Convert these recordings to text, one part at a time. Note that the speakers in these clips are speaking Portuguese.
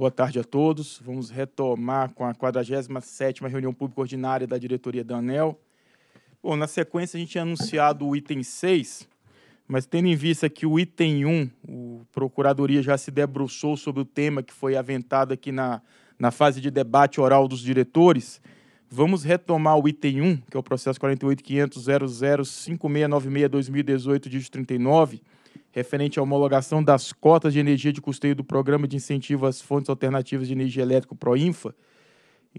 Boa tarde a todos. Vamos retomar com a 47ª reunião pública ordinária da diretoria da ANEL. Bom, na sequência a gente tinha anunciado o item 6, mas tendo em vista que o item 1, o Procuradoria já se debruçou sobre o tema que foi aventado aqui na, na fase de debate oral dos diretores, vamos retomar o item 1, que é o processo 48.500.005696-2018, dígito 39, referente à homologação das cotas de energia de custeio do Programa de Incentivo às Fontes Alternativas de Energia Elétrica Proinfa.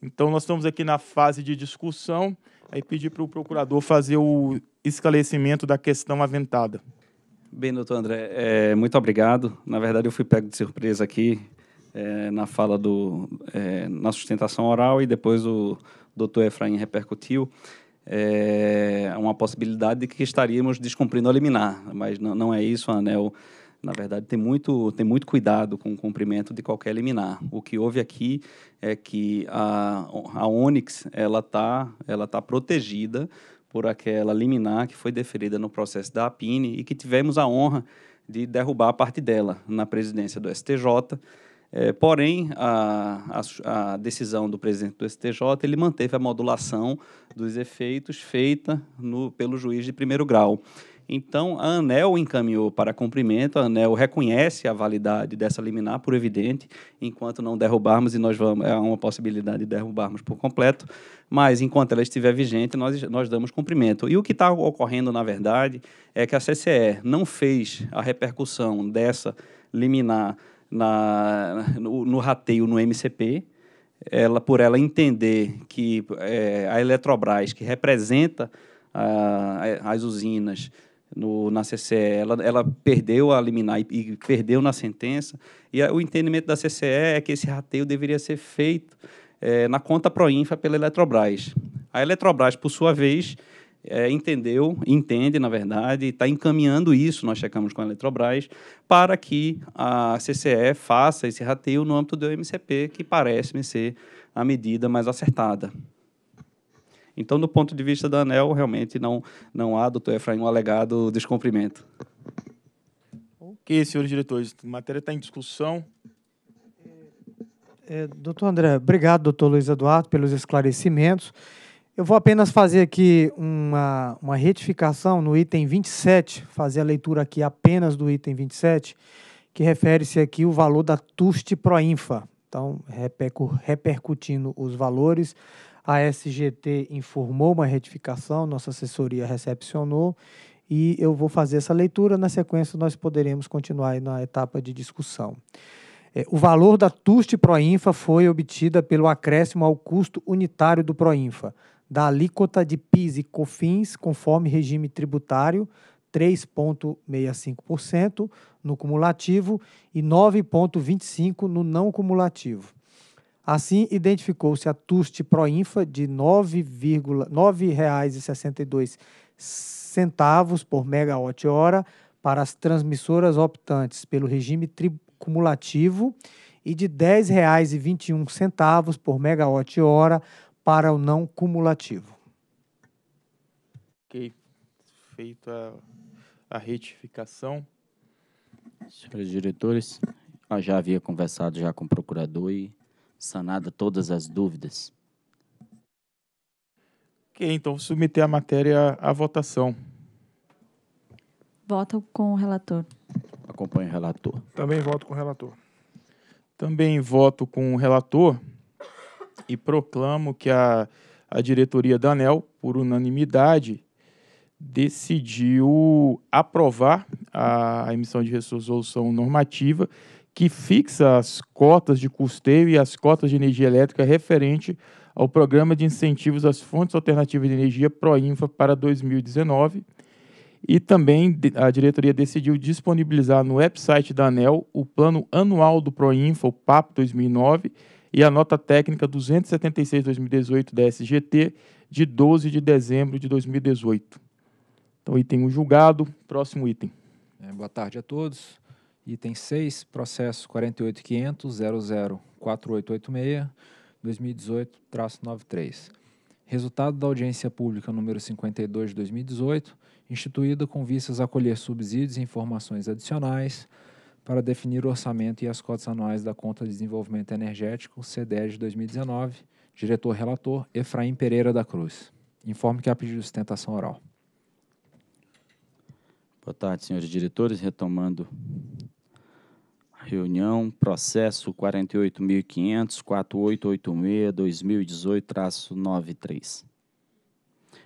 Então, nós estamos aqui na fase de discussão, aí pedir para o procurador fazer o esclarecimento da questão aventada. Bem, doutor André, é, muito obrigado. Na verdade, eu fui pego de surpresa aqui é, na fala do é, na sustentação oral e depois o doutor Efraim repercutiu é uma possibilidade de que estaríamos descumprindo a liminar, mas não, não é isso, a ANEL, na verdade, tem muito, tem muito cuidado com o cumprimento de qualquer liminar. O que houve aqui é que a, a Onyx está ela tá protegida por aquela liminar que foi deferida no processo da APINE e que tivemos a honra de derrubar a parte dela na presidência do STJ, é, porém, a, a, a, decisão do presidente do STJ ele manteve a modulação dos efeitos feita no, pelo juiz de primeiro grau. Então, a ANEL encaminhou para cumprimento, a ANEL reconhece a validade dessa liminar por evidente, enquanto não derrubarmos, e nós vamos, é uma possibilidade de derrubarmos por completo, mas enquanto ela estiver vigente, nós, nós damos cumprimento. E o que está ocorrendo, na verdade, é que a CCE não fez a repercussão dessa liminar na, no, no rateio no MCP, ela por ela entender que é, a Eletrobras, que representa as usinas no, na CCE, ela, ela perdeu a liminar e, e, perdeu na sentença, e a, o entendimento da CCE é que esse rateio deveria ser feito é, na conta Proinfa pela Eletrobras. A Eletrobras, por sua vez, é, entendeu, entende, na verdade, está encaminhando isso, nós checamos com a Eletrobras, para que a CCE faça esse rateio no âmbito do MCP, que parece-me ser a medida mais acertada. Então, do ponto de vista da ANEL, realmente não, não há, doutor Efraim, um alegado descumprimento. Ok, senhores diretores, a matéria está em discussão. É, doutor André, obrigado, doutor Luiz Eduardo, pelos esclarecimentos. Eu vou apenas fazer aqui uma, uma retificação no item 27, fazer a leitura aqui apenas do item 27, que refere-se aqui o valor da TUST Proinfa. Então, repercutindo os valores, a SGT informou uma retificação, nossa assessoria recepcionou, e eu vou fazer essa leitura. Na sequência, nós poderemos continuar na etapa de discussão. É, o valor da TUST Proinfa foi obtida pelo acréscimo ao custo unitário do Proinfa, da alíquota de PIS e COFINS, conforme regime tributário, 3,65% no cumulativo e 9,25% no não cumulativo. Assim, identificou-se a TUST Proinfa de R$ 9,62 por megawatt-hora para as transmissoras optantes pelo regime cumulativo e de R$ 10,21 por megawatt-hora para o não cumulativo. Ok, feita a retificação. Senhores diretores, eu já havia conversado já com o procurador e sanada todas as dúvidas. Ok, então submeter a matéria à votação. Voto com o relator. Acompanho o relator. Também voto com o relator. Também voto com o relator e proclamo que a, a diretoria da ANEL, por unanimidade, decidiu aprovar a emissão de resolução normativa que fixa as cotas de custeio e as cotas de energia elétrica referente ao Programa de Incentivos às Fontes Alternativas de Energia Proinfa para 2019. E também a diretoria decidiu disponibilizar no website da ANEL o plano anual do Proinfa, o PAP 2009, e a nota técnica 276-2018 da SGT, de 12 de dezembro de 2018. Então, item 1 julgado. Próximo item. É, boa tarde a todos. Item 6, processo 48.500.004886, 2018-93. Resultado da audiência pública número 52 de 2018, instituída com vistas a colher subsídios e informações adicionais para definir o orçamento e as cotas anuais da Conta de Desenvolvimento Energético, CDE de 2019. Diretor-relator, Efraim Pereira da Cruz. Informe que há pedido de sustentação oral. Boa tarde, senhores diretores. Retomando a reunião, processo 48.500-4886-2018-93.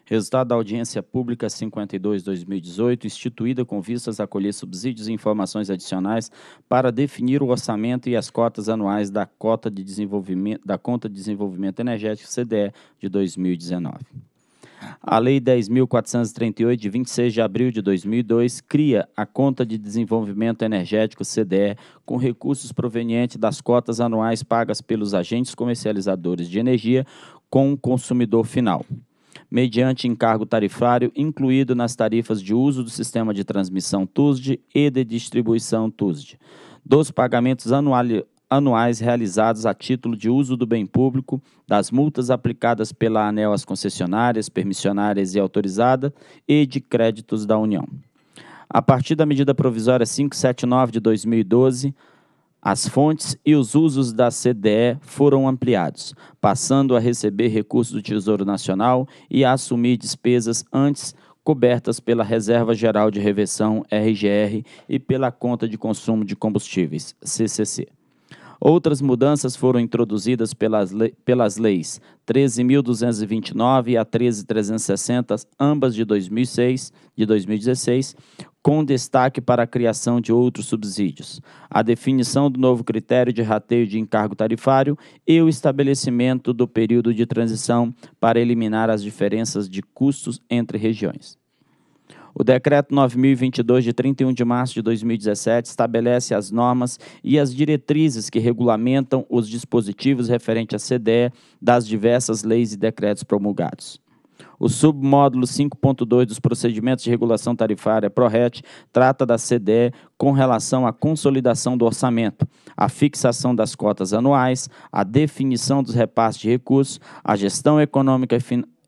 Resultado da audiência pública 52-2018, instituída com vistas a colher subsídios e informações adicionais para definir o orçamento e as cotas anuais da cota de desenvolvimento da conta de desenvolvimento energético CDE de 2019. A Lei 10.438, de 26 de abril de 2002, cria a Conta de Desenvolvimento Energético CDE com recursos provenientes das cotas anuais pagas pelos agentes comercializadores de energia com o consumidor final mediante encargo tarifário incluído nas tarifas de uso do sistema de transmissão TUSD e de distribuição TUSD, dos pagamentos anuais realizados a título de uso do bem público, das multas aplicadas pela ANEL às concessionárias, permissionárias e autorizadas e de créditos da União. A partir da medida provisória 579 de 2012, as fontes e os usos da CDE foram ampliados, passando a receber recursos do Tesouro Nacional e a assumir despesas antes cobertas pela Reserva Geral de Reversão, RGR, e pela Conta de Consumo de Combustíveis, CCC. Outras mudanças foram introduzidas pelas, le pelas leis 13.229 e a 13.360, ambas de 2006, de 2016, com destaque para a criação de outros subsídios, a definição do novo critério de rateio de encargo tarifário e o estabelecimento do período de transição para eliminar as diferenças de custos entre regiões. O Decreto 9022, de 31 de março de 2017, estabelece as normas e as diretrizes que regulamentam os dispositivos referentes à CDE das diversas leis e decretos promulgados. O submódulo 5.2 dos procedimentos de regulação tarifária PRORET trata da CDE com relação à consolidação do orçamento, a fixação das cotas anuais, a definição dos repasses de recursos, a gestão econômica e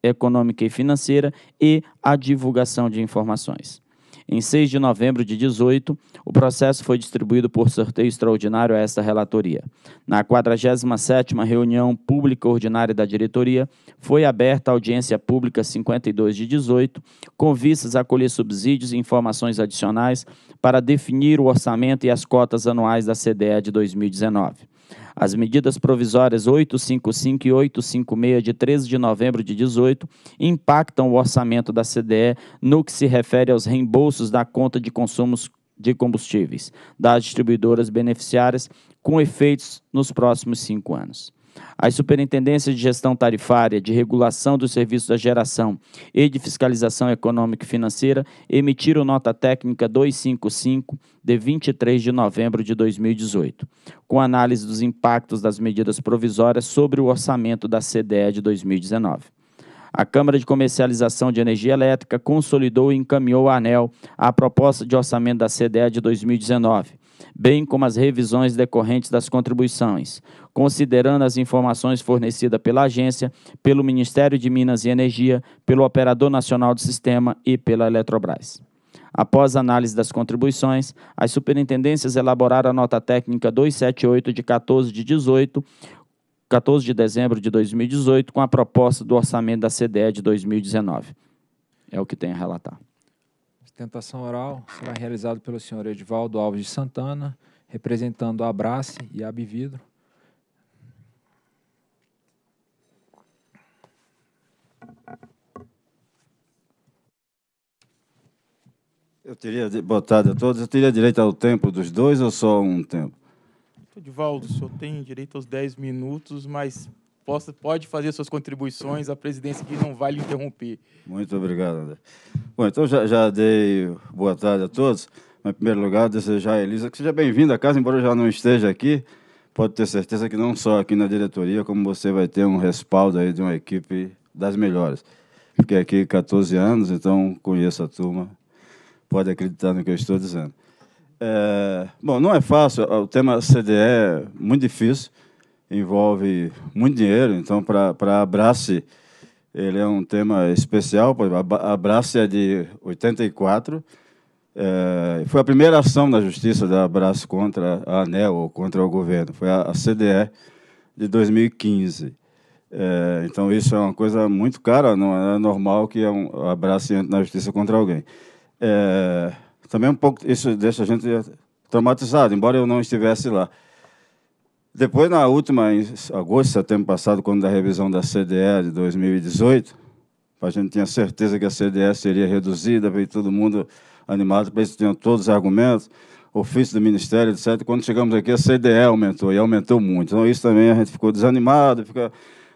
econômica e financeira e a divulgação de informações. Em 6 de novembro de 18, o processo foi distribuído por sorteio extraordinário a esta relatoria. Na 47ª reunião pública ordinária da diretoria, foi aberta a audiência pública 52 de 18, com vistas a colher subsídios e informações adicionais para definir o orçamento e as cotas anuais da CDE de 2019. As medidas provisórias 855 e 856 de 13 de novembro de 18 impactam o orçamento da CDE no que se refere aos reembolsos da conta de consumos de combustíveis das distribuidoras beneficiárias com efeitos nos próximos cinco anos. As superintendências de gestão tarifária, de regulação dos serviços da geração e de fiscalização econômica e financeira emitiram nota técnica 255 de 23 de novembro de 2018, com análise dos impactos das medidas provisórias sobre o orçamento da CDE de 2019. A Câmara de Comercialização de Energia Elétrica consolidou e encaminhou à ANEL a proposta de orçamento da CDE de 2019, bem como as revisões decorrentes das contribuições, considerando as informações fornecidas pela agência, pelo Ministério de Minas e Energia, pelo Operador Nacional do Sistema e pela Eletrobras. Após análise das contribuições, as superintendências elaboraram a nota técnica 278 de 14 de 18, 14 de dezembro de 2018, com a proposta do orçamento da CDE de 2019. É o que tem a relatar. Tentação oral será realizado pelo senhor Edivaldo Alves de Santana, representando a Abrace e a Bividro. Eu teria, boa tarde a todos, eu teria direito ao tempo dos dois ou só um tempo? Edivaldo, o senhor tem direito aos 10 minutos, mas possa, pode fazer suas contribuições, a presidência aqui não vai lhe interromper. Muito obrigado, André. Bom, então já, já dei boa tarde a todos. Mas, em primeiro lugar, desejar a Elisa que seja bem-vinda à casa, embora já não esteja aqui. Pode ter certeza que não só aqui na diretoria, como você vai ter um respaldo aí de uma equipe das melhores. Fiquei aqui 14 anos, então conheço a turma pode acreditar no que eu estou dizendo. É, bom, não é fácil, o tema CDE é muito difícil, envolve muito dinheiro, então para Abrace ele é um tema especial, a Abrace é de 84, É, foi a primeira ação da justiça da Abraço contra a ANEL ou contra o governo, foi a, a CDE de 2015. É, então, isso é uma coisa muito cara, não é normal que um abraço entre na justiça contra alguém. É, também um pouco isso deixa a gente traumatizado, embora eu não estivesse lá. Depois, na última, em agosto, setembro passado, quando da revisão da CDE de 2018, a gente tinha certeza que a CDE seria reduzida, veio todo mundo animado, para isso tinham todos os argumentos, ofício do Ministério, etc. Quando chegamos aqui, a CDE aumentou, e aumentou muito. Então, isso também a gente ficou desanimado, fica...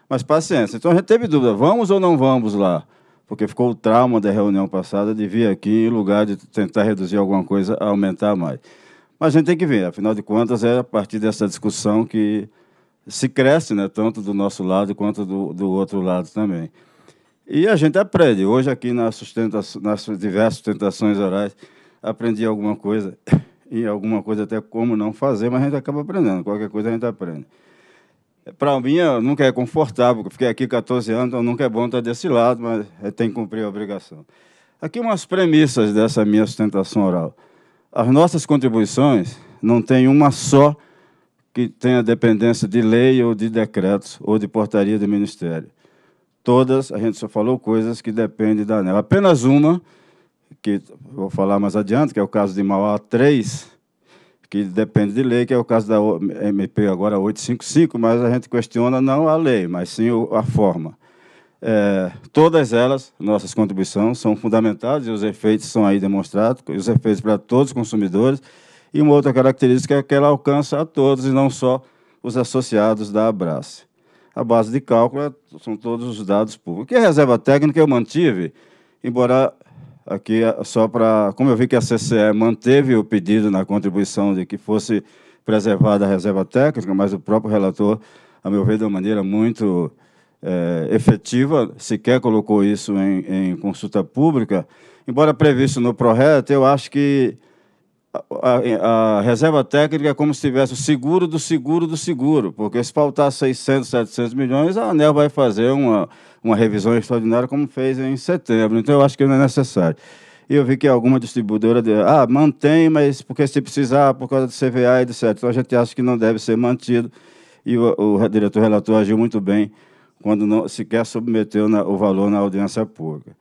mas paciência. Então, a gente teve dúvida, vamos ou não vamos lá? Porque ficou o trauma da reunião passada de vir aqui, em lugar de tentar reduzir alguma coisa, aumentar mais. Mas a gente tem que ver, afinal de contas, é a partir dessa discussão que se cresce, né, tanto do nosso lado quanto do, do outro lado também. E a gente aprende. Hoje, aqui nas, nas diversas sustentações orais, aprendi alguma coisa, e alguma coisa até como não fazer, mas a gente acaba aprendendo. Qualquer coisa a gente aprende. Para mim, nunca é confortável, porque fiquei aqui 14 anos, então nunca é bom estar desse lado, mas tem que cumprir a obrigação. Aqui umas premissas dessa minha sustentação oral. As nossas contribuições não tem uma só que tenha dependência de lei ou de decretos ou de portaria do Ministério. Todas, a gente só falou coisas que dependem da ANEL. Apenas uma, que vou falar mais adiante, que é o caso de Mauá 3, que depende de lei, que é o caso da MP agora 855, mas a gente questiona não a lei, mas sim a forma. É, todas elas, nossas contribuições, são fundamentadas e os efeitos são aí demonstrados, os efeitos para todos os consumidores. E uma outra característica é que ela alcança a todos e não só os associados da Abrace. A base de cálculo é, são todos os dados públicos. Que a reserva técnica eu mantive, embora aqui é só para. Como eu vi que a CCE manteve o pedido na contribuição de que fosse preservada a reserva técnica, mas o próprio relator, a meu ver, de uma maneira muito é, efetiva, sequer colocou isso em, em, consulta pública. Embora previsto no ProRet, eu acho que a, a, a, reserva técnica é como se tivesse o seguro do seguro do seguro, porque se faltar 600, 700 milhões, a ANEL vai fazer uma, uma revisão extraordinária, como fez em setembro. Então, eu acho que não é necessário. E eu vi que alguma distribuidora diz, ah, mantém, mas porque se precisar, por causa do CVA e etc. Então, a gente acha que não deve ser mantido, e o, o diretor relator agiu muito bem quando não, sequer submeteu na, o valor na audiência pública.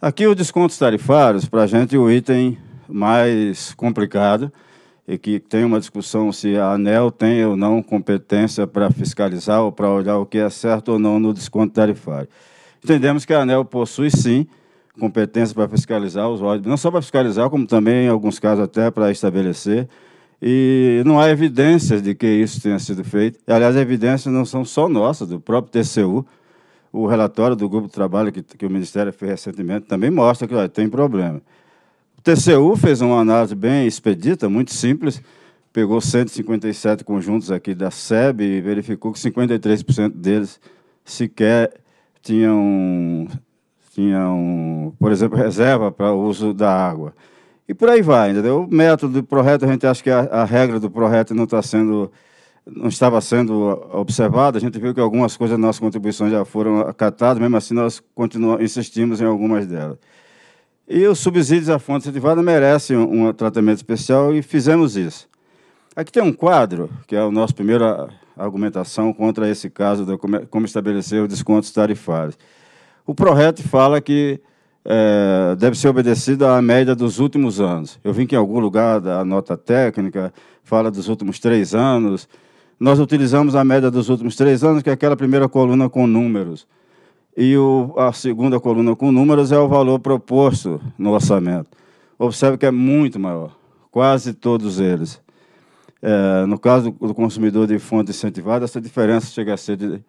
Aqui os descontos tarifários, para a gente, o item mais complicado, e que tem uma discussão se a ANEL tem ou não competência para fiscalizar ou para olhar o que é certo ou não no desconto tarifário. Entendemos que a ANEL possui, sim, competência para fiscalizar os órgãos, não só para fiscalizar, como também, em alguns casos, até para estabelecer e não há evidências de que isso tenha sido feito. E, aliás, as evidências não são só nossas, do próprio TCU. O relatório do grupo de trabalho que, que o Ministério fez recentemente também mostra que tem problema. O TCU fez uma análise bem expedita, muito simples, pegou 157 conjuntos aqui da SEB e verificou que 53% deles sequer tinham, tinham, por exemplo, reserva para uso da água. E por aí vai, entendeu? O método do projeto, a gente acha que a, a regra do projeto não está sendo não estava sendo observada, a gente viu que algumas coisas das nossas contribuições já foram acatadas, mesmo assim nós continuamos, insistimos em algumas delas. E os subsídios à fonte incentivada merecem um, um tratamento especial e fizemos isso. Aqui tem um quadro, que é a nossa primeira argumentação contra esse caso de como estabelecer os descontos tarifários. O ProRet fala que é, deve ser obedecida à média dos últimos anos. Eu vi que em algum lugar da nota técnica fala dos últimos três anos. Nós utilizamos a média dos últimos três anos, que é aquela primeira coluna com números. E o, a segunda coluna com números é o valor proposto no orçamento. Observe que é muito maior, quase todos eles. É, no caso do consumidor de fonte incentivada, essa diferença chega a ser de,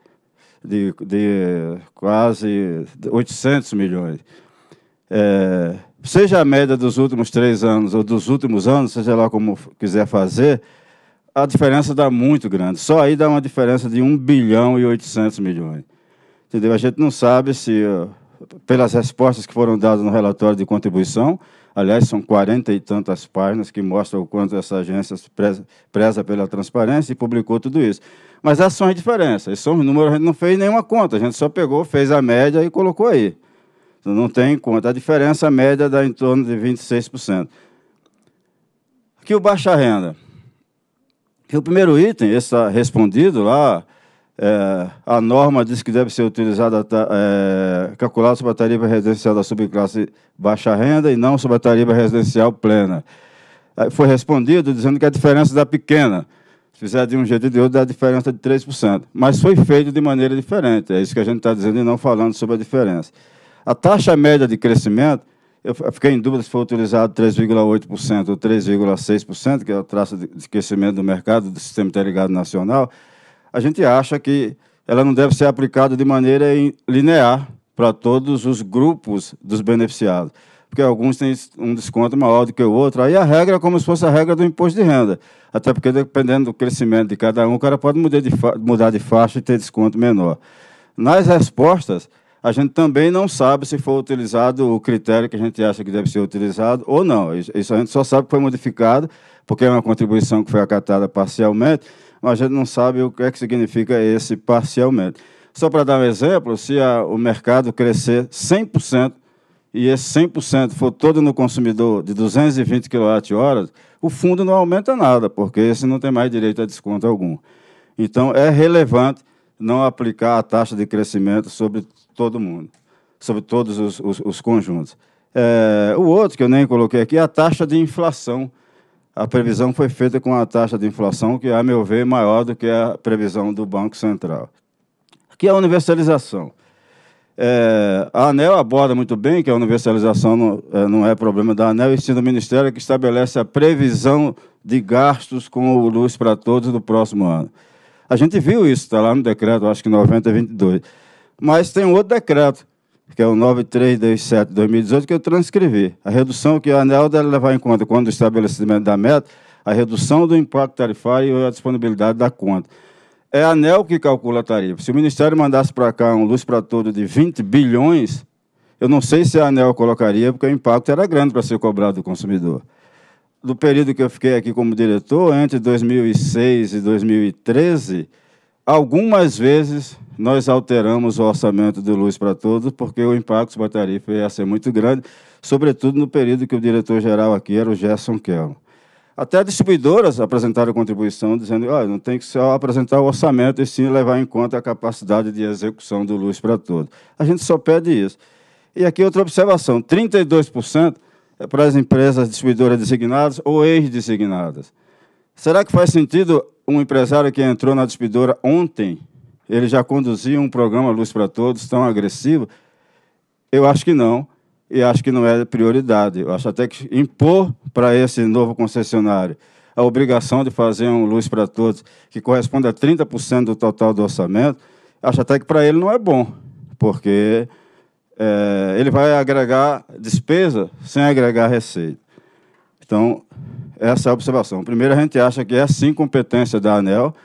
de, de quase 800 milhões é, seja a média dos últimos três anos ou dos últimos anos, seja lá como quiser fazer, a diferença dá muito grande. Só aí dá uma diferença de 1 bilhão e 800 milhões. Entendeu? A gente não sabe se, pelas respostas que foram dadas no relatório de contribuição, aliás, são 40 e tantas páginas que mostram o quanto essa agência preza, pela transparência e publicou tudo isso. Mas as diferenças. Esses são os números, a gente não fez nenhuma conta, a gente só pegou, fez a média e colocou aí. Não tem conta. A diferença média dá em torno de 26%. Aqui o baixa renda. E o primeiro item, esse está respondido lá, é, a norma diz que deve ser utilizada, é, calculada sobre a tarifa residencial da subclasse baixa renda e não sobre a tarifa residencial plena. Foi respondido dizendo que a diferença da pequena. Se fizer de um jeito ou de outro, dá a diferença de 3%. Mas foi feito de maneira diferente. É isso que a gente está dizendo e não falando sobre a diferença. A taxa média de crescimento eu fiquei em dúvida se foi utilizado 3,8% ou 3,6%, que é a taxa de crescimento do mercado do Sistema Interligado Nacional. A gente acha que ela não deve ser aplicada de maneira linear para todos os grupos dos beneficiados, porque alguns têm um desconto maior do que o outro. Aí a regra é como se fosse a regra do imposto de renda, até porque dependendo do crescimento de cada um, o cara pode mudar de, mudar de faixa e ter desconto menor. Nas respostas, a gente também não sabe se foi utilizado o critério que a gente acha que deve ser utilizado ou não. Isso a gente só sabe que foi modificado, porque é uma contribuição que foi acatada parcialmente, mas a gente não sabe o que é que significa esse parcialmente. Só para dar um exemplo, se a, o mercado crescer 100% e esse 100% for todo no consumidor de 220 kWh, o fundo não aumenta nada, porque esse não tem mais direito a desconto algum. Então, é relevante não aplicar a taxa de crescimento sobre todo mundo, sobre todos os, os, os conjuntos. É, o outro que eu nem coloquei aqui é a taxa de inflação. A previsão foi feita com a taxa de inflação que, a meu ver, é maior do que a previsão do Banco Central. Aqui é a universalização. É, a ANEL aborda muito bem que a universalização não é, não é problema da ANEL, e sim do Ministério que estabelece a previsão de gastos com o Luz para Todos do próximo ano. A gente viu isso, está lá no decreto, acho que 9022. Mas tem um outro decreto, que é o 9327 de 2018, que eu transcrevi. A redução que a ANEL deve levar em conta quando o estabelecimento da meta, a redução do impacto tarifário e a disponibilidade da conta. É a ANEL que calcula a tarifa. Se o Ministério mandasse para cá um luz para todo de 20 bilhões, eu não sei se a ANEL colocaria, porque o impacto era grande para ser cobrado do consumidor. Do período que eu fiquei aqui como diretor, entre 2006 e 2013, algumas vezes nós alteramos o orçamento do Luz para Todos, porque o impacto sobre a tarifa ia ser muito grande, sobretudo no período que o diretor-geral aqui era o Gerson Kell. Até distribuidoras apresentaram contribuição, dizendo que oh, não tem que só apresentar o orçamento, e sim levar em conta a capacidade de execução do Luz para Todos. A gente só pede isso. E aqui outra observação, 32% é para as empresas distribuidoras designadas ou ex-designadas. Será que faz sentido um empresário que entrou na distribuidora ontem ele já conduzia um programa Luz para Todos tão agressivo? Eu acho que não, e acho que não é prioridade. Eu acho até que impor para esse novo concessionário a obrigação de fazer um Luz para Todos, que corresponde a 30% do total do orçamento, acho até que para ele não é bom, porque é, ele vai agregar despesa sem agregar receita. Então, essa é a observação. Primeiro, a gente acha que é sim competência da ANEL,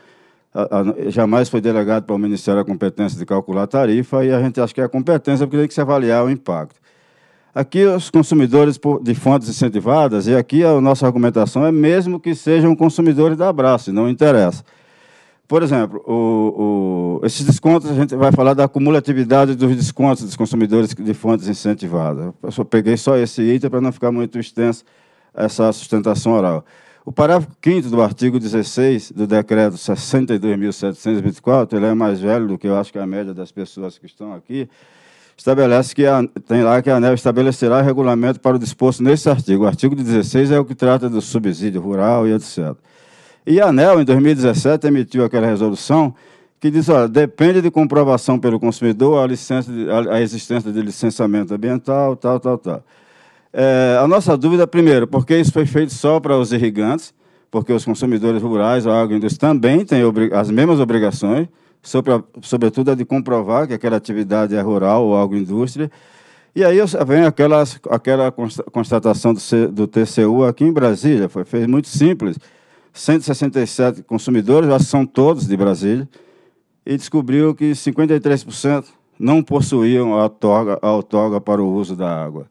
a, a, jamais foi delegado para o Ministério a competência de calcular a tarifa e a gente acha que é a competência porque tem que se avaliar o impacto. Aqui, os consumidores de fontes incentivadas, e aqui a nossa argumentação é mesmo que sejam consumidores da Abraço, não interessa. Por exemplo, o, o, esses descontos, a gente vai falar da acumulatividade dos descontos dos consumidores de fontes incentivadas. Eu só peguei só esse item para não ficar muito extenso essa sustentação oral. O parágrafo 5 do artigo 16 do decreto 62.724, ele é mais velho do que eu acho que a média das pessoas que estão aqui, estabelece que a, tem lá que a ANEL estabelecerá regulamento para o disposto nesse artigo. O artigo 16 é o que trata do subsídio rural e etc. E a ANEL, em 2017, emitiu aquela resolução que diz, olha, depende de comprovação pelo consumidor a, licença de, a, a existência de licenciamento ambiental, tal, tal, tal. É, a nossa dúvida, primeiro, porque isso foi feito só para os irrigantes, porque os consumidores rurais, a agroindústria, também têm as mesmas obrigações, sobre, sobretudo a de comprovar que aquela atividade é rural ou agroindústria. E aí vem aquela, aquela constatação do, do TCU aqui em Brasília, foi fez muito simples. 167 consumidores, acho que são todos de Brasília, e descobriu que 53% não possuíam a outorga, a outorga para o uso da água.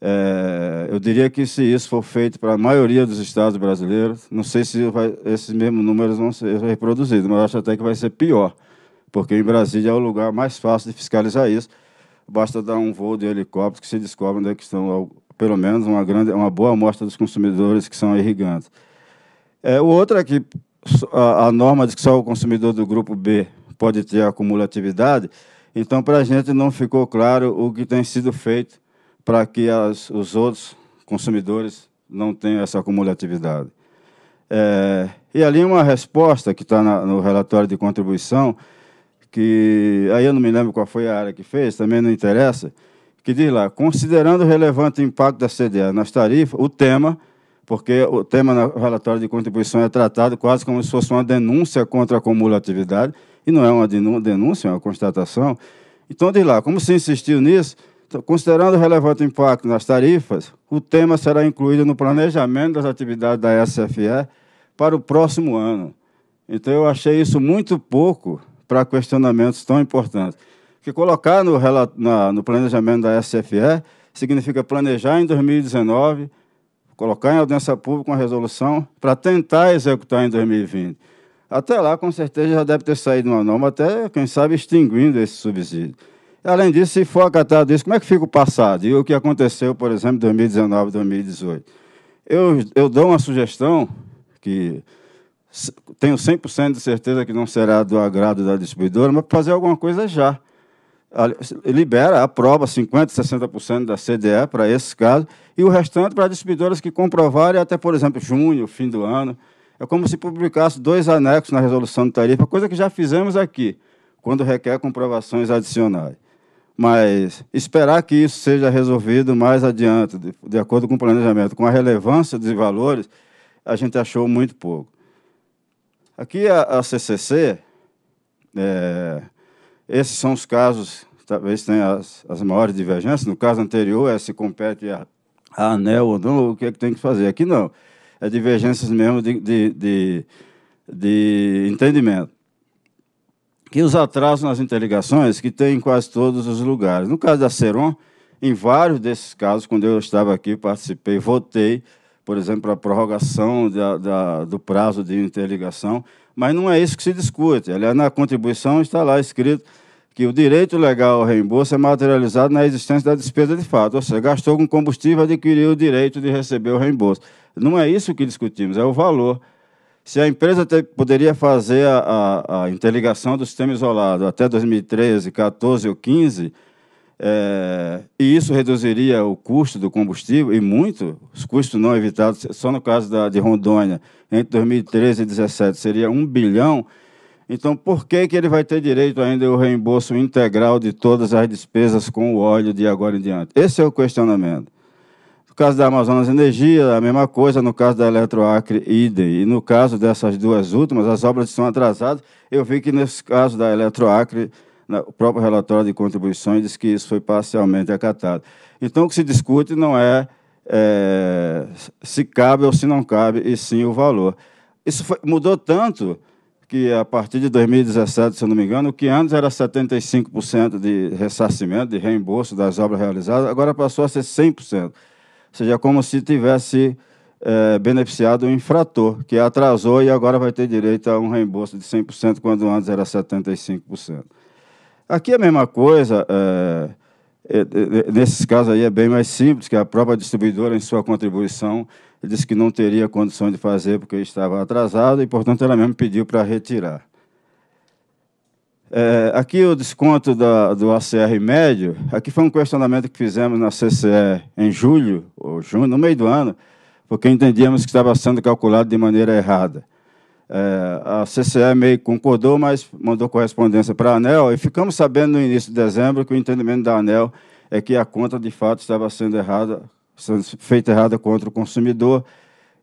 É, eu diria que se isso for feito para a maioria dos estados brasileiros, não sei se vai, esses mesmos números vão ser reproduzidos, mas acho até que vai ser pior, porque em Brasília é o lugar mais fácil de fiscalizar isso, basta dar um voo de helicóptero que se descobre onde é que estão, pelo menos, uma, grande, uma boa amostra dos consumidores que são irrigantes. É, o outro é que a, a norma diz que só o consumidor do grupo B pode ter acumulatividade, então, para a gente não ficou claro o que tem sido feito para que as, os outros consumidores não tenham essa acumulatividade. É, e ali uma resposta que está no relatório de contribuição, que aí eu não me lembro qual foi a área que fez, também não interessa, que diz lá, considerando o relevante impacto da CDE nas tarifas, o tema, porque o tema no relatório de contribuição é tratado quase como se fosse uma denúncia contra a acumulatividade, e não é uma denúncia, é uma constatação. Então, diz lá, como se insistiu nisso, considerando o relevante impacto nas tarifas, o tema será incluído no planejamento das atividades da SFE para o próximo ano. Então, eu achei isso muito pouco para questionamentos tão importantes. Que colocar no, na, no planejamento da SFE significa planejar em 2019, colocar em audiência pública uma resolução para tentar executar em 2020. Até lá, com certeza, já deve ter saído uma norma, até, quem sabe, extinguindo esse subsídio. Além disso, se for acatado isso, como é que fica o passado? E o que aconteceu, por exemplo, em 2019, 2018? Eu, eu dou uma sugestão que tenho 100% de certeza que não será do agrado da distribuidora, mas fazer alguma coisa já. Libera, aprova 50%, 60% da CDE para esses casos e o restante para distribuidoras que comprovarem até, por exemplo, junho, fim do ano. É como se publicasse dois anexos na resolução de tarifa, coisa que já fizemos aqui, quando requer comprovações adicionais. Mas esperar que isso seja resolvido mais adiante, de, de acordo com o planejamento, com a relevância dos valores, a gente achou muito pouco. Aqui a, a CCC, é, esses são os casos, talvez tenha as, as maiores divergências. No caso anterior, é se compete a, a ANEL ou não, o que é que tem que fazer. Aqui não é divergências mesmo de, de, de, de entendimento. Que os atrasos nas interligações que tem em quase todos os lugares. No caso da Seron, em vários desses casos, quando eu estava aqui, participei, votei, por exemplo, para a prorrogação da, da, do prazo de interligação, mas não é isso que se discute. Aliás, na contribuição está lá escrito que o direito legal ao reembolso é materializado na existência da despesa de fato, ou seja, gastou com combustível, adquiriu o direito de receber o reembolso. Não é isso que discutimos, é o valor. Se a empresa te, poderia fazer a, a, a, interligação do sistema isolado até 2013, 14 ou 15, é, e isso reduziria o custo do combustível, e muito, os custos não evitados, só no caso da, de Rondônia, entre 2013 e 2017, seria um bilhão, então, por que, que ele vai ter direito ainda ao reembolso integral de todas as despesas com o óleo de agora em diante? Esse é o questionamento. No caso da Amazonas Energia, a mesma coisa. No caso da Eletroacre, idem. E no caso dessas duas últimas, as obras estão atrasadas. Eu vi que, nesse caso da Eletroacre, o próprio relatório de contribuições diz que isso foi parcialmente acatado. Então, o que se discute não é, é se cabe ou se não cabe, e sim o valor. Isso foi, mudou tanto que a partir de 2017, se eu não me engano, o que antes era 75% de ressarcimento, de reembolso das obras realizadas, agora passou a ser 100%. Seja, como se tivesse é, beneficiado o infrator, que atrasou e agora vai ter direito a um reembolso de 100%, quando antes era 75%. Aqui é a mesma coisa, é, é, nesses casos aí é bem mais simples, que a própria distribuidora, em sua contribuição, disse que não teria condição de fazer porque estava atrasado e, portanto, ela mesmo pediu para retirar. É, aqui o desconto da, do ACR médio, aqui foi um questionamento que fizemos na CCE em julho, ou junho, no meio do ano, porque entendíamos que estava sendo calculado de maneira errada. É, a CCE meio concordou, mas mandou correspondência para a ANEL, e ficamos sabendo no início de dezembro que o entendimento da ANEL é que a conta de fato estava sendo errada, sendo feita errada contra o consumidor,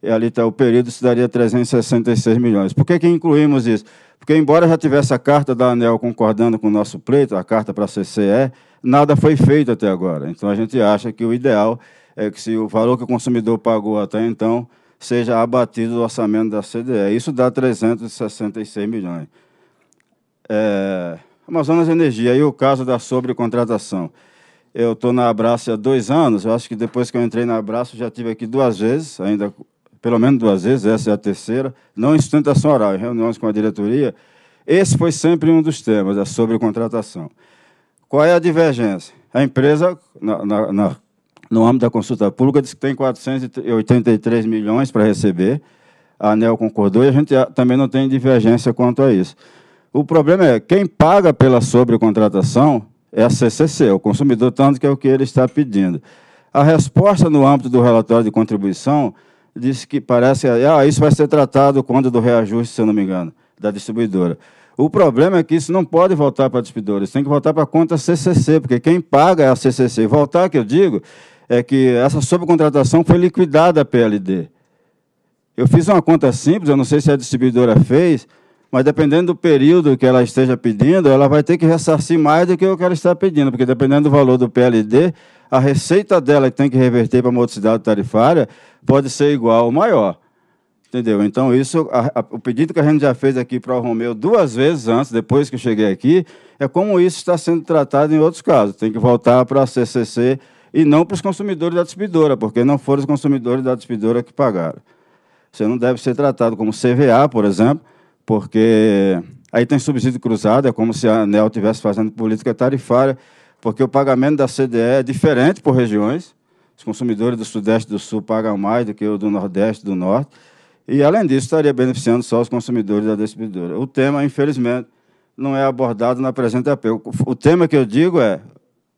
e ali está o período, se daria 366 milhões. Por que, que incluímos isso? Porque, embora já tivesse a carta da ANEL concordando com o nosso pleito, a carta para a CCE, nada foi feito até agora. Então, a gente acha que o ideal é que, se o valor que o consumidor pagou até então seja abatido do orçamento da CDE. Isso dá 366 milhões. É, Amazonas Energia, e o caso da sobrecontratação. Eu estou na Abraço há dois anos, eu acho que depois que eu entrei na Abraço já tive aqui duas vezes, ainda pelo menos duas vezes, essa é a terceira, não em sustentação oral, em reuniões com a diretoria. Esse foi sempre um dos temas, a sobrecontratação. Qual é a divergência? A empresa, na, na, no âmbito da consulta pública, disse que tem 483 milhões para receber. A ANEL concordou e a gente também não tem divergência quanto a isso. O problema é quem paga pela sobrecontratação é a CCC, o consumidor, tanto que é o que ele está pedindo. A resposta no âmbito do relatório de contribuição disse que parece ah, isso vai ser tratado quando do reajuste, se eu não me engano, da distribuidora. O problema é que isso não pode voltar para a distribuidora, isso tem que voltar para a conta CCC, porque quem paga é a CCC. Voltar, que eu digo, é que essa sobrecontratação foi liquidada a PLD. Eu fiz uma conta simples, eu não sei se a distribuidora fez, mas dependendo do período que ela esteja pedindo, ela vai ter que ressarcir mais do que o que ela está pedindo, porque dependendo do valor do PLD, a receita dela que tem que reverter para a modicidade tarifária pode ser igual ou maior. Entendeu? Então, isso, a, a, o pedido que a gente já fez aqui para o Romeu duas vezes antes, depois que eu cheguei aqui, é como isso está sendo tratado em outros casos. Tem que voltar para a CCC e não para os consumidores da distribuidora, porque não foram os consumidores da distribuidora que pagaram. Você não deve ser tratado como CVA, por exemplo, porque aí tem subsídio cruzado, é como se a ANEL estivesse fazendo política tarifária, porque o pagamento da CDE é diferente por regiões. Os consumidores do Sudeste e do Sul pagam mais do que o do Nordeste e do Norte. E, além disso, estaria beneficiando só os consumidores da distribuidora. O tema, infelizmente, não é abordado na presente AP. O tema que eu digo é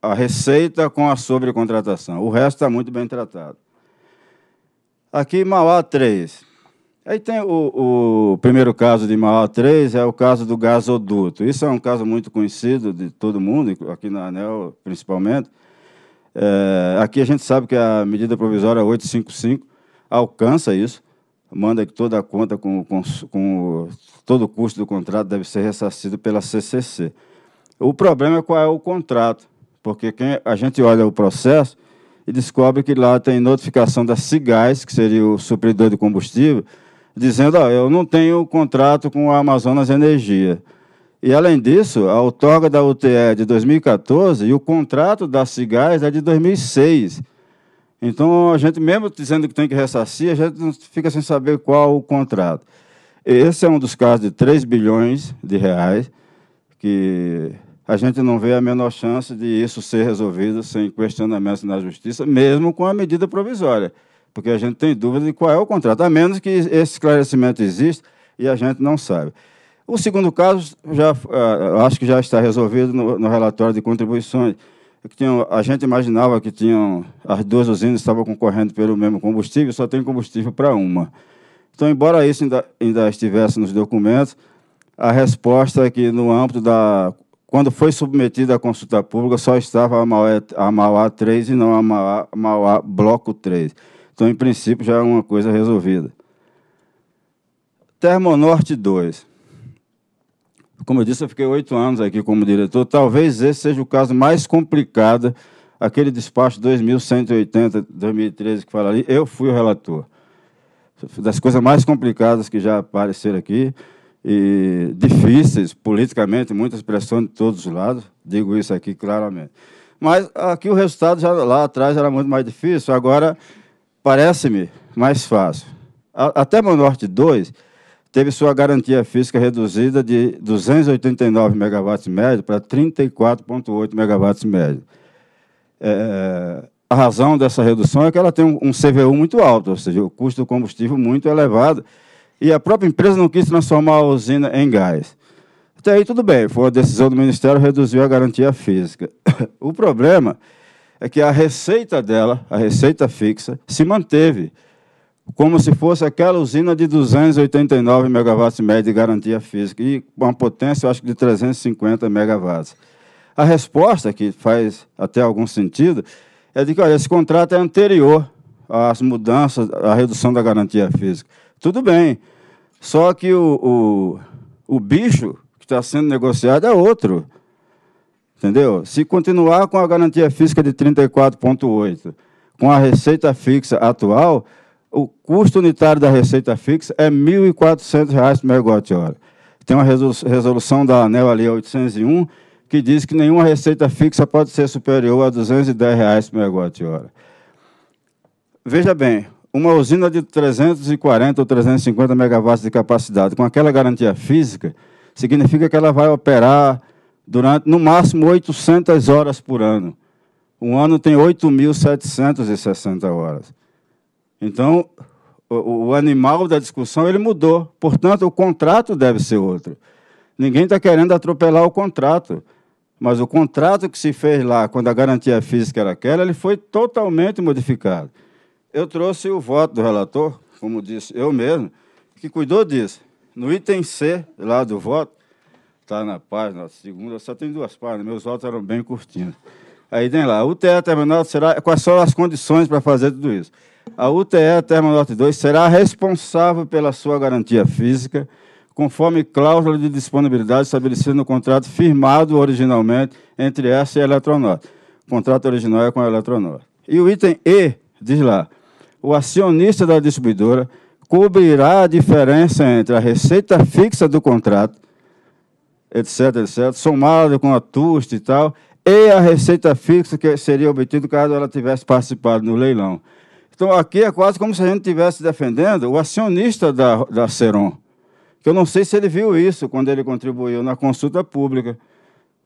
a receita com a sobrecontratação. O resto está muito bem tratado. Aqui, Mauá 3. Aí tem o, o, primeiro caso de Mauá 3, é o caso do gasoduto. Isso é um caso muito conhecido de todo mundo, aqui na ANEL principalmente. É, aqui a gente sabe que a medida provisória 855 alcança isso, manda que toda a conta com, com, com todo o custo do contrato deve ser ressarcido pela CCC. O problema é qual é o contrato, porque quem, a gente olha o processo e descobre que lá tem notificação da Cigás, que seria o supridor de combustível, dizendo, eu não tenho contrato com a Amazonas Energia. E, além disso, a outorga da UTE é de 2014 e o contrato da Cigás é de 2006. Então, a gente, mesmo dizendo que tem que ressarcir, a gente fica sem saber qual o contrato. Esse é um dos casos de 3 bilhões de reais, que a gente não vê a menor chance de isso ser resolvido sem questionamentos na justiça, mesmo com a medida provisória porque a gente tem dúvida de qual é o contrato, a menos que esse esclarecimento exista e a gente não sabe. O segundo caso, já, uh, acho que já está resolvido no, no relatório de contribuições. Que tinham, a gente imaginava que tinham, as duas usinas estavam concorrendo pelo mesmo combustível, só tem combustível para uma. Então, embora isso ainda, ainda estivesse nos documentos, a resposta é que, no âmbito da. Quando foi submetida à consulta pública, só estava a Mauá, a Mauá 3 e não a Mauá, Mauá Bloco 3. Então, em princípio, já é uma coisa resolvida. Termonorte 2. Como eu disse, eu fiquei oito anos aqui como diretor. Talvez esse seja o caso mais complicado. Aquele despacho 2180, 2013, que fala ali, eu fui o relator. Das coisas mais complicadas que já apareceram aqui e difíceis politicamente, muitas pressões de todos os lados, digo isso aqui claramente. Mas aqui o resultado já lá atrás era muito mais difícil, agora parece-me mais fácil. Até Monorte 2 teve sua garantia física reduzida de 289 megawatts médio para 34,8 megawatts médio. É, a razão dessa redução é que ela tem um, CVU muito alto, ou seja, o custo do combustível muito elevado, e a própria empresa não quis transformar a usina em gás. Até aí tudo bem, foi a decisão do Ministério, reduziu a garantia física. o problema é que a receita dela, a receita fixa, se manteve, como se fosse aquela usina de 289 megawatts média de garantia física, e com uma potência, acho que de 350 megawatts. A resposta, que faz até algum sentido, é de que olha, esse contrato é anterior às mudanças, à redução da garantia física. Tudo bem, só que o, o, o bicho que está sendo negociado é outro. Entendeu? Se continuar com a garantia física de 34,8, com a receita fixa atual, o custo unitário da receita fixa é R$ 1.400 por megawatt-hora. Tem uma resolução da ANEL ali, 801, que diz que nenhuma receita fixa pode ser superior a 210 reais por megawatt-hora. Veja bem, uma usina de 340 ou 350 megawatts de capacidade, com aquela garantia física, significa que ela vai operar durante, no máximo, 800 horas por ano. Um ano tem 8.760 horas. Então, o, o, animal da discussão ele mudou. Portanto, o contrato deve ser outro. Ninguém está querendo atropelar o contrato. Mas o contrato que se fez lá, quando a garantia física era aquela, ele foi totalmente modificado. Eu trouxe o voto do relator, como disse eu mesmo, que cuidou disso. No item C, lá do voto, está na página segunda, só tem duas páginas, meus votos eram bem curtinhos. Aí tem lá, a UTE Terminal será. Quais são as condições para fazer tudo isso? A UTE Terminal 2 será responsável pela sua garantia física conforme cláusula de disponibilidade estabelecida no contrato firmado originalmente entre essa e a Eletronorte. O contrato original é com a Eletronorte. E o item E diz lá: o acionista da distribuidora cobrirá a diferença entre a receita fixa do contrato, etc., etc., somada com a TUST e tal, e a receita fixa que seria obtida caso ela tivesse participado no leilão. Então, aqui é quase como se a gente estivesse defendendo o acionista da, da Seron que eu não sei se ele viu isso quando ele contribuiu na consulta pública,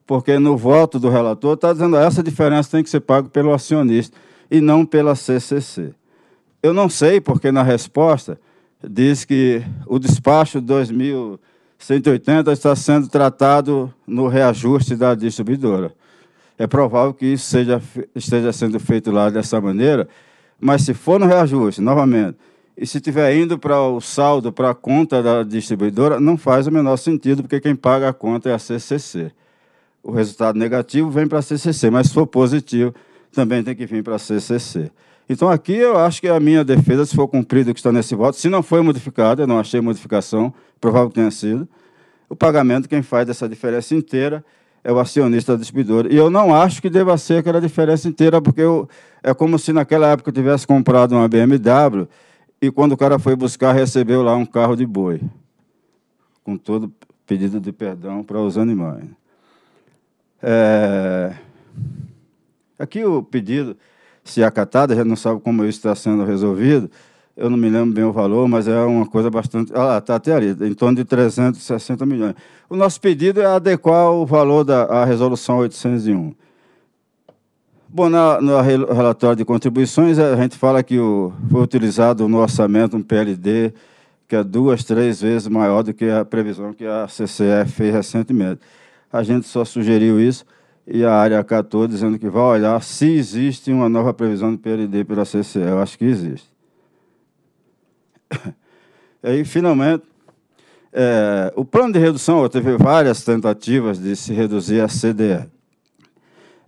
porque no voto do relator está dizendo que essa diferença tem que ser paga pelo acionista e não pela CCC. Eu não sei, porque na resposta diz que o despacho 2180 está sendo tratado no reajuste da distribuidora. É provável que isso seja, esteja sendo feito lá dessa maneira, mas se for no reajuste, novamente, e se estiver indo para o saldo, para a conta da distribuidora, não faz o menor sentido, porque quem paga a conta é a CCC. O resultado negativo vem para a CCC, mas se for positivo, também tem que vir para a CCC. Então, aqui eu acho que a minha defesa, se for cumprido o que está nesse voto, se não foi modificado, eu não achei modificação, provável que tenha sido, o pagamento, quem faz essa diferença inteira é o acionista da distribuidora. E eu não acho que deva ser aquela diferença inteira, porque eu, é como se naquela época eu tivesse comprado uma BMW e quando o cara foi buscar, recebeu lá um carro de boi, com todo pedido de perdão para os animais. É... Aqui o pedido, se acatado, gente não sabe como isso está sendo resolvido, eu não me lembro bem o valor, mas é uma coisa bastante. Ah, está até ali, em torno de 360 milhões. O nosso pedido é adequar o valor da resolução 801. Bom, na, no relatório de contribuições, a gente fala que o, foi utilizado no orçamento um PLD que é duas, três vezes maior do que a previsão que a CCE fez recentemente. A gente só sugeriu isso e a área acatou dizendo que vai olhar se existe uma nova previsão de PLD pela CCE. Eu acho que existe. E aí, finalmente, é, o plano de redução, teve várias tentativas de se reduzir a CDE.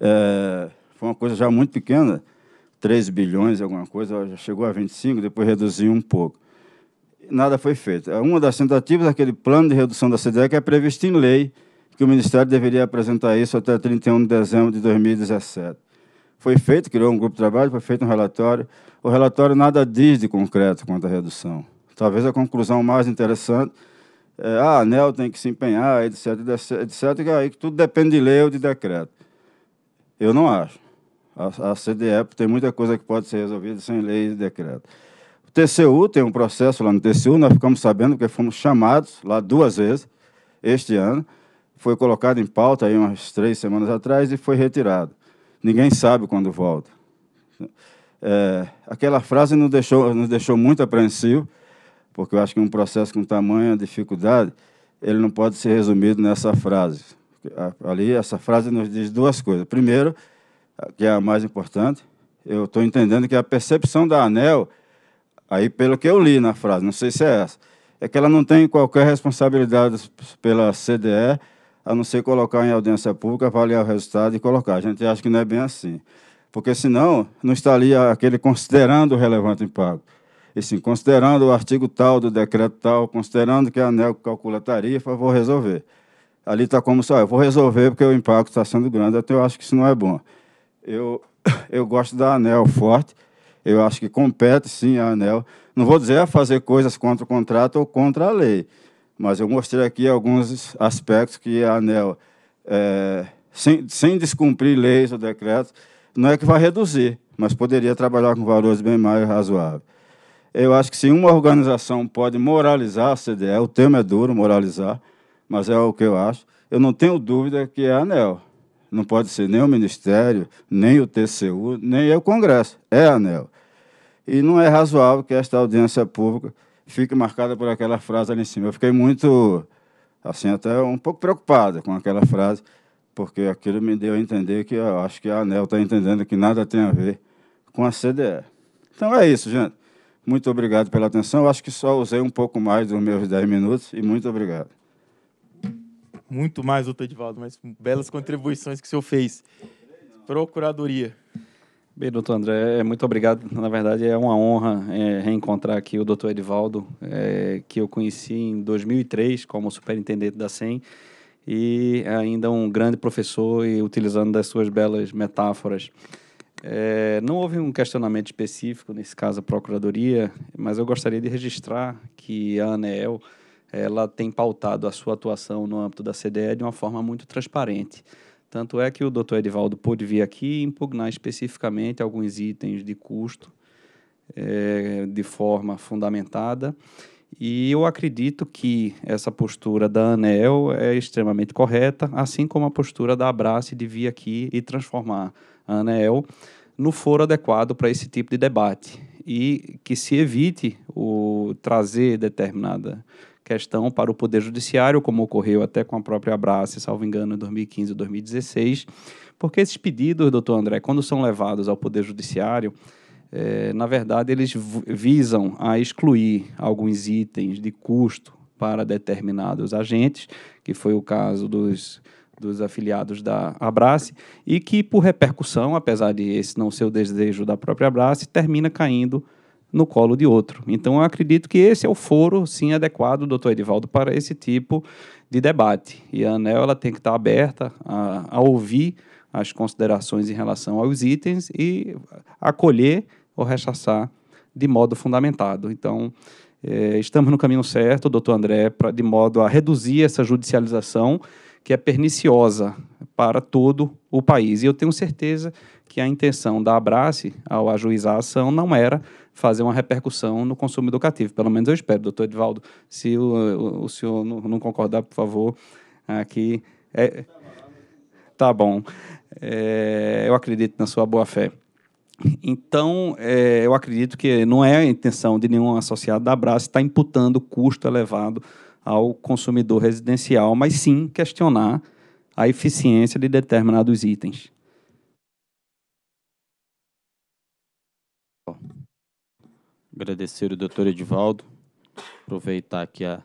É, foi uma coisa já muito pequena, 3 bilhões, alguma coisa, já chegou a 25, depois reduziu um pouco. Nada foi feito. Uma das tentativas, aquele plano de redução da CDE, que é previsto em lei, que o Ministério deveria apresentar isso até 31 de dezembro de 2017. Foi feito, criou um grupo de trabalho, foi feito um relatório. O relatório nada diz de concreto quanto à redução. Talvez a conclusão mais interessante é, ah, a ANEL tem que se empenhar, etc, etc, etc, aí que tudo depende de lei ou de decreto. Eu não acho. A, a CDE tem muita coisa que pode ser resolvida sem lei e decreto. O TCU tem um processo lá no TCU, nós ficamos sabendo porque fomos chamados lá duas vezes este ano. Foi colocado em pauta aí umas três semanas atrás e foi retirado. Ninguém sabe quando volta. É, aquela frase nos deixou, nos deixou muito apreensivo, porque eu acho que um processo com tamanha dificuldade, ele não pode ser resumido nessa frase. Ali, essa frase nos diz duas coisas. Primeiro, que é a mais importante, eu estou entendendo que a percepção da ANEL, aí pelo que eu li na frase, não sei se é essa, é que ela não tem qualquer responsabilidade pela CDE, a não ser colocar em audiência pública, avaliar o resultado e colocar. A gente acha que não é bem assim. Porque senão não estaria aquele considerando o relevante impacto. E sim, considerando o artigo tal do decreto tal, considerando que a ANEL calcula a tarifa, vou resolver. Ali está como só, eu vou resolver porque o impacto está sendo grande, então eu acho que isso não é bom. Eu, eu gosto da ANEL forte, eu acho que compete sim a ANEL. Não vou dizer a fazer coisas contra o contrato ou contra a lei, mas eu mostrei aqui alguns aspectos que a ANEL, é, sem, sem descumprir leis ou decretos, não é que vai reduzir, mas poderia trabalhar com valores bem mais razoáveis. Eu acho que se uma organização pode moralizar a CDE, o termo é duro, moralizar, mas é o que eu acho, eu não tenho dúvida que é a ANEL. Não pode ser nem o Ministério, nem o TCU, nem o Congresso. É a ANEL. E não é razoável que esta audiência pública fique marcada por aquela frase ali em cima. Eu fiquei muito, assim, até um pouco preocupado com aquela frase, porque aquilo me deu a entender que eu acho que a ANEL está entendendo que nada tem a ver com a CDE. Então é isso, gente. Muito obrigado pela atenção. Eu acho que só usei um pouco mais dos meus 10 minutos e muito obrigado. Muito mais, doutor Edivaldo, mas belas contribuições que o senhor fez. Procuradoria. Bem, doutor André, muito obrigado. Na verdade, é uma honra é, reencontrar aqui o doutor Edivaldo, é, que eu conheci em 2003 como superintendente da SEM, e ainda um grande professor e utilizando das suas belas metáforas. É, não houve um questionamento específico, nesse caso a Procuradoria, mas eu gostaria de registrar que a ANEEL ela tem pautado a sua atuação no âmbito da CDE de uma forma muito transparente. Tanto é que o doutor Edivaldo pôde vir aqui impugnar especificamente alguns itens de custo é, de forma fundamentada. E eu acredito que essa postura da ANEL é extremamente correta, assim como a postura da Abrace de vir aqui e transformar a ANEL no foro adequado para esse tipo de debate. E que se evite o trazer determinada questão para o Poder Judiciário, como ocorreu até com a própria Abrace, salvo engano, em 2015 e 2016, porque esses pedidos, doutor André, quando são levados ao Poder Judiciário, é, na verdade, eles visam a excluir alguns itens de custo para determinados agentes, que foi o caso dos, dos afiliados da Abrace, e que, por repercussão, apesar de esse não ser o desejo da própria Abrace, termina caindo no colo de outro. Então, eu acredito que esse é o foro, sim, adequado, doutor Edivaldo, para esse tipo de debate. E a ANEL ela tem que estar aberta a, a ouvir as considerações em relação aos itens e acolher ou rechaçar de modo fundamentado. Então, é, estamos no caminho certo, doutor André, pra, de modo a reduzir essa judicialização que é perniciosa para todo o país. E eu tenho certeza que a intenção da Abrace, ao ajuizar a ação, não era fazer uma repercussão no consumo educativo. Pelo menos eu espero, doutor Edvaldo. Se o, o, o senhor não, concordar, por favor, aqui. É, tá bom. É, eu acredito na sua boa fé. Então, é, eu acredito que não é a intenção de nenhum associado da Abraço estar imputando custo elevado ao consumidor residencial, mas sim questionar a eficiência de determinados itens. Agradecer o doutor Edivaldo. Aproveitar aqui a,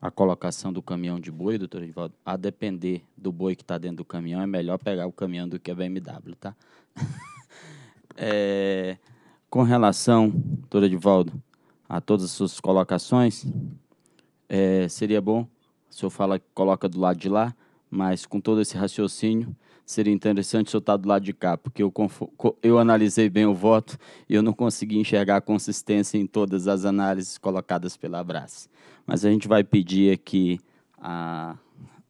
a colocação do caminhão de boi, doutor Edivaldo. A depender do boi que está dentro do caminhão, é melhor pegar o caminhão do que a BMW, tá? é, com relação, doutor Edivaldo, a todas as suas colocações, é, seria bom, o senhor fala que coloca do lado de lá, mas com todo esse raciocínio, seria interessante o senhor estar do lado de cá, porque eu, eu analisei bem o voto e eu não consegui enxergar a consistência em todas as análises colocadas pela Abrace. Mas a gente vai pedir aqui a,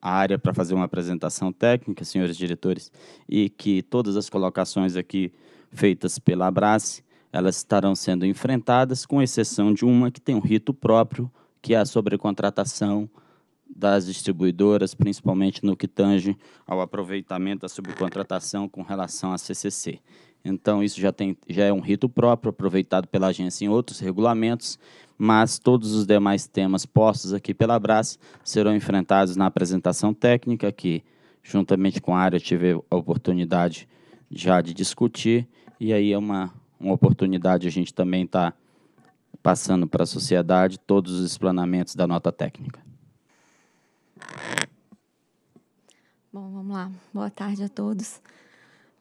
a área para fazer uma apresentação técnica, senhores diretores, e que todas as colocações aqui feitas pela Abrace, elas estarão sendo enfrentadas, com exceção de uma que tem um rito próprio, que é a sobrecontratação das distribuidoras, principalmente no que tange ao aproveitamento da subcontratação com relação à CCC. Então, isso já, tem, já é um rito próprio, aproveitado pela agência em outros regulamentos, mas todos os demais temas postos aqui pela Brás serão enfrentados na apresentação técnica, que, juntamente com a área, tive a oportunidade já de discutir, e aí é uma, uma oportunidade a gente também estar tá passando para a sociedade todos os explanamentos da nota técnica. Bom, vamos lá. Boa tarde a todos.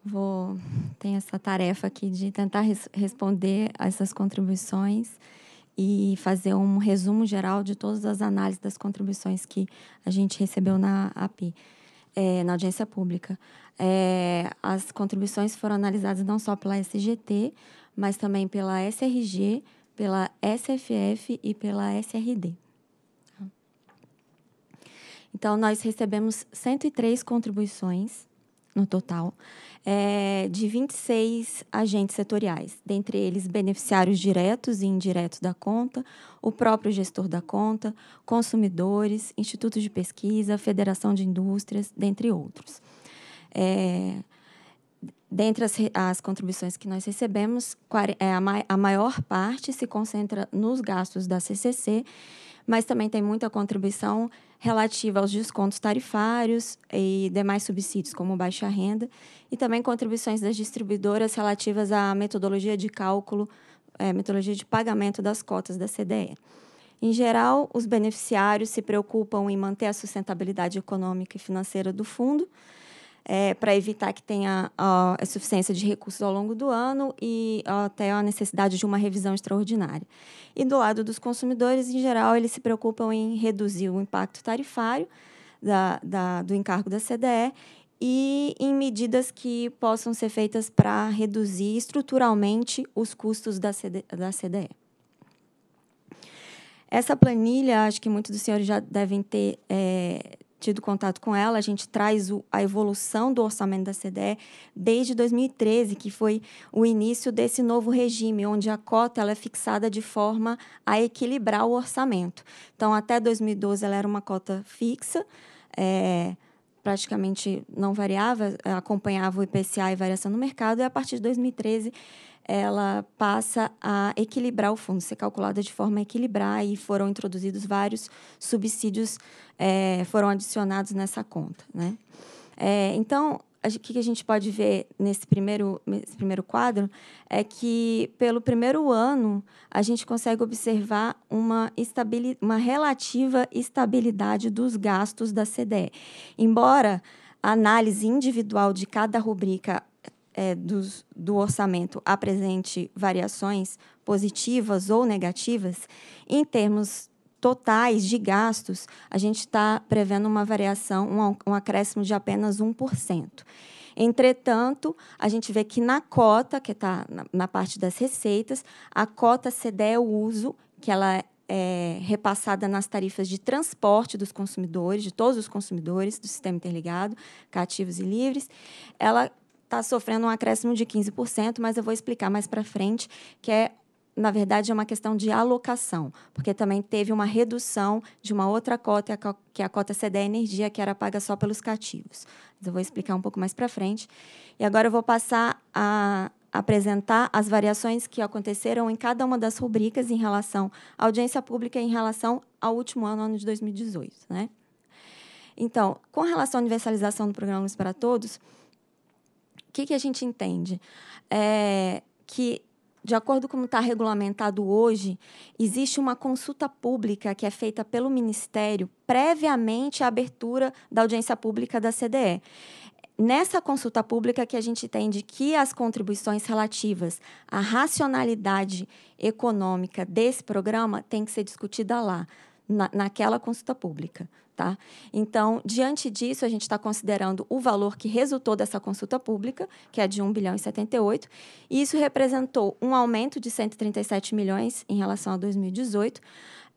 Vou ter essa tarefa aqui de tentar res responder a essas contribuições e fazer um resumo geral de todas as análises das contribuições que a gente recebeu na API, é, na audiência pública. É, as contribuições foram analisadas não só pela SGT, mas também pela SRG, pela SFF e pela SRD. Então, nós recebemos 103 contribuições no total, é, de 26 agentes setoriais, dentre eles beneficiários diretos e indiretos da conta, o próprio gestor da conta, consumidores, institutos de pesquisa, federação de indústrias, dentre outros. É, dentre as, as, contribuições que nós recebemos, é, a, maior parte se concentra nos gastos da CCC, mas também tem muita contribuição relativa aos descontos tarifários e demais subsídios, como baixa renda, e também contribuições das distribuidoras relativas à metodologia de cálculo, é, metodologia de pagamento das cotas da CDE. Em geral, os beneficiários se preocupam em manter a sustentabilidade econômica e financeira do fundo, é, para evitar que tenha a, a suficiência de recursos ao longo do ano e até a necessidade de uma revisão extraordinária. E do lado dos consumidores, em geral, eles se preocupam em reduzir o impacto tarifário da, da, do encargo da CDE e em medidas que possam ser feitas para reduzir estruturalmente os custos da, CD, da CDE. Essa planilha, acho que muitos dos senhores já devem ter é, tido contato com ela, a gente traz o, a evolução do orçamento da CDE desde 2013, que foi o início desse novo regime, onde a cota ela é fixada de forma a equilibrar o orçamento. Então, até 2012, ela era uma cota fixa, é, praticamente não variava, acompanhava o IPCA e variação no mercado, e a partir de 2013 ela passa a equilibrar o fundo, ser calculada de forma a equilibrar e foram introduzidos vários subsídios, é, foram adicionados nessa conta. Né? É, então, o que a gente pode ver nesse primeiro, nesse primeiro quadro é que, pelo primeiro ano, a gente consegue observar uma, uma relativa estabilidade dos gastos da CDE. Embora a análise individual de cada rubrica é, dos, do orçamento apresente variações positivas ou negativas, em termos totais de gastos, a gente está prevendo uma variação, um, um acréscimo de apenas 1%. Entretanto, a gente vê que na cota, que está na, na, parte das receitas, a cota CDE uso, que ela é repassada nas tarifas de transporte dos consumidores, de todos os consumidores do sistema interligado, cativos e livres, ela está sofrendo um acréscimo de 15%, mas eu vou explicar mais para frente que é na verdade, é uma questão de alocação, porque também teve uma redução de uma outra cota, que é a cota CDE Energia, que era paga só pelos cativos. Mas eu vou explicar um pouco mais para frente. E agora eu vou passar a apresentar as variações que aconteceram em cada uma das rubricas em relação à audiência pública em relação ao último ano, ano de 2018. Né? Então, com relação à universalização do Programa Luz para Todos, que, que a gente entende? É que de acordo com está regulamentado hoje, existe uma consulta pública que é feita pelo Ministério previamente à abertura da audiência pública da CDE. Nessa consulta pública que a gente entende que as contribuições relativas à racionalidade econômica desse programa têm que ser discutida lá, na, naquela consulta pública. Tá? Então, diante disso, a gente está considerando o valor que resultou dessa consulta pública, que é de 1 bilhão e 78, e isso representou um aumento de 137 milhões em relação a 2018,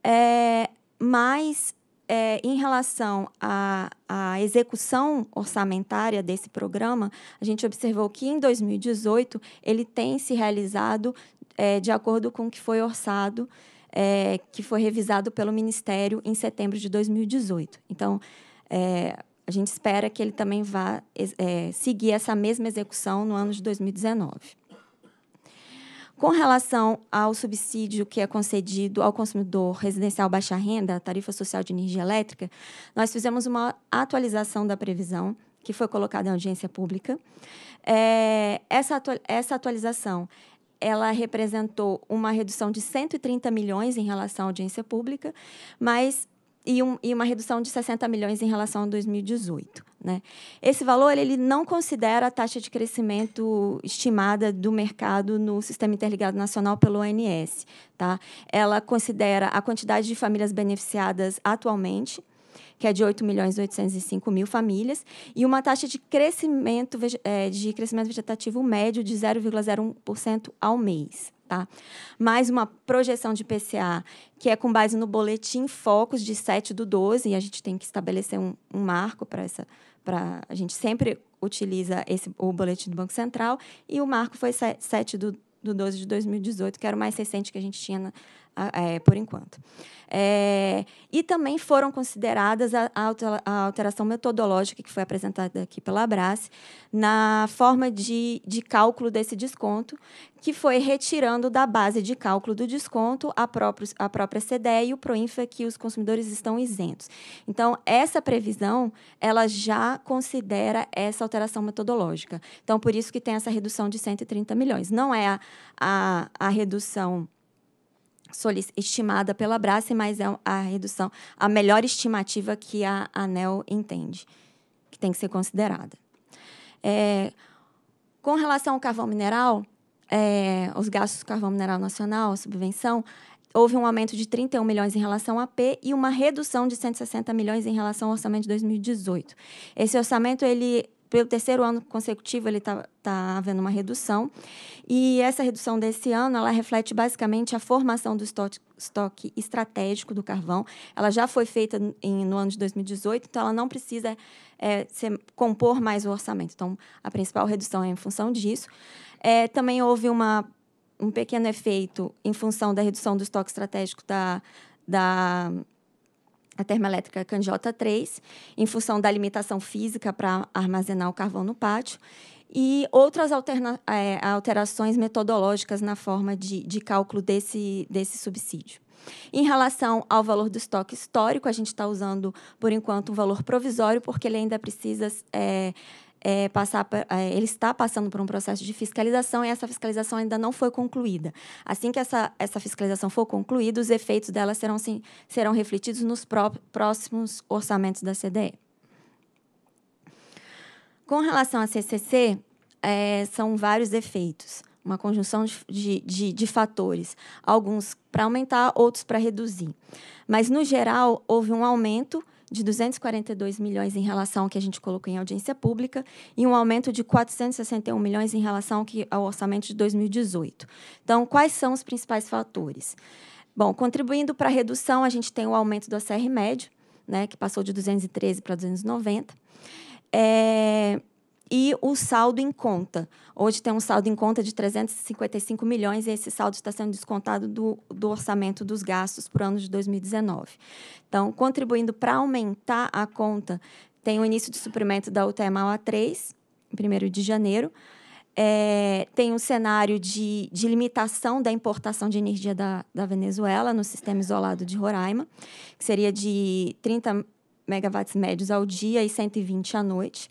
é, mas é, em relação à, à, execução orçamentária desse programa, a gente observou que em 2018 ele tem se realizado é, de acordo com o que foi orçado é, que foi revisado pelo Ministério em setembro de 2018. Então, é, a gente espera que ele também vá é, seguir essa mesma execução no ano de 2019. Com relação ao subsídio que é concedido ao consumidor residencial baixa renda, a tarifa social de energia elétrica, nós fizemos uma atualização da previsão que foi colocada em audiência pública. É, essa, essa atualização ela representou uma redução de 130 milhões em relação à audiência pública, mas e, um, e, uma redução de 60 milhões em relação a 2018. Né? Esse valor ele não considera a taxa de crescimento estimada do mercado no Sistema Interligado Nacional pelo ONS. Tá? Ela considera a quantidade de famílias beneficiadas atualmente, que é de 8 milhões e 805 mil famílias, e uma taxa de crescimento, é, de crescimento vegetativo médio de 0,01% ao mês. Tá? Mais uma projeção de PCA, que é com base no boletim Focus de 7 do 12, e a gente tem que estabelecer um, um marco para essa. Pra, a gente sempre utiliza esse, o boletim do Banco Central, e o marco foi 7 do, do 12 de 2018, que era o mais recente que a gente tinha na, é, por enquanto. É, e também foram consideradas a, a, alteração metodológica que foi apresentada aqui pela Abrace na forma de, de cálculo desse desconto, que foi retirando da base de cálculo do desconto a, próprio, a própria CDE e o Proinfa que os consumidores estão isentos. Então, essa previsão, ela já considera essa alteração metodológica. Então, por isso que tem essa redução de 130 milhões. Não é a, a, a redução estimada pela Brace, mas é a redução, a melhor estimativa que a ANEL entende, que tem que ser considerada. É, com relação ao carvão mineral, é, os gastos do carvão mineral nacional, a subvenção, houve um aumento de 31 milhões em relação ao AP e uma redução de 160 milhões em relação ao orçamento de 2018. Esse orçamento ele pelo terceiro ano consecutivo ele está tá havendo uma redução e essa redução desse ano ela reflete basicamente a formação do estoque, estoque estratégico do carvão. Ela já foi feita em, no ano de 2018, então ela não precisa é, ser, compor mais o orçamento. Então a principal redução é em função disso. É, também houve uma, um pequeno efeito em função da redução do estoque estratégico da, da a termoelétrica Candiota 3, em função da limitação física para armazenar o carvão no pátio, e outras alterna, é, alterações metodológicas na forma de, de cálculo desse, desse subsídio. Em relação ao valor do estoque histórico, a gente está usando, por enquanto, um valor provisório, porque ele ainda precisa é, é, passar, é, ele está passando por um processo de fiscalização e essa fiscalização ainda não foi concluída. Assim que essa, essa fiscalização for concluída, os efeitos dela serão, sim, serão refletidos nos pró próximos orçamentos da CDE. Com relação à CCC, é, são vários efeitos, uma conjunção de, de, de fatores, alguns para aumentar, outros para reduzir. Mas, no geral, houve um aumento de 242 milhões em relação ao que a gente colocou em audiência pública e um aumento de 461 milhões em relação ao, orçamento de 2018. Então, quais são os principais fatores? Bom, contribuindo para a redução, a gente tem o aumento do ACR médio, né, que passou de 213 para 290. É, e o saldo em conta. Hoje tem um saldo em conta de 355 milhões e esse saldo está sendo descontado do, do orçamento dos gastos para o ano de 2019. Então, contribuindo para aumentar a conta, tem o início de suprimento da UTMAL A3, em 1 de janeiro. É, tem um cenário de, de limitação da importação de energia da, da Venezuela no sistema isolado de Roraima, que seria de 30 megawatts médios ao dia e 120 à noite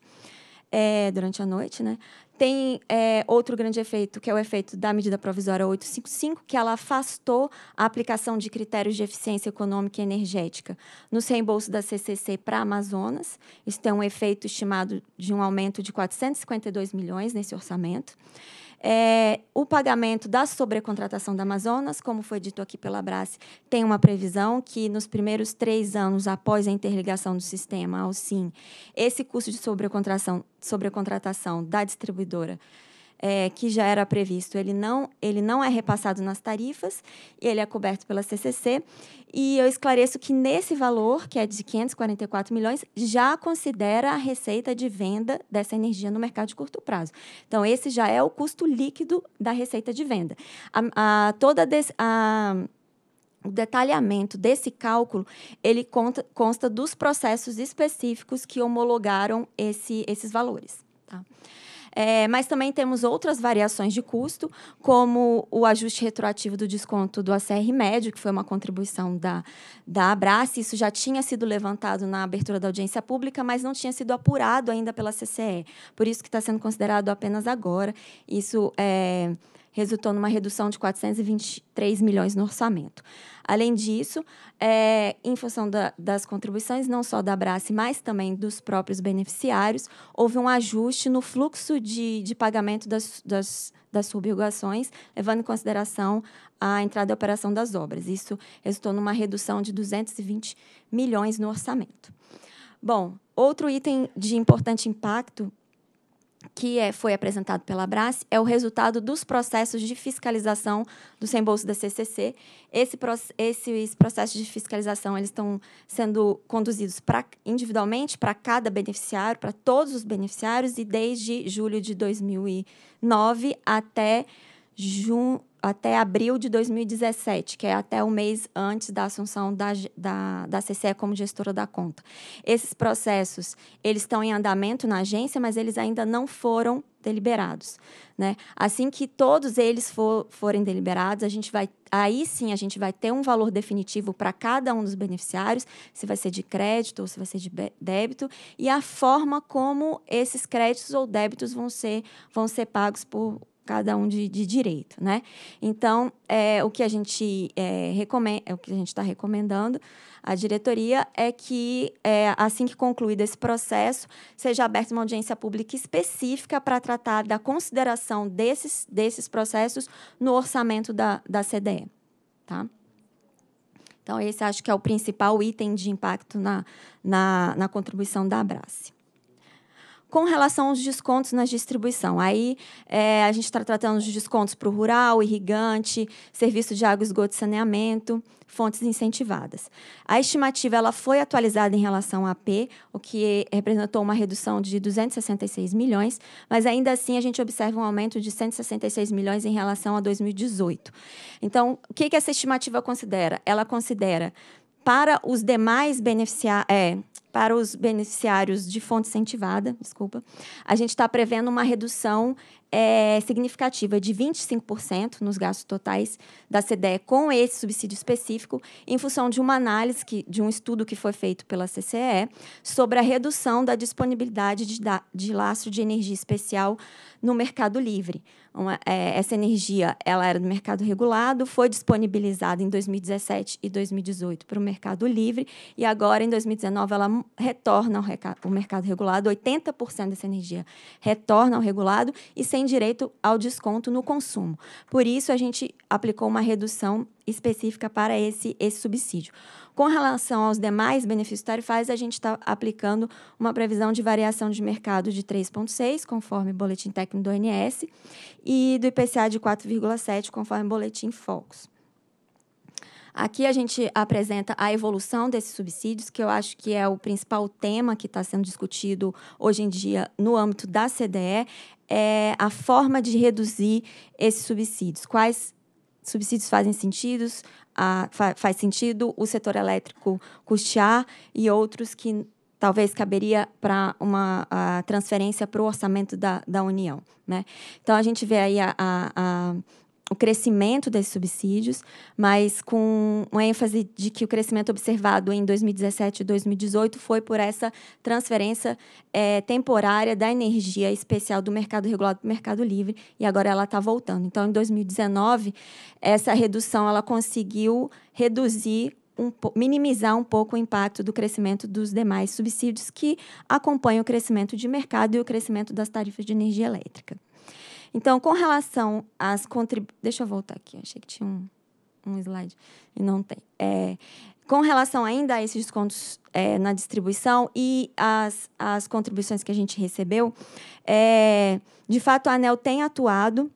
é, durante a noite, né? Tem é, outro grande efeito, que é o efeito da medida provisória 855, que ela afastou a aplicação de critérios de eficiência econômica e energética nos reembolsos da CCC para Amazonas. Isso tem um efeito estimado de um aumento de 452 milhões nesse orçamento. É, o pagamento da sobrecontratação da Amazonas, como foi dito aqui pela Brace, tem uma previsão que nos primeiros três anos após a interligação do sistema ao SIM, esse custo de sobrecontratação, sobrecontratação da distribuidora é, que já era previsto, ele não, ele não é repassado nas tarifas, ele é coberto pela CCC, e eu esclareço que nesse valor, que é de 544 milhões, já considera a receita de venda dessa energia no mercado de curto prazo. Então, esse já é o custo líquido da receita de venda. A, a toda des, a, o detalhamento desse cálculo ele conta, consta dos processos específicos que homologaram esse, esses valores. Tá? É, mas também temos outras variações de custo, como o ajuste retroativo do desconto do ACR médio, que foi uma contribuição da, da Abrace. Isso já tinha sido levantado na abertura da audiência pública, mas não tinha sido apurado ainda pela CCE. Por isso que está sendo considerado apenas agora. Isso é, resultou numa redução de 423 milhões no orçamento. Além disso, é, em função da, das contribuições, não só da Abrace, mas também dos próprios beneficiários, houve um ajuste no fluxo de, de pagamento das, das, das subobrigações, levando em consideração a entrada e operação das obras. Isso resultou numa redução de 220 milhões no orçamento. Bom, outro item de importante impacto que é, foi apresentado pela Brás é o resultado dos processos de fiscalização do reembolso da CCC. Esse, esses processos de fiscalização eles estão sendo conduzidos pra, individualmente para cada beneficiário, para todos os beneficiários, e desde julho de 2009 até junho até abril de 2017, que é até o mês antes da assunção da, da, da CCE como gestora da conta. Esses processos, eles estão em andamento na agência, mas eles ainda não foram deliberados. Né? Assim que todos eles for, forem deliberados, a gente vai, aí sim a gente vai ter um valor definitivo para cada um dos beneficiários, se vai ser de crédito ou se vai ser de débito, e a forma como esses créditos ou débitos vão ser, vão ser pagos por cada um de, de direito, né? Então, é, o que a gente é, recomenda, é o que a gente está recomendando à diretoria é que, é, assim que concluído esse processo, seja aberta uma audiência pública específica para tratar da consideração desses, desses processos no orçamento da, da CDE, tá? Então, esse acho que é o principal item de impacto na, na, na contribuição da Abrace. Com relação aos descontos na distribuição, aí é, a gente está tratando de descontos para o rural, irrigante, serviço de água, esgoto e saneamento, fontes incentivadas. A estimativa ela foi atualizada em relação à AP, o que representou uma redução de 266 milhões, mas ainda assim a gente observa um aumento de 166 milhões em relação a 2018. Então, o que, que essa estimativa considera? Ela considera para os demais beneficiários, é, para os beneficiários de fonte incentivada, desculpa, a gente está prevendo uma redução é, significativa de 25% nos gastos totais da CDE com esse subsídio específico, em função de uma análise, que, de um estudo que foi feito pela CCE sobre a redução da disponibilidade de, de lastro de energia especial no mercado livre. Uma, é, essa energia ela era do mercado regulado, foi disponibilizada em 2017 e 2018 para o mercado livre, e agora, em 2019, ela retorna ao, mercado regulado, 80% dessa energia retorna ao regulado e sem direito ao desconto no consumo. Por isso, a gente aplicou uma redução específica para esse, esse subsídio. Com relação aos demais benefícios tarifários, a gente está aplicando uma previsão de variação de mercado de 3,6, conforme o boletim técnico do ONS, e do IPCA de 4,7, conforme o boletim Focus. Aqui a gente apresenta a evolução desses subsídios, que eu acho que é o principal tema que está sendo discutido hoje em dia no âmbito da CDE, é a forma de reduzir esses subsídios. Quais subsídios fazem sentido, a, fa, faz sentido o setor elétrico custear e outros que talvez caberia para uma transferência para o orçamento da, da União. Né? Então, a gente vê aí a, a, o crescimento desses subsídios, mas com uma ênfase de que o crescimento observado em 2017 e 2018 foi por essa transferência é, temporária da energia especial do mercado regulado para o mercado livre, e agora ela está voltando. Então, em 2019, essa redução ela conseguiu reduzir um, minimizar um pouco o impacto do crescimento dos demais subsídios que acompanham o crescimento de mercado e o crescimento das tarifas de energia elétrica. Então, com relação às contribuições. Deixa eu voltar aqui, achei que tinha um, um slide e não tem. É, com relação ainda a esses descontos é, na distribuição e as, as contribuições que a gente recebeu, é, de fato, a ANEL tem atuado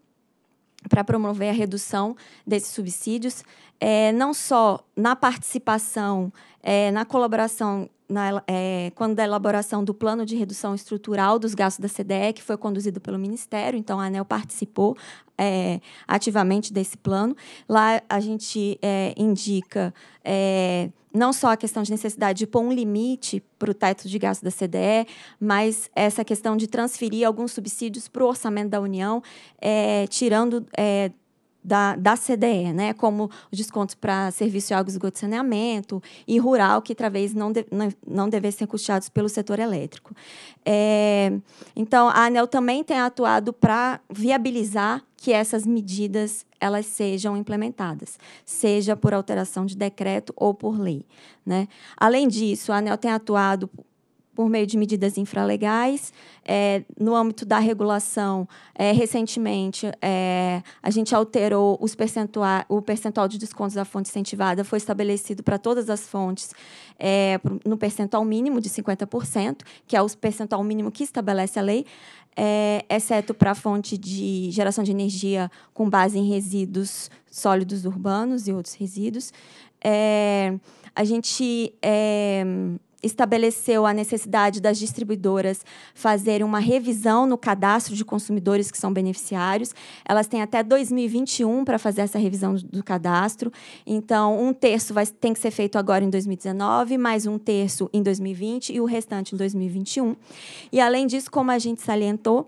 para promover a redução desses subsídios, é, não só na participação, é, na colaboração na, é, quando da elaboração do plano de redução estrutural dos gastos da CDE, que foi conduzido pelo Ministério, então a ANEL participou é, ativamente desse plano. Lá a gente é, indica é, não só a questão de necessidade de pôr um limite para o teto de gasto da CDE, mas essa questão de transferir alguns subsídios para o orçamento da União, é, tirando é, da, da CDE, né, como os descontos para serviço de água, esgoto e saneamento e rural, que talvez não, de, não, não devessem ser custeados pelo setor elétrico. É, então, a ANEL também tem atuado para viabilizar que essas medidas elas sejam implementadas, seja por alteração de decreto ou por lei. Né? Além disso, a ANEL tem atuado por meio de medidas infralegais. É, no âmbito da regulação, é, recentemente, é, a gente alterou os percentual, o percentual de descontos da fonte incentivada, foi estabelecido para todas as fontes é, no percentual mínimo de 50%, que é o percentual mínimo que estabelece a lei, é, exceto para a fonte de geração de energia com base em resíduos sólidos urbanos e outros resíduos. É, a gente estabeleceu a necessidade das distribuidoras fazerem uma revisão no cadastro de consumidores que são beneficiários. Elas têm até 2021 para fazer essa revisão do, cadastro. Então, um terço vai, tem que ser feito agora em 2019, mais um terço em 2020 e o restante em 2021. E, além disso, como a gente salientou,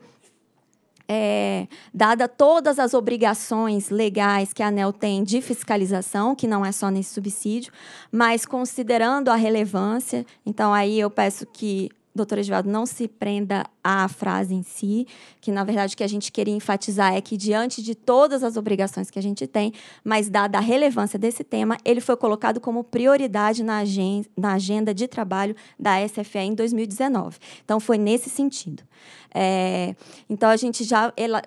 é, dada todas as obrigações legais que a ANEL tem de fiscalização, que não é só nesse subsídio, mas considerando a relevância, então aí eu peço que doutor Edvaldo não se prenda à frase em si, que na verdade o que a gente queria enfatizar é que diante de todas as obrigações que a gente tem, mas dada a relevância desse tema, ele foi colocado como prioridade na agenda, na agenda de trabalho da SFE em 2019. Então foi nesse sentido. É, então a gente já ela,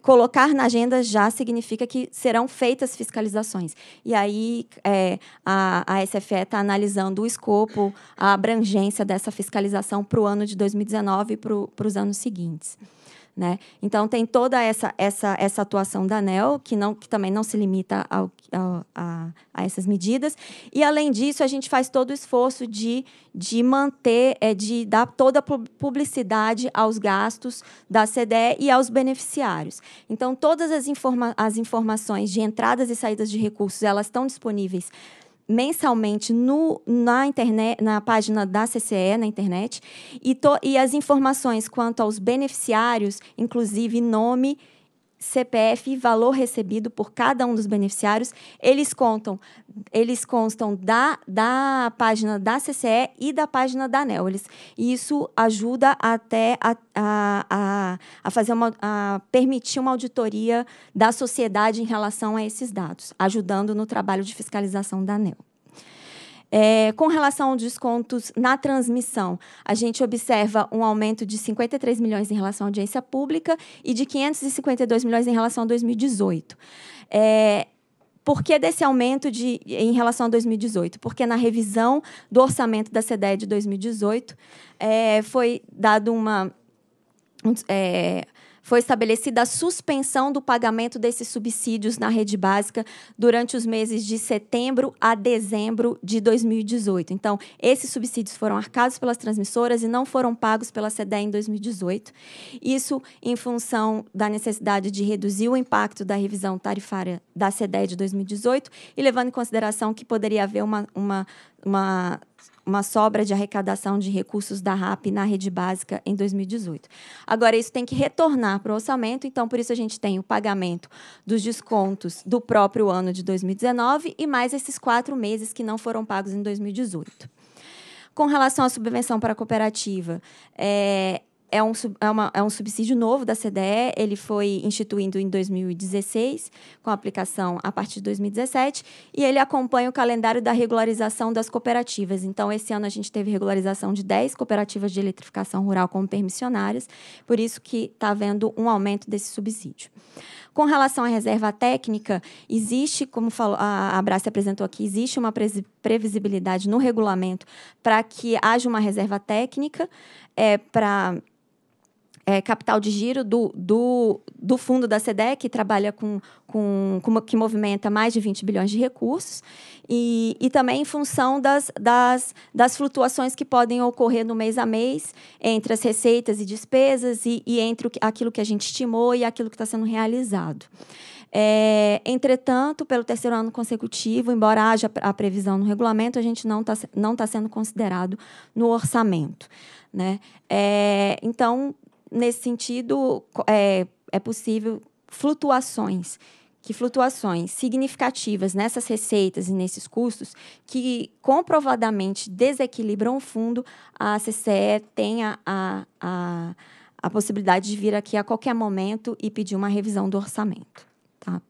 colocar na agenda já significa que serão feitas fiscalizações. E aí é, a, a SFE está analisando o escopo, a abrangência dessa fiscalização para o ano de 2019 e para os anos seguintes. Né? Então, tem toda essa, essa, essa atuação da ANEL, que, não, que também não se limita ao, ao, a, a essas medidas. E, além disso, a gente faz todo o esforço de, de manter, é, de dar toda a publicidade aos gastos da CDE e aos beneficiários. Então, todas as, informa as informações de entradas e saídas de recursos, elas estão disponíveis mensalmente no, na internet, na página da CCE na internet. E, to, e as informações quanto aos beneficiários, inclusive nome, CPF e valor recebido por cada um dos beneficiários, eles contam, eles constam da, da página da CCE e da página da ANEL. E isso ajuda até a, a, a, a fazer uma a permitir uma auditoria da sociedade em relação a esses dados, ajudando no trabalho de fiscalização da ANEL. É, com relação aos descontos na transmissão, a gente observa um aumento de 53 milhões em relação à audiência pública e de 552 milhões em relação a 2018. É, por que desse aumento de, em relação a 2018? Porque na revisão do orçamento da CDE de 2018 é, foi dado uma. É, foi estabelecida a suspensão do pagamento desses subsídios na rede básica durante os meses de setembro a dezembro de 2018. Então, esses subsídios foram arcados pelas transmissoras e não foram pagos pela CDE em 2018. Isso em função da necessidade de reduzir o impacto da revisão tarifária da CDE de 2018 e levando em consideração que poderia haver uma, uma, uma uma sobra de arrecadação de recursos da RAP na rede básica em 2018. Agora, isso tem que retornar para o orçamento, então, por isso a gente tem o pagamento dos descontos do próprio ano de 2019 e mais esses quatro meses que não foram pagos em 2018. Com relação à subvenção para a cooperativa, é, é um, é, uma, é um subsídio novo da CDE, ele foi instituído em 2016, com aplicação a partir de 2017, e ele acompanha o calendário da regularização das cooperativas. Então, esse ano a gente teve regularização de 10 cooperativas de eletrificação rural como permissionárias, por isso que está havendo um aumento desse subsídio. Com relação à reserva técnica, existe, como falou, a, a Brace apresentou aqui, existe uma previsibilidade no regulamento para que haja uma reserva técnica é, para é, capital de giro do, do, do fundo da SEDEC, que trabalha com, com, com, que movimenta mais de 20 bilhões de recursos, e, e também em função das, das, das flutuações que podem ocorrer no mês a mês entre as receitas e despesas e, e entre o, aquilo que a gente estimou e aquilo que está sendo realizado. É, entretanto, pelo terceiro ano consecutivo, embora haja a previsão no regulamento, a gente não está não tá sendo considerado no orçamento. Né? É, então, nesse sentido, é, é possível flutuações que flutuações significativas nessas receitas e nesses custos que comprovadamente desequilibram o fundo, a CCE tem a, a, a, a, possibilidade de vir aqui a qualquer momento e pedir uma revisão do orçamento. Tá?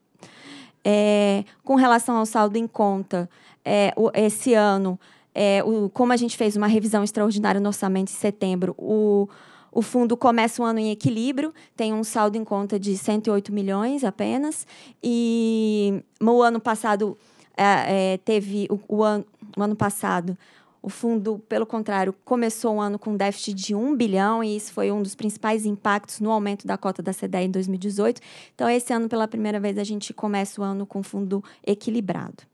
É, com relação ao saldo em conta, é, o, esse ano, é, o, como a gente fez uma revisão extraordinária no orçamento em setembro, o o fundo começa o ano em equilíbrio, tem um saldo em conta de 108 milhões apenas. E no ano passado, é, é, teve o, o, ano, o ano passado, o fundo, pelo contrário, começou o ano com déficit de 1 bilhão, e isso foi um dos principais impactos no aumento da cota da CDE em 2018. Então, esse ano, pela primeira vez, a gente começa o ano com fundo equilibrado.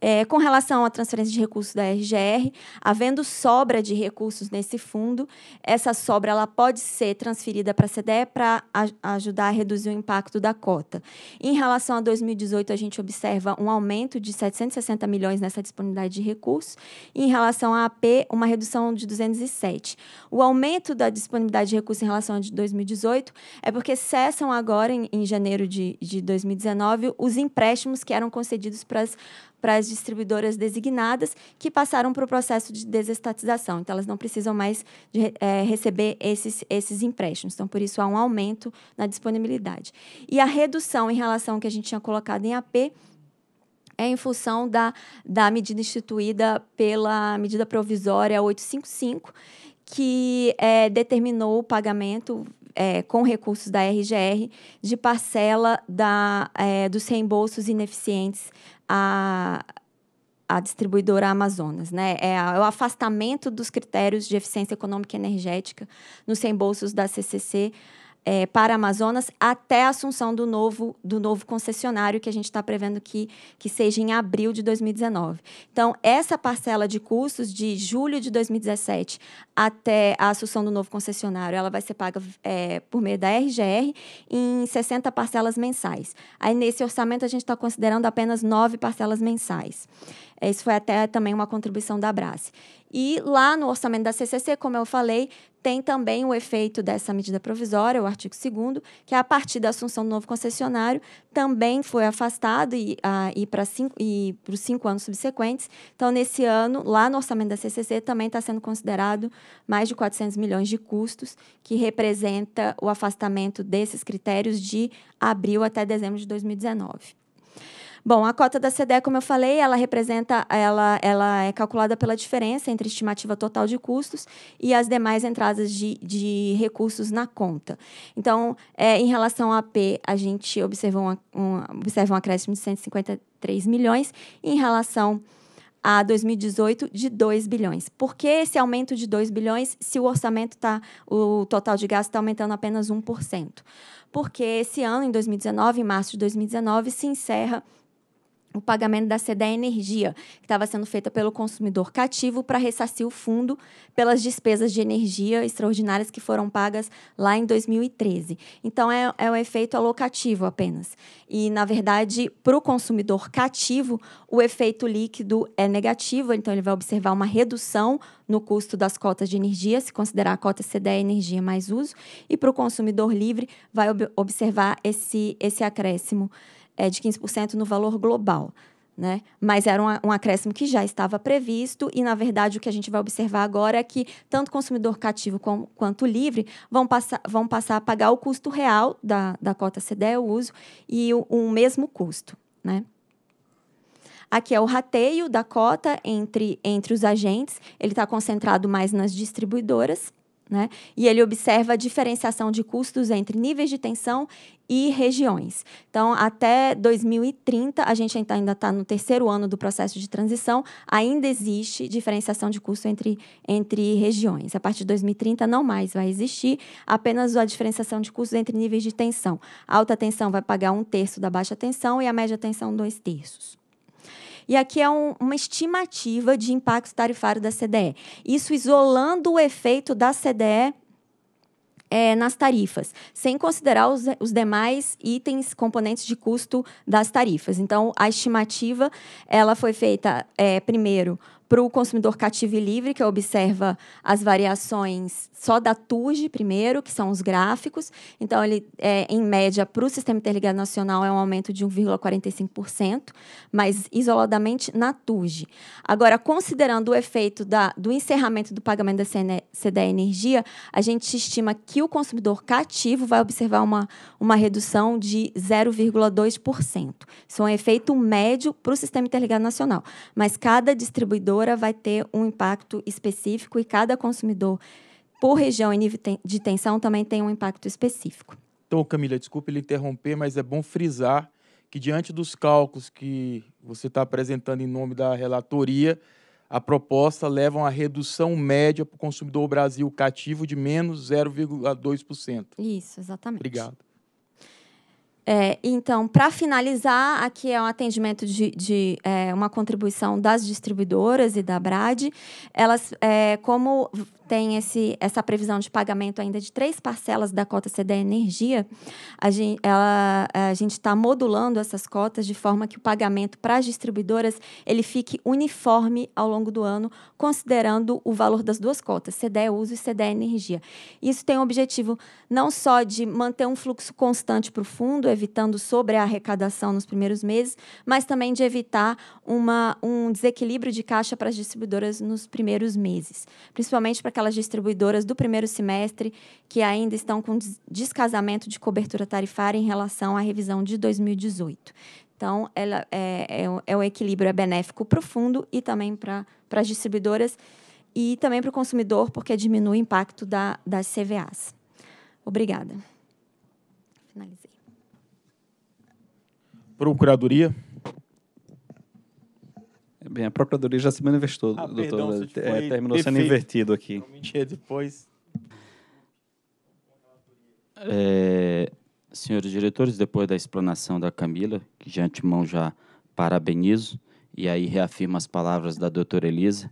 É, com relação à transferência de recursos da RGR, havendo sobra de recursos nesse fundo, essa sobra ela pode ser transferida para a CDE para ajudar a reduzir o impacto da cota. Em relação a 2018, a gente observa um aumento de 760 milhões nessa disponibilidade de recursos, e em relação à AP, uma redução de 207. O aumento da disponibilidade de recursos em relação a 2018 é porque cessam agora, em, em janeiro de, de 2019, os empréstimos que eram concedidos para as para as distribuidoras designadas que passaram para o processo de desestatização. Então, elas não precisam mais de, é, receber esses, esses empréstimos. Então, por isso, há um aumento na disponibilidade. E a redução em relação ao que a gente tinha colocado em AP é em função da, da medida instituída pela medida provisória 855, que é, determinou o pagamento é, com recursos da RGR de parcela da, é, dos reembolsos ineficientes a, a distribuidora Amazonas, né? É, é, o afastamento dos critérios de eficiência econômica e energética nos reembolsos da CCC é, para Amazonas até a assunção do novo, do novo concessionário, que a gente está prevendo que, que seja em abril de 2019. Então, essa parcela de custos de julho de 2017 até a assunção do novo concessionário, ela vai ser paga é, por meio da RGR em 60 parcelas mensais. Aí, nesse orçamento, a gente está considerando apenas nove parcelas mensais. Isso foi até também uma contribuição da Brás. E lá no orçamento da CCC, como eu falei, tem também o efeito dessa medida provisória, o artigo 2 que a partir da assunção do novo concessionário também foi afastado e, e para os cinco anos subsequentes. Então, nesse ano, lá no orçamento da CCC, também está sendo considerado mais de 400 milhões de custos, que representa o afastamento desses critérios de abril até dezembro de 2019. Bom, a cota da CDE, como eu falei, ela representa, ela, ela é calculada pela diferença entre estimativa total de custos e as demais entradas de, de recursos na conta. Então, é, em relação à AP, a gente observa um, um, observa um acréscimo de 153 milhões, em relação a 2018 de 2 bilhões. Por que esse aumento de 2 bilhões se o orçamento está, o total de gasto está aumentando apenas 1%? Porque esse ano, em 2019, em março de 2019, se encerra o pagamento da CDE Energia, que estava sendo feita pelo consumidor cativo para ressarcir o fundo pelas despesas de energia extraordinárias que foram pagas lá em 2013. Então, é, é um efeito alocativo apenas. E, na verdade, para o consumidor cativo, o efeito líquido é negativo, então ele vai observar uma redução no custo das cotas de energia, se considerar a cota CDE Energia mais uso, e para o consumidor livre, vai ob observar esse, esse acréscimo é, de 15% no valor global. Né? Mas era um, um, acréscimo que já estava previsto, e, na verdade, o que a gente vai observar agora é que tanto consumidor cativo com, quanto livre vão passar, vão passar a pagar o custo real da, da cota CDE, o uso, e o, o mesmo custo. Né? Aqui é o rateio da cota entre, entre os agentes, ele está concentrado mais nas distribuidoras, né? E ele observa a diferenciação de custos entre níveis de tensão e regiões. Então, até 2030, a gente ainda está no terceiro ano do processo de transição, ainda existe diferenciação de custo entre, entre regiões. A partir de 2030, não mais vai existir, apenas a diferenciação de custos entre níveis de tensão. A alta tensão vai pagar um terço da baixa tensão e a média tensão, dois terços. E aqui é um, uma estimativa de impacto tarifário da CDE. Isso isolando o efeito da CDE é, nas tarifas, sem considerar os, os demais itens, componentes de custo das tarifas. Então, a estimativa ela foi feita, é, primeiro, para o consumidor cativo e livre, que observa as variações só da TUG primeiro, que são os gráficos. Então, ele, é, em média, para o Sistema Interligado Nacional, é um aumento de 1,45%, mas isoladamente na TUG. Agora, considerando o efeito da, do encerramento do pagamento da CDE Energia, a gente estima que o consumidor cativo vai observar uma, uma redução de 0,2%. Isso é um efeito médio para o Sistema Interligado Nacional. Mas cada distribuidor vai ter um impacto específico e cada consumidor, por região e nível de tensão, também tem um impacto específico. Então, Camila, desculpe lhe interromper, mas é bom frisar que, diante dos cálculos que você está apresentando em nome da relatoria, a proposta leva a uma redução média para o consumidor Brasil cativo de menos 0,2%. Isso, exatamente. Obrigado. É, então, para finalizar, aqui é um atendimento de, de é, uma contribuição das distribuidoras e da BRAD. Elas, é, como tem esse, essa previsão de pagamento ainda de três parcelas da cota CDE Energia, a gente está modulando essas cotas de forma que o pagamento para as distribuidoras ele fique uniforme ao longo do ano, considerando o valor das duas cotas, CDE Uso e CDE Energia. Isso tem o objetivo não só de manter um fluxo constante para o fundo, evitando sobre a arrecadação nos primeiros meses, mas também de evitar uma, um desequilíbrio de caixa para as distribuidoras nos primeiros meses, principalmente para aquelas distribuidoras do primeiro semestre que ainda estão com descasamento de cobertura tarifária em relação à revisão de 2018. Então, ela é, é, é o equilíbrio é benéfico para o fundo e também para as distribuidoras e também para o consumidor, porque diminui o impacto da, das CVAs. Obrigada. Finalizei. Procuradoria. Bem, a Procuradoria já se manifestou, ah, doutor. Perdão, é, terminou sendo invertido aqui. depois. É, senhores diretores, depois da explanação da Camila, que de antemão já parabenizo, e aí reafirmo as palavras da doutora Elisa,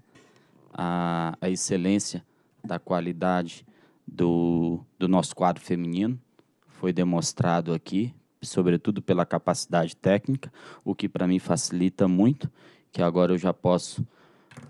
a, a excelência da qualidade do, do nosso quadro feminino foi demonstrado aqui, sobretudo pela capacidade técnica, o que para mim facilita muito que agora eu já posso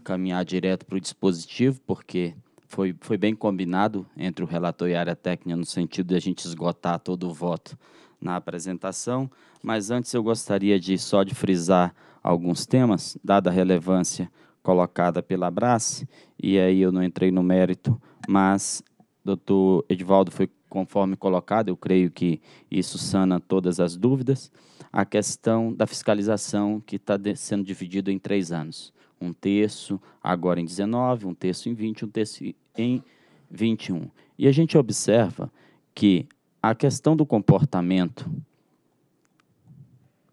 caminhar direto para o dispositivo, porque foi, foi bem combinado entre o relator e a área técnica no sentido de a gente esgotar todo o voto na apresentação, mas antes eu gostaria de só de frisar alguns temas, dada a relevância colocada pela Brace, e aí eu não entrei no mérito, mas doutor Edvaldo foi conforme colocado, eu creio que isso sana todas as dúvidas a questão da fiscalização que está sendo dividido em três anos. Um terço agora em 19, um terço em 20, um terço em 21. E a gente observa que a questão do comportamento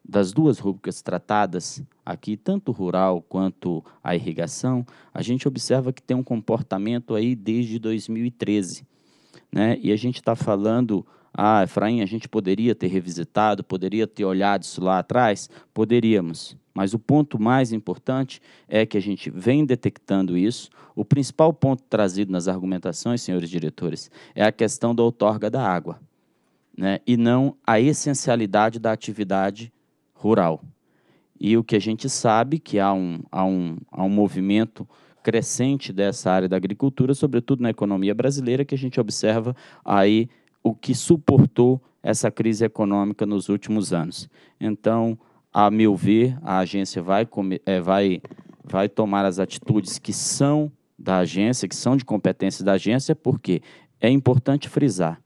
das duas rubricas tratadas aqui, tanto rural quanto a irrigação, a gente observa que tem um comportamento aí desde 2013. Né? E a gente está falando ah, Efraim, a gente poderia ter revisitado, poderia ter olhado isso lá atrás? Poderíamos. Mas o ponto mais importante é que a gente vem detectando isso. O principal ponto trazido nas argumentações, senhores diretores, é a questão da outorga da água, né? e não a essencialidade da atividade rural. E o que a gente sabe que há um, há um, há um movimento crescente dessa área da agricultura, sobretudo na economia brasileira, que a gente observa aí o que suportou essa crise econômica nos últimos anos. Então, a meu ver, a agência vai, é, vai, vai tomar as atitudes que são da agência, que são de competência da agência, porque é importante frisar.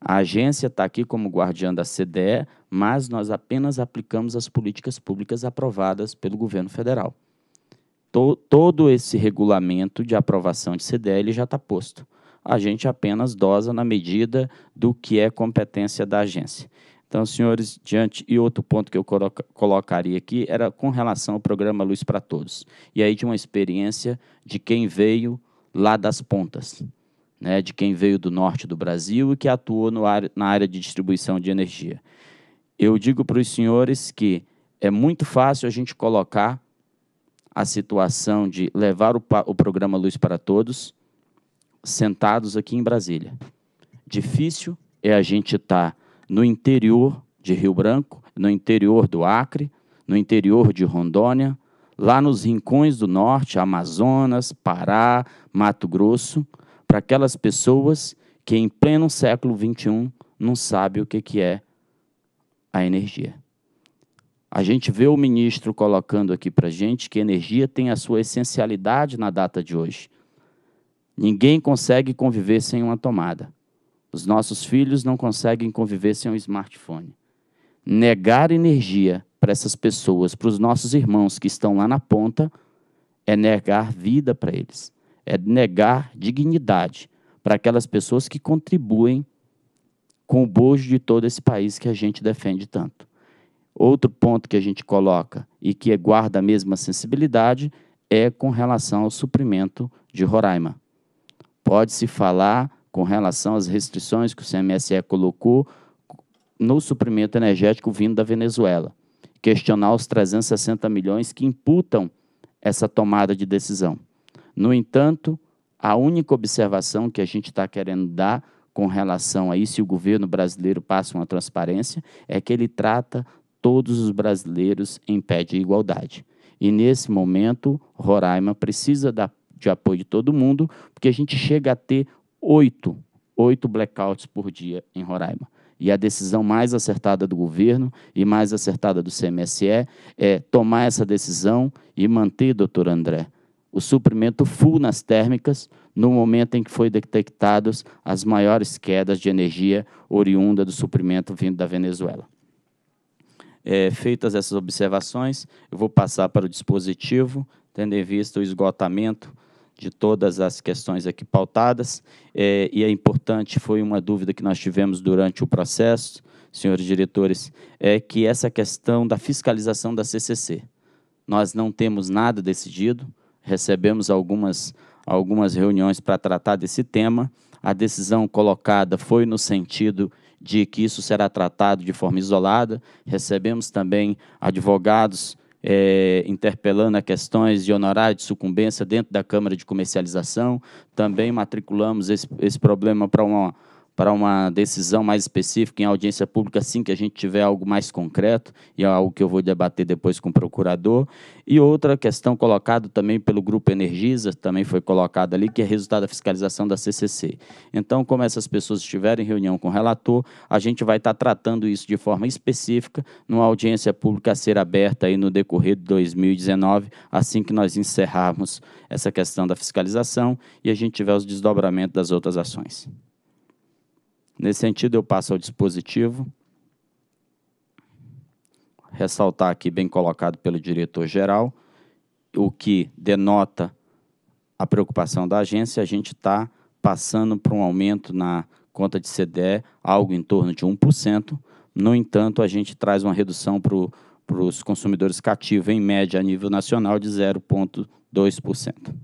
A agência está aqui como guardiã da CDE, mas nós apenas aplicamos as políticas públicas aprovadas pelo governo federal. Todo esse regulamento de aprovação de CDE ele já está posto a gente apenas dosa na medida do que é competência da agência. Então, senhores, diante, e outro ponto que eu coloca, colocaria aqui era com relação ao programa Luz para Todos. E aí de uma experiência de quem veio lá das pontas, né, de quem veio do norte do Brasil e que atuou área, na área de distribuição de energia. Eu digo para os senhores que é muito fácil a gente colocar a situação de levar o, o programa Luz para Todos sentados aqui em Brasília. Difícil é a gente estar tá no interior de Rio Branco, no interior do Acre, no interior de Rondônia, lá nos rincões do norte, Amazonas, Pará, Mato Grosso, para aquelas pessoas que em pleno século XXI não sabem o que, que é a energia. A gente vê o ministro colocando aqui para gente que energia tem a sua essencialidade na data de hoje. Ninguém consegue conviver sem uma tomada. Os nossos filhos não conseguem conviver sem um smartphone. Negar energia para essas pessoas, para os nossos irmãos que estão lá na ponta, é negar vida para eles. É negar dignidade para aquelas pessoas que contribuem com o bojo de todo esse país que a gente defende tanto. Outro ponto que a gente coloca e que guarda a mesma sensibilidade é com relação ao suprimento de Roraima. Pode-se falar com relação às restrições que o CMSE colocou no suprimento energético vindo da Venezuela. Questionar os 360 milhões que imputam essa tomada de decisão. No entanto, a única observação que a gente está querendo dar com relação a isso, e o governo brasileiro passa uma transparência, é que ele trata todos os brasileiros em pé de igualdade. E nesse momento, Roraima precisa da, de apoio de todo mundo, porque a gente chega a ter oito, oito blackouts por dia em Roraima. E a decisão mais acertada do governo e mais acertada do CMSE é tomar essa decisão e manter, doutor André, o suprimento full nas térmicas no momento em que foi detectadas as maiores quedas de energia oriunda do suprimento vindo da Venezuela. É, feitas essas observações, eu vou passar para o dispositivo, tendo em vista o esgotamento de todas as questões aqui pautadas, é, e é importante, foi uma dúvida que nós tivemos durante o processo, senhores diretores, é que essa questão da fiscalização da CCC. Nós não temos nada decidido, recebemos algumas, algumas reuniões para tratar desse tema. A decisão colocada foi no sentido de que isso será tratado de forma isolada. Recebemos também advogados é, interpelando a questões de honorário de sucumbência dentro da Câmara de Comercialização. Também matriculamos esse, esse problema para uma para uma decisão mais específica em audiência pública, assim que a gente tiver algo mais concreto, e é algo que eu vou debater depois com o procurador. E outra questão colocada também pelo Grupo Energisa, também foi colocada ali, que é resultado da fiscalização da CCC. Então, como essas pessoas estiverem em reunião com o relator, a gente vai estar tratando isso de forma específica numa audiência pública a ser aberta aí no decorrer de 2019, assim que nós encerrarmos essa questão da fiscalização e a gente tiver os desdobramentos das outras ações. Nesse sentido, eu passo ao dispositivo. Ressaltar aqui, bem colocado pelo diretor-geral, o que denota a preocupação da agência, a gente está passando para um aumento na conta de CDE, algo em torno de 1%. No entanto, a gente traz uma redução para os consumidores cativos, em média, a nível nacional, de 0,2%.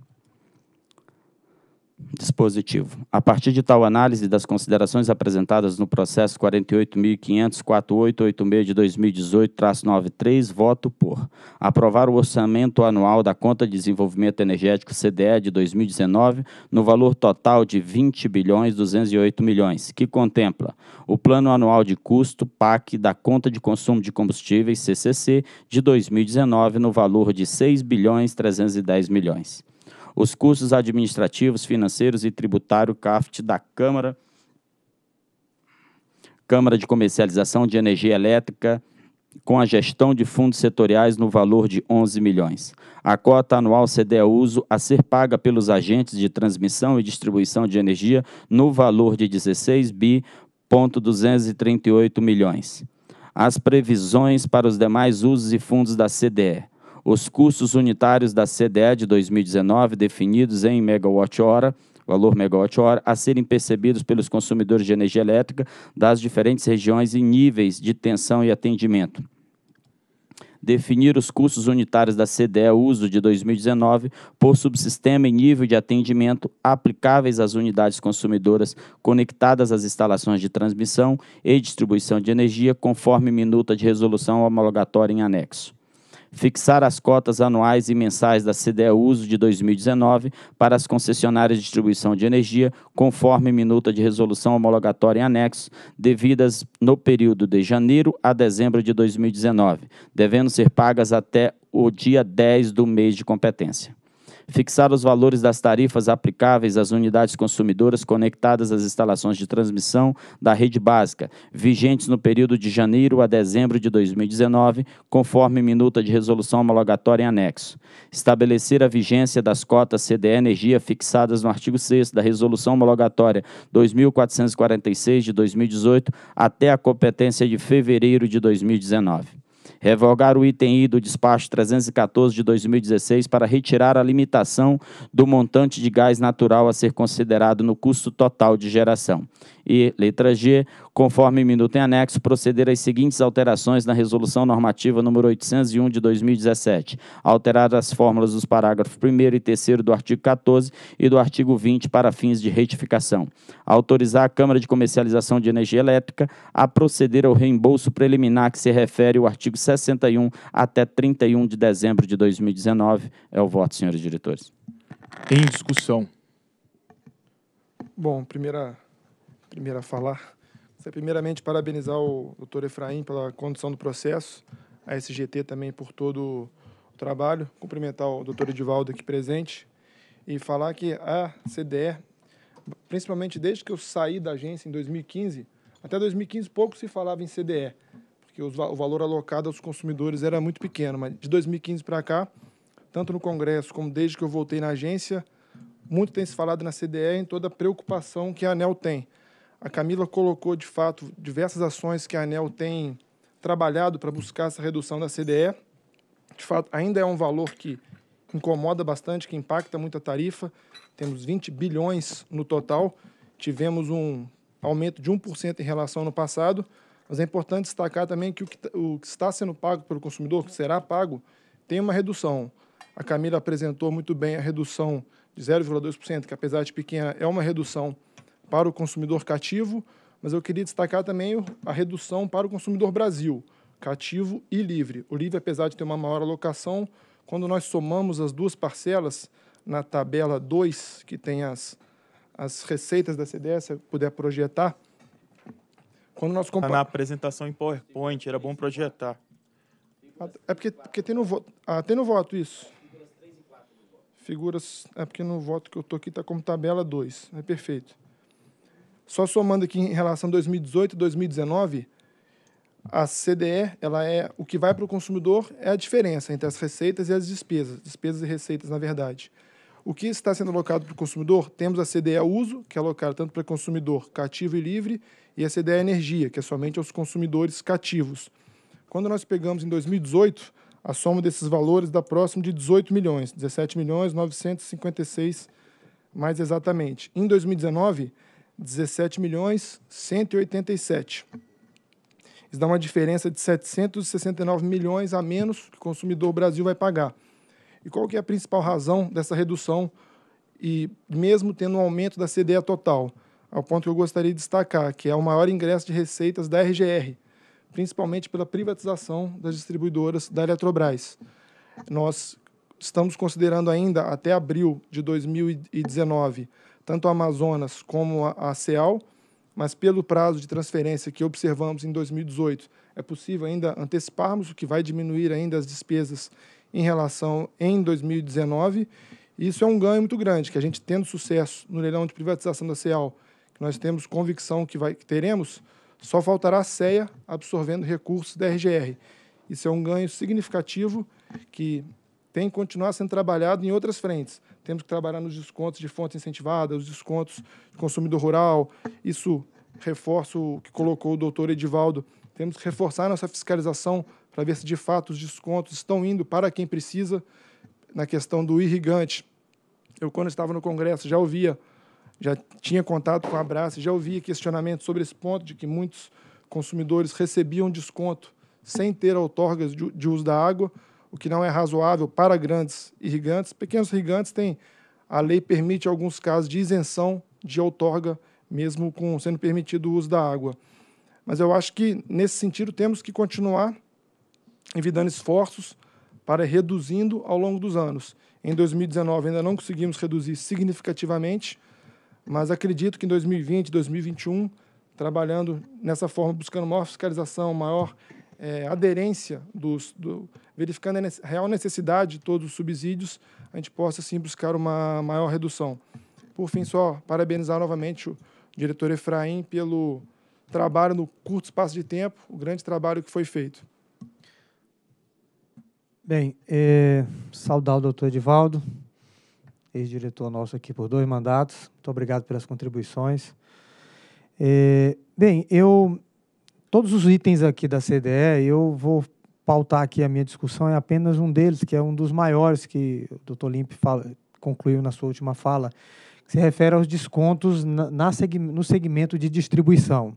Dispositivo. A partir de tal análise das considerações apresentadas no processo 48.500.4886 de 2018-93, voto por aprovar o orçamento anual da Conta de Desenvolvimento Energético CDE de 2019 no valor total de 20 bilhões 208 milhões, que contempla o Plano Anual de Custo PAC da Conta de Consumo de Combustíveis CCC de 2019 no valor de 6 bilhões 310 milhões os custos administrativos, financeiros e tributário CAFT da Câmara, Câmara de Comercialização de Energia Elétrica, com a gestão de fundos setoriais no valor de 11 milhões. A cota anual CDE uso a ser paga pelos agentes de transmissão e distribuição de energia no valor de 16 bi 238 milhões. As previsões para os demais usos e fundos da CDE os custos unitários da CDE de 2019, definidos em megawatt-hora, valor megawatt-hora, a serem percebidos pelos consumidores de energia elétrica das diferentes regiões e níveis de tensão e atendimento. Definir os custos unitários da CDE uso de 2019 por subsistema e nível de atendimento aplicáveis às unidades consumidoras conectadas às instalações de transmissão e distribuição de energia, conforme minuta de resolução homologatória em anexo fixar as cotas anuais e mensais da CDE Uso de 2019 para as concessionárias de distribuição de energia, conforme minuta de resolução homologatória em anexo, devidas no período de janeiro a dezembro de 2019, devendo ser pagas até o dia 10 do mês de competência fixar os valores das tarifas aplicáveis às unidades consumidoras conectadas às instalações de transmissão da rede básica, vigentes no período de janeiro a dezembro de 2019, conforme minuta de resolução homologatória em anexo. Estabelecer a vigência das cotas CDE Energia fixadas no artigo 6 da resolução homologatória 2446 de 2018 até a competência de fevereiro de 2019 revogar o item I do despacho 314 de 2016 para retirar a limitação do montante de gás natural a ser considerado no custo total de geração. E, letra G, conforme minuto em anexo, proceder às seguintes alterações na Resolução Normativa número 801 de 2017. Alterar as fórmulas dos parágrafos 1 e 3 do artigo 14 e do artigo 20 para fins de retificação. Autorizar a Câmara de Comercialização de Energia Elétrica a proceder ao reembolso preliminar que se refere ao artigo 61 até 31 de dezembro de 2019. É o voto, senhores diretores. Em discussão. Bom, primeira, primeira a falar. Primeiramente, parabenizar o doutor Efraim pela condução do processo, a SGT também por todo o trabalho, cumprimentar o doutor Edivaldo aqui presente e falar que a CDE, principalmente desde que eu saí da agência em 2015, até 2015 pouco se falava em CDE, porque o valor alocado aos consumidores era muito pequeno, mas de 2015 para cá, tanto no Congresso como desde que eu voltei na agência, muito tem se falado na CDE em toda a preocupação que a ANEL tem. A Camila colocou, de fato, diversas ações que a ANEL tem trabalhado para buscar essa redução da CDE. De fato, ainda é um valor que incomoda bastante, que impacta muito a tarifa. Temos 20 bilhões no total. Tivemos um aumento de 1% em relação ao ano passado, mas é importante destacar também que o que, o que está sendo pago pelo consumidor, que será pago, tem uma redução. A Camila apresentou muito bem a redução de 0,2%, que apesar de pequena, é uma redução para o consumidor cativo, mas eu queria destacar também a redução para o consumidor Brasil, cativo e livre. O livre, apesar de ter uma maior alocação, quando nós somamos as duas parcelas na tabela 2, que tem as, as receitas da CDS, se puder projetar, quando nós compa... Na apresentação em PowerPoint, era bom projetar. É porque, porque tem, no voto, ah, tem no voto isso figuras, é porque no voto que eu estou aqui está como tabela 2, é perfeito. Só somando aqui em relação a 2018 e 2019, a CDE, ela é o que vai para o consumidor é a diferença entre as receitas e as despesas, despesas e receitas, na verdade. O que está sendo alocado para o consumidor? Temos a CDE uso, que é alocada tanto para consumidor cativo e livre, e a CDE energia, que é somente aos consumidores cativos. Quando nós pegamos em 2018, a soma desses valores dá próximo de 18 milhões, 17 milhões 956 mais exatamente. Em 2019, 17 milhões 187. Isso dá uma diferença de 769 milhões a menos que o consumidor Brasil vai pagar. E qual que é a principal razão dessa redução e mesmo tendo um aumento da CDE total? Ao ponto que eu gostaria de destacar, que é o maior ingresso de receitas da RGR, principalmente pela privatização das distribuidoras da Eletrobras. Nós estamos considerando ainda, até abril de 2019, tanto a Amazonas como a CEAL, mas pelo prazo de transferência que observamos em 2018, é possível ainda anteciparmos o que vai diminuir ainda as despesas em relação em 2019. E isso é um ganho muito grande, que a gente tendo sucesso no leilão de privatização da CEAL, que nós temos convicção que, vai, que teremos, só faltará a CEA absorvendo recursos da RGR. Isso é um ganho significativo que tem que continuar sendo trabalhado em outras frentes. Temos que trabalhar nos descontos de fontes incentivadas, os descontos de consumidor rural. Isso reforça o que colocou o doutor Edivaldo. Temos que reforçar nossa fiscalização para ver se de fato os descontos estão indo para quem precisa. Na questão do irrigante, eu, quando estava no Congresso, já ouvia já tinha contato com a Abraço, já ouvia questionamentos sobre esse ponto, de que muitos consumidores recebiam desconto sem ter outorgas de uso da água, o que não é razoável para grandes irrigantes. Pequenos irrigantes têm, a lei permite alguns casos de isenção de outorga, mesmo com sendo permitido o uso da água. Mas eu acho que, nesse sentido, temos que continuar envidando esforços para reduzindo ao longo dos anos. Em 2019 ainda não conseguimos reduzir significativamente, mas acredito que em 2020, 2021, trabalhando nessa forma, buscando maior fiscalização, maior é, aderência, dos, do, verificando a real necessidade de todos os subsídios, a gente possa sim buscar uma maior redução. Por fim, só parabenizar novamente o diretor Efraim pelo trabalho no curto espaço de tempo, o grande trabalho que foi feito. Bem, é, saudar o doutor Edivaldo, ex-diretor nosso aqui por dois mandatos. Muito obrigado pelas contribuições. É, bem, eu todos os itens aqui da CDE, eu vou pautar aqui a minha discussão é apenas um deles, que é um dos maiores que o Dr. Limp concluiu na sua última fala, que se refere aos descontos na, na no segmento de distribuição.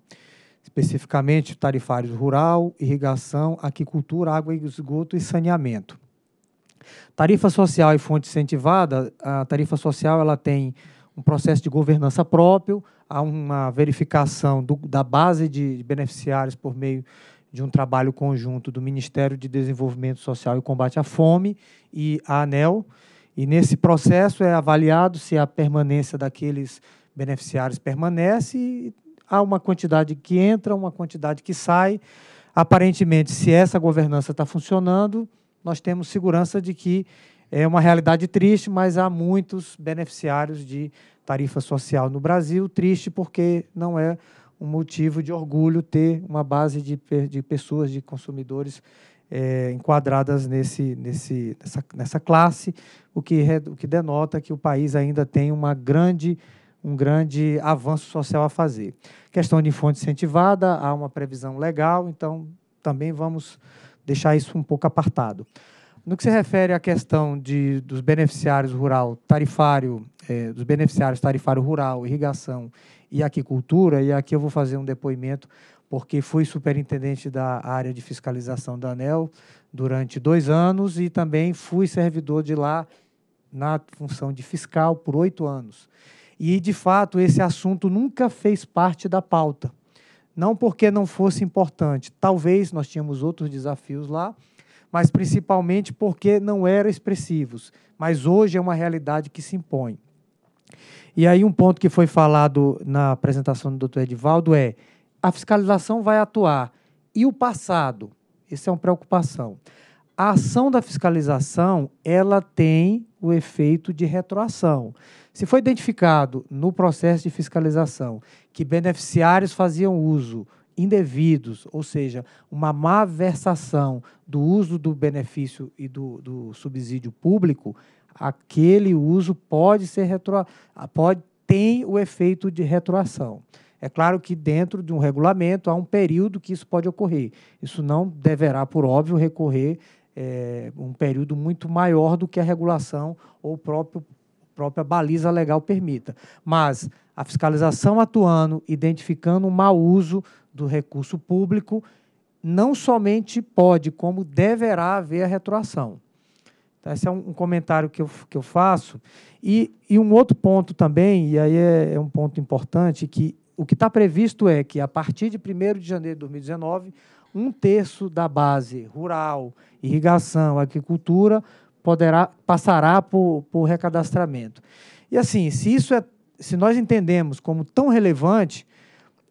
especificamente tarifários rural, irrigação, aquicultura, água e esgoto e saneamento. Tarifa social e fonte incentivada, a tarifa social ela tem um processo de governança próprio, há uma verificação do, da base de beneficiários por meio de um trabalho conjunto do Ministério de Desenvolvimento Social e Combate à Fome e a ANEL, e nesse processo é avaliado se a permanência daqueles beneficiários permanece há uma quantidade que entra, uma quantidade que sai. Aparentemente, se essa governança está funcionando, nós temos segurança de que é uma realidade triste, mas há muitos beneficiários de tarifa social no Brasil. Triste porque não é um motivo de orgulho ter uma base de, de pessoas, de consumidores é, enquadradas nesse, nesse, nessa, nessa classe, o que, o que denota que o país ainda tem uma grande, um grande avanço social a fazer. Questão de fonte incentivada, há uma previsão legal, então também vamos deixar isso um pouco apartado. No que se refere à questão de, dos beneficiários rural tarifário, é, dos beneficiários tarifário rural, irrigação e aquicultura, e aqui eu vou fazer um depoimento porque fui superintendente da área de fiscalização da ANEL durante dois anos e também fui servidor de lá na função de fiscal por oito anos. E, de fato, esse assunto nunca fez parte da pauta. Não porque não fosse importante, talvez nós tínhamos outros desafios lá, mas principalmente porque não eram expressivos. Mas hoje é uma realidade que se impõe. E aí, um ponto que foi falado na apresentação do doutor Edivaldo é a fiscalização vai atuar. E o passado? Isso é uma preocupação. A ação da fiscalização, ela tem o efeito de retroação. Se foi identificado no processo de fiscalização que beneficiários faziam uso indevidos, ou seja, uma má versação do uso do benefício e do, do subsídio público, aquele uso pode ser retro, pode tem o efeito de retroação. É claro que dentro de um regulamento há um período que isso pode ocorrer. Isso não deverá, por óbvio, recorrer é, um período muito maior do que a regulação ou próprio própria baliza legal permita. Mas a fiscalização atuando, identificando um mau uso do recurso público, não somente pode, como deverá haver a retroação. Então, esse é um, comentário que eu, que eu faço. E, e um outro ponto também, e aí é, é um ponto importante, que o que está previsto é que, a partir de 1 de janeiro de 2019, um terço da base rural, irrigação, agricultura, poderá, passará por, por recadastramento. E assim, se isso é, se nós entendemos como tão relevante,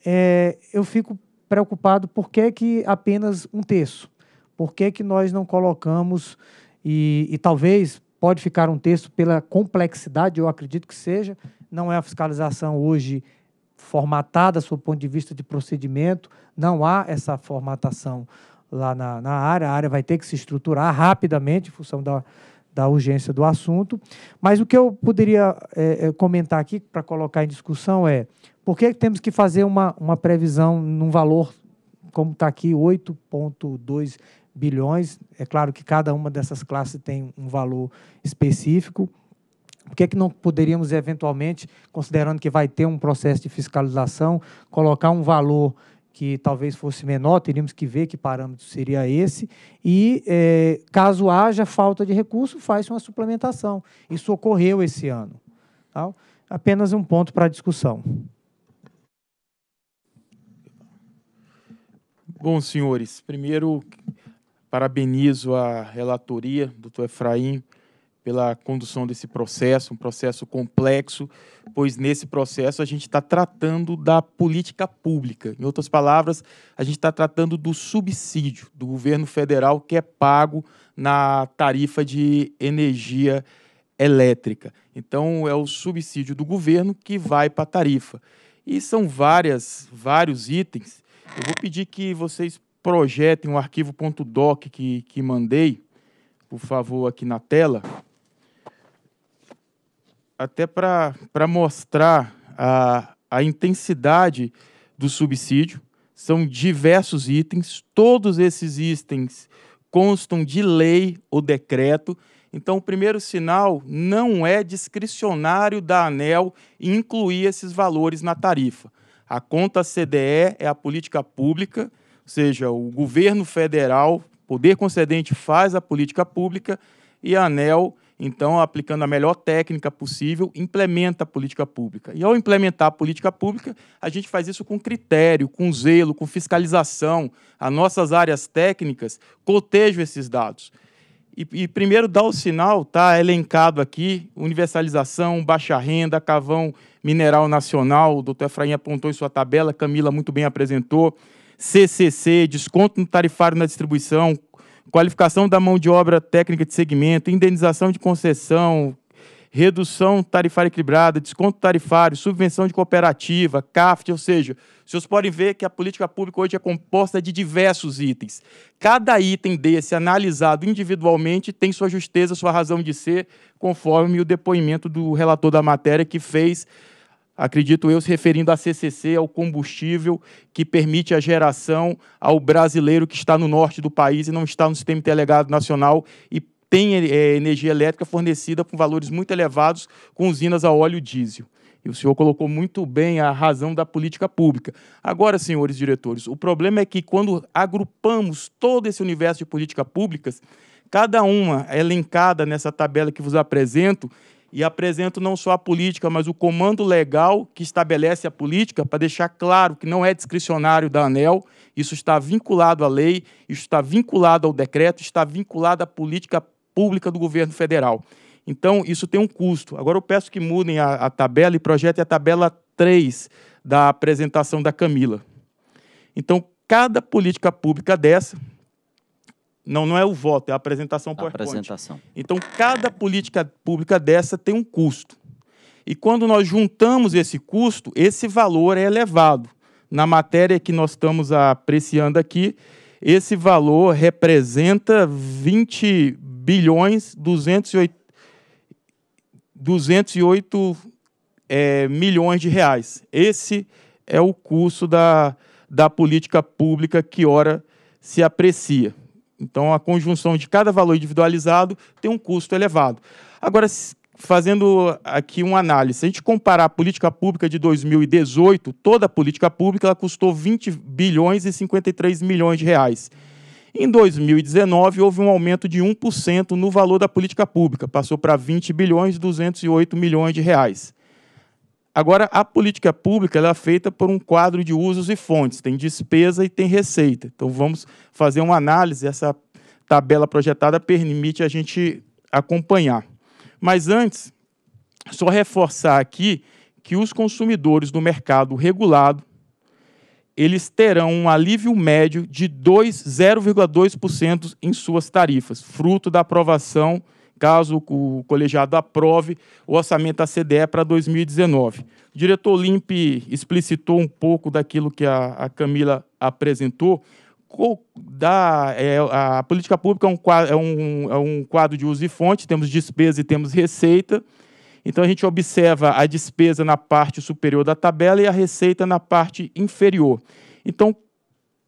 é, eu fico preocupado por que, que apenas um terço? Por que, que nós não colocamos, e, e talvez pode ficar um terço pela complexidade, eu acredito que seja, não é a fiscalização hoje formatada sob o ponto de vista de procedimento, não há essa formatação lá na, na área, a área vai ter que se estruturar rapidamente em função da, da urgência do assunto. Mas o que eu poderia é, é comentar aqui para colocar em discussão é por que temos que fazer uma, uma previsão num valor, como está aqui, 8,2 bilhões. É claro que cada uma dessas classes tem um valor específico. Por que, é que não poderíamos, eventualmente, considerando que vai ter um processo de fiscalização, colocar um valor que talvez fosse menor, teríamos que ver que parâmetro seria esse, e é, caso haja falta de recurso, faz uma suplementação. Isso ocorreu esse ano. Tá? Apenas um ponto para discussão. Bom, senhores, primeiro parabenizo a relatoria, doutor Efraim, pela condução desse processo, um processo complexo, pois nesse processo a gente está tratando da política pública. Em outras palavras, a gente está tratando do subsídio do governo federal que é pago na tarifa de energia elétrica. Então, é o subsídio do governo que vai para a tarifa. E são várias, vários itens. Eu vou pedir que vocês projetem o um arquivo .doc que, que mandei, por favor, aqui na tela até para mostrar a, a intensidade do subsídio. São diversos itens, todos esses itens constam de lei ou decreto. Então, o primeiro sinal não é discricionário da ANEL incluir esses valores na tarifa. A conta CDE é a política pública, ou seja, o governo federal, poder concedente, faz a política pública e a ANEL, então, aplicando a melhor técnica possível, implementa a política pública. E ao implementar a política pública, a gente faz isso com critério, com zelo, com fiscalização. As nossas áreas técnicas cotejam esses dados. E, e primeiro dá o sinal, tá elencado aqui, universalização, baixa renda, cavão mineral nacional, o doutor Efraim apontou em sua tabela, Camila muito bem apresentou, CCC, desconto no tarifário na distribuição, qualificação da mão de obra técnica de segmento, indenização de concessão, redução tarifária equilibrada, desconto tarifário, subvenção de cooperativa, CAFT, ou seja, vocês podem ver que a política pública hoje é composta de diversos itens. Cada item desse, analisado individualmente, tem sua justeza, sua razão de ser, conforme o depoimento do relator da matéria que fez acredito eu, se referindo à CCC, ao combustível que permite a geração ao brasileiro que está no norte do país e não está no sistema interligado nacional e tem é, energia elétrica fornecida com valores muito elevados com usinas a óleo diesel. E o senhor colocou muito bem a razão da política pública. Agora, senhores diretores, o problema é que quando agrupamos todo esse universo de políticas públicas, cada uma é elencada nessa tabela que vos apresento, e apresento não só a política, mas o comando legal que estabelece a política, para deixar claro que não é discricionário da ANEL, isso está vinculado à lei, isso está vinculado ao decreto, está vinculado à política pública do governo federal. Então, isso tem um custo. Agora, eu peço que mudem a, a tabela e projetem a tabela 3 da apresentação da Camila. Então, cada política pública dessa, não, não é o voto, é a apresentação por Apresentação. Então, cada política pública dessa tem um custo. E quando nós juntamos esse custo, esse valor é elevado. Na matéria que nós estamos apreciando aqui, esse valor representa 20 bilhões 208, 208 é, milhões de reais. Esse é o custo da, da política pública que ora se aprecia. Então, a conjunção de cada valor individualizado tem um custo elevado. Agora, fazendo aqui uma análise, se a gente comparar a política pública de 2018, toda a política pública ela custou 20 bilhões e 53 milhões de reais. Em 2019, houve um aumento de 1% no valor da política pública, passou para 20 bilhões e 208 milhões de reais. Agora, a política pública ela é feita por um quadro de usos e fontes, tem despesa e tem receita. Então, vamos fazer uma análise, essa tabela projetada permite a gente acompanhar. Mas antes, só reforçar aqui que os consumidores do mercado regulado eles terão um alívio médio de 0,2% em suas tarifas, fruto da aprovação caso o colegiado aprove o orçamento da CDE para 2019. O diretor Limpe explicitou um pouco daquilo que a, a Camila apresentou. Da, é, a política pública é um, é, um, é um quadro de uso e fonte, temos despesa e temos receita. Então, a gente observa a despesa na parte superior da tabela e a receita na parte inferior. Então,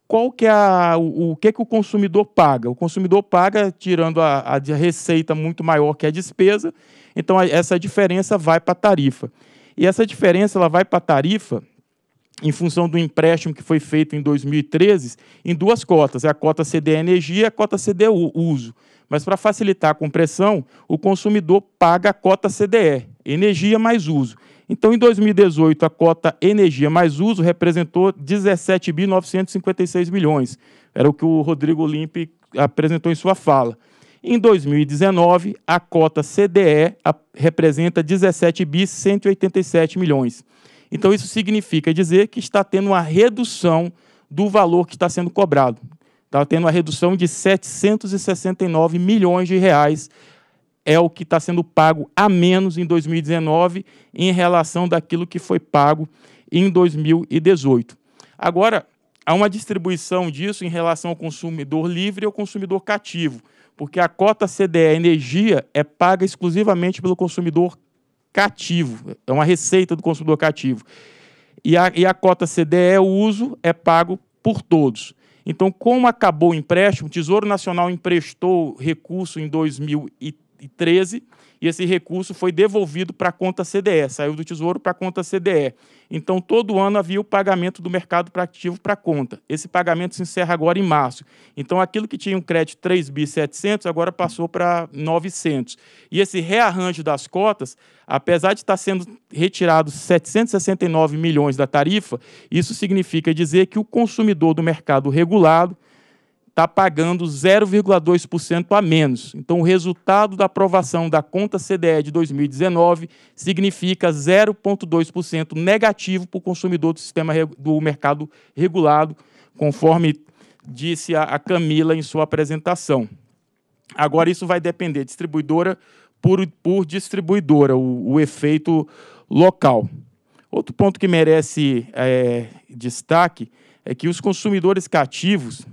qual que é a, o, o que, que o consumidor paga? O consumidor paga tirando a, a receita muito maior que a despesa, então essa diferença vai para a tarifa. E essa diferença ela vai para a tarifa em função do empréstimo que foi feito em 2013 em duas cotas, é a cota CDE Energia e a cota CDE Uso. Mas para facilitar a compressão, o consumidor paga a cota CDE, energia mais uso. Então, em 2018, a cota energia mais uso representou 17.956 milhões. Era o que o Rodrigo Limpe apresentou em sua fala. Em 2019, a cota CDE representa 17.187 milhões. Então, isso significa dizer que está tendo uma redução do valor que está sendo cobrado. Está tendo uma redução de 769 milhões de reais é o que está sendo pago a menos em 2019 em relação daquilo que foi pago em 2018. Agora, há uma distribuição disso em relação ao consumidor livre e ao consumidor cativo, porque a cota CDE energia é paga exclusivamente pelo consumidor cativo, é uma receita do consumidor cativo. E a, e a cota CDE uso é pago por todos. Então, como acabou o empréstimo, o Tesouro Nacional emprestou recurso em 2013 2013 e esse recurso foi devolvido para a conta CDE, saiu do Tesouro para a conta CDE. Então, todo ano havia o pagamento do mercado para ativo para a conta. Esse pagamento se encerra agora em março. Então, aquilo que tinha um crédito 3 bi 700 agora passou para 900. E esse rearranjo das cotas, apesar de estar sendo retirado 769 milhões da tarifa, isso significa dizer que o consumidor do mercado regulado está pagando 0,2% a menos. Então, o resultado da aprovação da conta CDE de 2019 significa 0,2% negativo para o consumidor do sistema do mercado regulado, conforme disse a Camila em sua apresentação. Agora, isso vai depender distribuidora por, por distribuidora, o, o efeito local. Outro ponto que merece é, destaque é que os consumidores cativos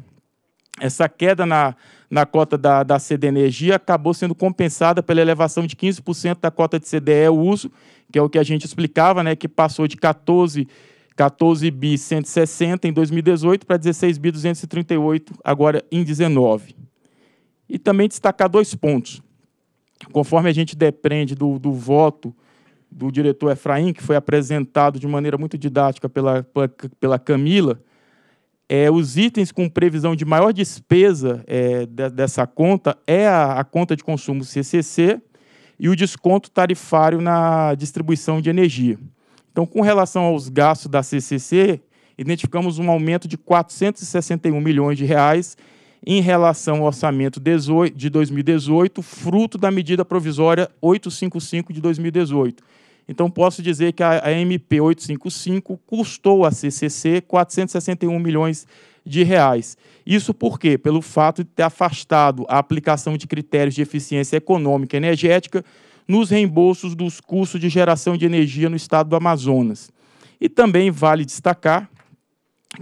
essa queda na, na cota da, da CD Energia acabou sendo compensada pela elevação de 15% da cota de CDE uso, que é o que a gente explicava, né, que passou de 14, 14 bi 160 em 2018 para 16 bi 238 agora em 19. E também destacar dois pontos. Conforme a gente depende do, do voto do diretor Efraim, que foi apresentado de maneira muito didática pela, pela, pela Camila, é, os itens com previsão de maior despesa é, de, dessa conta é a, a, conta de consumo CCC e o desconto tarifário na distribuição de energia. Então, com relação aos gastos da CCC, identificamos um aumento de 461 milhões de reais em relação ao orçamento de 2018, fruto da medida provisória 855 de 2018 então, posso dizer que a, MP 855 custou à CCC 461 milhões de reais. Isso por quê? Pelo fato de ter afastado a aplicação de critérios de eficiência econômica e energética nos reembolsos dos custos de geração de energia no estado do Amazonas. E também vale destacar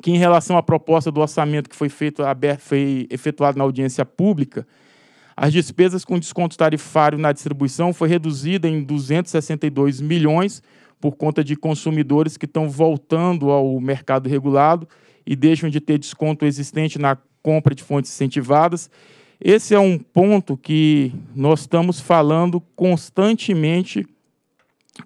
que, em relação à proposta do orçamento que foi, feito, foi efetuado na audiência pública, as despesas com desconto tarifário na distribuição foi reduzida em 262 milhões por conta de consumidores que estão voltando ao mercado regulado e deixam de ter desconto existente na compra de fontes incentivadas. Esse é um ponto que nós estamos falando constantemente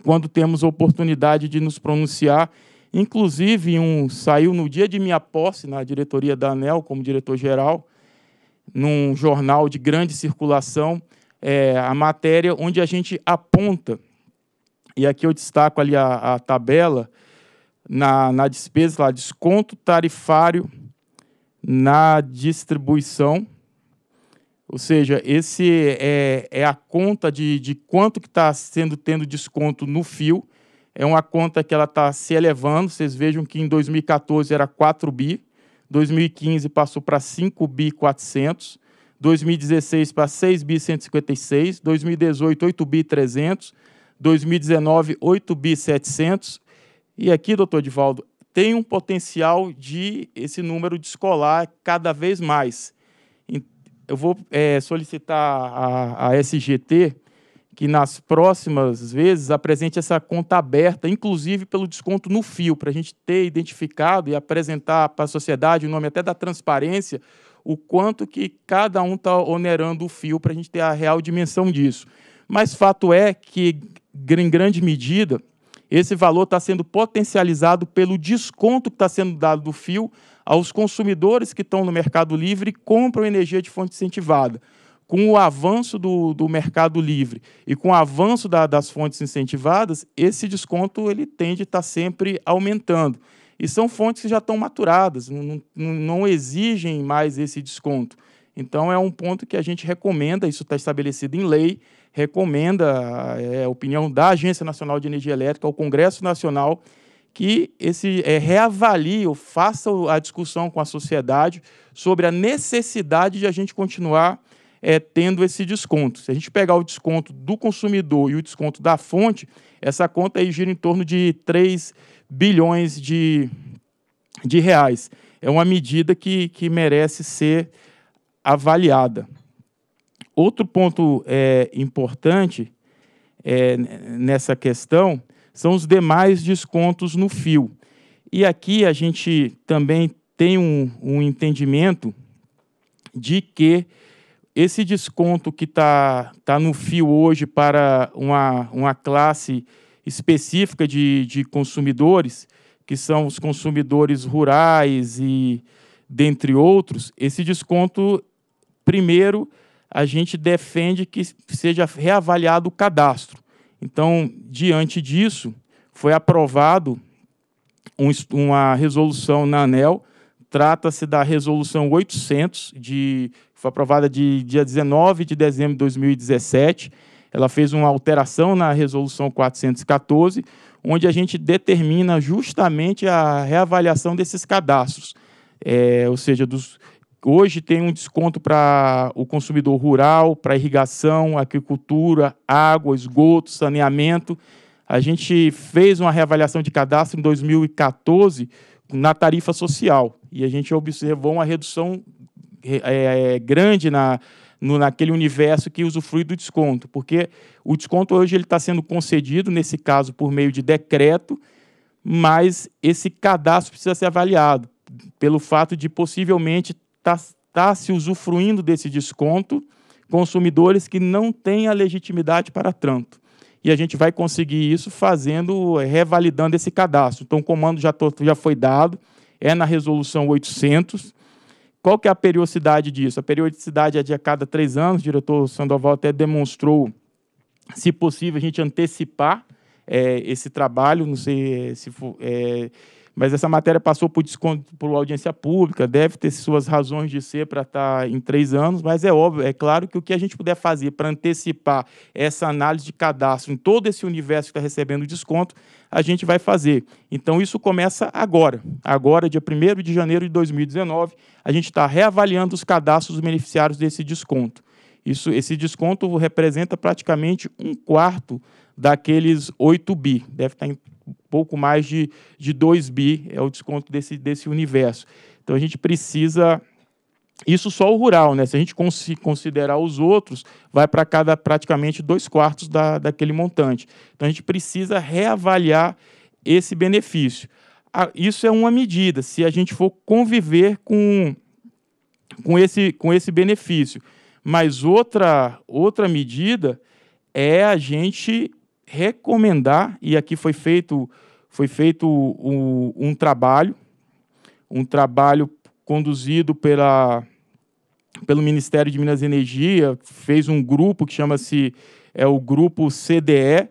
quando temos oportunidade de nos pronunciar. Inclusive, um saiu no dia de minha posse na diretoria da ANEL como diretor-geral, num jornal de grande circulação, é, a matéria onde a gente aponta, e aqui eu destaco ali a, a tabela, na, na despesa, lá, desconto tarifário na distribuição, ou seja, esse é, é a conta de, de quanto que está sendo tendo desconto no fio, é uma conta que ela está se elevando, vocês vejam que em 2014 era 4 bi, 2015 passou para 5 bi 400, 2016 para 6 bi 156, 2018 8 bi 300, 2019 8 bi 700. E aqui, doutor Divaldo, tem um potencial de esse número descolar cada vez mais. Eu vou é, solicitar a, a SGT que nas próximas vezes apresente essa conta aberta, inclusive pelo desconto no fio, para a gente ter identificado e apresentar para a sociedade, o nome até da transparência, o quanto que cada um está onerando o fio para a gente ter a real dimensão disso. Mas fato é que, em grande medida, esse valor está sendo potencializado pelo desconto que está sendo dado do fio aos consumidores que estão no Mercado Livre e compram energia de fonte incentivada com o avanço do, do mercado livre e com o avanço da, das fontes incentivadas, esse desconto ele tende a estar sempre aumentando. E são fontes que já estão maturadas, não, não, não exigem mais esse desconto. Então, é um ponto que a gente recomenda, isso está estabelecido em lei, recomenda é, a opinião da Agência Nacional de Energia Elétrica ao Congresso Nacional que esse é, reavalie ou faça a discussão com a sociedade sobre a necessidade de a gente continuar é, tendo esse desconto. Se a gente pegar o desconto do consumidor e o desconto da fonte, essa conta aí gira em torno de 3 bilhões de, de reais. É uma medida que, que merece ser avaliada. Outro ponto é, importante é, nessa questão são os demais descontos no fio. E aqui a gente também tem um, um entendimento de que esse desconto que está tá no fio hoje para uma, uma classe específica de, de consumidores, que são os consumidores rurais e dentre outros, esse desconto, primeiro, a gente defende que seja reavaliado o cadastro. Então, diante disso, foi aprovado um, uma resolução na ANEL, trata-se da resolução 800, de, foi aprovada de dia 19 de dezembro de 2017. Ela fez uma alteração na resolução 414, onde a gente determina justamente a reavaliação desses cadastros. É, ou seja, dos, hoje tem um desconto para o consumidor rural, para irrigação, agricultura, água, esgoto, saneamento. A gente fez uma reavaliação de cadastro em 2014 na tarifa social e a gente observou uma redução é, é, grande na, no, naquele universo que usufrui do desconto, porque o desconto hoje está sendo concedido, nesse caso, por meio de decreto, mas esse cadastro precisa ser avaliado pelo fato de possivelmente estar tá, tá se usufruindo desse desconto consumidores que não têm a legitimidade para tanto e a gente vai conseguir isso fazendo, revalidando esse cadastro. Então, o comando já, tô, já foi dado, é na resolução 800. Qual que é a periodicidade disso? A periodicidade é de a cada três anos, o diretor Sandoval até demonstrou, se possível, a gente antecipar é, esse trabalho, não sei se for... É, mas essa matéria passou por, por audiência pública, deve ter suas razões de ser para estar tá em três anos, mas é óbvio, é claro que o que a gente puder fazer para antecipar essa análise de cadastro em todo esse universo que está recebendo desconto, a gente vai fazer. Então, isso começa agora. Agora, dia 1 de janeiro de 2019, a gente está reavaliando os cadastros dos beneficiários desse desconto. Isso, esse desconto representa praticamente um quarto daqueles 8 bi. Deve estar tá em pouco mais de, de 2 bi é o desconto desse, desse universo. Então a gente precisa. Isso só o rural, né? Se a gente considerar os outros, vai para cada praticamente dois quartos da, daquele montante. Então a gente precisa reavaliar esse benefício. Isso é uma medida, se a gente for conviver com, com, esse, com esse benefício. Mas outra, outra medida é a gente recomendar, e aqui foi feito, foi feito um, um trabalho, um trabalho conduzido pela, pelo Ministério de Minas e Energia, fez um grupo que chama-se é o grupo CDE,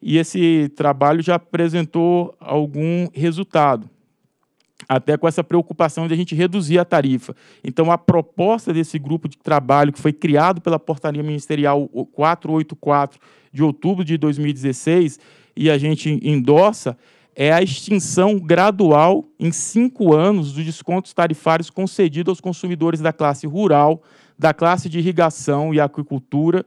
e esse trabalho já apresentou algum resultado, até com essa preocupação de a gente reduzir a tarifa. Então, a proposta desse grupo de trabalho, que foi criado pela Portaria Ministerial 484 de outubro de 2016 e a gente endossa é a extinção gradual em cinco anos dos descontos tarifários concedidos aos consumidores da classe rural, da classe de irrigação e aquicultura,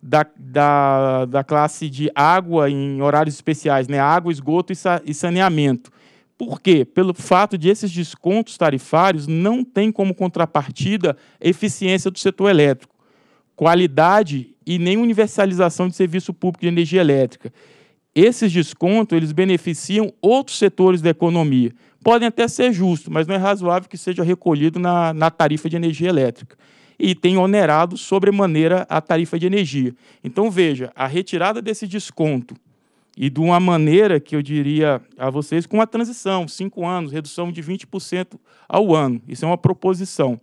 da, da, da classe de água em horários especiais, né? água, esgoto e saneamento. Por quê? Pelo fato de esses descontos tarifários não têm como contrapartida eficiência do setor elétrico qualidade e nem universalização de serviço público de energia elétrica. Esses descontos eles beneficiam outros setores da economia. Podem até ser justos, mas não é razoável que seja recolhido na, na tarifa de energia elétrica. E tem onerado sobremaneira a tarifa de energia. Então, veja, a retirada desse desconto e de uma maneira que eu diria a vocês, com a transição, cinco anos, redução de 20% ao ano. Isso é uma proposição.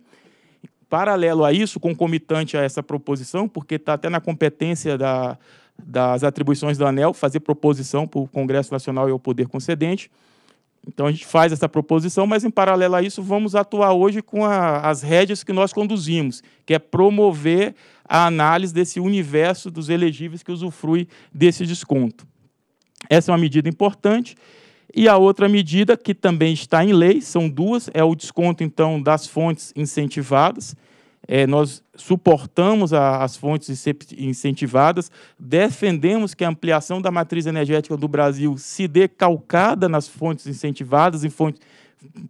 Paralelo a isso, concomitante a essa proposição, porque está até na competência da, das atribuições da ANEL fazer proposição para o Congresso Nacional e ao Poder Concedente. Então a gente faz essa proposição, mas em paralelo a isso vamos atuar hoje com a, as rédeas que nós conduzimos, que é promover a análise desse universo dos elegíveis que usufrui desse desconto. Essa é uma medida importante. E a outra medida que também está em lei, são duas, é o desconto, então, das fontes incentivadas. É, nós suportamos a, as fontes incentivadas, defendemos que a ampliação da matriz energética do Brasil se dê calcada nas fontes incentivadas, em fontes,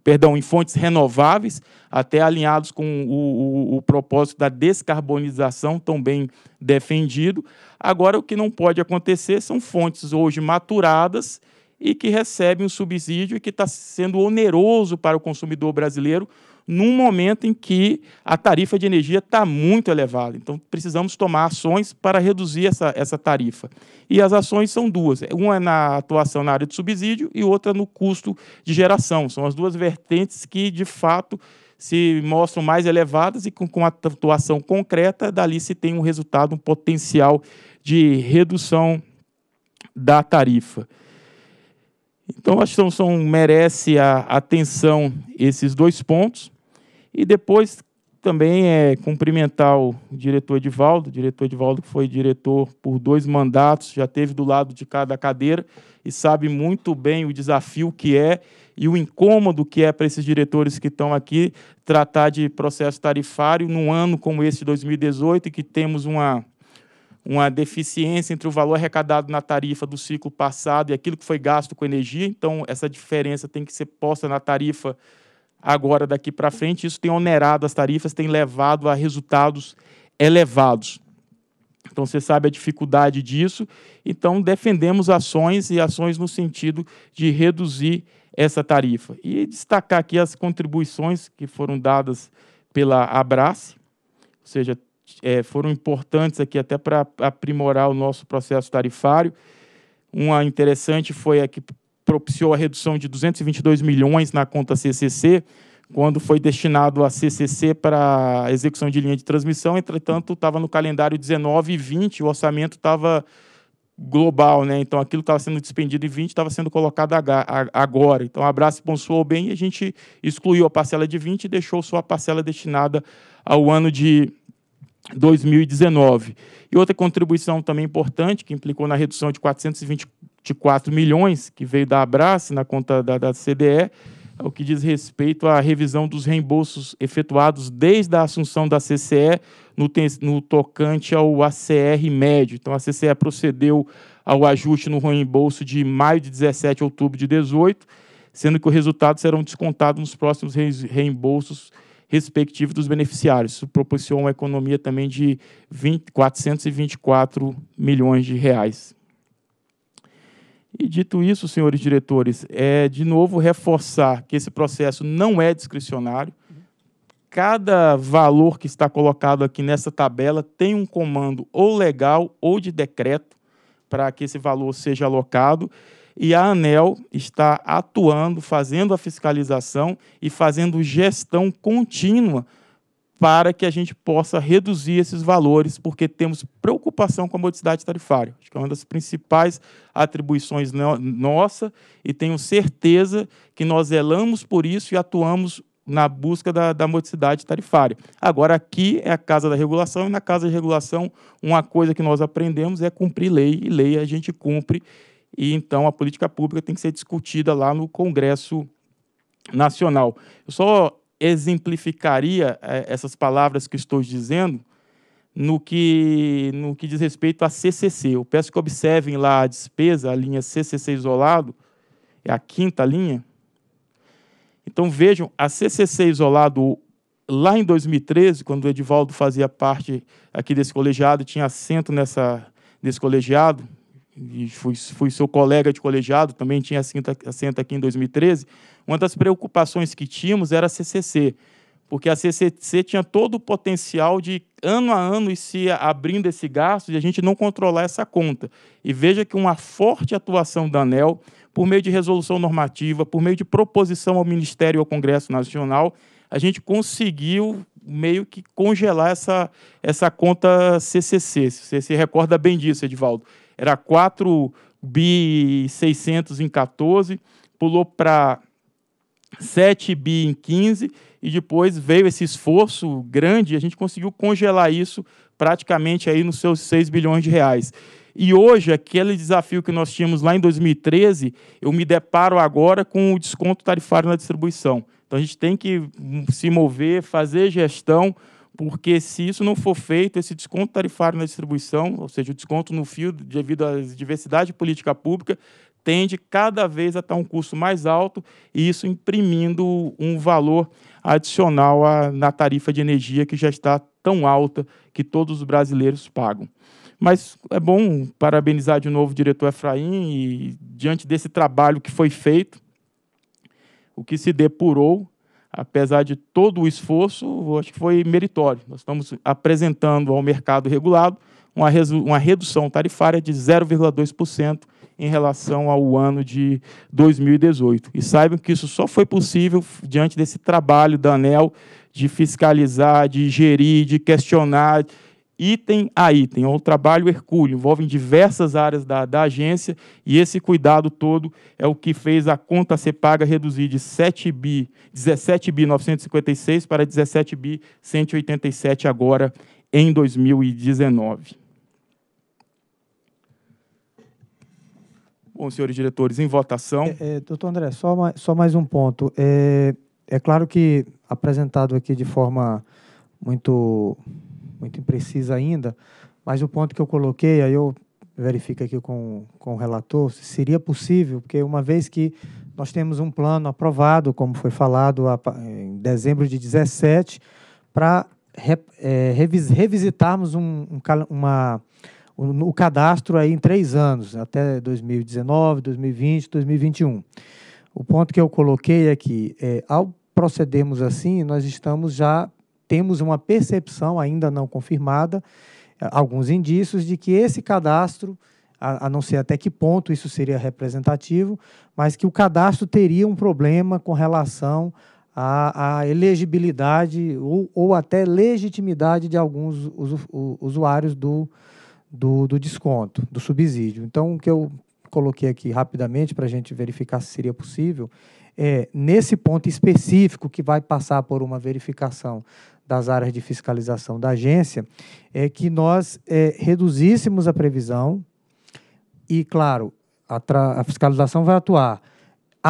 perdão, em fontes renováveis, até alinhados com o, o, o propósito da descarbonização, tão bem defendido. Agora, o que não pode acontecer são fontes hoje maturadas, e que recebe um subsídio e que está sendo oneroso para o consumidor brasileiro num momento em que a tarifa de energia está muito elevada. Então, precisamos tomar ações para reduzir essa, essa tarifa. E as ações são duas: uma é na atuação na área de subsídio e outra no custo de geração. São as duas vertentes que, de fato, se mostram mais elevadas e com, com a atuação concreta, dali se tem um resultado, um potencial de redução da tarifa. Então, acho que são, merece a atenção esses dois pontos. E depois também é cumprimentar o diretor Edivaldo, o diretor Edivaldo que foi diretor por dois mandatos, já teve do lado de cada cadeira e sabe muito bem o desafio que é e o incômodo que é para esses diretores que estão aqui tratar de processo tarifário num ano como esse de 2018 e que temos uma uma deficiência entre o valor arrecadado na tarifa do ciclo passado e aquilo que foi gasto com energia. Então, essa diferença tem que ser posta na tarifa agora, daqui para frente. Isso tem onerado as tarifas, tem levado a resultados elevados. Então, você sabe a dificuldade disso. Então, defendemos ações e ações no sentido de reduzir essa tarifa. E destacar aqui as contribuições que foram dadas pela Abrace, ou seja, é, foram importantes aqui até para aprimorar o nosso processo tarifário. Uma interessante foi a que propiciou a redução de 222 milhões na conta CCC, quando foi destinado a CCC para execução de linha de transmissão, entretanto, estava no calendário 19 e 20, o orçamento estava global, né? Então, aquilo estava sendo despendido em 20 estava sendo colocado agora. Então, a Abraço pontuou bem e a gente excluiu a parcela de 20 e deixou só a parcela destinada ao ano de 2019. E outra contribuição também importante, que implicou na redução de 424 milhões, que veio da Abrace na conta da, da CDE, o que diz respeito à revisão dos reembolsos efetuados desde a assunção da CCE no, no tocante ao ACR médio. Então, a CCE procedeu ao ajuste no reembolso de maio de 17 a outubro de 18, sendo que os resultados serão descontados nos próximos reembolsos respectivo dos beneficiários. Isso proporciona uma economia também de 20, 424 milhões de reais. E dito isso, senhores diretores, é de novo reforçar que esse processo não é discricionário. Cada valor que está colocado aqui nessa tabela tem um comando ou legal ou de decreto para que esse valor seja alocado e a ANEL está atuando, fazendo a fiscalização e fazendo gestão contínua para que a gente possa reduzir esses valores, porque temos preocupação com a modicidade tarifária. Acho que é uma das principais atribuições no nossa e tenho certeza que nós zelamos por isso e atuamos na busca da, da modicidade tarifária. Agora, aqui é a casa da regulação, e na casa de regulação, uma coisa que nós aprendemos é cumprir lei, e lei a gente cumpre, e então a política pública tem que ser discutida lá no Congresso Nacional. Eu só exemplificaria é, essas palavras que estou dizendo no que, no que diz respeito à CCC. Eu peço que observem lá a despesa, a linha CCC isolado, é a quinta linha. Então vejam, a CCC isolado lá em 2013, quando o Edivaldo fazia parte aqui desse colegiado, tinha assento nessa, nesse colegiado, e fui, fui seu colega de colegiado, também tinha assento, assento aqui em 2013, uma das preocupações que tínhamos era a CCC, porque a CCC tinha todo o potencial de, ano a ano, ir se abrindo esse gasto e a gente não controlar essa conta. E veja que uma forte atuação da ANEL, por meio de resolução normativa, por meio de proposição ao Ministério e ao Congresso Nacional, a gente conseguiu meio que congelar essa, essa conta CCC. Você se recorda bem disso, Edivaldo era 4 bi 600 em 14, pulou para 7 bi em 15 e depois veio esse esforço grande e a gente conseguiu congelar isso praticamente aí nos seus 6 bilhões de reais. E hoje, aquele desafio que nós tínhamos lá em 2013, eu me deparo agora com o desconto tarifário na distribuição. Então a gente tem que se mover, fazer gestão, porque se isso não for feito, esse desconto tarifário na distribuição, ou seja, o desconto no fio, devido à diversidade política pública, tende cada vez a estar um custo mais alto e isso imprimindo um valor adicional na tarifa de energia que já está tão alta que todos os brasileiros pagam. Mas é bom parabenizar de novo o diretor Efraim e, diante desse trabalho que foi feito, o que se depurou apesar de todo o esforço, acho que foi meritório. Nós estamos apresentando ao mercado regulado uma redução tarifária de 0,2% em relação ao ano de 2018. E saibam que isso só foi possível diante desse trabalho da ANEL de fiscalizar, de gerir, de questionar, item a item. É um trabalho hercúleo, envolve diversas áreas da, da agência e esse cuidado todo é o que fez a conta ser paga reduzir de 7 bi, 17 bi 956 para 17 bi 187 agora em 2019. Bom, senhores diretores, em votação. É, é, doutor André, só mais, só mais um ponto. É, é claro que apresentado aqui de forma muito muito imprecisa ainda, mas o ponto que eu coloquei, aí eu verifico aqui com, com o relator, se seria possível, porque uma vez que nós temos um plano aprovado, como foi falado a, em dezembro de 17, para re, é, revis, revisitarmos um, um, uma, um, o cadastro aí em três anos, até 2019, 2020, 2021. O ponto que eu coloquei aqui é, ao procedermos assim, nós estamos já temos uma percepção ainda não confirmada, alguns indícios de que esse cadastro, a, a, não sei até que ponto isso seria representativo, mas que o cadastro teria um problema com relação à, à elegibilidade ou, ou, até legitimidade de alguns usuários do, do, do desconto, do subsídio. Então, o que eu coloquei aqui rapidamente para a gente verificar se seria possível é, nesse ponto específico que vai passar por uma verificação das áreas de fiscalização da agência, é que nós é, reduzíssemos a previsão e, claro, a, a, fiscalização vai atuar.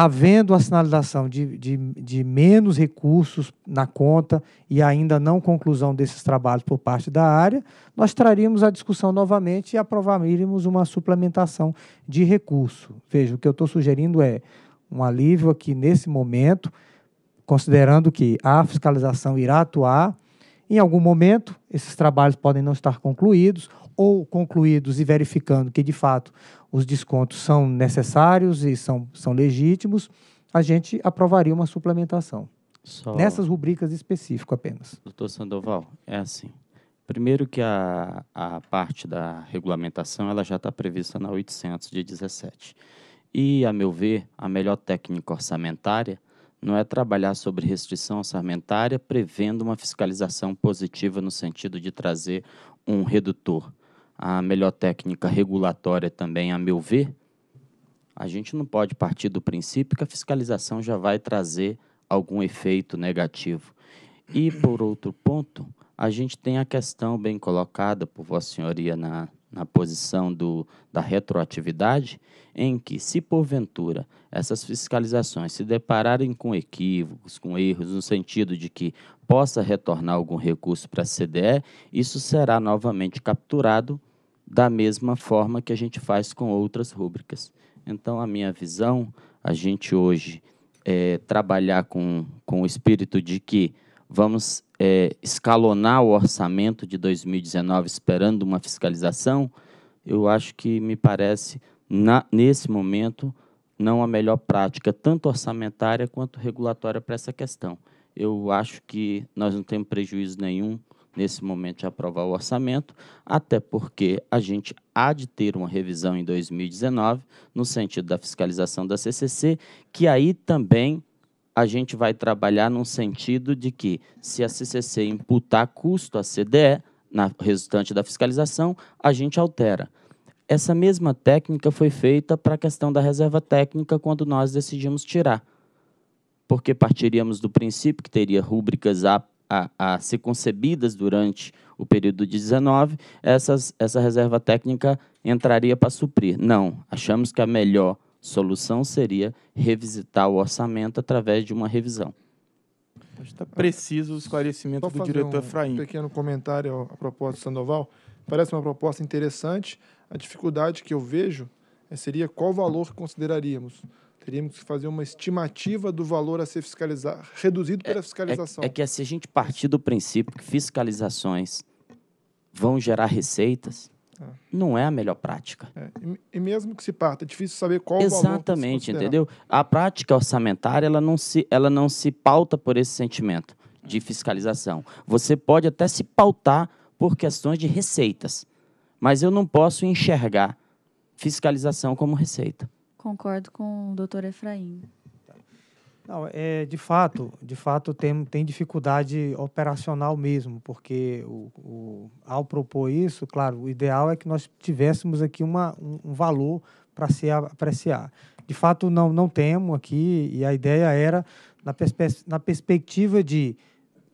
Havendo a sinalização de, de, de menos recursos na conta e ainda não conclusão desses trabalhos por parte da área, nós traríamos a discussão novamente e aprovaríamos uma suplementação de recurso. Veja, o que eu estou sugerindo é um alívio aqui nesse momento, considerando que a fiscalização irá atuar. Em algum momento, esses trabalhos podem não estar concluídos, ou concluídos e verificando que, de fato, os descontos são necessários e são, são legítimos, a gente aprovaria uma suplementação. Só... Nessas rubricas específicas apenas. Doutor Sandoval, é assim. Primeiro que a, a parte da regulamentação ela já está prevista na 800 de 17. E, a meu ver, a melhor técnica orçamentária não é trabalhar sobre restrição orçamentária prevendo uma fiscalização positiva no sentido de trazer um redutor. A melhor técnica regulatória também, a meu ver, a gente não pode partir do princípio que a fiscalização já vai trazer algum efeito negativo. E, por outro ponto, a gente tem a questão bem colocada por Vossa Senhoria na, na posição do, da retroatividade, em que, se porventura essas fiscalizações se depararem com equívocos, com erros, no sentido de que possa retornar algum recurso para a CDE, isso será novamente capturado da mesma forma que a gente faz com outras rúbricas. Então, a minha visão, a gente hoje é, trabalhar com, com o espírito de que vamos é, escalonar o orçamento de 2019 esperando uma fiscalização, eu acho que me parece, na, nesse momento, não a melhor prática, tanto orçamentária quanto regulatória para essa questão. Eu acho que nós não temos prejuízo nenhum nesse momento de aprovar o orçamento, até porque a gente há de ter uma revisão em 2019, no sentido da fiscalização da CCC, que aí também a gente vai trabalhar num sentido de que, se a CCC imputar custo à CDE, na resultante da fiscalização, a gente altera. Essa mesma técnica foi feita para a questão da reserva técnica quando nós decidimos tirar. Porque partiríamos do princípio que teria rúbricas a, a, a ser concebidas durante o período de 19, essas, essa reserva técnica entraria para suprir. Não, achamos que a melhor solução seria revisitar o orçamento através de uma revisão. Está preciso o esclarecimento do diretor um Efraim. Um pequeno comentário à proposta do Sandoval. Parece uma proposta interessante. A dificuldade que eu vejo eh, seria qual valor consideraríamos. Teríamos que fazer uma estimativa do valor a ser fiscalizado, reduzido pela é, fiscalização. É, é que se a gente partir do princípio que fiscalizações vão gerar receitas, não é a melhor prática. É, e, mesmo que se parta, é difícil saber qual o valor Exatamente, entendeu? A prática orçamentária ela não, se, ela não se pauta por esse sentimento de fiscalização. Você pode até se pautar por questões de receitas, mas eu não posso enxergar fiscalização como receita. Concordo com o doutor Efraim. Não, é, de fato, de fato tem, tem dificuldade operacional mesmo, porque o, o- ao propor isso, claro, o ideal é que nós tivéssemos aqui uma, um, um valor para se apreciar. De fato, não, não temos aqui, e a ideia era, na, perspe- na perspectiva de,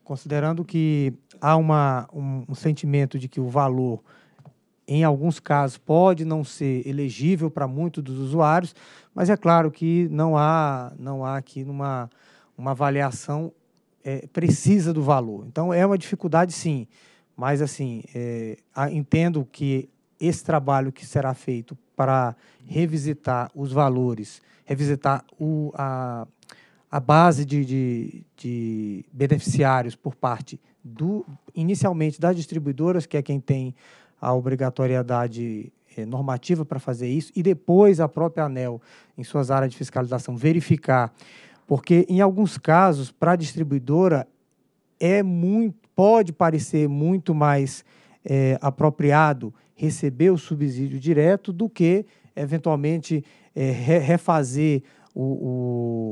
considerando que há uma, um, um sentimento de que o valor em alguns casos pode não ser elegível para muitos dos usuários, mas é claro que não há não há aqui uma, uma avaliação eh, precisa do valor. Então é uma dificuldade sim, mas assim a- entendo que esse trabalho que será feito para revisitar os valores, revisitar o, a, a base de, de, de beneficiários por parte do inicialmente das distribuidoras, que é quem tem a obrigatoriedade eh, normativa para fazer isso, e depois a própria ANEL, em suas áreas de fiscalização, verificar. Porque, em alguns casos, para a distribuidora, é muito, pode parecer muito mais eh, apropriado receber o subsídio direto do que, eventualmente, re- refazer o,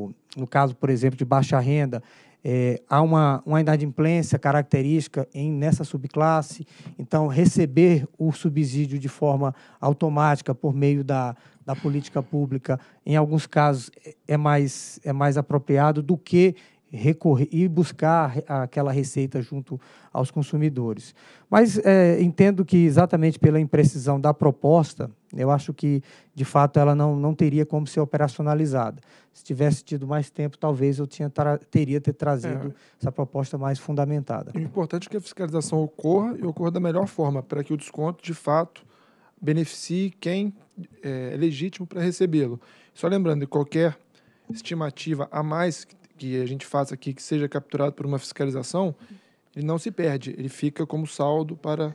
o- no caso, por exemplo, de baixa renda, eh, há uma, uma inadimplência característica em, nessa subclasse, então receber o subsídio de forma automática por meio da, da política pública, em alguns casos, é- é mais, é mais apropriado do que recorrer e buscar aquela receita junto aos consumidores. Mas eh, entendo que exatamente pela imprecisão da proposta, eu acho que de fato ela não, não teria como ser operacionalizada. Se tivesse tido mais tempo, talvez eu tinha teria ter trazido essa proposta mais fundamentada. O importante é que a fiscalização ocorra e ocorra da melhor forma, para que o desconto, de fato, beneficie quem é, é legítimo para recebê-lo. Só lembrando, que qualquer estimativa a mais que a gente faça aqui, que seja capturado por uma fiscalização, ele não se perde, ele fica como saldo para,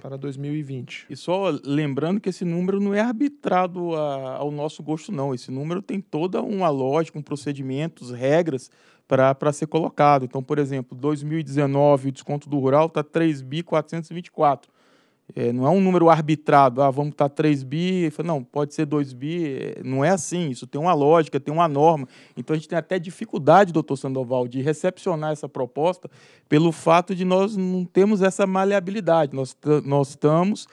para 2020. E só lembrando que esse número não é arbitrado a- ao nosso gosto, não. Esse número tem toda uma lógica, um procedimentos, regras para ser colocado. Então, por exemplo, 2019, o desconto do rural está 3 bi 424. É, não é um número arbitrado, ah, vamos estar 3 bi, não, pode ser 2 bi, é, não é assim, isso tem uma lógica, tem uma norma. Então a gente tem até dificuldade, doutor Sandoval, de recepcionar essa proposta pelo fato de nós não termos essa maleabilidade. Nós, nós estamos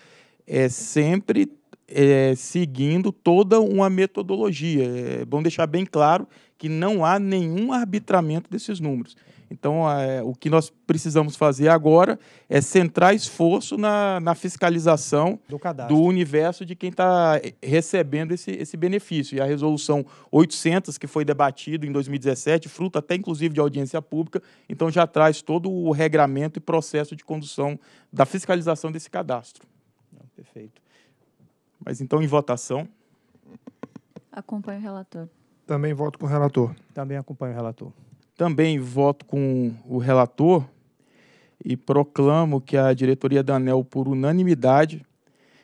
é, sempre é, seguindo toda uma metodologia. É bom deixar bem claro que não há nenhum arbitramento desses números. Então, é, o que nós precisamos fazer agora é centrar esforço na, na fiscalização Do cadastro. do universo de quem está recebendo esse, esse benefício. E a resolução 800, que foi debatido em 2017, fruto até inclusive de audiência pública, então já traz todo o regramento e processo de condução da fiscalização desse cadastro. Perfeito. Mas então, em votação, Acompanho o relator. Também voto com o relator. Também acompanho o relator. Também voto com o relator e proclamo que a diretoria da ANEL, por unanimidade,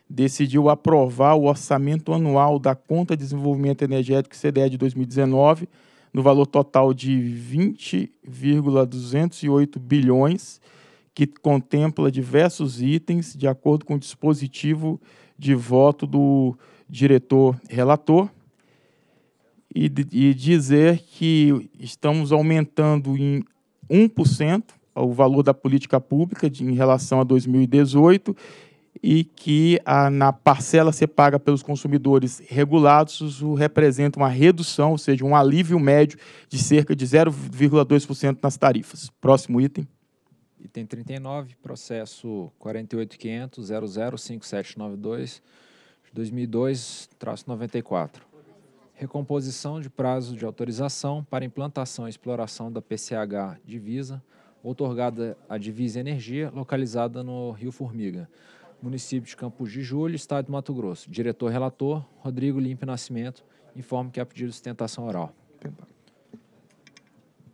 decidiu aprovar o orçamento anual da Conta de Desenvolvimento Energético CDE de 2019, no valor total de 20,208 bilhões, que contempla diversos itens, de acordo com o dispositivo de voto do diretor relator e, e dizer que estamos aumentando em 1% o valor da política pública de- em relação a 2018 e que a, na parcela ser paga pelos consumidores regulados isso representa uma redução, ou seja, um alívio médio de cerca de 0,2% nas tarifas. Próximo item. Item 39, processo 48.500.005792, de 2002-94. Recomposição de prazo de autorização para implantação e exploração da PCH Divisa, outorgada à Divisa Energia, localizada no Rio Formiga, município de Campos de Julho, estado de Mato Grosso. Diretor-relator, Rodrigo Limpe Nascimento, informe que há pedido de sustentação oral.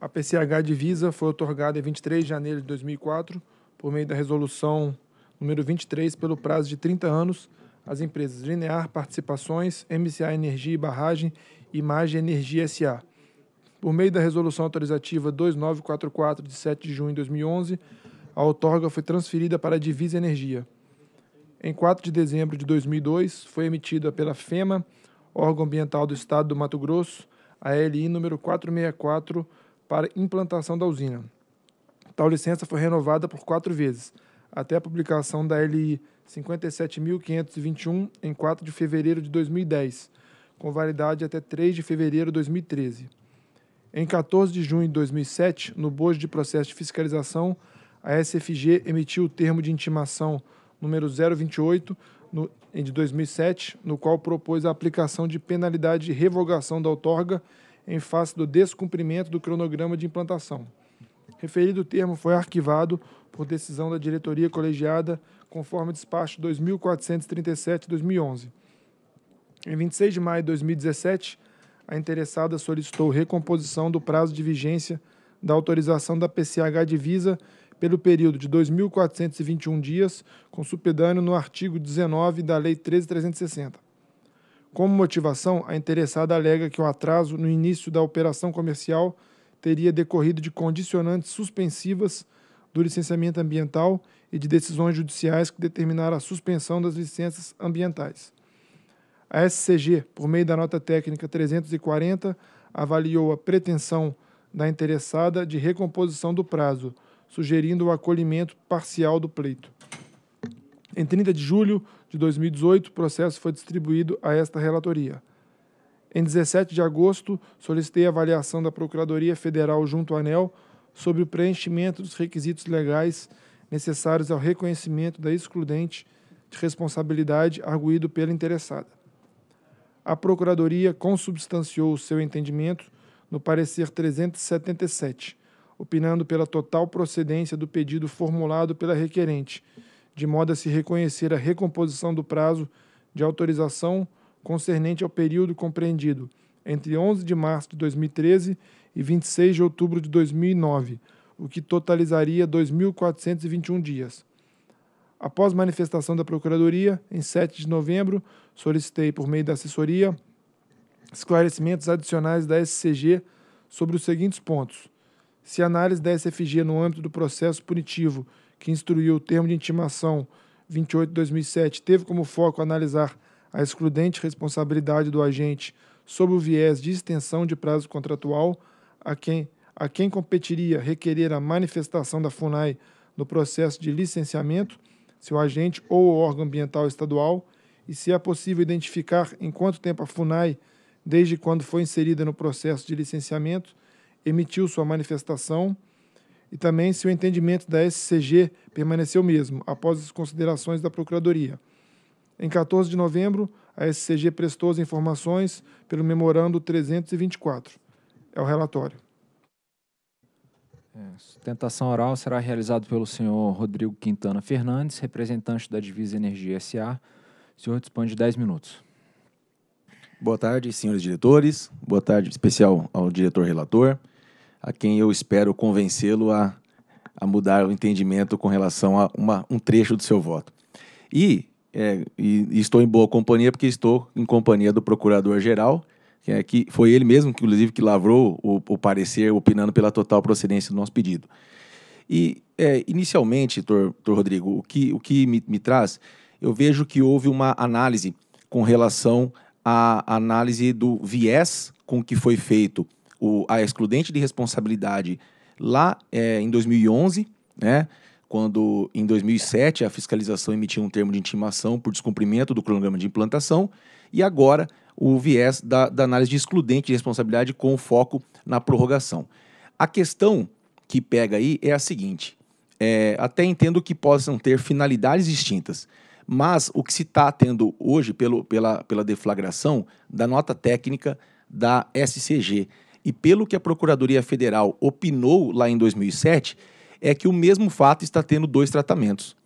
A PCH Divisa foi otorgada em 23 de janeiro de 2004 por meio da resolução número 23, pelo prazo de 30 anos, às empresas Linear Participações, MCA Energia e Barragem e Imagem Energia SA. Por meio da Resolução Autorizativa 2944, de 7 de junho de 2011, a outorga foi transferida para a Divisa Energia. Em 4 de dezembro de 2002, foi emitida pela FEMA, órgão ambiental do Estado do Mato Grosso, a LI número 464, para implantação da usina. Tal licença foi renovada por quatro vezes, até a publicação da LI 57.521 em 4 de fevereiro de 2010, com validade até 3 de fevereiro de 2013. Em 14 de junho de 2007, no bojo de processo de fiscalização, a SFG emitiu o termo de intimação número 028 no, de 2007, no qual propôs a aplicação de penalidade de revogação da outorga em face do descumprimento do cronograma de implantação. Referido termo foi arquivado por decisão da diretoria colegiada, conforme despacho 2437-2011. Em 26 de maio de 2017, a interessada solicitou recomposição do prazo de vigência da autorização da PCH Divisa pelo período de 2.421 dias, com supedâneo no artigo 19 da Lei 13.360. Como motivação, a interessada alega que o atraso no início da operação comercial teria decorrido de condicionantes suspensivas do licenciamento ambiental e de decisões judiciais que determinaram a suspensão das licenças ambientais. A SCG, por meio da nota técnica 340, avaliou a pretensão da interessada de recomposição do prazo, sugerindo o acolhimento parcial do pleito. Em 30 de julho de 2018, o processo foi distribuído a esta relatoria. Em 17 de agosto, solicitei a avaliação da Procuradoria Federal junto ao ANEL sobre o preenchimento dos requisitos legais necessários ao reconhecimento da excludente de responsabilidade arguído pela interessada. A Procuradoria consubstanciou o seu entendimento no parecer 377, opinando pela total procedência do pedido formulado pela requerente, de modo a se reconhecer a recomposição do prazo de autorização concernente ao período compreendido entre 11 de março de 2013 e 26 de outubro de 2009, o que totalizaria 2.421 dias. Após manifestação da Procuradoria, em 7 de novembro, solicitei, por meio da assessoria, esclarecimentos adicionais da SCG sobre os seguintes pontos. Se a análise da SFG no âmbito do processo punitivo que instruiu o termo de intimação 28 de 2007 teve como foco analisar a excludente responsabilidade do agente sob o viés de extensão de prazo contratual a quem, a quem competiria requerer a manifestação da FUNAI no processo de licenciamento, se o agente ou o órgão ambiental estadual, e se é possível identificar em quanto tempo a FUNAI, desde quando foi inserida no processo de licenciamento, emitiu sua manifestação, e também se o entendimento da SCG permaneceu mesmo, após as considerações da Procuradoria. Em 14 de novembro, a SCG prestou as informações pelo memorando 324. É o relatório. É, sustentação oral será realizada pelo senhor Rodrigo Quintana Fernandes, representante da Divisa Energia SA. O senhor dispõe de 10 minutos. Boa tarde, senhores diretores. Boa tarde, especial ao diretor relator, a quem eu espero convencê-lo a, a mudar o entendimento com relação a uma, um trecho do seu voto. E é, e, estou em boa companhia porque estou em companhia do Procurador-Geral, que, é, que foi ele mesmo, que, inclusive, que lavrou o, o, parecer opinando pela total procedência do nosso pedido. E, é, inicialmente, doutor Rodrigo, o que, o que me, me traz, eu vejo que houve uma análise com relação à análise do viés com que foi feito o, a excludente de responsabilidade lá é, em 2011, né? quando em 2007 a fiscalização emitiu um termo de intimação por descumprimento do cronograma de implantação, e agora o viés da, da análise de excludente de responsabilidade com foco na prorrogação. A questão que pega aí é a seguinte: é, até entendo que possam ter finalidades distintas, mas o que se está tendo hoje pelo, pela, pela deflagração da nota técnica da SCG e pelo que a Procuradoria Federal opinou lá em 2007 é que o mesmo fato está tendo dois tratamentos.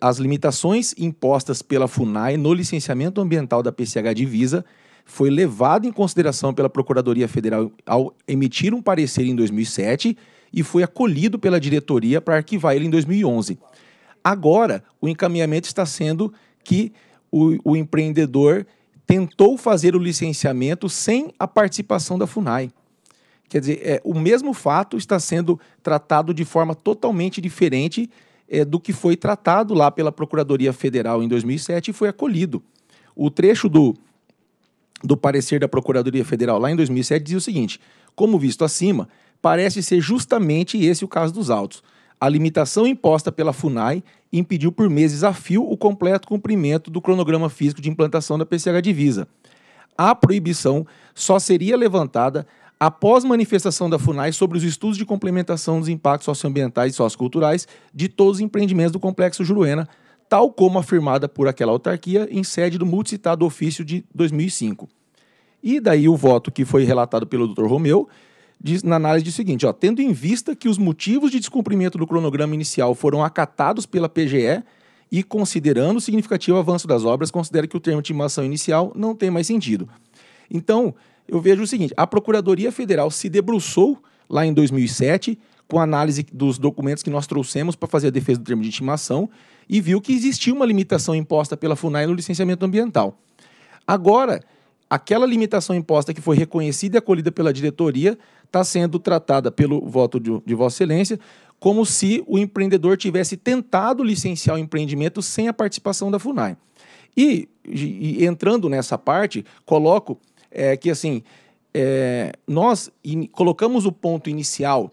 As limitações impostas pela FUNAI no licenciamento ambiental da PCH Divisa foi levado em consideração pela Procuradoria Federal ao emitir um parecer em 2007 e foi acolhido pela diretoria para arquivar ele em 2011. Agora, o encaminhamento está sendo que o, o empreendedor tentou fazer o licenciamento sem a participação da FUNAI. Quer dizer, é, o mesmo fato está sendo tratado de forma totalmente diferente é, do que foi tratado lá pela Procuradoria Federal em 2007 e foi acolhido. O trecho do, do parecer da Procuradoria Federal lá em 2007 dizia o seguinte: como visto acima, parece ser justamente esse o caso dos autos. A limitação imposta pela FUNAI impediu por meses a fio o completo cumprimento do cronograma físico de implantação da PCH Divisa. A proibição só seria levantada após manifestação da FUNAI sobre os estudos de complementação dos impactos socioambientais e socioculturais de todos os empreendimentos do Complexo Juruena, tal como afirmada por aquela autarquia em sede do multicitado ofício de 2005. E daí o voto que foi relatado pelo Dr. Romeu diz, na análise diz o seguinte, ó, tendo em vista que os motivos de descumprimento do cronograma inicial foram acatados pela PGE e considerando o significativo avanço das obras, considera que o termo de intimação inicial não tem mais sentido. Então, eu vejo o seguinte, a Procuradoria Federal se debruçou lá em 2007 com a análise dos documentos que nós trouxemos para fazer a defesa do termo de intimação e viu que existia uma limitação imposta pela FUNAI no licenciamento ambiental. Agora, aquela limitação imposta que foi reconhecida e acolhida pela diretoria está sendo tratada pelo voto de, de Vossa Excelência como se o empreendedor tivesse tentado licenciar o empreendimento sem a participação da FUNAI. E entrando nessa parte, coloco é, que assim é, nós colocamos o ponto inicial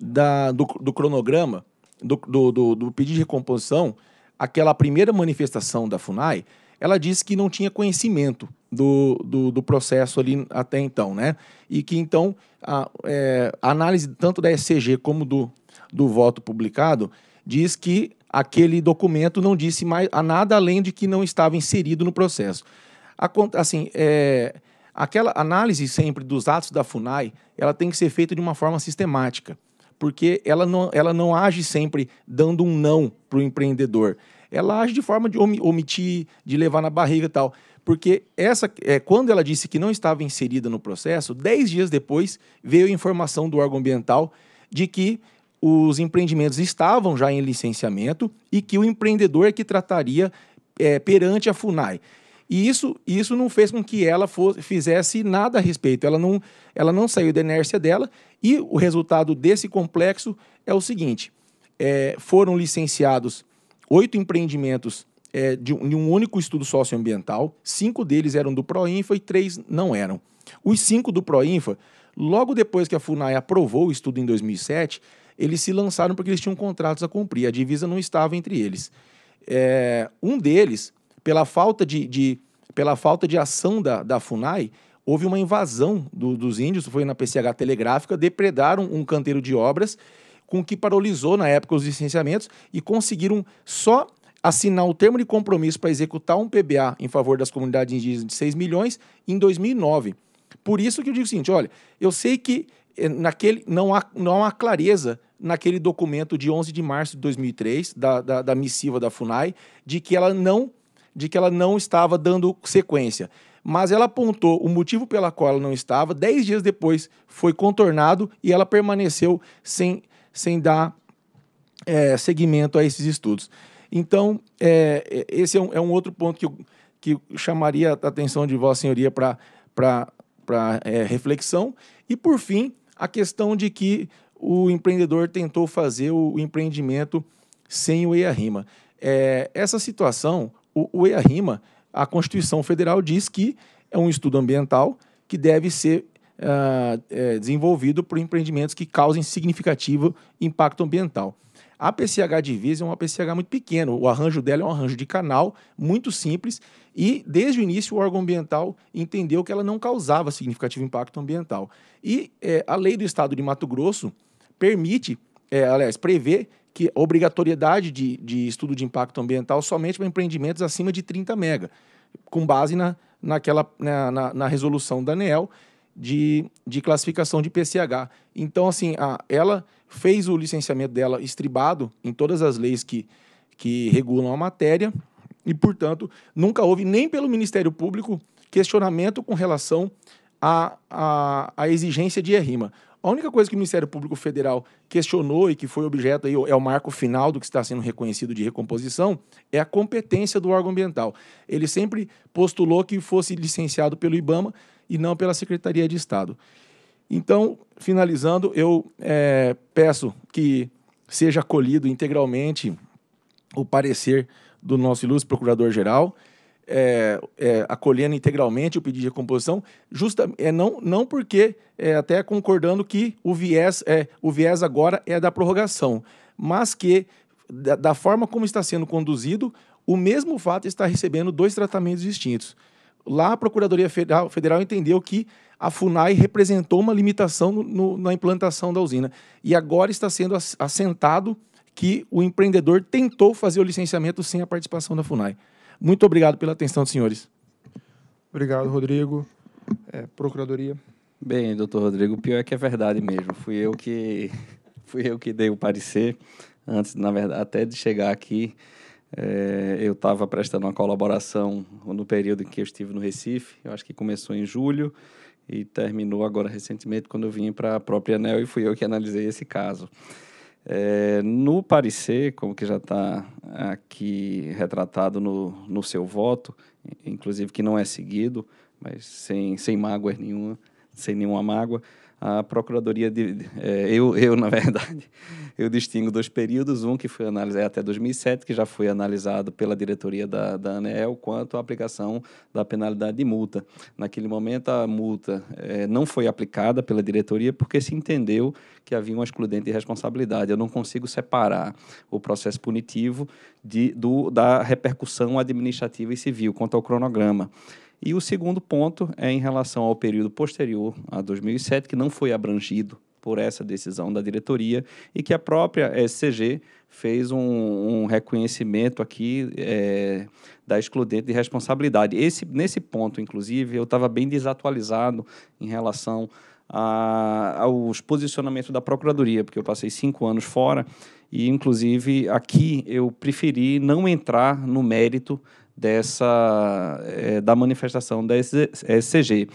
da, do, do cronograma do, do, do, pedido de recomposição, aquela primeira manifestação da FUNAI, ela disse que não tinha conhecimento do, do, do, processo ali até então, né? E que então a, é, a análise tanto da SCG como do, do voto publicado diz que aquele documento não disse mais a nada além de que não estava inserido no processo. Assim, é, aquela análise sempre dos atos da FUNAI, ela tem que ser feita de uma forma sistemática, porque ela não, ela não age sempre dando um não para o empreendedor. Ela age de forma de omitir, de levar na barriga e tal porque essa, é, quando ela disse que não estava inserida no processo, dez dias depois veio a informação do órgão ambiental de que os empreendimentos estavam já em licenciamento e que o empreendedor é que trataria é, perante a FUNAI. E isso, isso não fez com que ela fosse, fizesse nada a respeito. Ela não, ela não saiu da inércia dela e o resultado desse complexo é o seguinte: é, foram licenciados oito empreendimentos é, de, um, de, um, único estudo socioambiental. Cinco deles eram do Proinfa e três não eram. Os cinco do Proinfa, logo depois que a FUNAI aprovou o estudo em 2007, eles se lançaram porque eles tinham contratos a cumprir. A divisa não estava entre eles. É, um deles, pela falta de, de, pela falta de ação da, da FUNAI, houve uma invasão do, dos índios, foi na PCH Telegráfica, depredaram um canteiro de obras, com que paralisou na época os licenciamentos e conseguiram só assinar o termo de compromisso para executar um PBA em favor das comunidades indígenas de 6 milhões em 2009. Por isso que eu digo o seguinte, olha, eu sei que eh, naquele não há, não há clareza naquele documento de 11 de março de 2003, da, da, da missiva da FUNAI, de que ela não de que ela não estava dando sequência. Mas ela apontou o motivo pela qual ela não estava, dez dias depois foi contornado e ela permaneceu sem, sem dar é, seguimento a esses estudos. Então, é, é, esse é um, é um, outro ponto que, eu, que chamaria a atenção de Vossa Senhoria para é, reflexão. E, por fim, a questão de que o empreendedor tentou fazer o, empreendimento sem o EIA-RIMA. É, essa situação, o, o EIA-RIMA, a Constituição Federal diz que é um estudo ambiental que deve ser uh, é, desenvolvido por empreendimentos que causem significativo impacto ambiental. A PCH Divisa é uma PCH muito pequena, o arranjo dela é um arranjo de canal, muito simples, e desde o início o órgão ambiental entendeu que ela não causava significativo impacto ambiental. E é, a lei do Estado de Mato Grosso permite, é, aliás, prevê que a obrigatoriedade de, de estudo de impacto ambiental somente para empreendimentos acima de 30 mega, com base na, naquela, na, na, na resolução da ANEEL de, de classificação de PCH. Então, assim, a, ela fez o licenciamento dela estribado em todas as leis que, que regulam a matéria e, portanto, nunca houve nem pelo Ministério Público questionamento com relação à, à, à exigência de ERIMA. A única coisa que o Ministério Público Federal questionou e que foi objeto aí, é o marco final do que está sendo reconhecido de recomposição, é a competência do órgão ambiental. Ele sempre postulou que fosse licenciado pelo IBAMA e não pela Secretaria de Estado. Então, finalizando, eu é, peço que seja acolhido integralmente o parecer do nosso ilustre Procurador-Geral é, é, acolhendo integralmente o pedido de recomposição, justa, é, não, não porque, é, até concordando que o viés, é, o viés agora é da prorrogação, mas que, da, da forma como está sendo conduzido, o mesmo fato está recebendo dois tratamentos distintos. Lá, a Procuradoria Federal, Federal entendeu que a FUNAI representou uma limitação no, no, na implantação da usina. E agora está sendo assentado que o empreendedor tentou fazer o licenciamento sem a participação da FUNAI. Muito obrigado pela atenção, senhores. Obrigado, Rodrigo. É, Procuradoria. Bem, doutor Rodrigo, o pior é que é verdade mesmo. Fui eu que fui eu que dei o parecer antes, na verdade, até de chegar aqui. É, eu estava prestando uma colaboração no período em que eu estive no Recife. Eu acho que começou em julho e terminou agora recentemente quando eu vim para a própria ANEL e fui eu que analisei esse caso. É, no parecer, como que já está aqui retratado no, no seu voto, inclusive que não é seguido, mas sem, sem mágoa nenhuma, sem nenhuma mágoa, a Procuradoria, de, é, eu, eu, na verdade, eu distingo dois períodos, um que foi analisado até 2007, que já foi analisado pela diretoria da, da ANEEL, quanto à aplicação da penalidade de multa. Naquele momento, a multa é, não foi aplicada pela diretoria porque se entendeu que havia uma excludente de responsabilidade. Eu não consigo separar o processo punitivo de, do, da repercussão administrativa e civil quanto ao cronograma. E o segundo ponto é em relação ao período posterior a 2007, que não foi abrangido por essa decisão da diretoria e que a própria SCG fez um, um reconhecimento aqui é, da excludente de responsabilidade. Esse, nesse ponto, inclusive, eu estava bem desatualizado em relação a, aos posicionamentos da Procuradoria, porque eu passei cinco anos fora e, inclusive, aqui eu preferi não entrar no mérito dessa é, da manifestação da SCG.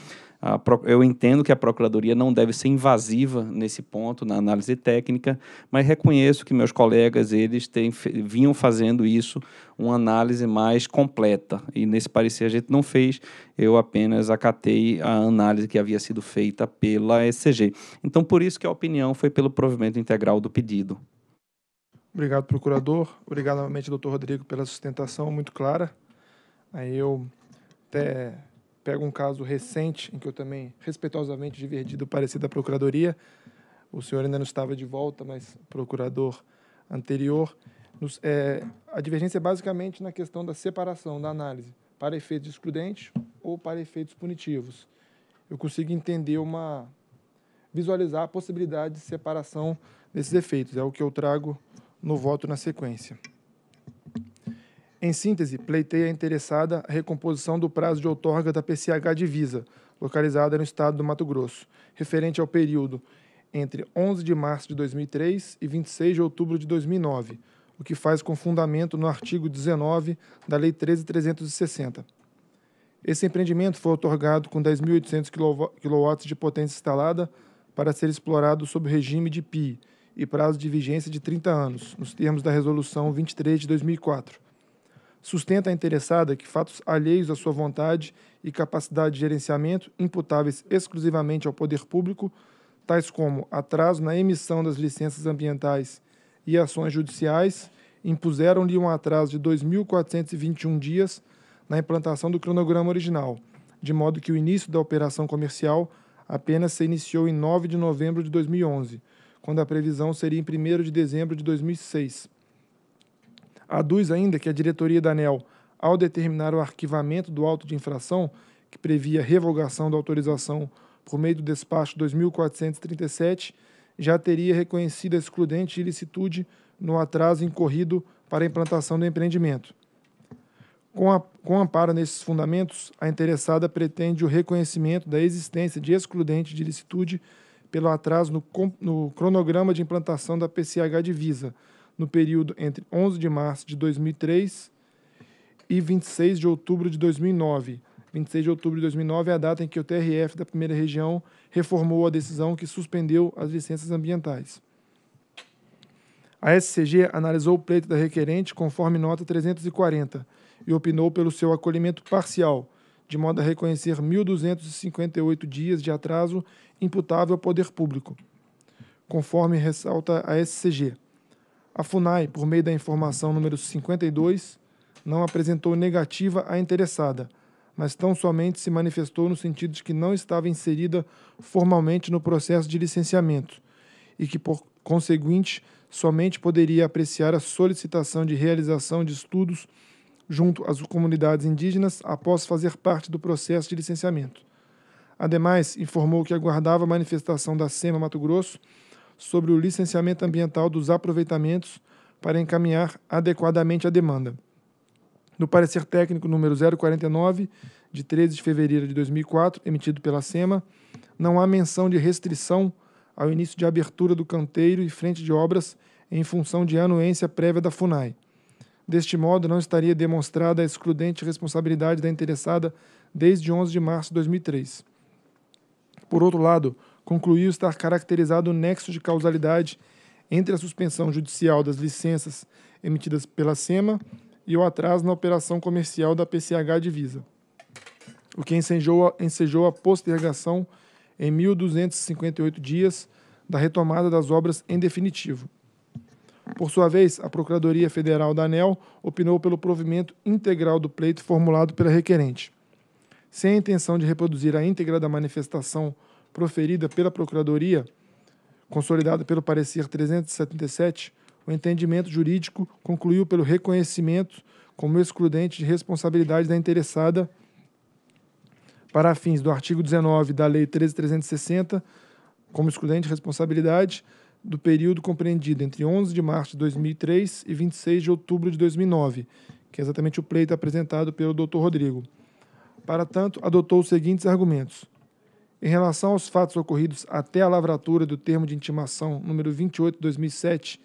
Eu entendo que a Procuradoria não deve ser invasiva nesse ponto, na análise técnica, mas reconheço que meus colegas eles têm, vinham fazendo isso, uma análise mais completa. E nesse parecer a gente não fez, eu apenas acatei a análise que havia sido feita pela SCG. Então, por isso que a opinião foi pelo provimento integral do pedido. Obrigado, procurador. Obrigado novamente, doutor Rodrigo, pela sustentação muito clara. Aí eu até pego um caso recente em que eu também respeitosamente divergi do parecer da Procuradoria. O senhor ainda não estava de volta, mas procurador anterior. Nos, é, a divergência é basicamente na questão da separação da análise, para efeitos excludentes ou para efeitos punitivos. Eu consigo entender uma. visualizar a possibilidade de separação desses efeitos. É o que eu trago no voto na sequência. Em síntese, pleiteia interessada a recomposição do prazo de outorga da PCH Divisa, localizada no estado do Mato Grosso, referente ao período entre 11 de março de 2003 e 26 de outubro de 2009, o que faz com fundamento no artigo 19 da Lei 13.360. Esse empreendimento foi otorgado com 10.800 kW de potência instalada para ser explorado sob regime de PI e prazo de vigência de 30 anos, nos termos da Resolução 23 de 2004 sustenta a interessada que fatos alheios à sua vontade e capacidade de gerenciamento, imputáveis exclusivamente ao poder público, tais como atraso na emissão das licenças ambientais e ações judiciais, impuseram-lhe um atraso de 2.421 dias na implantação do cronograma original, de modo que o início da operação comercial apenas se iniciou em 9 de novembro de 2011, quando a previsão seria em 1 de dezembro de 2006 Aduz ainda que a diretoria da ANEL, ao determinar o arquivamento do auto de infração, que previa revogação da autorização por meio do despacho 2437, já teria reconhecido a excludente de ilicitude no atraso incorrido para a implantação do empreendimento. Com, a, com amparo nesses fundamentos, a interessada pretende o reconhecimento da existência de excludente de ilicitude pelo atraso no, no cronograma de implantação da PCH Divisa, no período entre 11 de março de 2003 e 26 de outubro de 2009, 26 de outubro de 2009 é a data em que o TRF da primeira região reformou a decisão que suspendeu as licenças ambientais. A SCG analisou o pleito da requerente conforme nota 340 e opinou pelo seu acolhimento parcial, de modo a reconhecer 1.258 dias de atraso imputável ao poder público, conforme ressalta a SCG. A FUNAI, por meio da informação número 52, não apresentou negativa à interessada, mas tão somente se manifestou no sentido de que não estava inserida formalmente no processo de licenciamento e que, por conseguinte, somente poderia apreciar a solicitação de realização de estudos junto às comunidades indígenas após fazer parte do processo de licenciamento. Ademais, informou que aguardava a manifestação da SEMA Mato Grosso sobre o licenciamento ambiental dos aproveitamentos para encaminhar adequadamente a demanda. No parecer técnico número 049, de 13 de fevereiro de 2004, emitido pela SEMA, não há menção de restrição ao início de abertura do canteiro e frente de obras em função de anuência prévia da FUNAI. Deste modo, não estaria demonstrada a excludente responsabilidade da interessada desde 11 de março de 2003. Por outro lado, concluiu estar caracterizado o nexo de causalidade entre a suspensão judicial das licenças emitidas pela SEMA e o atraso na operação comercial da PCH Divisa, o que ensejou a, ensejou a postergação em 1.258 dias da retomada das obras em definitivo. Por sua vez, a Procuradoria Federal da ANEL opinou pelo provimento integral do pleito formulado pela requerente. Sem a intenção de reproduzir a íntegra da manifestação proferida pela Procuradoria, consolidada pelo parecer 377, o entendimento jurídico concluiu pelo reconhecimento como excludente de responsabilidade da interessada para fins do artigo 19 da Lei 13360, como excludente de responsabilidade do período compreendido entre 11 de março de 2003 e 26 de outubro de 2009, que é exatamente o pleito apresentado pelo Dr. Rodrigo. Para tanto, adotou os seguintes argumentos. Em relação aos fatos ocorridos até a lavratura do termo de intimação número 28 de 2007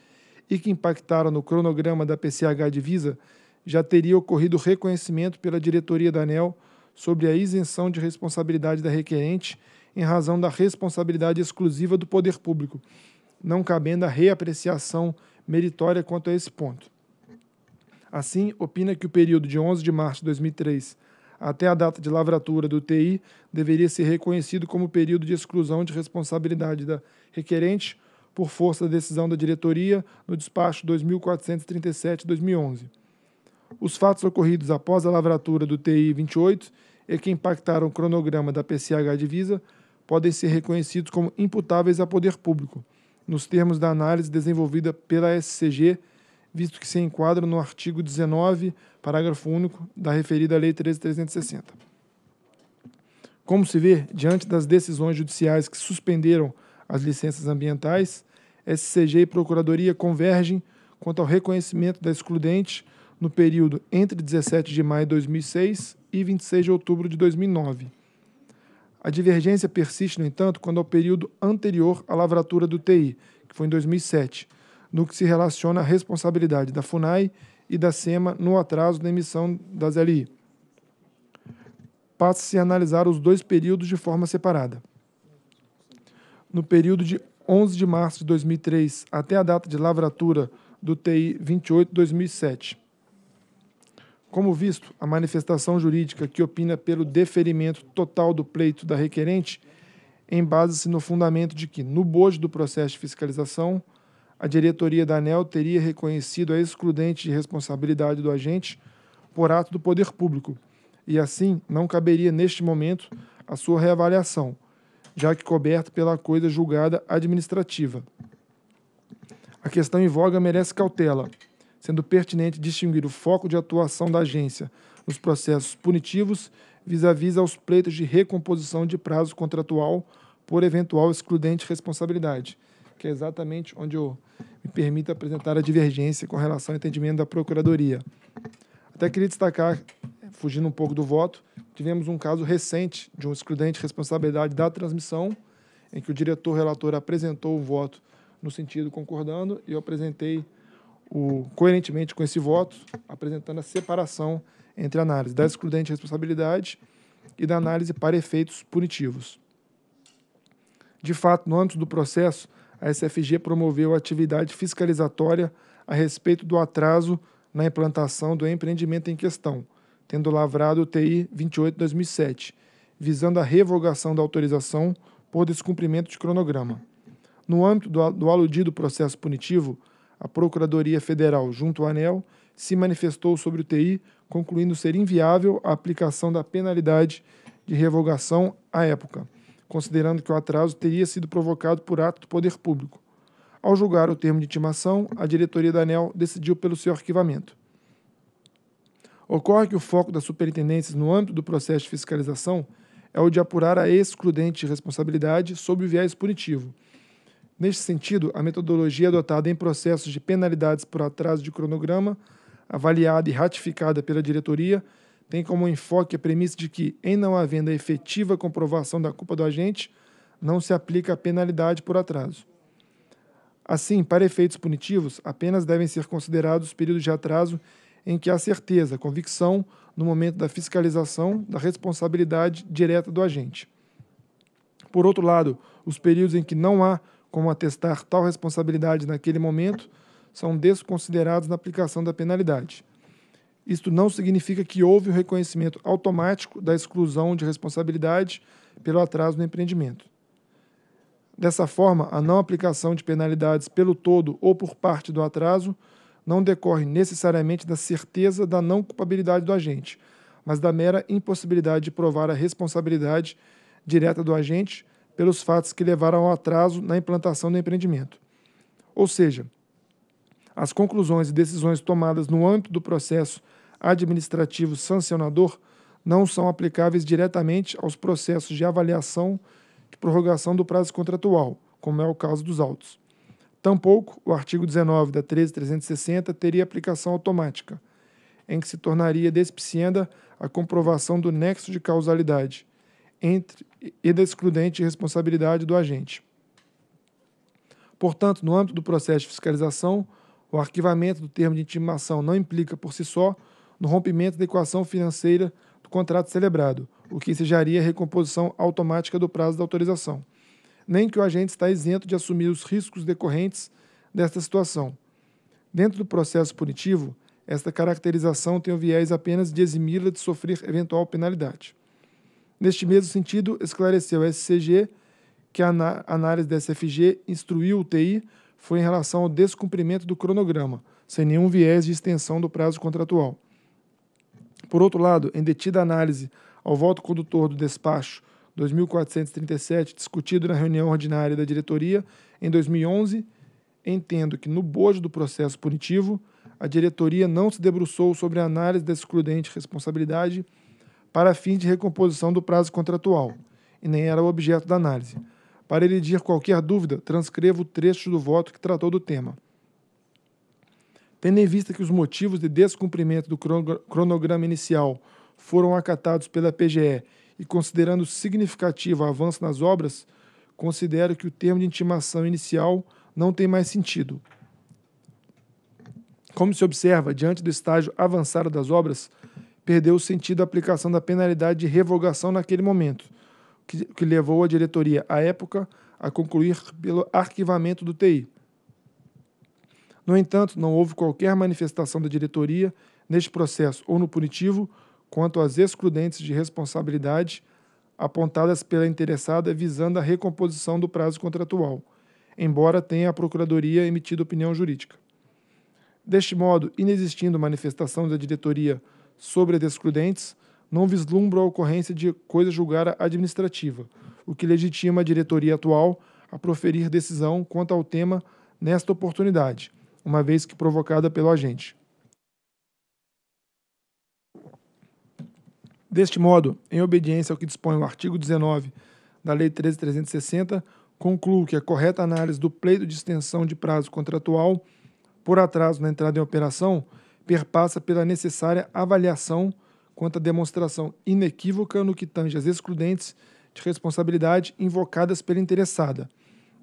e que impactaram no cronograma da PCH Divisa, já teria ocorrido reconhecimento pela diretoria da ANEL sobre a isenção de responsabilidade da requerente em razão da responsabilidade exclusiva do poder público, não cabendo a reapreciação meritória quanto a esse ponto. Assim, opina que o período de 11 de março de 2003 até a data de lavratura do TI deveria ser reconhecido como período de exclusão de responsabilidade da requerente por força da decisão da diretoria no despacho 2437-2011. Os fatos ocorridos após a lavratura do TI 28 e que impactaram o cronograma da PCH Divisa podem ser reconhecidos como imputáveis a poder público, nos termos da análise desenvolvida pela SCG visto que se enquadram no artigo 19, parágrafo único da referida Lei 13.360. Como se vê, diante das decisões judiciais que suspenderam as licenças ambientais, SCG e Procuradoria convergem quanto ao reconhecimento da excludente no período entre 17 de maio de 2006 e 26 de outubro de 2009. A divergência persiste, no entanto, quando ao período anterior à lavratura do TI, que foi em 2007, no que se relaciona à responsabilidade da FUNAI e da SEMA no atraso da emissão das LI. Passa-se a analisar os dois períodos de forma separada. No período de 11 de março de 2003 até a data de lavratura do TI 28 de 2007. Como visto, a manifestação jurídica que opina pelo deferimento total do pleito da requerente embasa-se no fundamento de que, no bojo do processo de fiscalização, a diretoria da ANEL teria reconhecido a excludente de responsabilidade do agente por ato do poder público, e assim não caberia neste momento a sua reavaliação, já que coberta pela coisa julgada administrativa. A questão em voga merece cautela, sendo pertinente distinguir o foco de atuação da agência nos processos punitivos vis-à-vis -vis aos pleitos de recomposição de prazo contratual por eventual excludente de responsabilidade, que é exatamente onde eu me permito apresentar a divergência com relação ao entendimento da Procuradoria. Até queria destacar, fugindo um pouco do voto, tivemos um caso recente de um excludente de responsabilidade da transmissão, em que o diretor relator apresentou o voto no sentido concordando e eu apresentei o, coerentemente com esse voto, apresentando a separação entre a análise da excludente responsabilidade e da análise para efeitos punitivos. De fato, no âmbito do processo, a SFG promoveu atividade fiscalizatória a respeito do atraso na implantação do empreendimento em questão, tendo lavrado o TI 28/2007, visando a revogação da autorização por descumprimento de cronograma. No âmbito do, do aludido processo punitivo, a Procuradoria Federal, junto ao ANEL, se manifestou sobre o TI, concluindo ser inviável a aplicação da penalidade de revogação à época, considerando que o atraso teria sido provocado por ato do poder público. Ao julgar o termo de intimação, a diretoria da ANEL decidiu pelo seu arquivamento. Ocorre que o foco das superintendências no âmbito do processo de fiscalização é o de apurar a excludente responsabilidade sob o viés punitivo. Neste sentido, a metodologia adotada em processos de penalidades por atraso de cronograma, avaliada e ratificada pela diretoria, tem como enfoque a premissa de que, em não havendo a efetiva comprovação da culpa do agente, não se aplica a penalidade por atraso. Assim, para efeitos punitivos, apenas devem ser considerados os períodos de atraso em que há certeza, convicção, no momento da fiscalização, da responsabilidade direta do agente. Por outro lado, os períodos em que não há como atestar tal responsabilidade naquele momento são desconsiderados na aplicação da penalidade. Isto não significa que houve o reconhecimento automático da exclusão de responsabilidade pelo atraso no empreendimento. Dessa forma, a não aplicação de penalidades pelo todo ou por parte do atraso não decorre necessariamente da certeza da não culpabilidade do agente, mas da mera impossibilidade de provar a responsabilidade direta do agente pelos fatos que levaram ao atraso na implantação do empreendimento. Ou seja, as conclusões e decisões tomadas no âmbito do processo administrativo sancionador não são aplicáveis diretamente aos processos de avaliação de prorrogação do prazo contratual, como é o caso dos autos. Tampouco o artigo 19 da 13360 teria aplicação automática, em que se tornaria despicienda a comprovação do nexo de causalidade entre e da excludente responsabilidade do agente. Portanto, no âmbito do processo de fiscalização, o arquivamento do termo de intimação não implica por si só no rompimento da equação financeira do contrato celebrado, o que ensejaria a recomposição automática do prazo da autorização nem que o agente está isento de assumir os riscos decorrentes desta situação. Dentro do processo punitivo, esta caracterização tem o viés apenas de eximi-la de sofrer eventual penalidade. Neste mesmo sentido, esclareceu a SCG que a análise da SFG instruiu o TI foi em relação ao descumprimento do cronograma, sem nenhum viés de extensão do prazo contratual. Por outro lado, em detida análise ao voto condutor do despacho 2437, discutido na reunião ordinária da diretoria em 2011, entendo que no bojo do processo punitivo, a diretoria não se debruçou sobre a análise da excludente responsabilidade para fins de recomposição do prazo contratual, e nem era o objeto da análise. Para elidir qualquer dúvida, transcrevo o trecho do voto que tratou do tema. Tendo em vista que os motivos de descumprimento do cronograma inicial foram acatados pela PGE e considerando significativo o avanço nas obras, considero que o termo de intimação inicial não tem mais sentido. Como se observa, diante do estágio avançado das obras, perdeu o sentido a aplicação da penalidade de revogação naquele momento, que, que levou a diretoria, à época, a concluir pelo arquivamento do TI. No entanto, não houve qualquer manifestação da diretoria neste processo ou no punitivo quanto às excludentes de responsabilidade apontadas pela interessada visando a recomposição do prazo contratual, embora tenha a Procuradoria emitido opinião jurídica. Deste modo, inexistindo manifestação da diretoria sobre as excludentes, não vislumbro a ocorrência de coisa julgada administrativa, o que legitima a diretoria atual a proferir decisão quanto ao tema nesta oportunidade, uma vez que provocada pelo agente. Deste modo, em obediência ao que dispõe o artigo 19 da Lei 13.360, concluo que a correta análise do pleito de extensão de prazo contratual por atraso na entrada em operação perpassa pela necessária avaliação quanto à demonstração inequívoca no que tange às excludentes de responsabilidade invocadas pela interessada,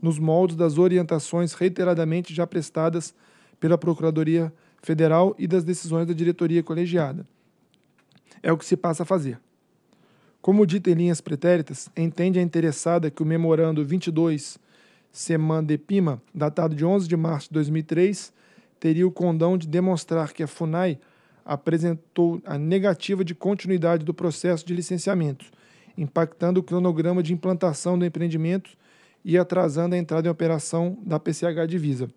nos moldes das orientações reiteradamente já prestadas pela Procuradoria Federal e das decisões da diretoria colegiada é o que se passa a fazer. Como dito em linhas pretéritas, entende a interessada que o memorando 22 Seman de Pima, datado de 11 de março de 2003, teria o condão de demonstrar que a FUNAI apresentou a negativa de continuidade do processo de licenciamento, impactando o cronograma de implantação do empreendimento e atrasando a entrada em operação da PCH Divisa.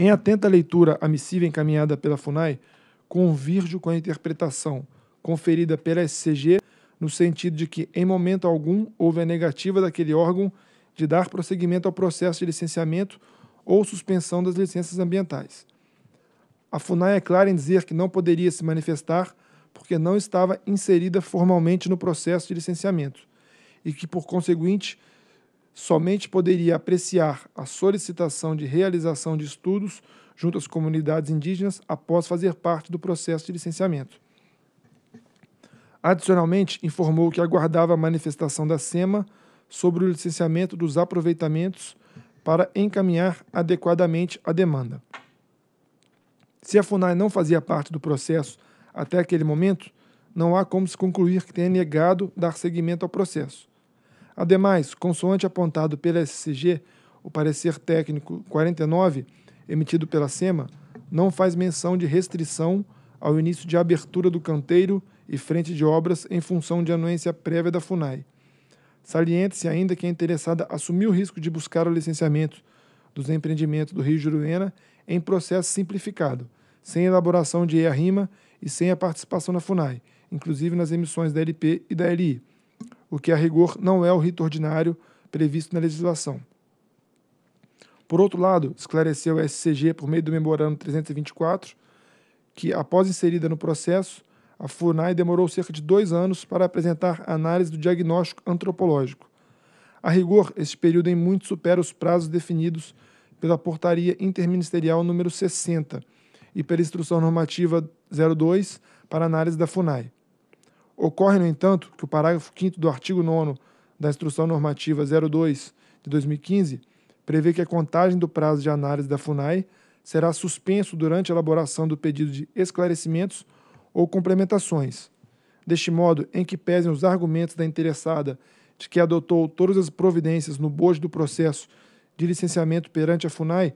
Em atenta leitura à missiva encaminhada pela FUNAI, convirjo com a interpretação conferida pela SCG no sentido de que, em momento algum, houve a negativa daquele órgão de dar prosseguimento ao processo de licenciamento ou suspensão das licenças ambientais. A FUNAI é clara em dizer que não poderia se manifestar porque não estava inserida formalmente no processo de licenciamento e que, por conseguinte, somente poderia apreciar a solicitação de realização de estudos junto às comunidades indígenas após fazer parte do processo de licenciamento. Adicionalmente, informou que aguardava a manifestação da SEMA sobre o licenciamento dos aproveitamentos para encaminhar adequadamente a demanda. Se a FUNAI não fazia parte do processo até aquele momento, não há como se concluir que tenha negado dar seguimento ao processo. Ademais, consoante apontado pela SCG, o parecer técnico 49, emitido pela SEMA, não faz menção de restrição ao início de abertura do canteiro e frente de obras em função de anuência prévia da FUNAI. Saliente-se ainda que a interessada assumiu o risco de buscar o licenciamento dos empreendimentos do Rio Juruena em processo simplificado, sem elaboração de EA-RIMA e sem a participação da FUNAI, inclusive nas emissões da LP e da LI, o que a rigor não é o rito ordinário previsto na legislação. Por outro lado, esclareceu a SCG por meio do memorando 324 que, após inserida no processo, a FUNAI demorou cerca de dois anos para apresentar análise do diagnóstico antropológico. A rigor, esse período em muito supera os prazos definidos pela Portaria Interministerial número 60 e pela Instrução Normativa 02 para análise da FUNAI. Ocorre, no entanto, que o parágrafo 5 do artigo 9 da Instrução Normativa 02 de 2015 prevê que a contagem do prazo de análise da FUNAI será suspenso durante a elaboração do pedido de esclarecimentos ou complementações. Deste modo, em que pesem os argumentos da interessada de que adotou todas as providências no bojo do processo de licenciamento perante a FUNAI,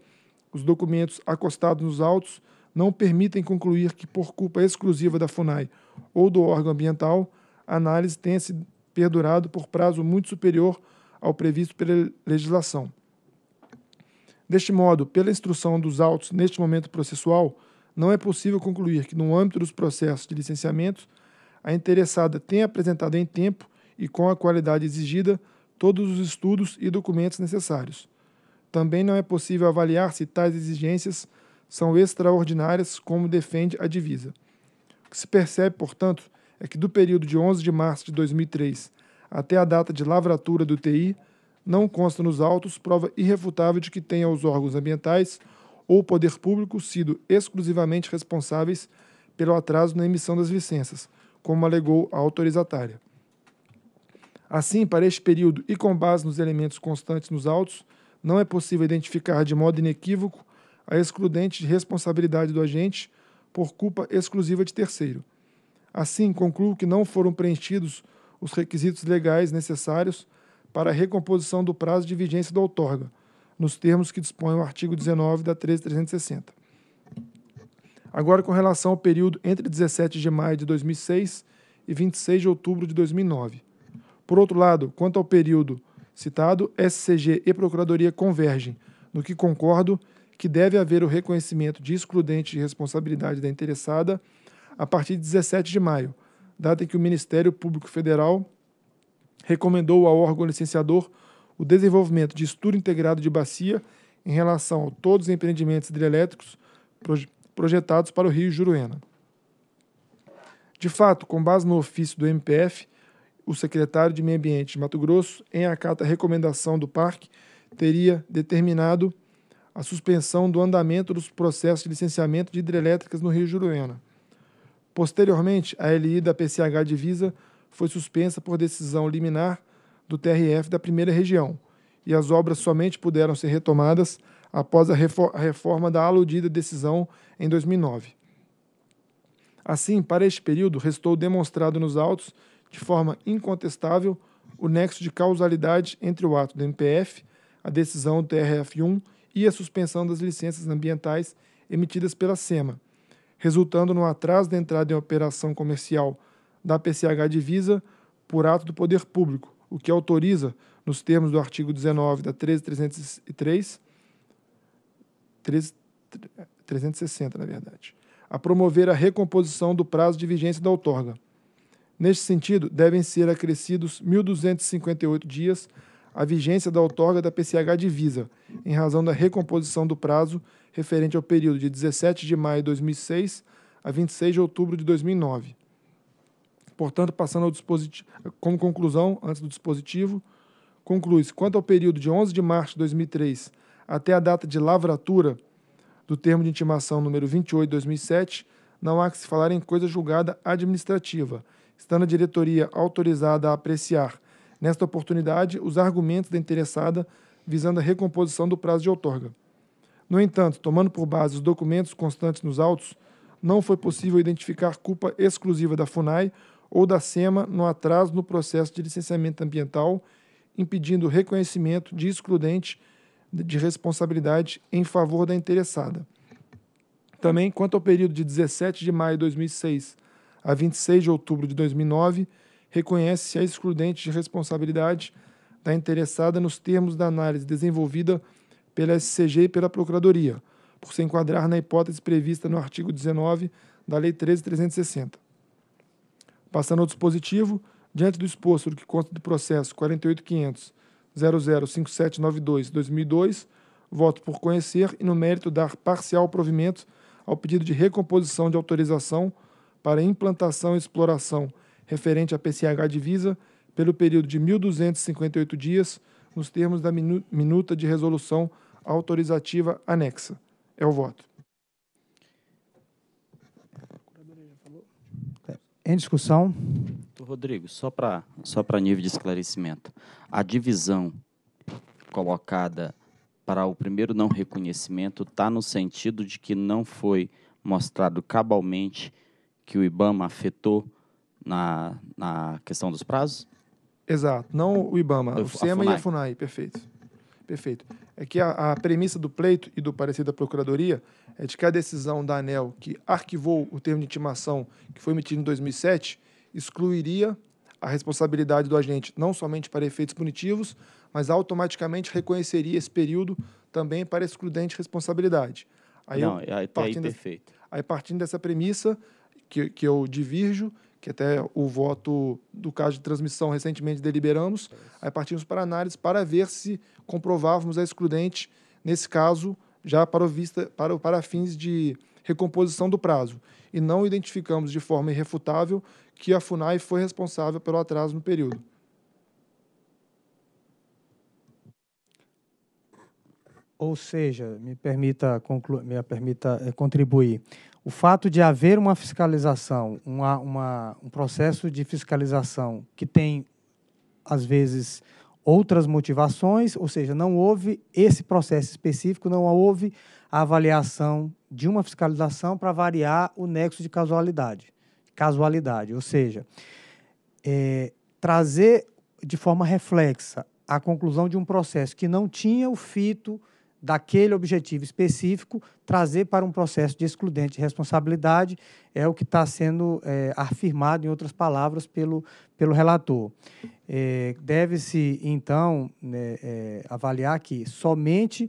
os documentos acostados nos autos não permitem concluir que, por culpa exclusiva da FUNAI ou do órgão ambiental, a análise tenha se perdurado por prazo muito superior ao previsto pela legislação. Deste modo, pela instrução dos autos neste momento processual, não é possível concluir que, no âmbito dos processos de licenciamento, a interessada tenha apresentado em tempo e com a qualidade exigida todos os estudos e documentos necessários. Também não é possível avaliar se tais exigências são extraordinárias, como defende a divisa. O que se percebe, portanto, é que do período de 11 de março de 2003 até a data de lavratura do TI, não consta nos autos prova irrefutável de que tenha os órgãos ambientais ou o poder público sido exclusivamente responsáveis pelo atraso na emissão das licenças, como alegou a autorizatária. Assim, para este período e com base nos elementos constantes nos autos, não é possível identificar de modo inequívoco a excludente de responsabilidade do agente por culpa exclusiva de terceiro. Assim, concluo que não foram preenchidos os requisitos legais necessários para a recomposição do prazo de vigência da outorga, nos termos que dispõe o artigo 19 da 13360. Agora, com relação ao período entre 17 de maio de 2006 e 26 de outubro de 2009. Por outro lado, quanto ao período citado, SCG e Procuradoria convergem, no que concordo que deve haver o reconhecimento de excludente de responsabilidade da interessada a partir de 17 de maio, data em que o Ministério Público Federal recomendou ao órgão licenciador o desenvolvimento de estudo integrado de bacia em relação a todos os empreendimentos hidrelétricos projetados para o Rio Juruena. De fato, com base no ofício do MPF, o secretário de Meio Ambiente de Mato Grosso, em acata recomendação do parque, teria determinado a suspensão do andamento dos processos de licenciamento de hidrelétricas no Rio Juruena. Posteriormente, a LI da PCH Divisa foi suspensa por decisão liminar do TRF da primeira região, e as obras somente puderam ser retomadas após a reforma da aludida decisão em 2009. Assim, para este período, restou demonstrado nos autos de forma incontestável o nexo de causalidade entre o ato do MPF, a decisão do TRF1 e a suspensão das licenças ambientais emitidas pela SEMA, resultando no atraso da entrada em operação comercial da PCH Divisa por ato do poder público, o que autoriza, nos termos do artigo 19 da 13303, 360, na verdade, a promover a recomposição do prazo de vigência da outorga. Neste sentido, devem ser acrescidos 1.258 dias a vigência da outorga da PCH Divisa, em razão da recomposição do prazo referente ao período de 17 de maio de 2006 a 26 de outubro de 2009. Portanto, passando ao dispositivo, como conclusão, antes do dispositivo, conclui-se, quanto ao período de 11 de março de 2003 até a data de lavratura do termo de intimação número 28 de 2007, não há que se falar em coisa julgada administrativa, estando a diretoria autorizada a apreciar, nesta oportunidade, os argumentos da interessada visando a recomposição do prazo de outorga. No entanto, tomando por base os documentos constantes nos autos, não foi possível identificar culpa exclusiva da FUNAI ou da SEMA no atraso no processo de licenciamento ambiental, impedindo o reconhecimento de excludente de responsabilidade em favor da interessada. Também, quanto ao período de 17 de maio de 2006 a 26 de outubro de 2009, reconhece-se a excludente de responsabilidade da interessada nos termos da análise desenvolvida pela SCG e pela Procuradoria, por se enquadrar na hipótese prevista no artigo 19 da Lei 13.360. Passando ao dispositivo, diante do exposto do que consta do processo 48500 005792-2002, voto por conhecer e, no mérito, dar parcial provimento ao pedido de recomposição de autorização para implantação e exploração referente à PCH Divisa pelo período de 1.258 dias, nos termos da minuta de resolução autorizativa anexa. É o voto. Em discussão. Rodrigo, só para só nível de esclarecimento. A divisão colocada para o primeiro não reconhecimento está no sentido de que não foi mostrado cabalmente que o IBAMA afetou na, na questão dos prazos? Exato, não o IBAMA, o SEMA e a FUNAI, perfeito. Perfeito. É que a, a, premissa do pleito e do parecer da Procuradoria é de que a decisão da ANEL, que arquivou o termo de intimação que foi emitido em 2007, excluiria a responsabilidade do agente não somente para efeitos punitivos, mas automaticamente reconheceria esse período também para excludente responsabilidade. Aí não, eu, até aí perfeito. Aí partindo dessa premissa, que, que eu divirjo, que até o voto do caso de transmissão recentemente deliberamos, aí partimos para análise para ver se comprovávamos a excludente, nesse caso, já para, vista, para, para fins de recomposição do prazo, e não identificamos de forma irrefutável que a FUNAI foi responsável pelo atraso no período. Ou seja, me permita, me permita eh, contribuir. O fato de haver uma fiscalização, uma, uma, um processo de fiscalização que tem, às vezes, outras motivações, ou seja, não houve esse processo específico, não houve a avaliação de uma fiscalização para variar o nexo de casualidade. Casualidade, ou seja, é, trazer de forma reflexa a conclusão de um processo que não tinha o fito daquele objetivo específico, trazer para um processo de excludente de responsabilidade é o que está sendo é, afirmado, em outras palavras, pelo, pelo relator. É, Deve-se, então, né, é, avaliar que somente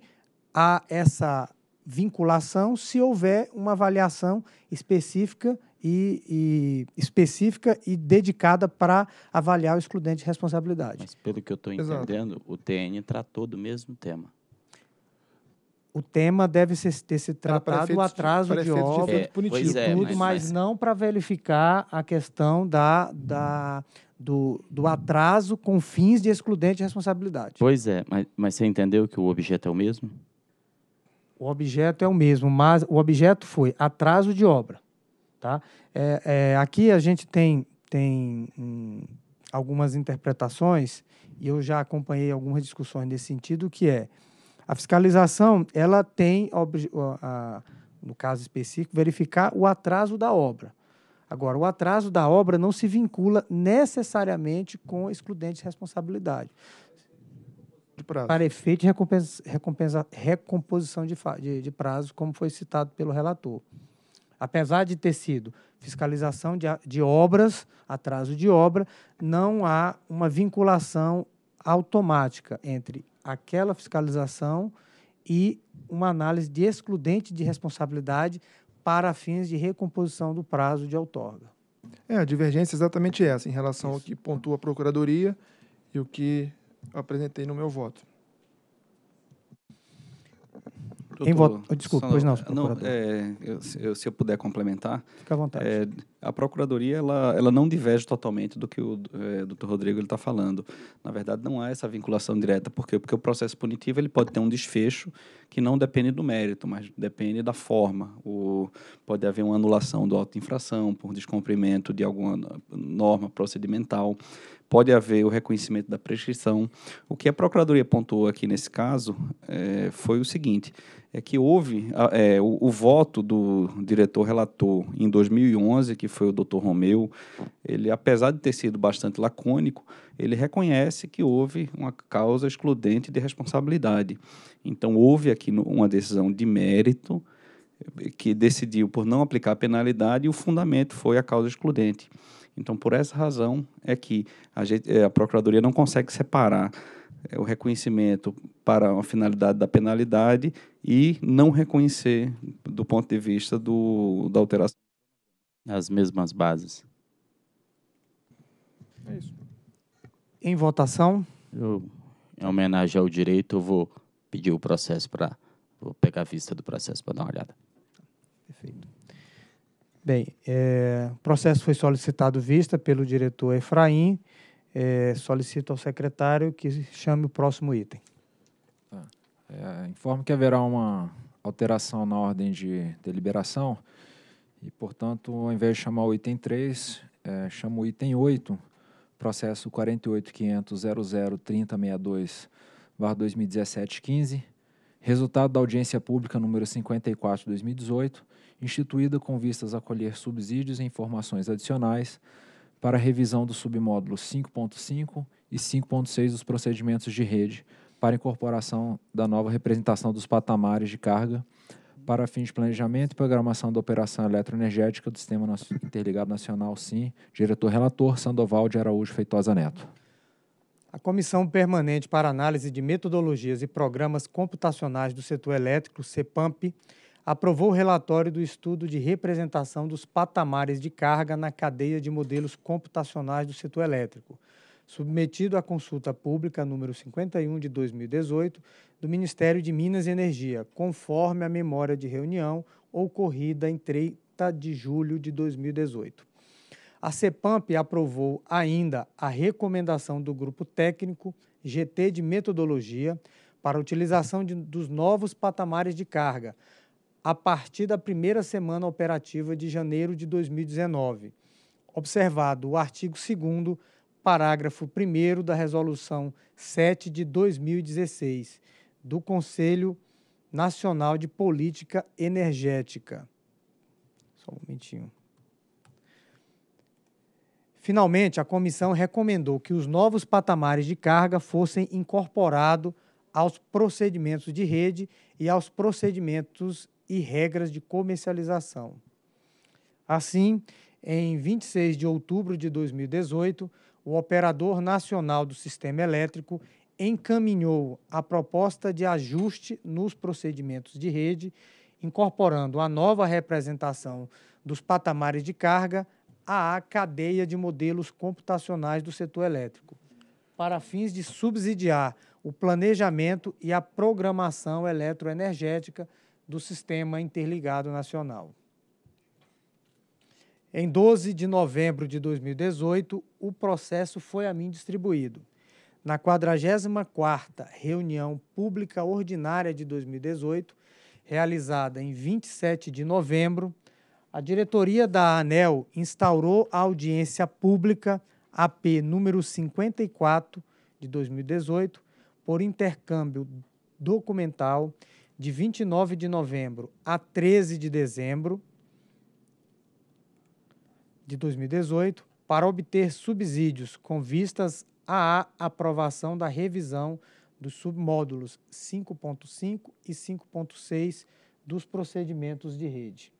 há essa vinculação se houver uma avaliação específica e, e, específica e dedicada para avaliar o excludente de responsabilidade. Mas pelo que eu estou entendendo, o TN tratou do mesmo tema o tema deve ser, ter se tratado o atraso de obra é, punitivo, é, tudo, mas, mas, não para verificar a questão da, da, do, do atraso com fins de excludente de responsabilidade. Pois é, mas, mas você entendeu que o objeto é o mesmo? O objeto é o mesmo, mas o objeto foi atraso de obra. Tá? É, é, aqui a gente tem, tem hum, algumas interpretações, e eu já acompanhei algumas discussões nesse sentido, que é a fiscalização, ela tem, no caso específico, verificar o atraso da obra. Agora, o atraso da obra não se vincula necessariamente com excludente de responsabilidade. De. Para efeito de recompensa, recompensa, recomposição de, de, de prazo, como foi citado pelo relator. Apesar de ter sido fiscalização de, a- de obras, atraso de obra, não há uma vinculação automática entre aquela fiscalização e uma análise de excludente de responsabilidade para fins de recomposição do prazo de outorga. É, a divergência é exatamente essa, em relação ao que pontua a Procuradoria e o que eu apresentei no meu voto. Em Doutor, voto- desculpa, só- pois não, não é, eu- se eu- se eu puder complementar, Fica à vontade. É, a Procuradoria ela, ela não diverge totalmente do que o é, doutor Rodrigo está falando. Na verdade, não há essa vinculação direta. Por quê? Porque o processo punitivo ele pode ter um desfecho que não depende do mérito, mas depende da forma. O, pode haver uma anulação do auto de infração por descumprimento de alguma norma procedimental. Pode haver o reconhecimento da prescrição. O que a Procuradoria pontuou aqui nesse caso é, foi o seguinte: é que houve a- é, o, o voto do diretor relator em 2011, que foi o Dr. Romeu, ele, apesar de ter sido bastante lacônico, ele reconhece que houve uma causa excludente de responsabilidade. Então, houve aqui uma decisão de mérito eh, que decidiu por não aplicar a penalidade e o fundamento foi a causa excludente. Então, por essa razão é que a, gente, eh, a Procuradoria não consegue separar eh, o reconhecimento para a finalidade da penalidade e não reconhecer do ponto de vista do, da alteração. As mesmas bases. É isso. Em votação, Eu, em homenagem ao direito, eu vou pedir o processo para. Vou pegar a vista do processo para dar uma olhada. Perfeito. Bem, é, o processo foi solicitado vista pelo diretor Efraim. É, solicito ao secretário que chame o próximo item. É, informo que haverá uma alteração na ordem de deliberação e, portanto, ao invés de chamar o item 3, é, chamo o item 8, processo 48.500.003062, barra 2017-15, resultado da audiência pública número 54 de 2018, instituída com vistas a colher subsídios e informações adicionais para revisão do submódulo 5.5 e 5.6 dos procedimentos de rede, para incorporação da nova representação dos patamares de carga para fins de planejamento e programação da operação eletroenergética do Sistema Interligado Nacional, SIM, diretor-relator Sandoval de Araújo Feitosa Neto. A Comissão Permanente para Análise de Metodologias e Programas Computacionais do Setor Elétrico, CEPAMP, aprovou o relatório do estudo de representação dos patamares de carga na cadeia de modelos computacionais do setor elétrico, submetido à consulta pública número 51 de 2018 do Ministério de Minas e Energia, conforme a memória de reunião ocorrida em 30 de julho de 2018. A CEPAMP aprovou ainda a recomendação do grupo técnico GT de metodologia para a utilização de- dos novos patamares de carga a partir da primeira semana operativa de janeiro de 2019, observado o artigo 2º, parágrafo 1º da Resolução 7 de 2016 do Conselho Nacional de Política Energética. Só um momentinho. Finalmente, a comissão recomendou que os novos patamares de carga fossem incorporados aos procedimentos de rede e aos procedimentos e regras de comercialização. Assim, em 26 de outubro de 2018, o Operador Nacional do Sistema Elétrico encaminhou a proposta de ajuste nos procedimentos de rede, incorporando a nova representação dos patamares de carga à cadeia de modelos computacionais do setor elétrico, para fins de subsidiar o planejamento e a programação eletroenergética do Sistema Interligado Nacional. Em 12 de novembro de 2018, o processo foi a mim distribuído. Na 44ª reunião pública ordinária de 2018, realizada em 27 de novembro, a diretoria da ANEL instaurou a audiência pública AP número 54 de 2018 por intercâmbio documental de 29 de novembro a 13 de dezembro de de 2018 para obter subsídios com vistas à aprovação da revisão dos submódulos 5.5 e 5.6 dos procedimentos de rede.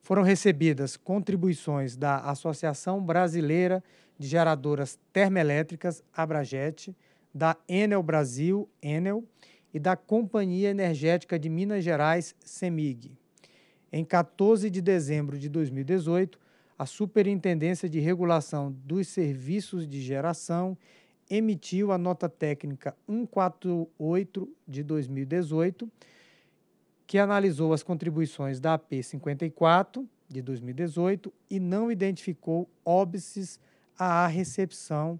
Foram recebidas contribuições da Associação Brasileira de Geradoras Termoelétricas, Abrajet, da Enel Brasil, Enel, e da Companhia Energética de Minas Gerais, CEMIG. Em 14 de dezembro de 2018, a Superintendência de Regulação dos Serviços de Geração emitiu a nota técnica 148 de 2018, que analisou as contribuições da AP 54 de 2018 e não identificou óbices à recepção,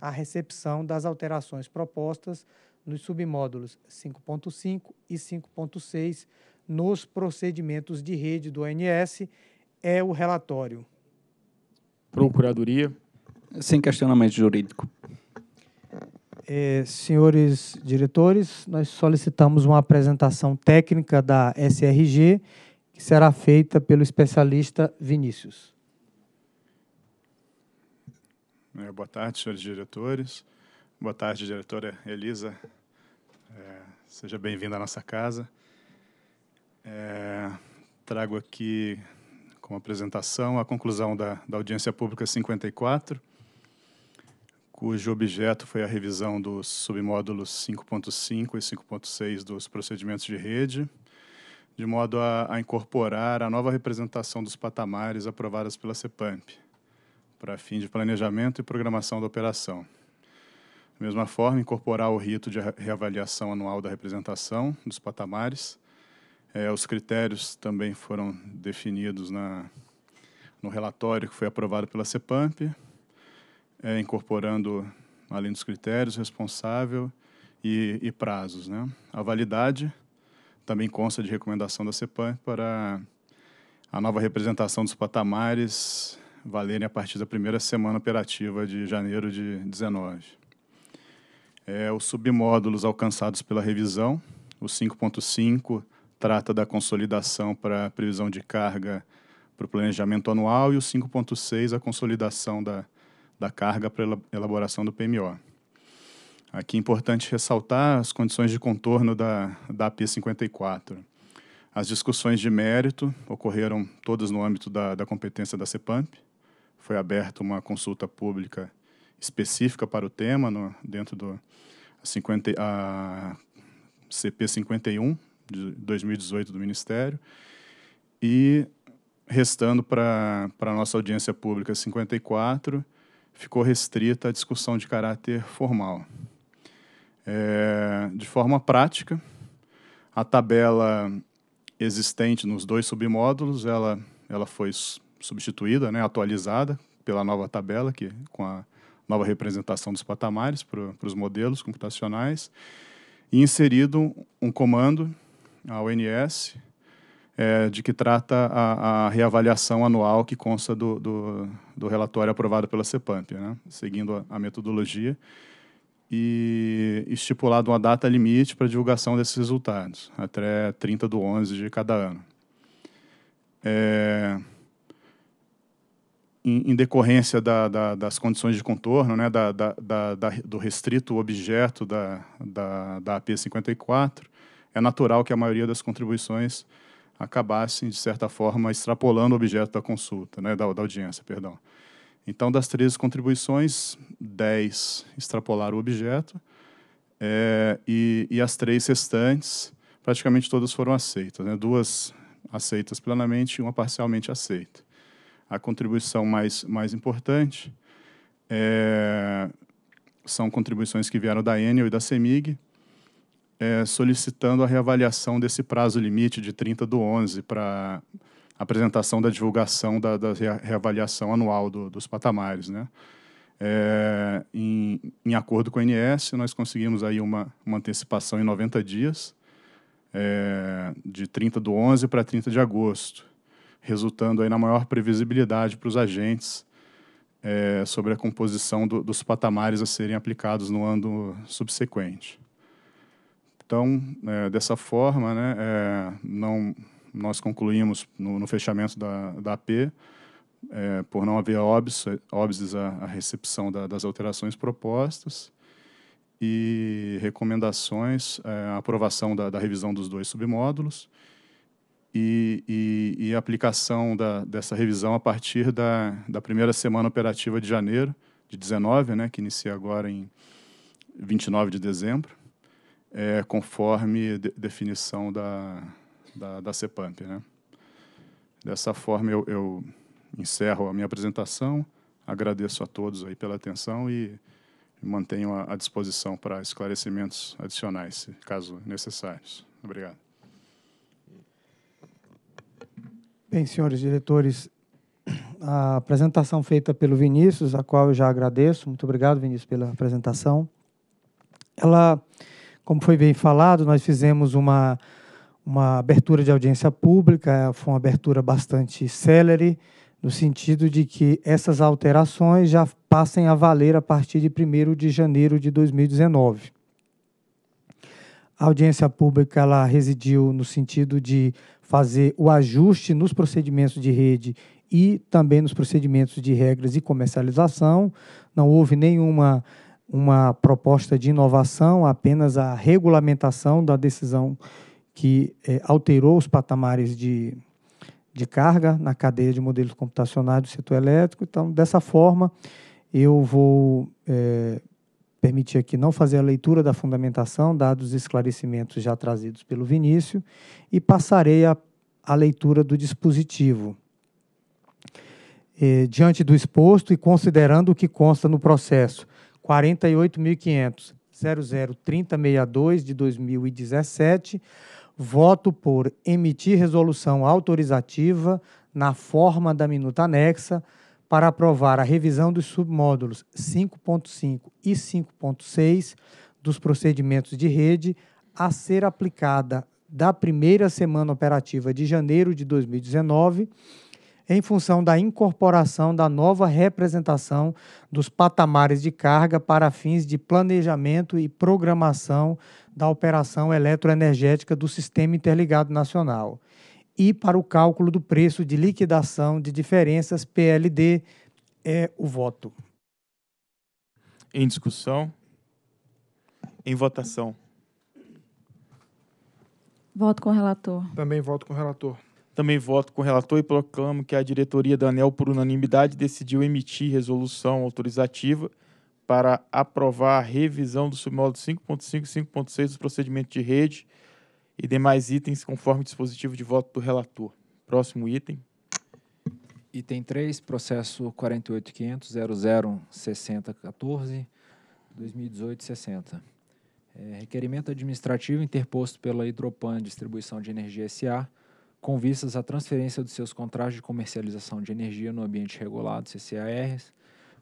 à recepção das alterações propostas nos submódulos 5.5 e 5.6 nos procedimentos de rede do ONS é o relatório. Procuradoria. Sem questionamento jurídico. É, senhores diretores, nós solicitamos uma apresentação técnica da SRG, que será feita pelo especialista Vinícius. É, boa tarde, senhores diretores. Boa tarde, diretora Elisa. É, seja bem-vinda à nossa casa. É, trago aqui como apresentação a conclusão da, da audiência pública 54, cujo objeto foi a revisão dos submódulos 5.5 e 5.6 dos procedimentos de rede, de modo a, a, incorporar a nova representação dos patamares aprovadas pela CEPAMP, para fim de planejamento e programação da operação. Da mesma forma, incorporar o rito de reavaliação anual da representação dos patamares. É, os critérios também foram definidos na, no relatório que foi aprovado pela CEPAMP, é, incorporando, além dos critérios, responsável e, e, prazos. Né? A validade também consta de recomendação da CEPAM para a nova representação dos patamares valerem a partir da primeira semana operativa de janeiro de 19. É, os submódulos alcançados pela revisão, o 5.5 trata da consolidação para previsão de carga para o planejamento anual e o 5.6 a consolidação da da carga para elaboração do PMO. Aqui é importante ressaltar as condições de contorno da, da AP 54. As discussões de mérito ocorreram todas no âmbito da, da competência da CEPAMP. Foi aberta uma consulta pública específica para o tema no, dentro do 50, a CP 51 de 2018 do Ministério e restando para a nossa audiência pública 54 ficou restrita à discussão de caráter formal. É, de forma prática, a tabela existente nos dois submódulos, ela, ela foi substituída, né, atualizada pela nova tabela, que, com a nova representação dos patamares para os modelos computacionais, e inserido um comando, a ONS, é, de que trata a, a, reavaliação anual que consta do, do, do relatório aprovado pela CEPAMP, né? seguindo a, a, metodologia, e estipulado uma data limite para divulgação desses resultados, até 30 de 11 de cada ano. É, em, em, decorrência da, da, das condições de contorno, né, da, do restrito objeto da, da, da AP 54, é natural que a maioria das contribuições acabassem, de certa forma, extrapolando o objeto da consulta, né, da, da audiência, perdão. Então, das 13 contribuições, 10 extrapolaram o objeto é, e, e, as três restantes, praticamente todas foram aceitas. Né? Duas aceitas plenamente e uma parcialmente aceita. A contribuição mais, mais importante é, são contribuições que vieram da Enel e da CEMIG, é, solicitando a reavaliação desse prazo limite de 30 do 11 para apresentação da divulgação da, da reavaliação anual do, dos patamares. Né? É, em, em, acordo com o INS, nós conseguimos aí uma, uma antecipação em 90 dias, é, de 30 do 11 para 30 de agosto, resultando aí na maior previsibilidade para os agentes é, sobre a composição do, dos patamares a serem aplicados no ano subsequente. Então, é, dessa forma, né, é, não, nós concluímos no, no, fechamento da, da AP é, por não haver óbices à, recepção da, das alterações propostas e recomendações, é, a aprovação da, da, revisão dos dois submódulos e, e, e aplicação da, dessa revisão a partir da, da primeira semana operativa de janeiro de 19, né, que inicia agora em 29 de dezembro, é, conforme de, definição da, da, da CEPAMP. Né. Dessa forma, eu, eu encerro a minha apresentação, agradeço a todos aí pela atenção e mantenho à disposição para esclarecimentos adicionais, caso necessários. Obrigado. Bem, senhores diretores, a apresentação feita pelo Vinícius, a qual eu já agradeço. Muito obrigado, Vinícius, pela apresentação. Ela, como foi bem falado, nós fizemos uma, uma abertura de audiência pública, foi uma abertura bastante célere, no sentido de que essas alterações já passem a valer a partir de 1 de janeiro de 2019. A audiência pública ela residiu no sentido de fazer o ajuste nos procedimentos de rede e também nos procedimentos de regras de comercialização. Não houve nenhuma uma proposta de inovação, apenas a regulamentação da decisão que é, alterou os patamares de, de carga na cadeia de modelos computacionais do setor elétrico. Então, dessa forma, eu vou é, permitir aqui não fazer a leitura da fundamentação, dados os esclarecimentos já trazidos pelo Vinícius, e passarei a, a leitura do dispositivo. Eh, diante do exposto e considerando o que consta no processo 48.500 003062 de 2017, voto por emitir resolução autorizativa na forma da minuta anexa para aprovar a revisão dos submódulos 5.5 e 5.6 dos procedimentos de rede a ser aplicada da primeira semana operativa de janeiro de 2019, em função da incorporação da nova representação dos patamares de carga para fins de planejamento e programação da operação eletroenergética do Sistema Interligado Nacional e para o cálculo do preço de liquidação de diferenças PLD é o voto. Em discussão. Em votação. Voto com o relator. Também voto com o relator. Também voto com o relator e proclamo que a diretoria da ANEL, por unanimidade, decidiu emitir resolução autorizativa para aprovar a revisão do submódulo 5.5 e 5.6 dos procedimentos de rede e demais itens conforme dispositivo de voto do relator. Próximo item. Item 3, processo 48.500.006014, 2018-60. É, requerimento administrativo interposto pela Hidropan Distribuição de Energia S.A., com vistas à transferência dos seus contratos de comercialização de energia no ambiente regulado, CCARs,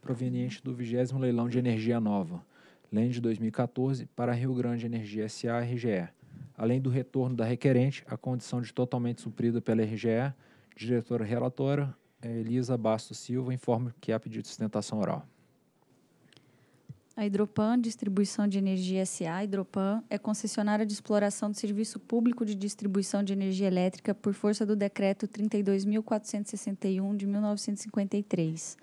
proveniente do 20 leilão de energia nova, LEN de 2014, para Rio Grande Energia S.A. RGE, além do retorno da requerente, a condição de totalmente suprida pela RGE, diretora relatora, Elisa Bastos Silva, informa que há pedido de sustentação oral. A Hidropan Distribuição de Energia SA, Hidropan, é concessionária de exploração do serviço público de distribuição de energia elétrica por força do Decreto 32.461 de 1953,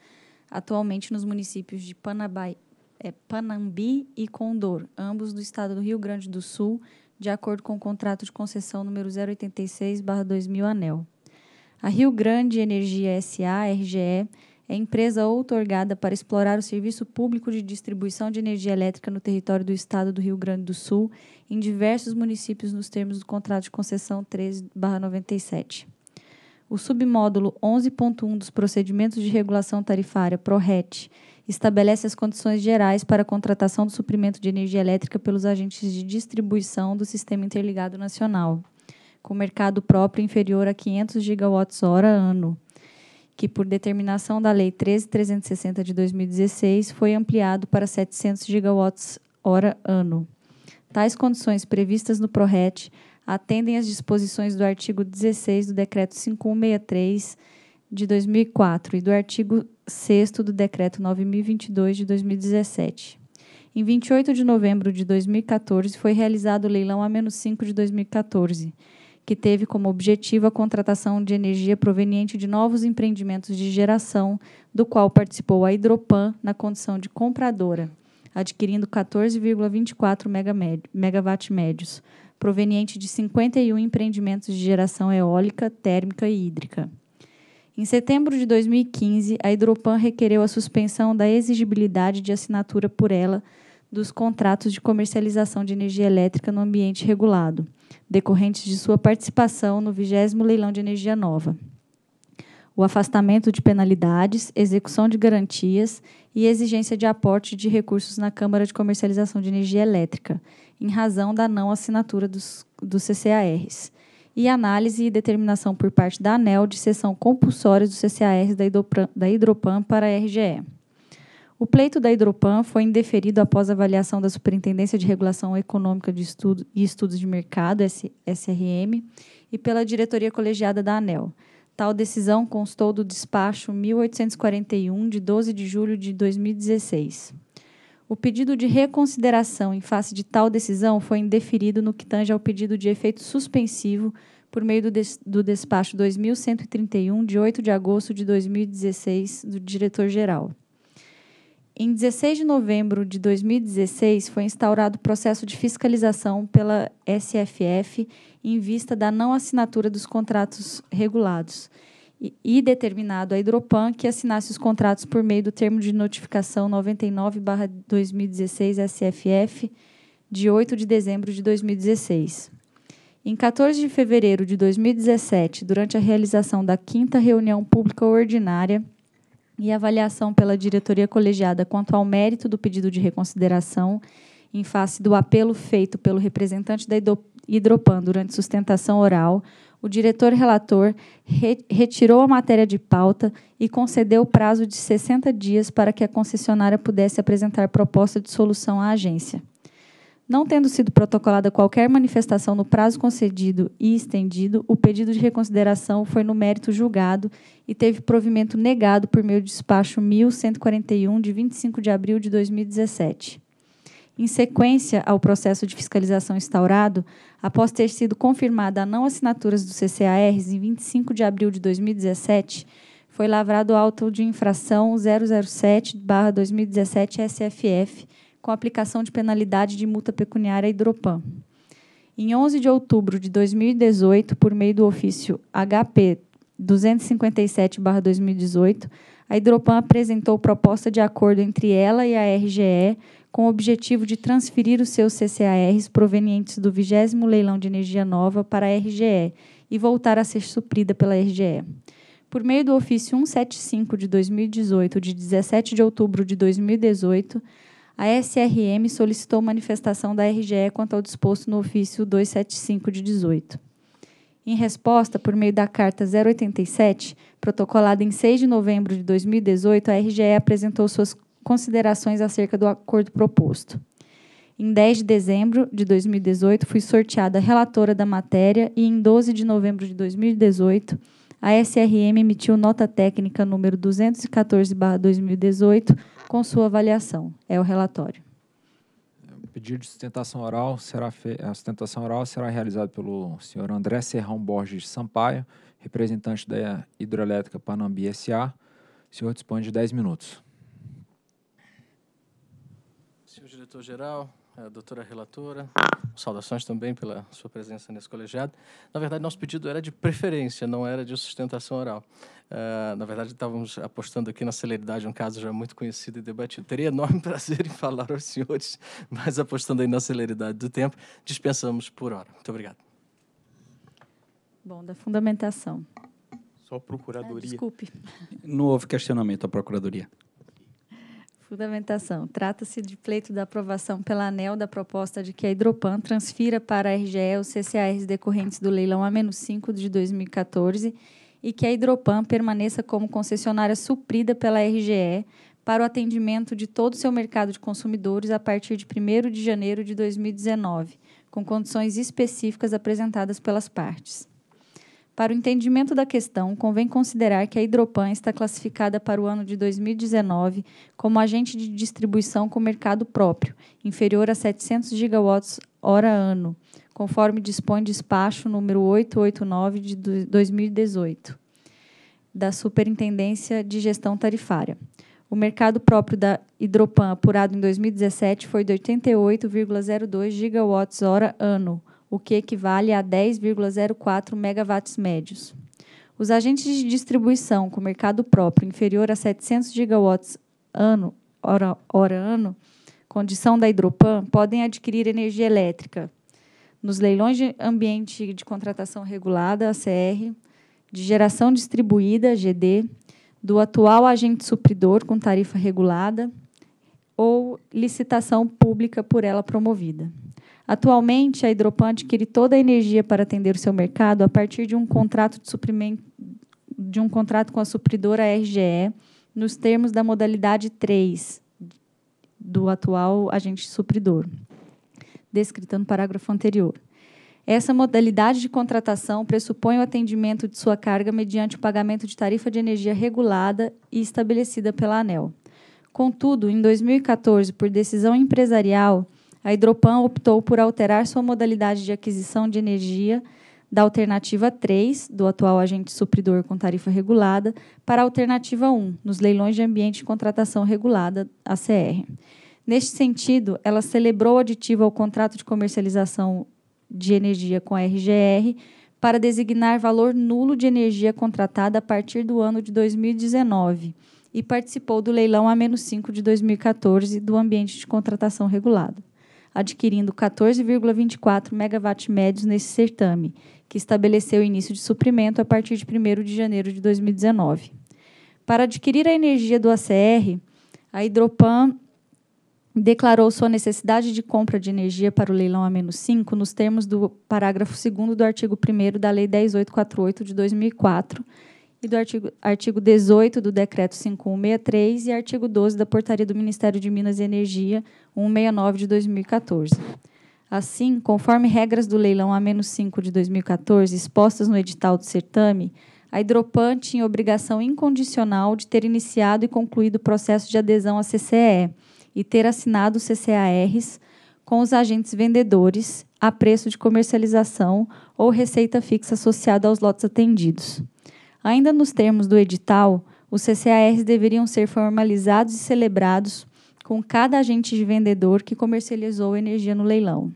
atualmente nos municípios de Panabai, é, Panambi e Condor, ambos do estado do Rio Grande do Sul, de acordo com o contrato de concessão número 086/2000 ANEL. A Rio Grande Energia SA, RGE, é empresa outorgada para explorar o serviço público de distribuição de energia elétrica no território do estado do Rio Grande do Sul, em diversos municípios nos termos do contrato de concessão 13/97. O submódulo 11.1 dos procedimentos de regulação tarifária PRORET estabelece as condições gerais para a contratação do suprimento de energia elétrica pelos agentes de distribuição do Sistema Interligado Nacional, com mercado próprio inferior a 500 gigawatts-hora ano, que, por determinação da Lei 13.360 de 2016, foi ampliado para 700 gigawatts-hora ano. Tais condições previstas no PRORET atendem às disposições do artigo 16 do Decreto 5163 de 2004 e do artigo 6 do Decreto 9022 de 2017. Em 28 de novembro de 2014, foi realizado o leilão A-5 de 2014, que teve como objetivo a contratação de energia proveniente de novos empreendimentos de geração, do qual participou a Hidropan na condição de compradora, adquirindo 14,24 megawatt médios, proveniente de 51 empreendimentos de geração eólica, térmica e hídrica. Em setembro de 2015, a Hidropan requereu a suspensão da exigibilidade de assinatura por ela dos contratos de comercialização de energia elétrica no ambiente regulado, decorrentes de sua participação no 20 leilão de energia nova. O afastamento de penalidades, execução de garantias e exigência de aporte de recursos na Câmara de Comercialização de Energia Elétrica, em razão da não assinatura dos, dos CCARs, e análise e determinação por parte da ANEL de cessão compulsória dos CCARs da da Hidropan para a RGE. O pleito da Hidropan foi indeferido após avaliação da Superintendência de Regulação Econômica de Estudo e Estudos de Mercado, SRM, e pela diretoria colegiada da ANEL. Tal decisão constou do despacho 1841, de 12 de julho de 2016. O pedido de reconsideração em face de tal decisão foi indeferido no que tange ao pedido de efeito suspensivo por meio do, des do despacho 2131, de 8 de agosto de 2016, do diretor-geral. Em 16 de novembro de 2016, foi instaurado o processo de fiscalização pela SFF em vista da não assinatura dos contratos regulados e, determinado a Hidropan que assinasse os contratos por meio do termo de notificação 99/2016 SFF de 8 de dezembro de 2016. Em 14 de fevereiro de 2017, durante a realização da quinta reunião pública ordinária e avaliação pela diretoria colegiada quanto ao mérito do pedido de reconsideração em face do apelo feito pelo representante da Hidropan durante sustentação oral, o diretor relator re retirou a matéria de pauta e concedeu o prazo de 60 dias para que a concessionária pudesse apresentar proposta de solução à agência. Não tendo sido protocolada qualquer manifestação no prazo concedido e estendido, o pedido de reconsideração foi no mérito julgado e teve provimento negado por meio do despacho 1141, de 25 de abril de 2017. Em sequência ao processo de fiscalização instaurado, após ter sido confirmada a não assinaturas dos CCARs em 25 de abril de 2017, foi lavrado auto de infração 007/2017 SFF com aplicação de penalidade de multa pecuniária Hidropan. Em 11 de outubro de 2018, por meio do ofício HP 257/2018, a Hidropan apresentou proposta de acordo entre ela e a RGE com o objetivo de transferir os seus CCARs provenientes do 20 leilão de energia nova para a RGE e voltar a ser suprida pela RGE. Por meio do ofício 175 de 2018, de 17 de outubro de 2018, a SRM solicitou manifestação da RGE quanto ao disposto no ofício 275 de 18. Em resposta, por meio da Carta 087, protocolada em 6 de novembro de 2018, a RGE apresentou suas considerações acerca do acordo proposto. Em 10 de dezembro de 2018, fui sorteada relatora da matéria e, em 12 de novembro de 2018, a SRM emitiu nota técnica número 214/2018 com sua avaliação. É o relatório. O pedido de sustentação oral será fe... a sustentação oral será realizada pelo senhor André Serrão Borges Sampaio, representante da Hidrelétrica Panambi SA. O senhor dispõe de 10 minutos. Senhor diretor-geral, a doutora relatora, saudações também pela sua presença nesse colegiado. Na verdade, nosso pedido era de preferência, não era de sustentação oral. Uh, na verdade, estávamos apostando aqui na celeridade, um caso já muito conhecido e debatido. Teria enorme prazer em falar aos senhores, mas apostando aí na celeridade do tempo, dispensamos por hora. Muito obrigado. Bom, da fundamentação. Só procuradoria. Ah, desculpe. Não houve questionamento à procuradoria. Fundamentação. Trata-se de pleito da aprovação pela ANEL da proposta de que a Hidropan transfira para a RGE os CCARs decorrentes do leilão A-5 de 2014 e que a Hidropan permaneça como concessionária suprida pela RGE para o atendimento de todo o seu mercado de consumidores a partir de 1 de janeiro de 2019, com condições específicas apresentadas pelas partes. Para o entendimento da questão, convém considerar que a Hidropan está classificada para o ano de 2019 como agente de distribuição com mercado próprio, inferior a 700 gigawatts hora ano, conforme dispõe despacho número 889 de 2018 da Superintendência de Gestão Tarifária. O mercado próprio da Hidropan apurado em 2017 foi de 88,02 gigawatts hora ano, o que equivale a 10,04 megawatts médios. Os agentes de distribuição com mercado próprio inferior a 700 gigawatts ano, hora, hora ano, condição da Hidropan, podem adquirir energia elétrica nos leilões de ambiente de contratação regulada, ACR, de geração distribuída, GD, do atual agente supridor com tarifa regulada ou licitação pública por ela promovida. Atualmente, a Hidropan adquire toda a energia para atender o seu mercado a partir de um contrato de suprimento de um contrato com a supridora RGE, nos termos da modalidade 3 do atual agente supridor, descrita no parágrafo anterior. Essa modalidade de contratação pressupõe o atendimento de sua carga mediante o pagamento de tarifa de energia regulada e estabelecida pela ANEL. Contudo, em 2014, por decisão empresarial, a Hidropan optou por alterar sua modalidade de aquisição de energia da alternativa 3, do atual agente supridor com tarifa regulada, para a alternativa 1, nos leilões de ambiente de contratação regulada, ACR. Neste sentido, ela celebrou o aditivo ao contrato de comercialização de energia com a RGR para designar valor nulo de energia contratada a partir do ano de 2019 e participou do leilão A-5 de 2014 do ambiente de contratação regulado adquirindo 14,24 megawatt médios nesse certame, que estabeleceu o início de suprimento a partir de 1 de janeiro de 2019. Para adquirir a energia do ACR, a Hidropan declarou sua necessidade de compra de energia para o leilão A-5 nos termos do parágrafo 2 do artigo 1 da Lei 10848 de 2004 e do artigo, artigo 18 do Decreto 5163 e artigo 12 da Portaria do Ministério de Minas e Energia 169 de 2014. Assim, conforme regras do leilão A-5 de 2014 expostas no edital do certame, a Hidropan tinha obrigação incondicional de ter iniciado e concluído o processo de adesão à CCE e ter assinado CCARs com os agentes vendedores a preço de comercialização ou receita fixa associada aos lotes atendidos. Ainda nos termos do edital, os CCARs deveriam ser formalizados e celebrados com cada agente de vendedor que comercializou energia no leilão.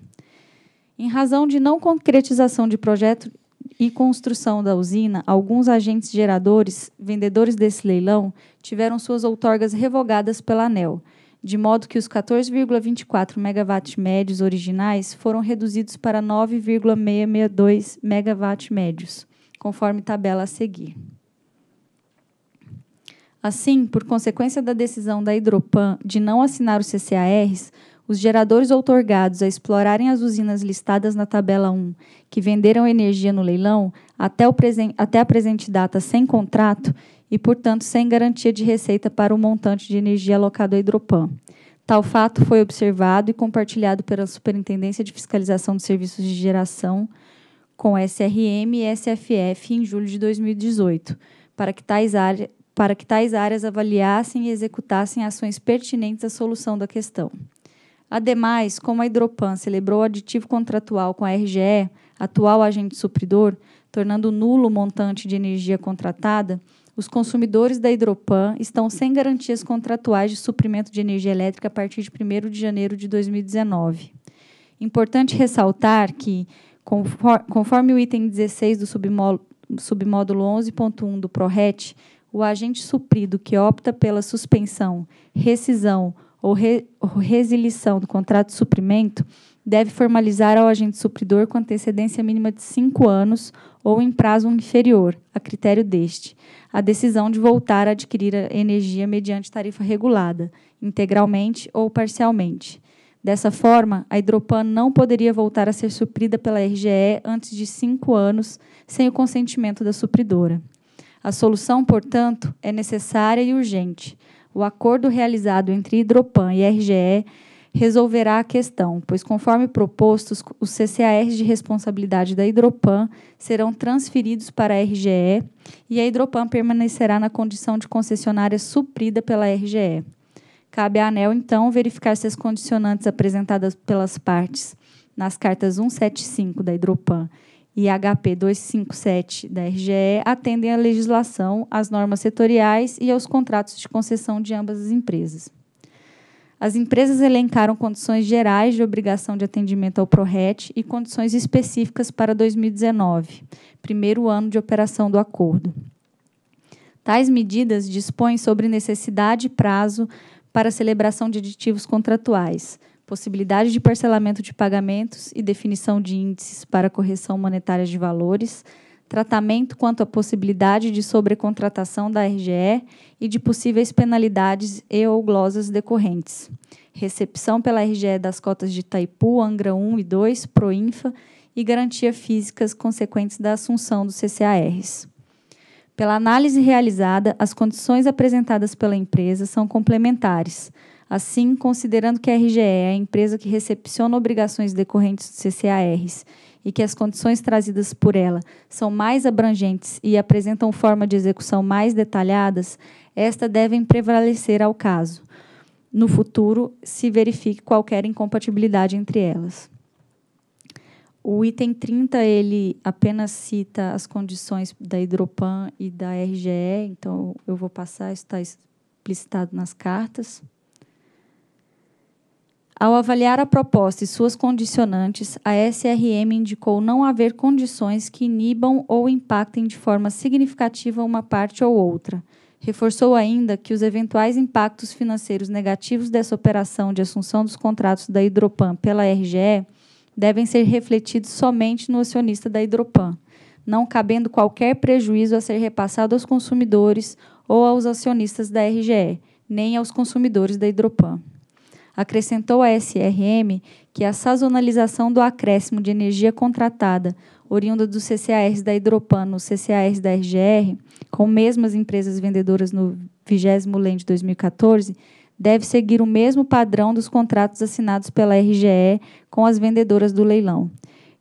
Em razão de não concretização de projeto e construção da usina, alguns agentes geradores, vendedores desse leilão, tiveram suas outorgas revogadas pela ANEL, de modo que os 14,24 megawatts médios originais foram reduzidos para 9,662 megawatts médios conforme tabela a seguir. Assim, por consequência da decisão da Hidropan de não assinar os CCARs, os geradores outorgados a explorarem as usinas listadas na tabela 1, que venderam energia no leilão, até, até a presente data sem contrato e, portanto, sem garantia de receita para o montante de energia alocado à Hidropan. Tal fato foi observado e compartilhado pela Superintendência de Fiscalização de Serviços de Geração com SRM e SFF em julho de 2018, para que tais, área, para que tais áreas avaliassem e executassem ações pertinentes à solução da questão. Ademais, como a Hidropan celebrou o aditivo contratual com a RGE, atual agente supridor, tornando nulo o montante de energia contratada, os consumidores da Hidropan estão sem garantias contratuais de suprimento de energia elétrica a partir de 1 de janeiro de 2019. Importante ressaltar que, Conforme o item 16 do submódulo 11.1 do PRORET, o agente suprido que opta pela suspensão, rescisão ou, re, ou resilição do contrato de suprimento deve formalizar ao agente supridor com antecedência mínima de cinco anos ou em prazo inferior, a critério deste, a decisão de voltar a adquirir a energia mediante tarifa regulada, integralmente ou parcialmente, Dessa forma, a Hidropan não poderia voltar a ser suprida pela RGE antes de cinco anos, sem o consentimento da supridora. A solução, portanto, é necessária e urgente. O acordo realizado entre Hidropan e RGE resolverá a questão, pois, conforme propostos, os CCARs de responsabilidade da Hidropan serão transferidos para a RGE e a Hidropan permanecerá na condição de concessionária suprida pela RGE. Cabe à ANEL, então, verificar se as condicionantes apresentadas pelas partes nas cartas 175 da Hidropan e HP 257 da RGE atendem à legislação, às normas setoriais e aos contratos de concessão de ambas as empresas. As empresas elencaram condições gerais de obrigação de atendimento ao PRORET e condições específicas para 2019, primeiro ano de operação do acordo. Tais medidas dispõem sobre necessidade e prazo para celebração de aditivos contratuais, possibilidade de parcelamento de pagamentos e definição de índices para correção monetária de valores, tratamento quanto à possibilidade de sobrecontratação da RGE e de possíveis penalidades e ou glosas decorrentes, recepção pela RGE das cotas de Itaipu, Angra 1 e 2, Proinfa e garantia físicas consequentes da assunção dos CCARs. Pela análise realizada, as condições apresentadas pela empresa são complementares, Assim, considerando que a RGE é a empresa que recepciona obrigações decorrentes dos CCARs e que as condições trazidas por ela são mais abrangentes e apresentam forma de execução mais detalhadas, esta devem prevalecer ao caso. No futuro, se verifique qualquer incompatibilidade entre elas. O item 30, ele apenas cita as condições da Hidropan e da RGE, então eu vou passar, está explicitado nas cartas. Ao avaliar a proposta e suas condicionantes, a SRM indicou não haver condições que inibam ou impactem de forma significativa uma parte ou outra. Reforçou ainda que os eventuais impactos financeiros negativos dessa operação de assunção dos contratos da Hidropan pela RGE devem ser refletidos somente no acionista da Hidropan, não cabendo qualquer prejuízo a ser repassado aos consumidores ou aos acionistas da RGE, nem aos consumidores da Hidropan. Acrescentou a SRM que a sazonalização do acréscimo de energia contratada, oriunda dos CCARs da Hidropan nos CCARs da RGR, com mesmas empresas vendedoras no 20 LEM de 2014, deve seguir o mesmo padrão dos contratos assinados pela RGE com as vendedoras do leilão.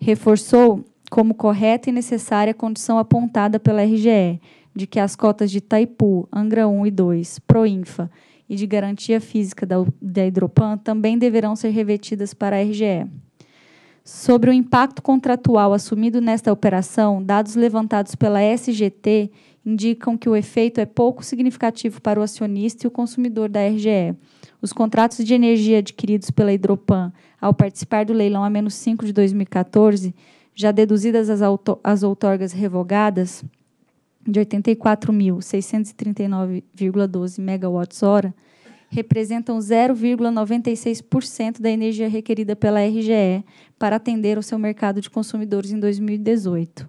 Reforçou como correta e necessária a condição apontada pela RGE de que as cotas de Taipu, Angra 1 e 2, Proinfa e de garantia física da, da Hidropan também deverão ser revetidas para a RGE. Sobre o impacto contratual assumido nesta operação, dados levantados pela SGT indicam que o efeito é pouco significativo para o acionista e o consumidor da RGE. Os contratos de energia adquiridos pela Hidropan ao participar do leilão a menos 5 de 2014, já deduzidas as, as outorgas revogadas, de 84.639,12 megawatts-hora representam 0,96% da energia requerida pela RGE para atender ao seu mercado de consumidores em 2018.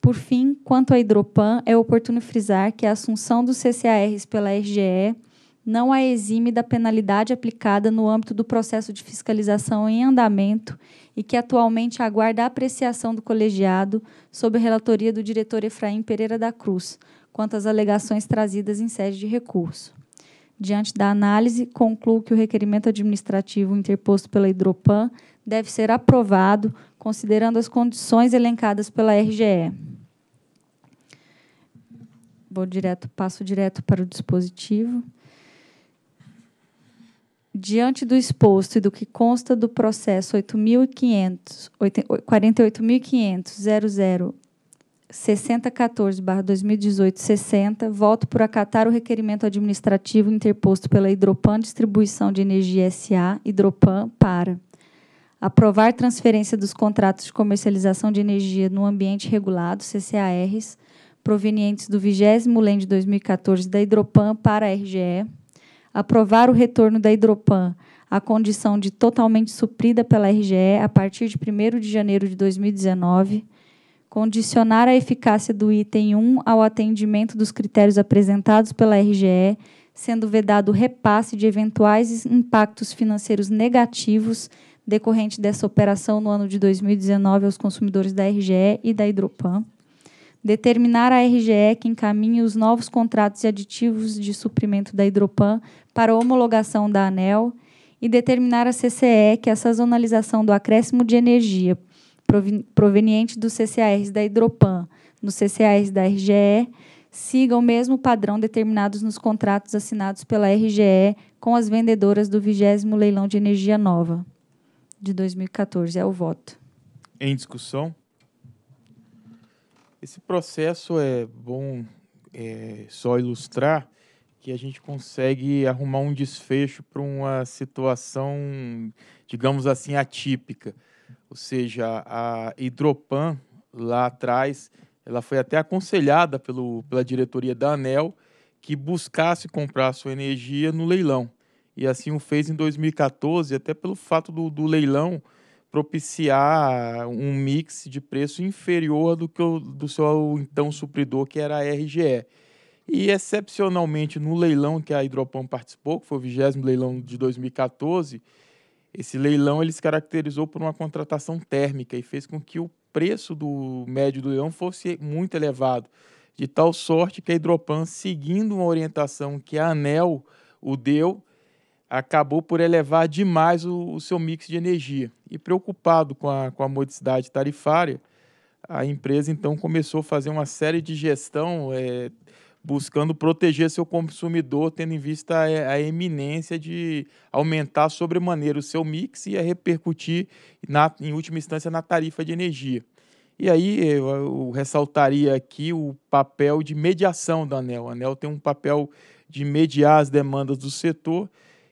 Por fim, quanto à Hidropan, é oportuno frisar que a assunção dos CCARs pela RGE não a exime da penalidade aplicada no âmbito do processo de fiscalização em andamento e que atualmente aguarda a apreciação do colegiado sob a relatoria do diretor Efraim Pereira da Cruz, quanto às alegações trazidas em sede de recurso. Diante da análise, concluo que o requerimento administrativo interposto pela Hidropan deve ser aprovado, considerando as condições elencadas pela RGE. Vou direto, passo direto para o dispositivo. Diante do exposto e do que consta do processo 48.500 6014-2018 60, voto por acatar o requerimento administrativo interposto pela Hidropan Distribuição de Energia SA, Hidropan, para aprovar transferência dos contratos de comercialização de energia no ambiente regulado, CCARs, provenientes do 20 LEM de 2014 da Hidropan para a RGE, aprovar o retorno da Hidropan à condição de totalmente suprida pela RGE a partir de 1 de janeiro de 2019, condicionar a eficácia do item 1 ao atendimento dos critérios apresentados pela RGE, sendo vedado o repasse de eventuais impactos financeiros negativos decorrente dessa operação no ano de 2019 aos consumidores da RGE e da Hidropan. Determinar a RGE que encaminhe os novos contratos e aditivos de suprimento da Hidropan para homologação da ANEL e determinar a CCE que a sazonalização do acréscimo de energia proveniente dos CCARs da Hidropan nos CCARs da RGE siga o mesmo padrão determinados nos contratos assinados pela RGE com as vendedoras do 20 leilão de energia nova de 2014. É o voto. Em discussão? Esse processo é bom é, só ilustrar que a gente consegue arrumar um desfecho para uma situação, digamos assim, atípica. Ou seja, a Hidropan, lá atrás, ela foi até aconselhada pelo, pela diretoria da ANEL que buscasse comprar sua energia no leilão. E assim o fez em 2014, até pelo fato do, do leilão propiciar um mix de preço inferior do que o, do seu então supridor, que era a RGE. E excepcionalmente no leilão que a Hidropam participou, que foi o 20 leilão de 2014, esse leilão ele se caracterizou por uma contratação térmica e fez com que o preço do médio do leilão fosse muito elevado, de tal sorte que a Hidropan, seguindo uma orientação que a ANEL o deu, acabou por elevar demais o, o seu mix de energia. E preocupado com a, com a modicidade tarifária, a empresa então começou a fazer uma série de gestão é, buscando proteger seu consumidor, tendo em vista a, a eminência de aumentar sobremaneira o seu mix e a repercutir, na, em última instância, na tarifa de energia. E aí eu, eu ressaltaria aqui o papel de mediação da ANEL. A ANEL tem um papel de mediar as demandas do setor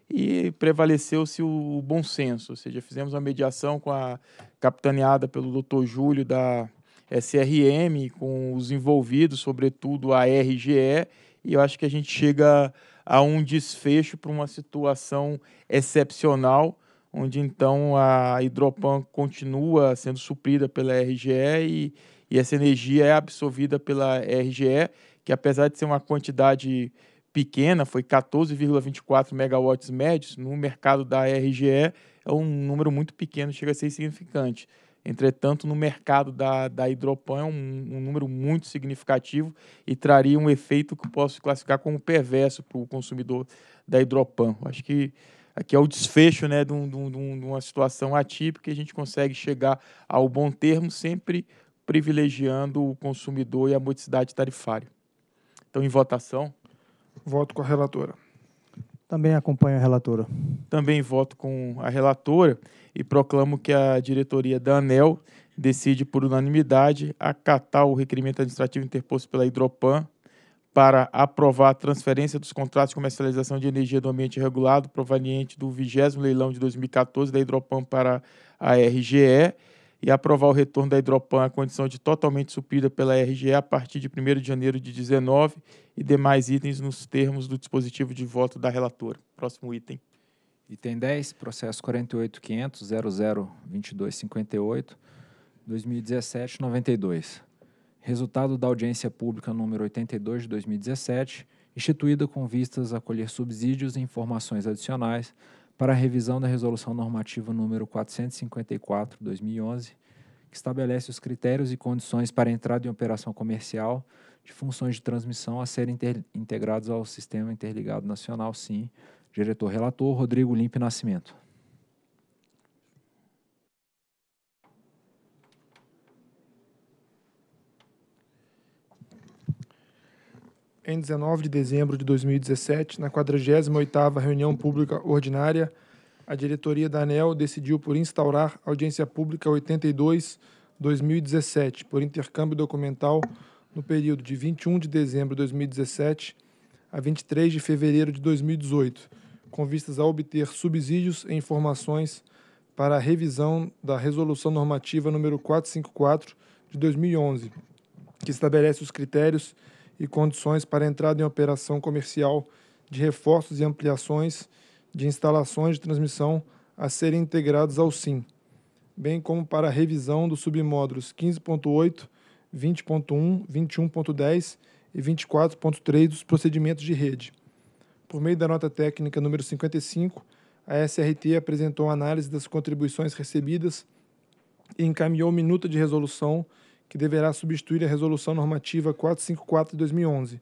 e prevaleceu-se o bom senso, ou seja, fizemos uma mediação com a capitaneada pelo Dr. Júlio da SRM, com os envolvidos, sobretudo a RGE, e eu acho que a gente chega a um desfecho para uma situação excepcional, onde então a Hidropan continua sendo suprida pela RGE e, e essa energia é absorvida pela RGE, que apesar de ser uma quantidade pequena, foi 14,24 megawatts médios, no mercado da RGE é um número muito pequeno, chega a ser significante. Entretanto, no mercado da, da Hidropan é um, um, número muito significativo e traria um efeito que posso classificar como perverso para o consumidor da Hidropan. Acho que aqui é o desfecho né, de, um, de, um, de uma situação atípica e a gente consegue chegar ao bom termo sempre privilegiando o consumidor e a modicidade tarifária. Então, em votação. Voto com a relatora. Também acompanho a relatora. Também voto com a relatora e proclamo que a diretoria da ANEL decide por unanimidade acatar o requerimento administrativo interposto pela Hidropan para aprovar a transferência dos contratos de comercialização de energia do ambiente regulado proveniente do 20 leilão de 2014 da Hidropan para a RGE e aprovar o retorno da Hidropan à condição de totalmente suprida pela RGE a partir de 1 de janeiro de 19 e demais itens nos termos do dispositivo de voto da relatora. Próximo item. Item 10, processo 48.500.002258, 2017-92. Resultado da audiência pública número 82 de 2017, instituída com vistas a colher subsídios e informações adicionais para a revisão da Resolução Normativa número 454/2011, que estabelece os critérios e condições para entrada em operação comercial de funções de transmissão a serem integrados ao Sistema Interligado Nacional, SIM. Diretor relator Rodrigo Limpe Nascimento. Em 19 de dezembro de 2017, na 48ª reunião pública ordinária, a diretoria da ANEL decidiu por instaurar audiência pública 82/2017 por intercâmbio documental no período de 21 de dezembro de 2017 a 23 de fevereiro de 2018, com vistas a obter subsídios e informações para a revisão da resolução normativa número 454 de 2011, que estabelece os critérios e condições para entrada em operação comercial de reforços e ampliações de instalações de transmissão a serem integrados ao SIM, bem como para a revisão dos submódulos 15.8, 20.1, 21.10 e 24.3 dos procedimentos de rede. Por meio da nota técnica número 55, a SRT apresentou análise das contribuições recebidas e encaminhou minuta de resolução que deverá substituir a Resolução Normativa 454 de 2011,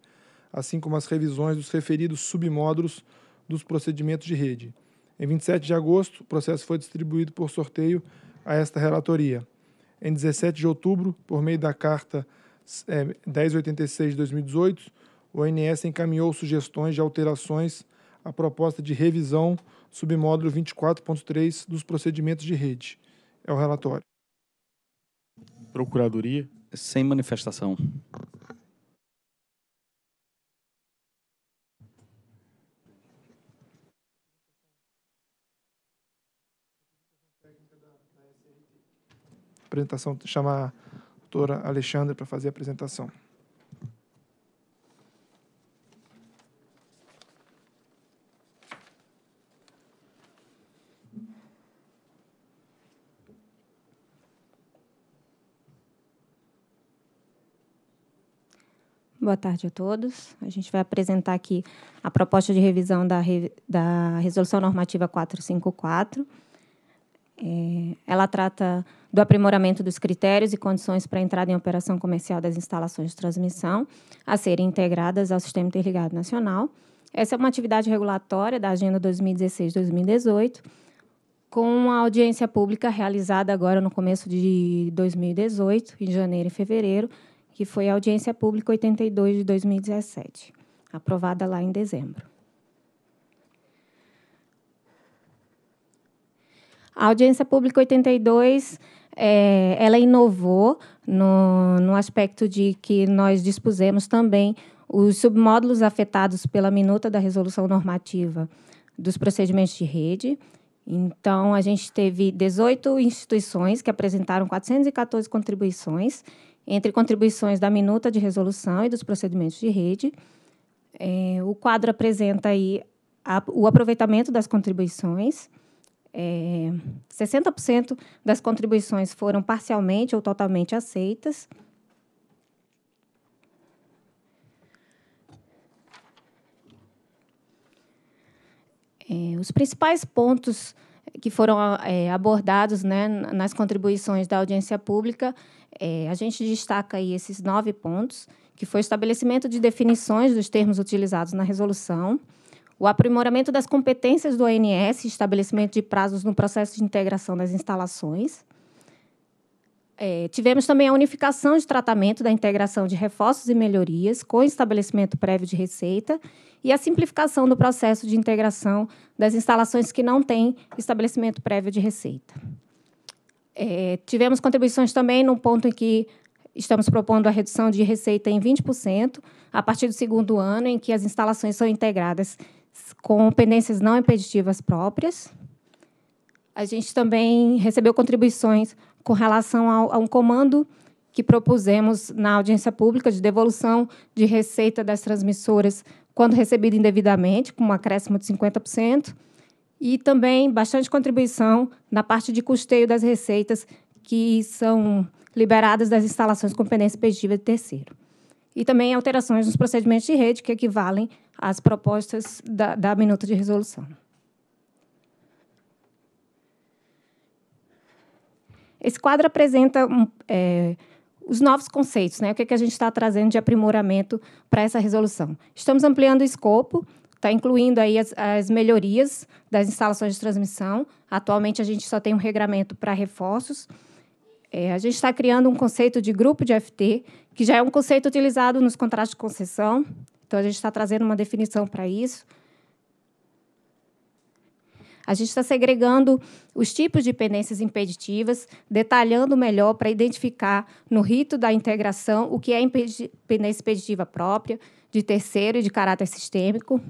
assim como as revisões dos referidos submódulos dos procedimentos de rede. Em 27 de agosto, o processo foi distribuído por sorteio a esta relatoria. Em 17 de outubro, por meio da carta é, 1086 de 2018, o ONS encaminhou sugestões de alterações à proposta de revisão submódulo 24.3 dos procedimentos de rede. É o relatório. Procuradoria. Sem manifestação. Apresentação, chamar a doutora Alexandre para fazer a apresentação. Boa tarde a todos. A gente vai apresentar aqui a proposta de revisão da, da Resolução Normativa 454. É, ela trata do aprimoramento dos critérios e condições para entrada em operação comercial das instalações de transmissão a serem integradas ao Sistema Interligado Nacional. Essa é uma atividade regulatória da Agenda 2016-2018, com uma audiência pública realizada agora no começo de 2018, em janeiro e fevereiro, que foi a audiência pública 82 de 2017, aprovada lá em dezembro. A audiência pública 82, é, ela inovou no, no aspecto de que nós dispusemos também os submódulos afetados pela minuta da resolução normativa dos procedimentos de rede. Então, a gente teve 18 instituições que apresentaram 414 contribuições entre contribuições da minuta de resolução e dos procedimentos de rede. É, o quadro apresenta aí a, o aproveitamento das contribuições. É, 60% das contribuições foram parcialmente ou totalmente aceitas. É, os principais pontos que foram é, abordados né, nas contribuições da audiência pública é, a gente destaca aí esses nove pontos, que foi o estabelecimento de definições dos termos utilizados na resolução, o aprimoramento das competências do ONS, estabelecimento de prazos no processo de integração das instalações. É, tivemos também a unificação de tratamento da integração de reforços e melhorias com estabelecimento prévio de receita e a simplificação do processo de integração das instalações que não têm estabelecimento prévio de receita. É, tivemos contribuições também no ponto em que estamos propondo a redução de receita em 20% a partir do segundo ano, em que as instalações são integradas com pendências não impeditivas próprias. A gente também recebeu contribuições com relação ao, a um comando que propusemos na audiência pública de devolução de receita das transmissoras quando recebida indevidamente, com um acréscimo de 50% e também bastante contribuição na parte de custeio das receitas que são liberadas das instalações com pendência expeditiva de terceiro. E também alterações nos procedimentos de rede que equivalem às propostas da, da minuta de resolução. Esse quadro apresenta um, é, os novos conceitos, né? o que, é que a gente está trazendo de aprimoramento para essa resolução. Estamos ampliando o escopo, está incluindo aí as, as, melhorias das instalações de transmissão. Atualmente, a gente só tem um regramento para reforços. É, a gente está criando um conceito de grupo de FT, que já é um conceito utilizado nos contratos de concessão. Então, a gente está trazendo uma definição para isso. A gente está segregando os tipos de pendências impeditivas, detalhando melhor para identificar no rito da integração o que é pendência impeditiva própria, de terceiro e de caráter sistêmico.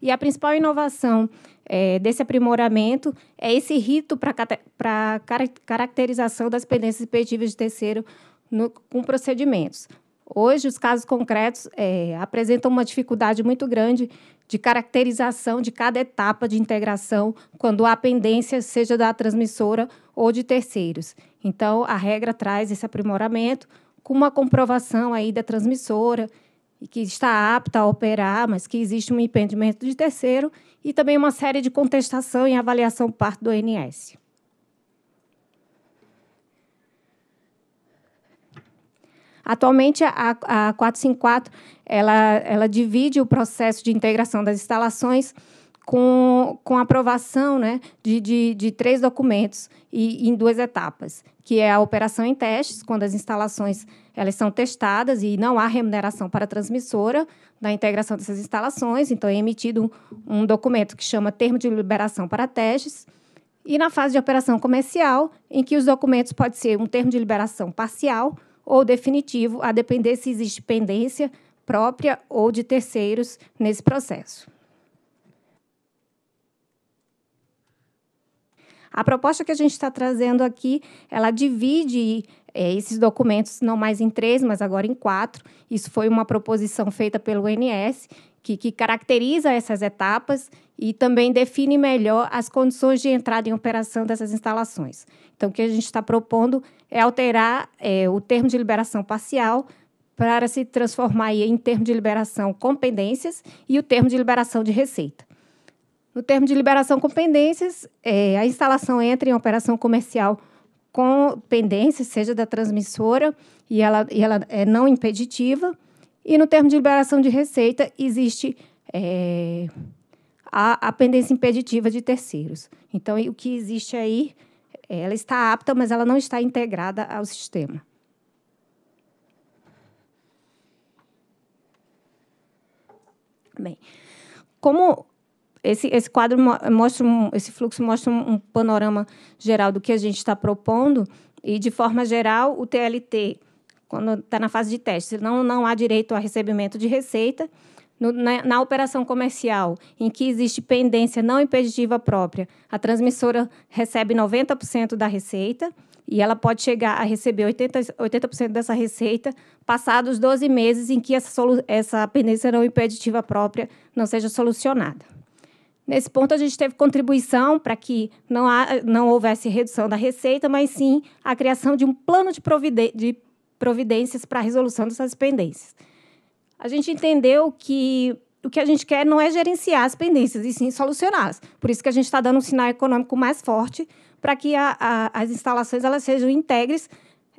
E a principal inovação é, desse aprimoramento é esse rito para caracterização das pendências impeditivas de terceiro no, com procedimentos. Hoje, os casos concretos é, apresentam uma dificuldade muito grande de caracterização de cada etapa de integração quando há pendência, seja da transmissora ou de terceiros. Então, a regra traz esse aprimoramento com uma comprovação aí da transmissora que está apta a operar, mas que existe um impedimento de terceiro, e também uma série de contestação e avaliação por parte do ONS. Atualmente, a, a 454 ela, ela divide o processo de integração das instalações com, com aprovação né, de, de, de três documentos e em duas etapas, que é a operação em testes, quando as instalações elas são testadas e não há remuneração para a transmissora da integração dessas instalações, então é emitido um, um documento que chama termo de liberação para testes, e na fase de operação comercial, em que os documentos podem ser um termo de liberação parcial ou definitivo, a depender se existe pendência própria ou de terceiros nesse processo. A proposta que a gente está trazendo aqui, ela divide é, esses documentos não mais em três, mas agora em quatro. Isso foi uma proposição feita pelo ONS, que, que caracteriza essas etapas e também define melhor as condições de entrada em operação dessas instalações. Então, o que a gente está propondo é alterar é, o termo de liberação parcial para se transformar em termo de liberação com pendências e o termo de liberação de receita. No termo de liberação com pendências, é, a instalação entra em operação comercial com pendências, seja da transmissora, e ela, e ela é não impeditiva. E no termo de liberação de receita, existe é, a, a pendência impeditiva de terceiros. Então, o que existe aí, ela está apta, mas ela não está integrada ao sistema. Bem, como esse, esse quadro mostra um, esse fluxo mostra um, um panorama geral do que a gente está propondo e de forma geral o TLT quando está na fase de teste não não há direito a recebimento de receita no, na, na, operação comercial, em que existe pendência não impeditiva própria, a transmissora recebe 90% da receita e ela pode chegar a receber 80%, 80 dessa receita passados 12 meses em que essa, essa pendência não impeditiva própria não seja solucionada. Nesse ponto, a gente teve contribuição para que não, há, não houvesse redução da receita, mas sim a criação de um plano de, de providências para a resolução dessas pendências. A gente entendeu que o que a gente quer não é gerenciar as pendências, e sim solucioná-las. Por isso que a gente está dando um sinal econômico mais forte para que a, a, as instalações elas sejam integres,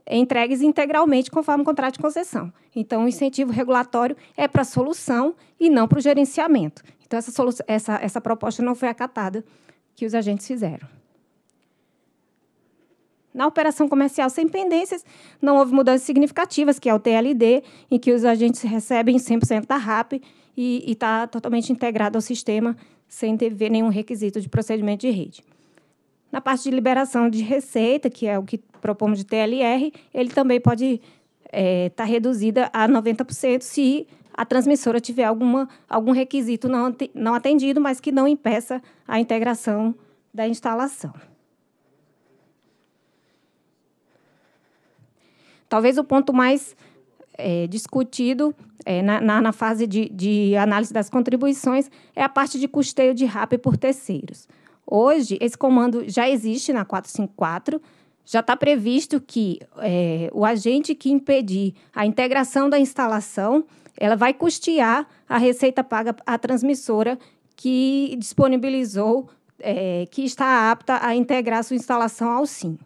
entregues integralmente conforme o contrato de concessão. Então, o incentivo regulatório é para a solução e não para o gerenciamento. Então, essa, essa, essa proposta não foi acatada que os agentes fizeram. Na operação comercial sem pendências, não houve mudanças significativas, que é o TLD, em que os agentes recebem 100% da RAP e está totalmente integrado ao sistema, sem ter nenhum requisito de procedimento de rede. Na parte de liberação de receita, que é o que propomos de TLR, ele também pode estar é, tá reduzida a 90% se a transmissora tiver alguma, algum requisito não, não atendido, mas que não impeça a integração da instalação. Talvez o ponto mais é, discutido é, na, na, na, fase de, de, análise das contribuições é a parte de custeio de RAP por terceiros. Hoje, esse comando já existe na 454, já está previsto que é, o agente que impedir a integração da instalação ela vai custear a receita paga à transmissora que disponibilizou, é, que está apta a integrar sua instalação ao SIM.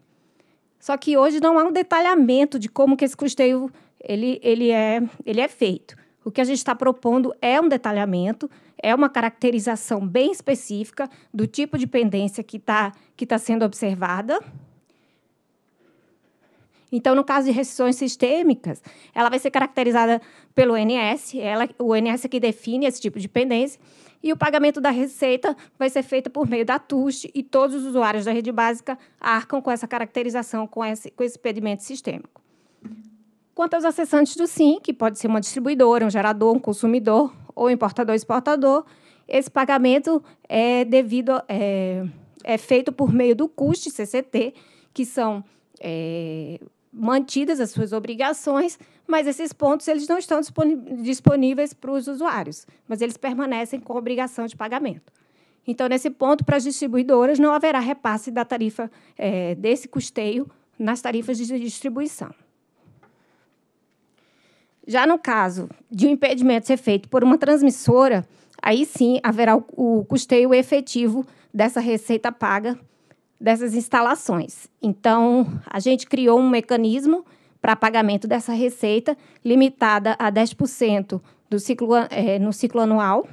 Só que hoje não há um detalhamento de como que esse custeio ele, ele, é, ele é feito. O que a gente está propondo é um detalhamento, é uma caracterização bem específica do tipo de pendência que está que tá sendo observada então, no caso de restrições sistêmicas, ela vai ser caracterizada pelo ONS, ela, o ONS é que define esse tipo de pendência, e o pagamento da receita vai ser feito por meio da TUST, e todos os usuários da rede básica arcam com essa caracterização, com esse, com esse pedimento sistêmico. Quanto aos acessantes do SIM, que pode ser uma distribuidora, um gerador, um consumidor ou importador-exportador, esse pagamento é devido é, é feito por meio do CUST CCT, que são é, mantidas as suas obrigações, mas esses pontos eles não estão disponíveis para os usuários, mas eles permanecem com obrigação de pagamento. Então, nesse ponto, para as distribuidoras, não haverá repasse da tarifa é, desse custeio nas tarifas de distribuição. Já no caso de um impedimento ser feito por uma transmissora, aí sim haverá o, o custeio efetivo dessa receita paga dessas instalações. Então, a gente criou um mecanismo para pagamento dessa receita, limitada a 10% do ciclo, é, no ciclo anual.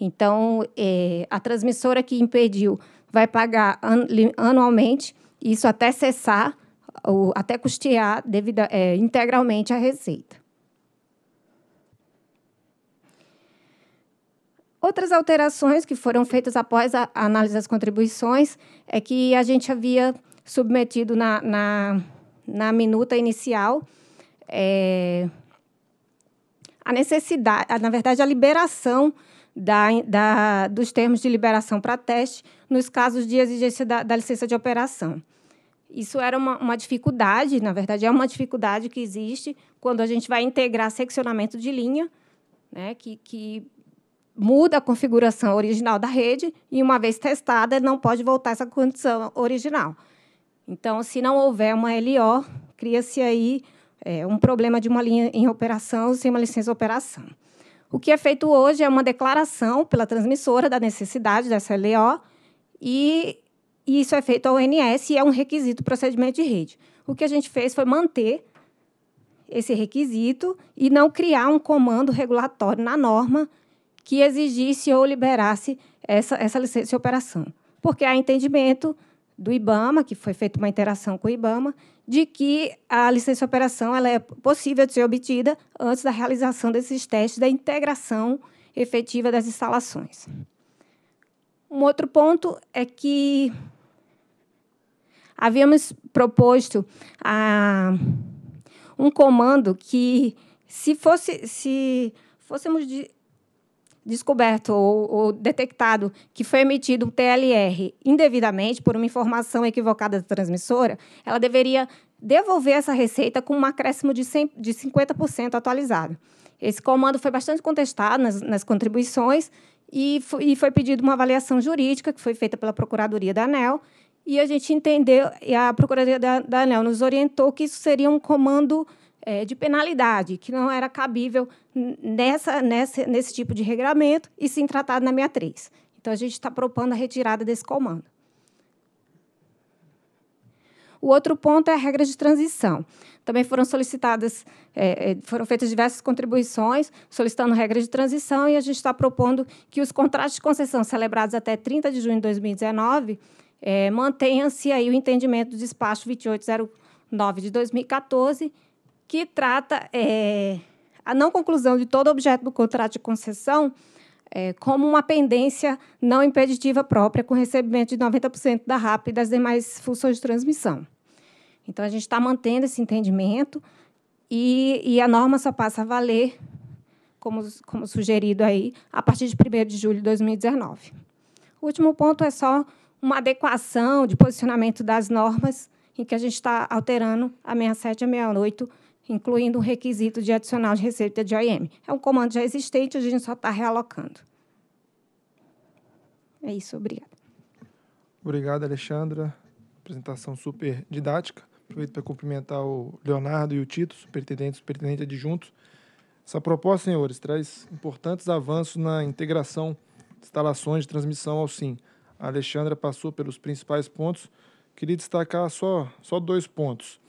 Então, é, a transmissora que impediu vai pagar an anualmente, isso até cessar, ou até custear é, integralmente a receita. Outras alterações que foram feitas após a análise das contribuições é que a gente havia submetido na, na, na minuta inicial é, a necessidade, na verdade, a liberação da, da, dos termos de liberação para teste nos casos de exigência da, da licença de operação. Isso era uma, uma, dificuldade, na verdade, é uma dificuldade que existe quando a gente vai integrar seccionamento de linha, né, que, que muda a configuração original da rede e, uma vez testada, não pode voltar essa condição original. Então, se não houver uma LO, cria-se aí é, um problema de uma linha em operação sem uma licença de operação. O que é feito hoje é uma declaração pela transmissora da necessidade dessa LO e, isso é feito ao ONS e é um requisito do procedimento de rede. O que a gente fez foi manter esse requisito e não criar um comando regulatório na norma que exigisse ou liberasse essa, essa licença de operação. Porque há entendimento do IBAMA, que foi feita uma interação com o IBAMA, de que a licença de operação ela é possível de ser obtida antes da realização desses testes da integração efetiva das instalações. Um outro ponto é que havíamos proposto um comando que, se fosse, se fôssemos de, descoberto ou, ou, detectado que foi emitido um TLR indevidamente por uma informação equivocada da transmissora, ela deveria devolver essa receita com um acréscimo de, 100, de 50% atualizado. Esse comando foi bastante contestado nas, nas contribuições e foi, e foi pedido uma avaliação jurídica que foi feita pela Procuradoria da ANEL e a gente entendeu, e a Procuradoria da, da ANEL nos orientou que isso seria um comando é, de penalidade, que não era cabível nessa, nessa, nesse tipo de regramento e sim tratado na 63. Então, a gente está propondo a retirada desse comando. O outro ponto é a regra de transição. Também foram solicitadas, é, é foram feitas diversas contribuições solicitando regra de transição e a gente está propondo que os contratos de concessão celebrados até 30 de junho de 2019 é, mantenha-se aí o entendimento do despacho 2809 de 2014 que trata é, a não conclusão de todo objeto do contrato de concessão é, como uma pendência não impeditiva própria, com recebimento de 90% da RAP e das demais funções de transmissão. Então, a gente está mantendo esse entendimento e, e, a norma só passa a valer, como, como sugerido aí, a partir de 1 de julho de 2019. O último ponto é só uma adequação de posicionamento das normas, em que a gente está alterando a 67 e a 68 incluindo um requisito de adicional de receita de OIM. É um comando já existente, a gente só está realocando. É isso, obrigada. Obrigado, Alexandra. Apresentação super didática. Aproveito para cumprimentar o Leonardo e o Tito, superintendente superintendente adjuntos. Essa proposta, senhores, traz importantes avanços na integração de instalações de transmissão ao SIM. A Alexandra passou pelos principais pontos. Queria destacar só, só dois pontos.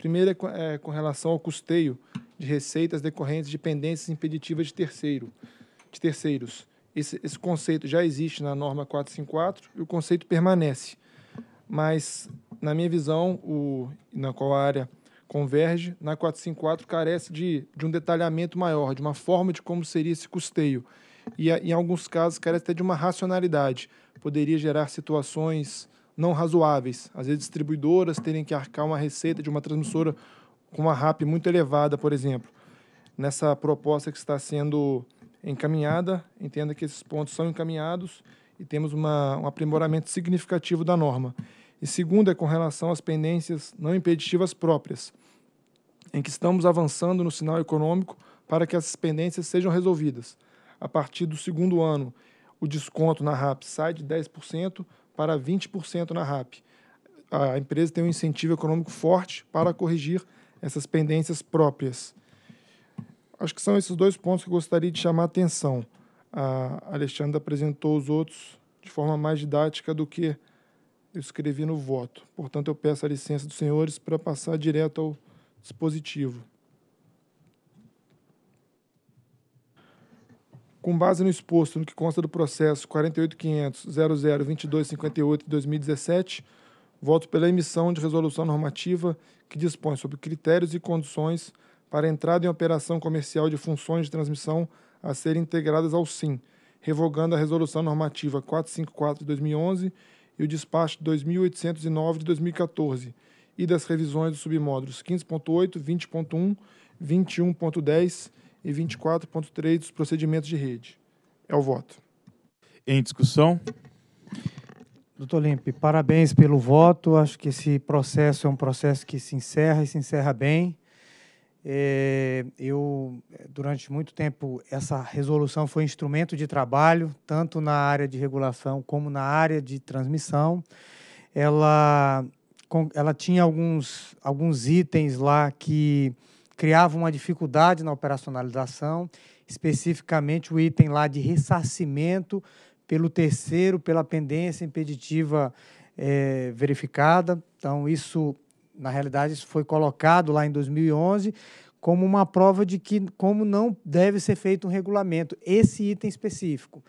Primeiro é, é com relação ao custeio de receitas decorrentes de pendências impeditivas de terceiro, de terceiros. Esse, esse conceito já existe na norma 454 e o conceito permanece. Mas, na minha visão, o, na qual a área converge, na 454 carece de, de um detalhamento maior, de uma forma de como seria esse custeio. E, em alguns casos, carece até de uma racionalidade. Poderia gerar situações não razoáveis. Às vezes, distribuidoras terem que arcar uma receita de uma transmissora com uma RAP muito elevada, por exemplo. Nessa proposta que está sendo encaminhada, entenda que esses pontos são encaminhados e temos uma, um aprimoramento significativo da norma. E segundo é com relação às pendências não impeditivas próprias, em que estamos avançando no sinal econômico para que essas pendências sejam resolvidas. A partir do segundo ano, o desconto na RAP sai de 10% para 20% na RAP. A empresa tem um incentivo econômico forte para corrigir essas pendências próprias. Acho que são esses dois pontos que eu gostaria de chamar a atenção. A Alexandre apresentou os outros de forma mais didática do que eu escrevi no voto. Portanto, eu peço a licença dos senhores para passar direto ao dispositivo. Com base no exposto no que consta do processo 48.500.00.2258 de 2017, voto pela emissão de resolução normativa que dispõe sobre critérios e condições para entrada em operação comercial de funções de transmissão a serem integradas ao SIM, revogando a resolução normativa 454 de 2011 e o despacho 2809 de 2014 e das revisões dos submódulos 15.8, 20.1, 21.10 e 24.3 dos procedimentos de rede. É o voto. Em discussão? Doutor Limpe, parabéns pelo voto. Acho que esse processo é um processo que se encerra e se encerra bem. É, eu, durante muito tempo, essa resolução foi instrumento de trabalho, tanto na área de regulação como na área de transmissão. Ela, ela tinha alguns, alguns itens lá que criavam uma dificuldade na operacionalização, especificamente o item lá de ressarcimento pelo terceiro, pela pendência impeditiva é, verificada. Então, isso na realidade, isso foi colocado lá em 2011 como uma prova de que como não deve ser feito um regulamento, esse item específico.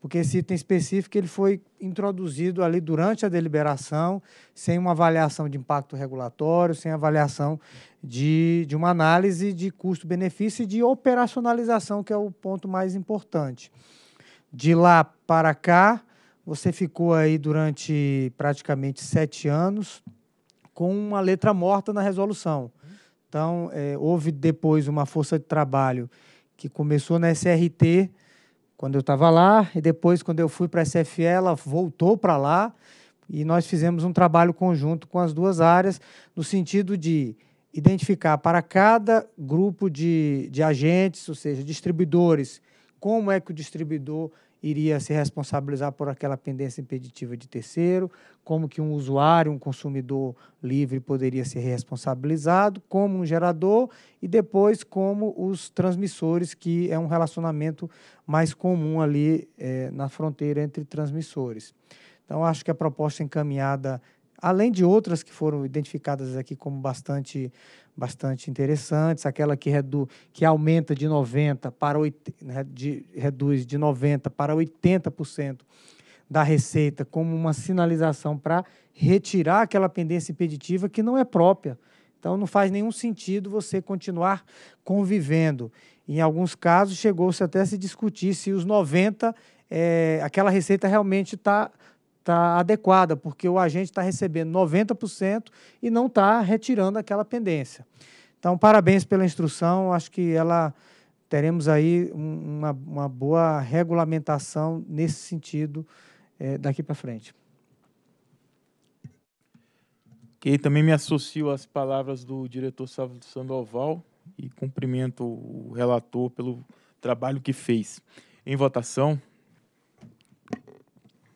Porque esse item específico ele foi introduzido ali durante a deliberação, sem uma avaliação de impacto regulatório, sem avaliação de, de uma análise de custo-benefício e de operacionalização, que é o ponto mais importante. De lá para cá, você ficou aí durante praticamente sete anos com uma letra morta na resolução. Então, é, houve depois uma força de trabalho que começou na SRT, quando eu estava lá, e depois, quando eu fui para a SFE, ela voltou para lá, e nós fizemos um trabalho conjunto com as duas áreas, no sentido de identificar para cada grupo de, de agentes, ou seja, distribuidores, como é que o distribuidor iria se responsabilizar por aquela pendência impeditiva de terceiro, como que um usuário, um consumidor livre poderia ser responsabilizado, como um gerador e depois como os transmissores, que é um relacionamento mais comum ali é, na fronteira entre transmissores. Então, acho que a proposta encaminhada além de outras que foram identificadas aqui como bastante, bastante interessantes, aquela que, redu, que aumenta de 90 para 80, né, de, reduz de 90 para 80% da receita como uma sinalização para retirar aquela pendência impeditiva que não é própria. Então não faz nenhum sentido você continuar convivendo. Em alguns casos chegou-se até a se discutir se os 90 é, aquela receita realmente está está adequada, porque o agente está recebendo 90% e não está retirando aquela pendência. Então, parabéns pela instrução, acho que ela teremos aí uma, uma boa regulamentação nesse sentido é, daqui para frente. Ok, também me associo às palavras do diretor Sandoval e cumprimento o relator pelo trabalho que fez. Em votação,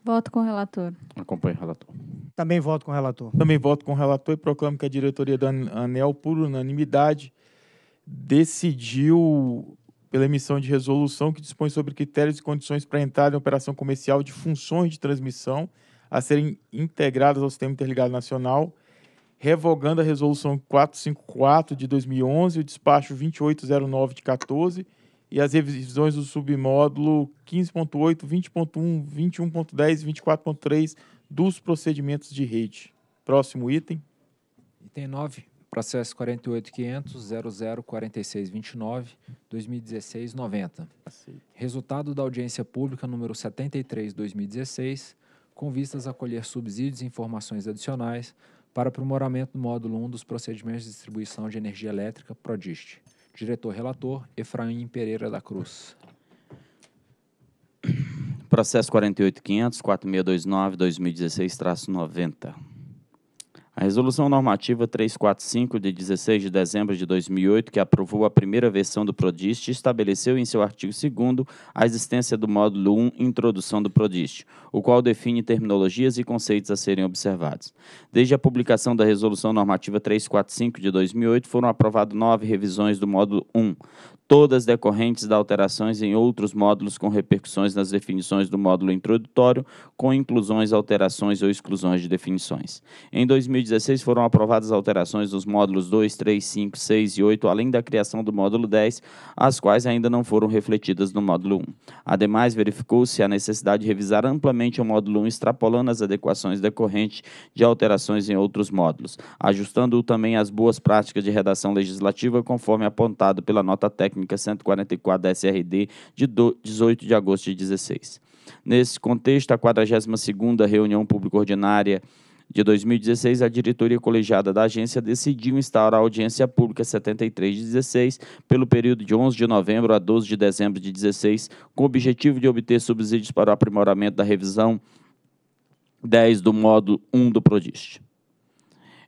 Voto com o relator. Acompanho o relator. Também voto com o relator. Também voto com o relator e proclamo que a diretoria da ANEL, por unanimidade, decidiu pela emissão de resolução que dispõe sobre critérios e condições para entrada em operação comercial de funções de transmissão a serem integradas ao Sistema Interligado Nacional, revogando a resolução 454 de 2011 e o despacho 2809 de 14 e as revisões do submódulo 15.8, 20.1, 21.10 e 24.3 dos procedimentos de rede. Próximo item. Item 9, processo 48.500.004629, 2016-90. Resultado da audiência pública número 73-2016, com vistas a colher subsídios e informações adicionais para aprimoramento do módulo 1 dos procedimentos de distribuição de energia elétrica PRODIST. Diretor-relator, Efraim Pereira da Cruz. Processo 48.500, 4629, 2016-90. A Resolução Normativa 345, de 16 de dezembro de 2008, que aprovou a primeira versão do PRODIST, estabeleceu em seu artigo 2 a existência do módulo 1, Introdução do PRODIST, o qual define terminologias e conceitos a serem observados. Desde a publicação da Resolução Normativa 345 de 2008, foram aprovadas nove revisões do módulo 1, todas decorrentes de alterações em outros módulos com repercussões nas definições do módulo introdutório, com inclusões, alterações ou exclusões de definições. Em 2016, 2016 foram aprovadas alterações nos módulos 2, 3, 5, 6 e 8, além da criação do módulo 10, as quais ainda não foram refletidas no módulo 1. Ademais, verificou-se a necessidade de revisar amplamente o módulo 1, extrapolando as adequações decorrentes de alterações em outros módulos, ajustando também às boas práticas de redação legislativa, conforme apontado pela nota técnica 144 da SRD de 18 de agosto de 2016. Nesse contexto, a 42ª reunião pública ordinária de 2016, a diretoria colegiada da agência decidiu instaurar a audiência pública 73 de 16 pelo período de 11 de novembro a 12 de dezembro de 16, com o objetivo de obter subsídios para o aprimoramento da revisão 10 do módulo 1 do Prodist.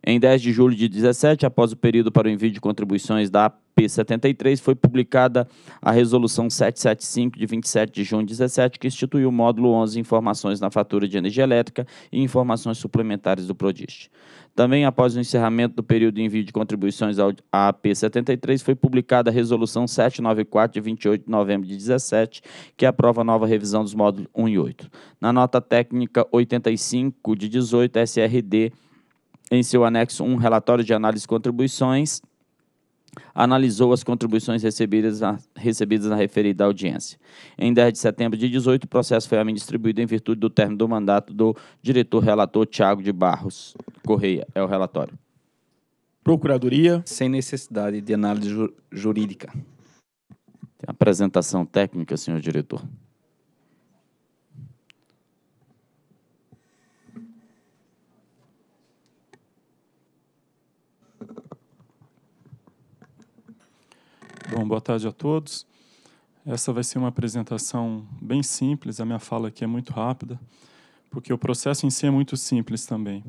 Em 10 de julho de 17, após o período para o envio de contribuições da AP73, foi publicada a Resolução 775, de 27 de junho de 17, que instituiu o módulo 11, Informações na Fatura de Energia Elétrica e Informações Suplementares do Prodist. Também, após o encerramento do período de envio de contribuições à AP73, foi publicada a Resolução 794, de 28 de novembro de 17, que aprova a nova revisão dos módulos 1 e 8. Na nota técnica 85 de 18, SRD em seu anexo 1, relatório de análise de contribuições, analisou as contribuições recebidas na, recebidas na referida audiência. Em 10 de setembro de 18, o processo foi a mim distribuído em virtude do término do mandato do diretor-relator Tiago de Barros Correia. É o relatório. Procuradoria. Sem necessidade de análise ju jurídica. Tem apresentação técnica, senhor diretor. Bom, boa tarde a todos. Essa vai ser uma apresentação bem simples, a minha fala aqui é muito rápida, porque o processo em si é muito simples também.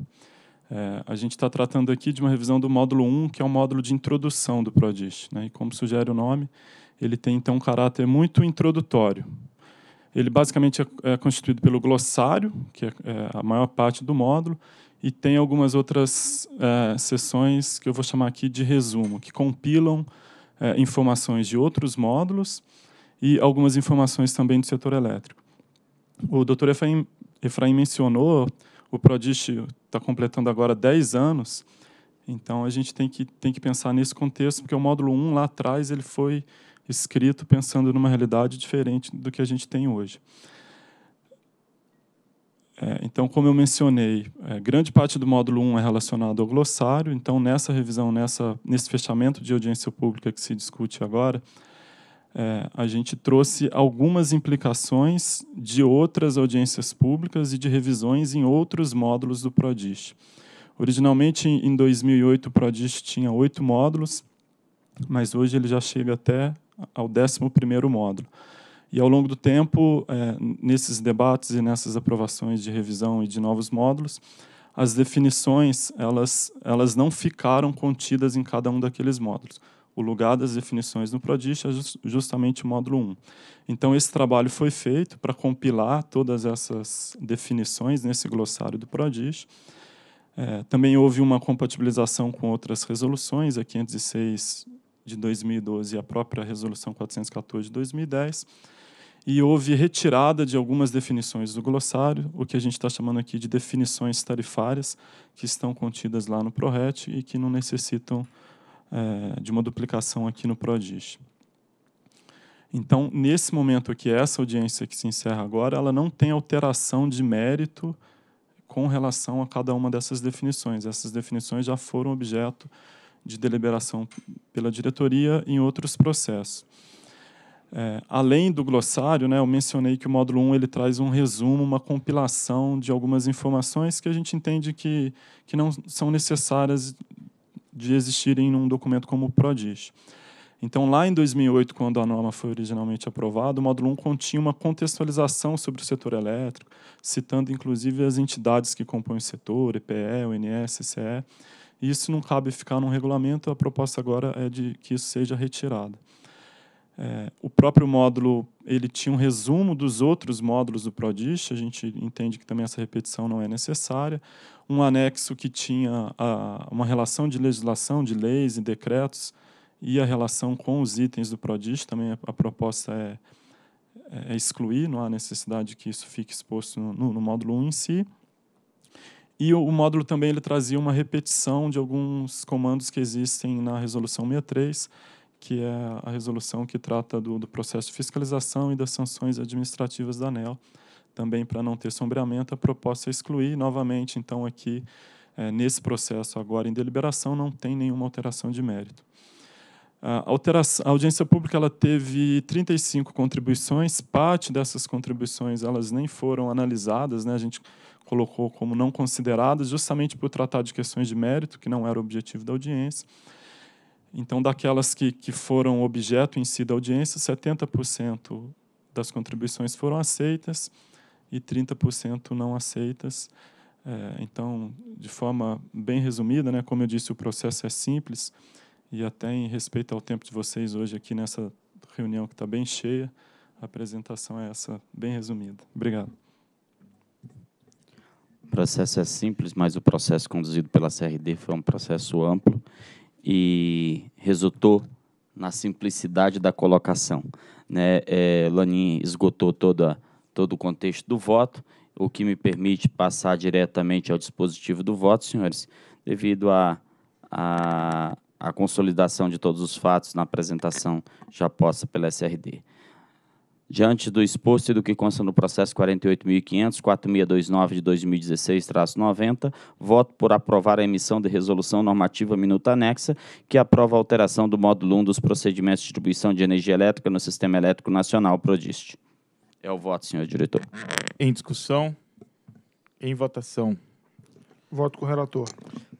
É, a gente está tratando aqui de uma revisão do módulo 1, que é o módulo de introdução do PRODIST. Né? E como sugere o nome, ele tem então um caráter muito introdutório. Ele basicamente é, é constituído pelo glossário, que é, é, a maior parte do módulo, e tem algumas outras é, sessões que eu vou chamar aqui de resumo, que compilam é, informações de outros módulos e algumas informações também do setor elétrico. O doutor Efraim, Efraim mencionou, o Prodist está completando agora 10 anos, então a gente tem que, tem que pensar nesse contexto, porque o módulo 1 lá atrás ele foi escrito pensando numa realidade diferente do que a gente tem hoje. É, então, como eu mencionei, é, grande parte do módulo 1 é relacionado ao glossário, então nessa revisão, nessa, nesse fechamento de audiência pública que se discute agora, é, a gente trouxe algumas implicações de outras audiências públicas e de revisões em outros módulos do PRODIST. Originalmente, em 2008, o PRODIST tinha oito módulos, mas hoje ele já chega até ao 11º módulo. E ao longo do tempo, é, nesses debates e nessas aprovações de revisão e de novos módulos, as definições elas, elas não ficaram contidas em cada um daqueles módulos. O lugar das definições no PRODIST é justamente o módulo 1. Então, esse trabalho foi feito para compilar todas essas definições nesse glossário do PRODIST. É, também houve uma compatibilização com outras resoluções, a 506 de 2012 e a própria resolução 414 de 2010, e houve retirada de algumas definições do glossário, o que a gente está chamando aqui de definições tarifárias, que estão contidas lá no ProRet e que não necessitam é, de uma duplicação aqui no PRODIST. Então, nesse momento aqui, essa audiência que se encerra agora, ela não tem alteração de mérito com relação a cada uma dessas definições. Essas definições já foram objeto de deliberação pela diretoria em outros processos. É, além do glossário, né, eu mencionei que o módulo 1 ele traz um resumo, uma compilação de algumas informações que a gente entende que, que não são necessárias de existirem num documento como o PRODIS. Então, lá em 2008, quando a norma foi originalmente aprovada, o módulo 1 continha uma contextualização sobre o setor elétrico, citando inclusive as entidades que compõem o setor, EPE, ONS, CE. Isso não cabe ficar num regulamento, a proposta agora é de que isso seja retirado. É, o próprio módulo ele tinha um resumo dos outros módulos do PRODIST, a gente entende que também essa repetição não é necessária. Um anexo que tinha a, uma relação de legislação, de leis e decretos, e a relação com os itens do PRODIST, também a, a proposta é, é, excluir, não há necessidade que isso fique exposto no, no, no módulo 1 em si. E o, o módulo também ele trazia uma repetição de alguns comandos que existem na resolução 63, que é a resolução que trata do, do processo de fiscalização e das sanções administrativas da ANEL. Também para não ter sombreamento, a proposta é excluir novamente, então, aqui, é, nesse processo agora em deliberação, não tem nenhuma alteração de mérito. A, alteração, a audiência pública ela teve 35 contribuições, parte dessas contribuições elas nem foram analisadas, né? a gente colocou como não consideradas, justamente por tratar de questões de mérito, que não era o objetivo da audiência. Então, daquelas que, que foram objeto em si da audiência, 70% das contribuições foram aceitas e 30% não aceitas. É, então, de forma bem resumida, né, como eu disse, o processo é simples e até em respeito ao tempo de vocês hoje aqui nessa reunião que está bem cheia, a apresentação é essa, bem resumida. Obrigado. O processo é simples, mas o processo conduzido pela CRD foi um processo amplo e resultou na simplicidade da colocação. Né? É, Lanin esgotou toda, todo o contexto do voto, o que me permite passar diretamente ao dispositivo do voto, senhores, devido à a, a, a, consolidação de todos os fatos na apresentação já posta pela SRD. Diante do exposto e do que consta no processo 48.500-4629 de 2016-90, voto por aprovar a emissão de resolução normativa minuta anexa que aprova a alteração do módulo 1 dos procedimentos de distribuição de energia elétrica no Sistema Elétrico Nacional, PRODIST. É o voto, senhor diretor. Em discussão, em votação. Voto com o relator.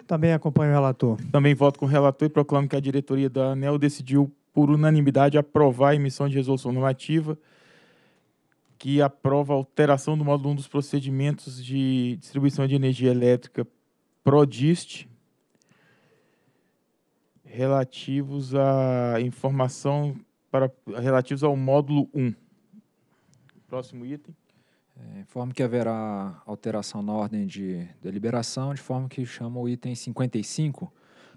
Também acompanho o relator. Também voto com o relator e proclamo que a diretoria da ANEL decidiu por unanimidade aprovar a emissão de resolução normativa que aprova a alteração do módulo 1 dos procedimentos de distribuição de energia elétrica PRODIST relativos à informação para relativos ao módulo 1. Próximo item. É, informo que haverá alteração na ordem de deliberação, de forma que chama o item 55,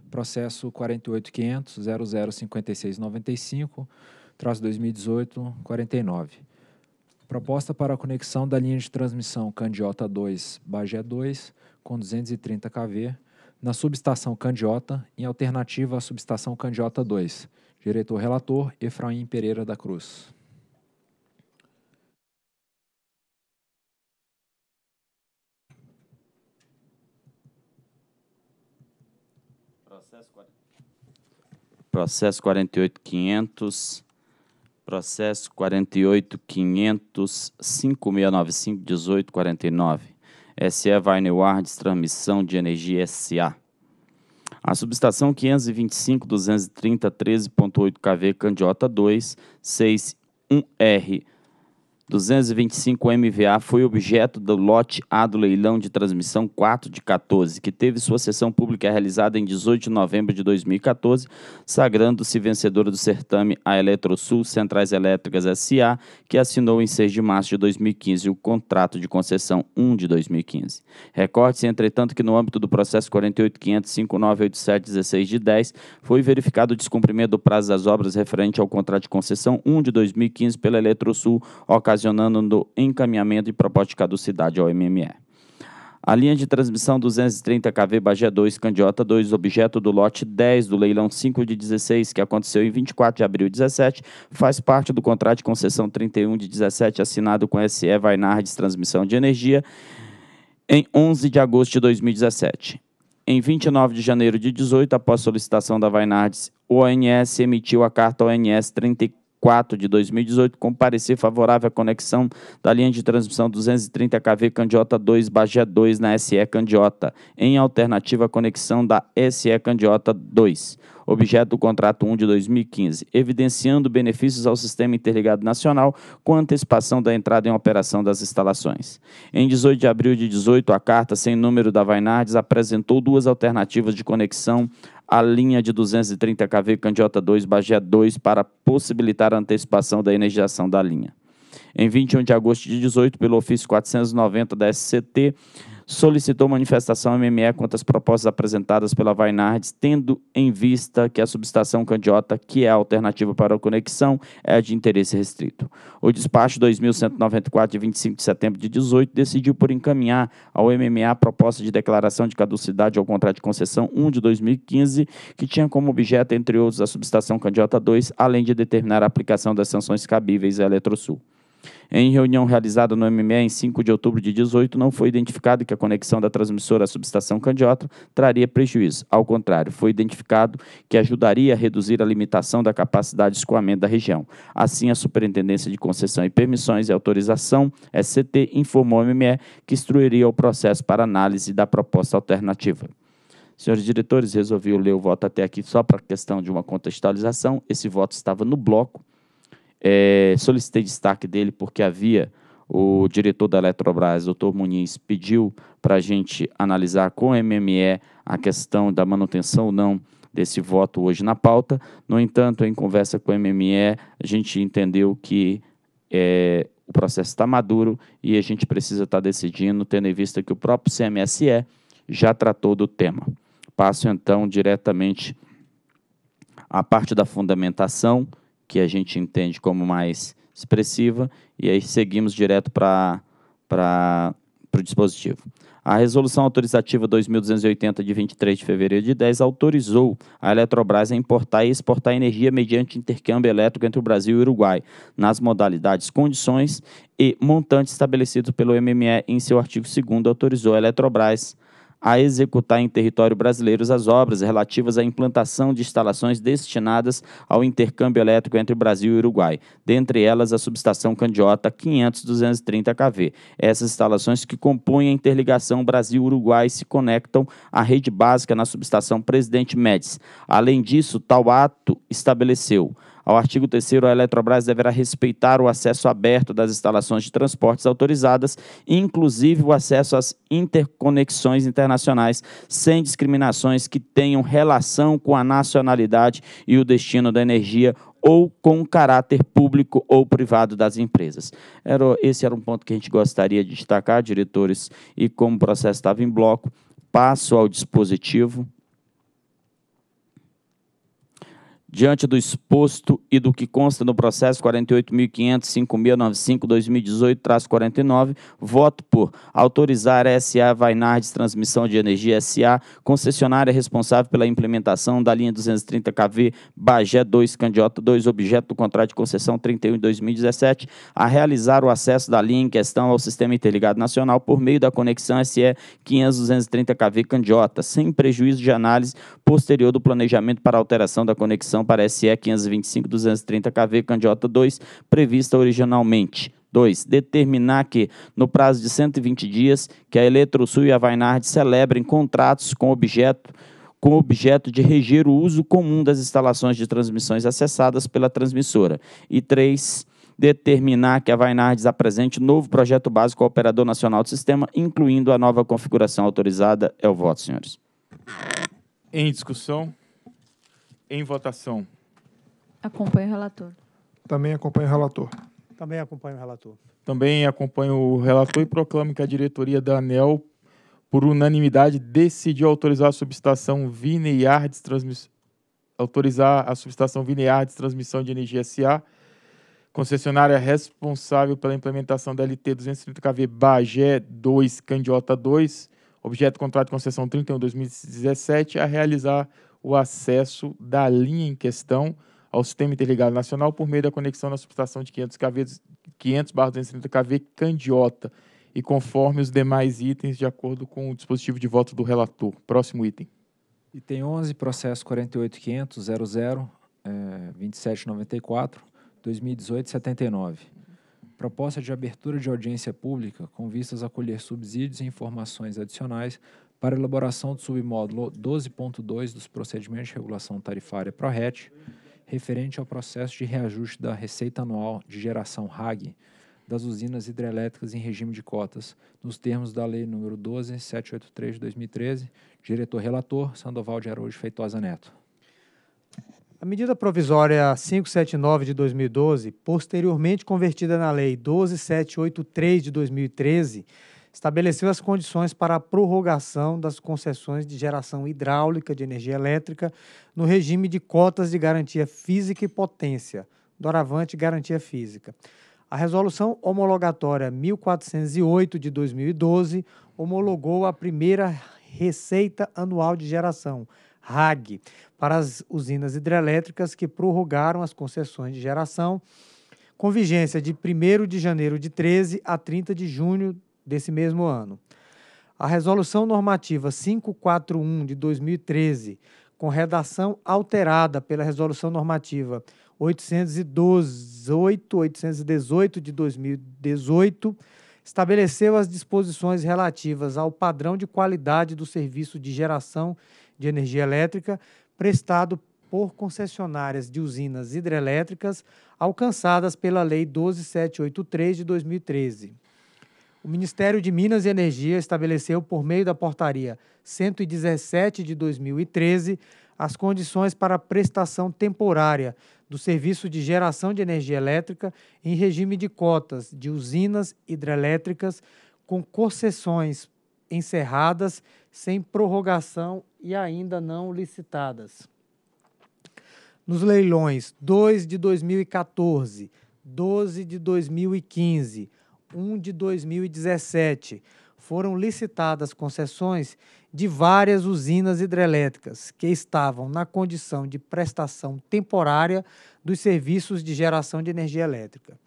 processo 48500 005695, traço 2018, 49. Proposta para a conexão da linha de transmissão Candiota 2, Bagé 2, com 230 kV, na subestação Candiota, em alternativa à subestação Candiota 2. Diretor-relator, Efraim Pereira da Cruz. Processo 48500 Processo 48.500.5695.1849. SE Vaineward Transmissão de Energia SA. A subestação 525.230.13.8 kV Candiota 2, 61R 225 MVA foi objeto do lote A do leilão de transmissão 4 de 14, que teve sua sessão pública realizada em 18 de novembro de 2014, sagrando-se vencedora do certame a Eletrosul Centrais Elétricas SA, que assinou em 6 de março de 2015 o contrato de concessão 1 de 2015. Recorde-se, entretanto, que no âmbito do processo 48.500.5987.16 de 10, foi verificado o descumprimento do prazo das obras referente ao contrato de concessão 1 de 2015 pela Eletrosul, ocasionando ocasionando no encaminhamento e proposta de caducidade ao MME. A linha de transmissão 230 kV Bagé 2, Candiota 2, objeto do lote 10 do leilão 5 de 16, que aconteceu em 24 de abril de 17, faz parte do contrato de concessão 31 de 17, assinado com SE Vainardes Transmissão de Energia, em 11 de agosto de 2017. Em 29 de janeiro de 18, após solicitação da Vainardes, o ONS emitiu a carta ONS 34 4 de 2018, com parecer favorável à conexão da linha de transmissão 230 kV Candiota 2 Bagé 2 na SE Candiota, em alternativa à conexão da SE Candiota 2, objeto do contrato 1 de 2015, evidenciando benefícios ao Sistema Interligado Nacional com antecipação da entrada em operação das instalações. Em 18 de abril de 18, a carta sem número da Vainardes apresentou duas alternativas de conexão a linha de 230 kV Candiota 2 Bagé 2 para possibilitar a antecipação da energização da linha. Em 21 de agosto de 18, pelo ofício 490 da SCT, solicitou manifestação MME quanto às propostas apresentadas pela Vainardes, tendo em vista que a subestação Candiota, que é a alternativa para a conexão, é de interesse restrito. O despacho 2194, de 25 de setembro de 18, decidiu por encaminhar ao MMA a proposta de declaração de caducidade ao contrato de concessão 1 de 2015, que tinha como objeto, entre outros, a subestação Candiota 2, além de determinar a aplicação das sanções cabíveis à Eletrosul. Em reunião realizada no MME em 5 de outubro de 18, não foi identificado que a conexão da transmissora à subestação Candiota traria prejuízo. Ao contrário, foi identificado que ajudaria a reduzir a limitação da capacidade de escoamento da região. Assim, a Superintendência de Concessão e Permissões e Autorização, SCT, informou ao MME que instruiria o processo para análise da proposta alternativa. Senhores diretores, resolvi ler o voto até aqui só para questão de uma contextualização. Esse voto estava no bloco é, solicitei destaque dele porque havia o diretor da Eletrobras, doutor Muniz, pediu para a gente analisar com o MME a questão da manutenção ou não desse voto hoje na pauta. No entanto, em conversa com o MME, a gente entendeu que é, o processo está maduro e a gente precisa estar tá decidindo, tendo em vista que o próprio CMSE já tratou do tema. Passo então diretamente à parte da fundamentação que a gente entende como mais expressiva, e aí seguimos direto para o dispositivo. A Resolução Autorizativa 2280, de 23 de fevereiro de 10, autorizou a Eletrobras a importar e exportar energia mediante intercâmbio elétrico entre o Brasil e o Uruguai, nas modalidades, condições e montantes estabelecidos pelo MME em seu artigo 2 autorizou a Eletrobras a executar em território brasileiro as obras relativas à implantação de instalações destinadas ao intercâmbio elétrico entre Brasil e Uruguai, dentre elas a subestação Candiota 500-230 kV. Essas instalações que compõem a interligação Brasil-Uruguai se conectam à rede básica na subestação Presidente Médici. Além disso, tal ato estabeleceu ao artigo 3 a Eletrobras deverá respeitar o acesso aberto das instalações de transportes autorizadas, inclusive o acesso às interconexões internacionais, sem discriminações que tenham relação com a nacionalidade e o destino da energia ou com caráter público ou privado das empresas. Era, esse era um ponto que a gente gostaria de destacar, diretores, e como o processo estava em bloco, passo ao dispositivo. Diante do exposto e do que consta no processo 48.500.5695-2018-49, voto por autorizar a SA Vainardes Transmissão de Energia SA, concessionária responsável pela implementação da linha 230 kV Bagé 2, Candiota 2, objeto do contrato de concessão 31 de 2017, a realizar o acesso da linha em questão ao Sistema Interligado Nacional por meio da conexão SE 500-230 kV Candiota, sem prejuízo de análise posterior do planejamento para alteração da conexão para SE 525-230 kV Candiota 2, prevista originalmente. 2. Determinar que, no prazo de 120 dias, que a Eletrosul e a Vainard celebrem contratos com objeto com objeto de reger o uso comum das instalações de transmissões acessadas pela transmissora. E 3 determinar que a Vainardes apresente novo projeto básico ao Operador Nacional do Sistema, incluindo a nova configuração autorizada. É o voto, senhores. Em discussão. Em votação. Acompanho o relator. Também acompanho o relator. Também acompanho o relator. Também acompanho o relator e proclamo que a diretoria da ANEL, por unanimidade, decidiu autorizar a subestação Vineyardes transmissão autorizar a subestação Vineyardes transmissão de energia SA, concessionária responsável pela implementação da LT 230 kV Bagé 2 Candiota 2, objeto contrato de concessão 31 2017, a realizar o acesso da linha em questão ao Sistema Interligado Nacional por meio da conexão na subestação de 500 kV, 500 230 kV Candiota e conforme os demais itens de acordo com o dispositivo de voto do relator. Próximo item. Item 11, processo 4850000 é, 2794 2018-79. Proposta de abertura de audiência pública com vistas a colher subsídios e informações adicionais para elaboração do submódulo 12.2 dos procedimentos de regulação tarifária PRORET, referente ao processo de reajuste da receita anual de geração RAG das usinas hidrelétricas em regime de cotas, nos termos da Lei nº 12783 de 2013, diretor-relator Sandoval de Araújo Feitosa Neto. A medida provisória 579 de 2012, posteriormente convertida na Lei 12783 de 2013, estabeleceu as condições para a prorrogação das concessões de geração hidráulica de energia elétrica no regime de cotas de garantia física e potência, doravante garantia física. A resolução homologatória 1408 de 2012 homologou a primeira receita anual de geração, RAG, para as usinas hidrelétricas que prorrogaram as concessões de geração com vigência de 1 de janeiro de 13 a 30 de junho desse mesmo ano. A Resolução Normativa 541 de 2013, com redação alterada pela Resolução Normativa 818, 818 de 2018, estabeleceu as disposições relativas ao padrão de qualidade do serviço de geração de energia elétrica prestado por concessionárias de usinas hidrelétricas alcançadas pela Lei 12783 de 2013. O Ministério de Minas e Energia estabeleceu, por meio da Portaria 117 de 2013, as condições para a prestação temporária do serviço de geração de energia elétrica em regime de cotas de usinas hidrelétricas com concessões encerradas sem prorrogação e ainda não licitadas. Nos leilões 2 de 2014, 12 de 2015, 1 de 2017, foram licitadas concessões de várias usinas hidrelétricas que estavam na condição de prestação temporária dos serviços de geração de energia elétrica.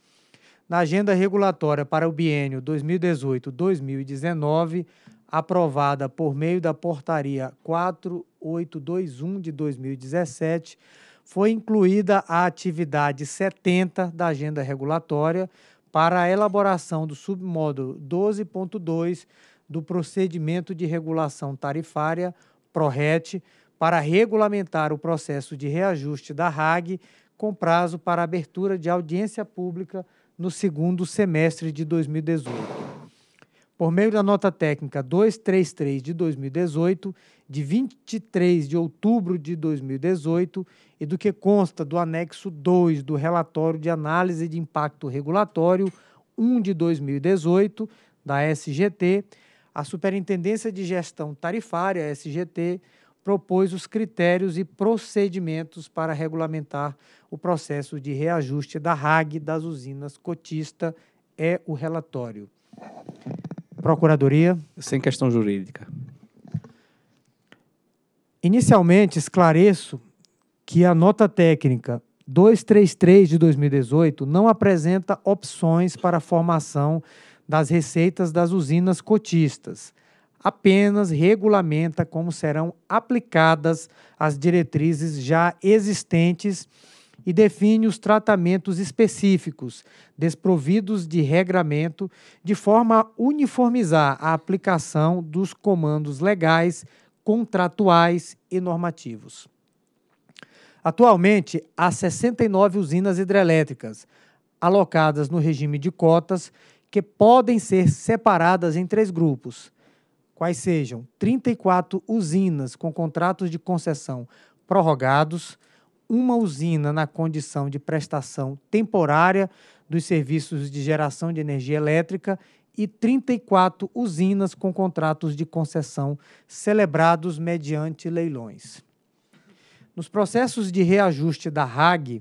Na agenda regulatória para o biênio 2018-2019, aprovada por meio da Portaria 4821 de 2017, foi incluída a atividade 70 da agenda regulatória para a elaboração do submódulo 12.2 do procedimento de regulação tarifária PRORET para regulamentar o processo de reajuste da RAG com prazo para abertura de audiência pública no segundo semestre de 2018 por meio da nota técnica 233 de 2018, de 23 de outubro de 2018, e do que consta do anexo 2 do relatório de análise de impacto regulatório 1 de 2018 da SGT, a Superintendência de Gestão Tarifária, SGT, propôs os critérios e procedimentos para regulamentar o processo de reajuste da RAG das usinas cotista, é o relatório. Procuradoria. Sem questão jurídica. Inicialmente, esclareço que a nota técnica 233 de 2018 não apresenta opções para a formação das receitas das usinas cotistas, apenas regulamenta como serão aplicadas as diretrizes já existentes e define os tratamentos específicos, desprovidos de regramento, de forma a uniformizar a aplicação dos comandos legais, contratuais e normativos. Atualmente, há 69 usinas hidrelétricas alocadas no regime de cotas que podem ser separadas em três grupos, quais sejam 34 usinas com contratos de concessão prorrogados, uma usina na condição de prestação temporária dos serviços de geração de energia elétrica e 34 usinas com contratos de concessão celebrados mediante leilões. Nos processos de reajuste da RAG,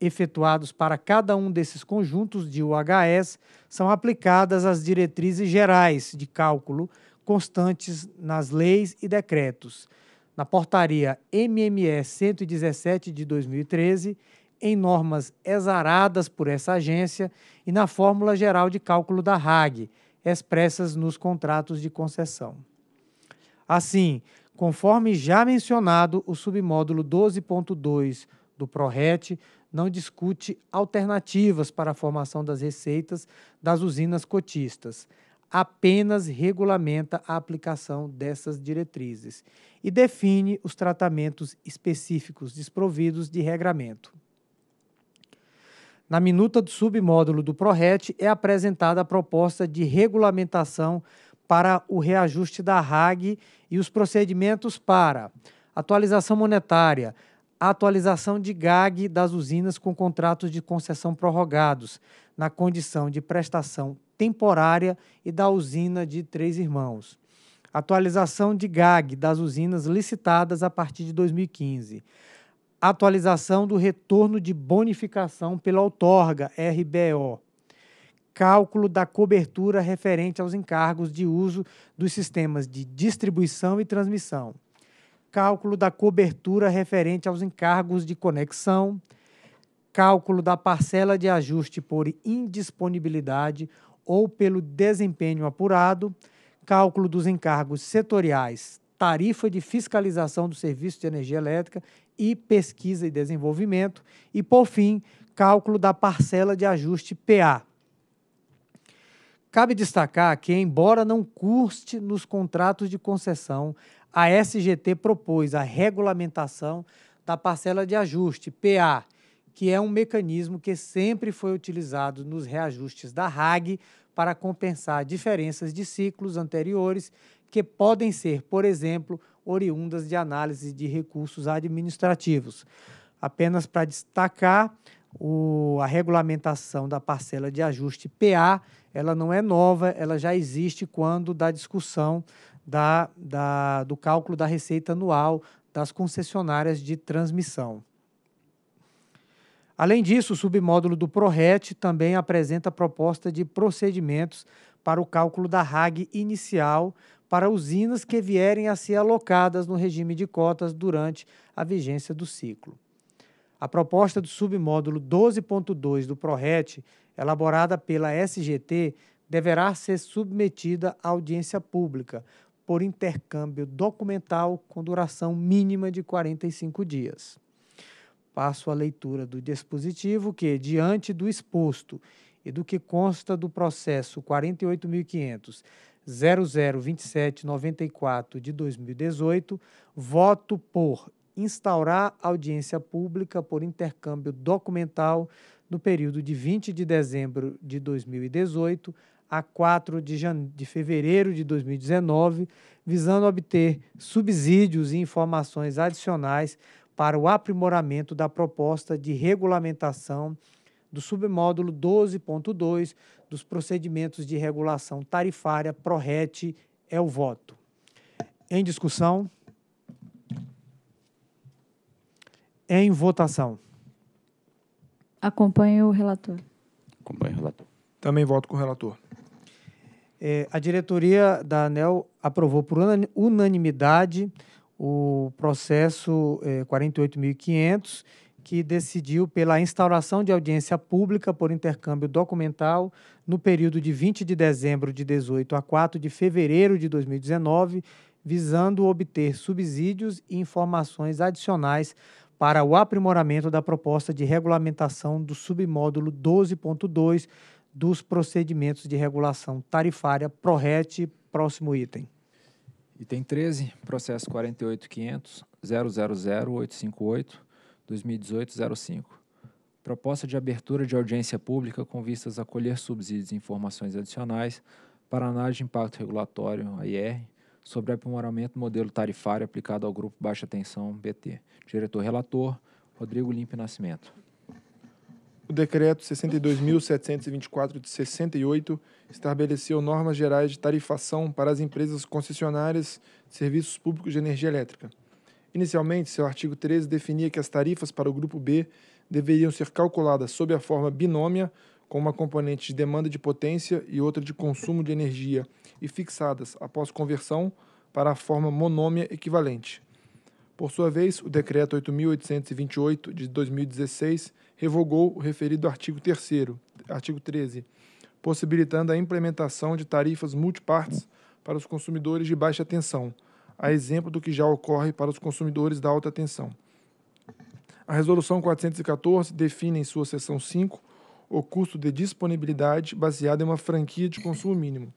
efetuados para cada um desses conjuntos de UHS, são aplicadas as diretrizes gerais de cálculo constantes nas leis e decretos, na portaria MME 117 de 2013, em normas exaradas por essa agência e na fórmula geral de cálculo da RAG, expressas nos contratos de concessão. Assim, conforme já mencionado, o submódulo 12.2 do PRORET não discute alternativas para a formação das receitas das usinas cotistas apenas regulamenta a aplicação dessas diretrizes e define os tratamentos específicos desprovidos de regramento. Na minuta do submódulo do PRORET é apresentada a proposta de regulamentação para o reajuste da RAG e os procedimentos para atualização monetária, atualização de GAG das usinas com contratos de concessão prorrogados, na condição de prestação temporária e da usina de Três Irmãos. Atualização de GAG das usinas licitadas a partir de 2015. Atualização do retorno de bonificação pela outorga RBO. Cálculo da cobertura referente aos encargos de uso dos sistemas de distribuição e transmissão. Cálculo da cobertura referente aos encargos de conexão, cálculo da parcela de ajuste por indisponibilidade ou pelo desempenho apurado, cálculo dos encargos setoriais, tarifa de fiscalização do serviço de energia elétrica e pesquisa e desenvolvimento, e, por fim, cálculo da parcela de ajuste PA. Cabe destacar que, embora não custe nos contratos de concessão, a SGT propôs a regulamentação da parcela de ajuste PA que é um mecanismo que sempre foi utilizado nos reajustes da RAG para compensar diferenças de ciclos anteriores que podem ser, por exemplo, oriundas de análise de recursos administrativos. Apenas para destacar, o, a regulamentação da parcela de ajuste PA, ela não é nova, ela já existe quando da discussão da, da, do cálculo da receita anual das concessionárias de transmissão. Além disso, o submódulo do PRORET também apresenta proposta de procedimentos para o cálculo da RAG inicial para usinas que vierem a ser alocadas no regime de cotas durante a vigência do ciclo. A proposta do submódulo 12.2 do PRORET, elaborada pela SGT, deverá ser submetida à audiência pública por intercâmbio documental com duração mínima de 45 dias. Passo a leitura do dispositivo que, diante do exposto e do que consta do processo 48.500 002794 de 2018, voto por instaurar audiência pública por intercâmbio documental no período de 20 de dezembro de 2018 a 4 de, de fevereiro de 2019, visando obter subsídios e informações adicionais para o aprimoramento da proposta de regulamentação do submódulo 12.2 dos procedimentos de regulação tarifária PRORET é o voto. Em discussão. Em votação. Acompanho o relator. Acompanho o relator. Também voto com o relator. É, a diretoria da ANEL aprovou por unanimidade o processo é, 48.500, que decidiu pela instauração de audiência pública por intercâmbio documental no período de 20 de dezembro de 18 a 4 de fevereiro de 2019, visando obter subsídios e informações adicionais para o aprimoramento da proposta de regulamentação do submódulo 12.2 dos procedimentos de regulação tarifária PRORET, próximo item. Item 13, processo 48500 000858 2018-05. Proposta de abertura de audiência pública com vistas a colher subsídios e informações adicionais para análise de impacto regulatório, AIR, sobre aprimoramento do modelo tarifário aplicado ao grupo Baixa Tensão BT. Diretor relator, Rodrigo Limpe Nascimento. O decreto 62.724 de 68 estabeleceu normas gerais de tarifação para as empresas concessionárias de serviços públicos de energia elétrica. Inicialmente, seu artigo 13 definia que as tarifas para o grupo B deveriam ser calculadas sob a forma binômia, com uma componente de demanda de potência e outra de consumo de energia, e fixadas após conversão para a forma monômia equivalente. Por sua vez, o decreto 8828 de 2016 revogou o referido artigo 3 artigo 13, possibilitando a implementação de tarifas multipartes para os consumidores de baixa tensão, a exemplo do que já ocorre para os consumidores da alta tensão. A Resolução 414 define em sua seção 5 o custo de disponibilidade baseado em uma franquia de consumo mínimo.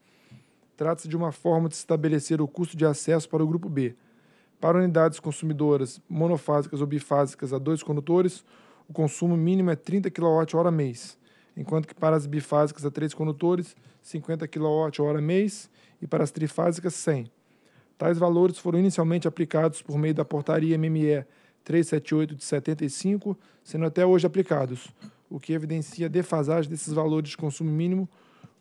Trata-se de uma forma de estabelecer o custo de acesso para o grupo B. Para unidades consumidoras monofásicas ou bifásicas a dois condutores, o consumo mínimo é 30 kWh mês, enquanto que para as bifásicas a três condutores, 50 kWh mês e para as trifásicas 100. Tais valores foram inicialmente aplicados por meio da portaria MME 378 de 75, sendo até hoje aplicados, o que evidencia a defasagem desses valores de consumo mínimo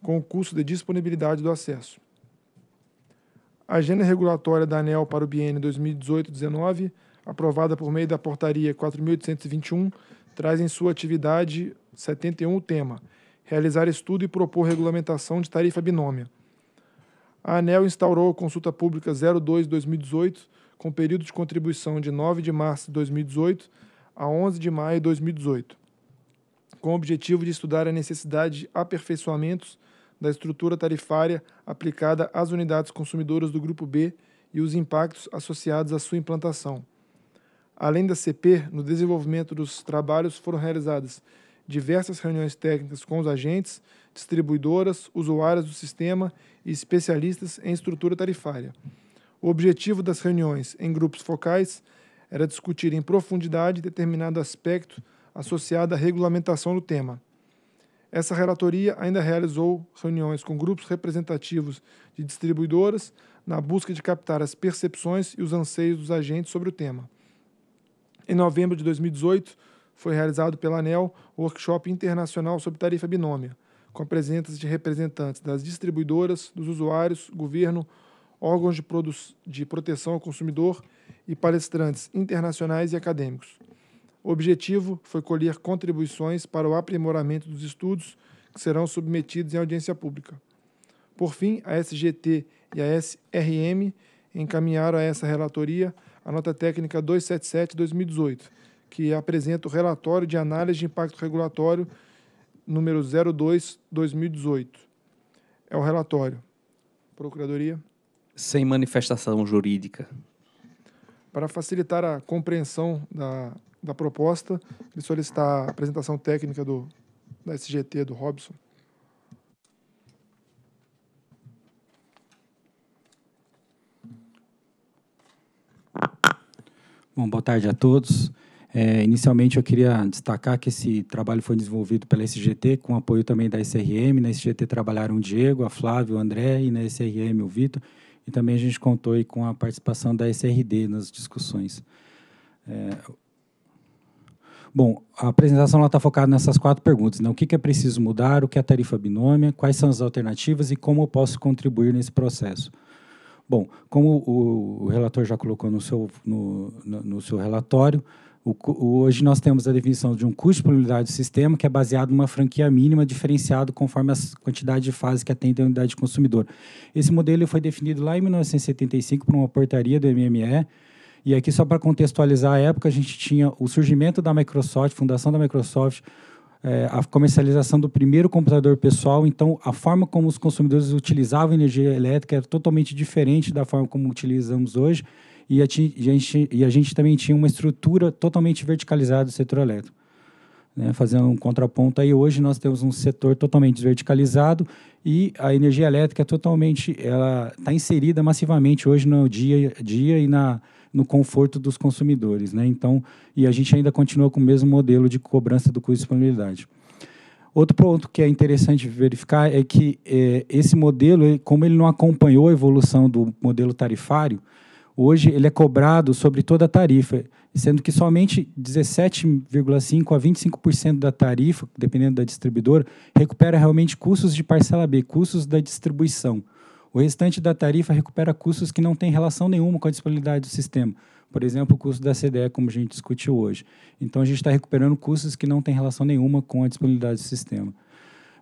com o custo de disponibilidade do acesso. A agenda regulatória da ANEL para o biênio 2018-19, aprovada por meio da portaria 4.821, traz em sua atividade 71 o tema realizar estudo e propor regulamentação de tarifa binômia. A ANEL instaurou a consulta pública 02-2018, com período de contribuição de 9 de março de 2018 a 11 de maio de 2018, com o objetivo de estudar a necessidade de aperfeiçoamentos da estrutura tarifária aplicada às unidades consumidoras do Grupo B e os impactos associados à sua implantação. Além da CP, no desenvolvimento dos trabalhos foram realizadas diversas reuniões técnicas com os agentes, distribuidoras, usuários do sistema e especialistas em estrutura tarifária. O objetivo das reuniões em grupos focais era discutir em profundidade determinado aspecto associado à regulamentação do tema. Essa relatoria ainda realizou reuniões com grupos representativos de distribuidoras na busca de captar as percepções e os anseios dos agentes sobre o tema. Em novembro de 2018, foi realizado pela ANEL o workshop internacional sobre tarifa binômia, com a presença de representantes das distribuidoras, dos usuários, governo, órgãos de, de proteção ao consumidor e palestrantes internacionais e acadêmicos. O objetivo foi colher contribuições para o aprimoramento dos estudos que serão submetidos em audiência pública. Por fim, a SGT e a SRM encaminharam a essa relatoria a nota técnica 277-2018, que apresenta o relatório de análise de impacto regulatório número 02-2018. É o relatório. Procuradoria. Sem manifestação jurídica. Para facilitar a compreensão da, da proposta, ele solicitar a apresentação técnica do, da SGT, do Robson. Bom, boa tarde a todos. É, inicialmente, eu queria destacar que esse trabalho foi desenvolvido pela SGT, com apoio também da SRM. Na SGT trabalharam o Diego, a Flávio, o André, e na SRM o Vitor. E também a gente contou com a participação da SRD nas discussões. É, Bom, a apresentação está focada nessas quatro perguntas. Né? O que, que, é preciso mudar, o que é a tarifa binômia, quais são as alternativas e como eu posso contribuir nesse processo. Bom, como o, relator já colocou no seu, no, no, seu relatório, o, hoje nós temos a definição de um custo por unidade do sistema que é baseado numa franquia mínima diferenciado conforme a quantidade de fases que atende a unidade de consumidor. Esse modelo foi definido lá em 1975 por uma portaria do MME, e aqui só para contextualizar a época, a gente tinha o surgimento da Microsoft, fundação da Microsoft, é, a comercialização do primeiro computador pessoal, então a forma como os consumidores utilizavam energia elétrica era totalmente diferente da forma como utilizamos hoje, e a, gente, e a gente também tinha uma estrutura totalmente verticalizada do setor elétrico. Né, fazendo um contraponto aí, hoje nós temos um setor totalmente desverticalizado e a energia elétrica é totalmente, ela está inserida massivamente hoje no dia a dia e na, no conforto dos consumidores. Né? Então, e a gente ainda continua com o mesmo modelo de cobrança do custo de disponibilidade. Outro ponto que é interessante verificar é que é, esse modelo, como ele não acompanhou a evolução do modelo tarifário, Hoje ele é cobrado sobre toda a tarifa, sendo que somente 17,5% a 25% da tarifa, dependendo da distribuidora, recupera realmente custos de parcela B, custos da distribuição. O restante da tarifa recupera custos que não têm relação nenhuma com a disponibilidade do sistema. Por exemplo, o custo da CDE, como a gente discutiu hoje. Então, a gente está recuperando custos que não têm relação nenhuma com a disponibilidade do sistema.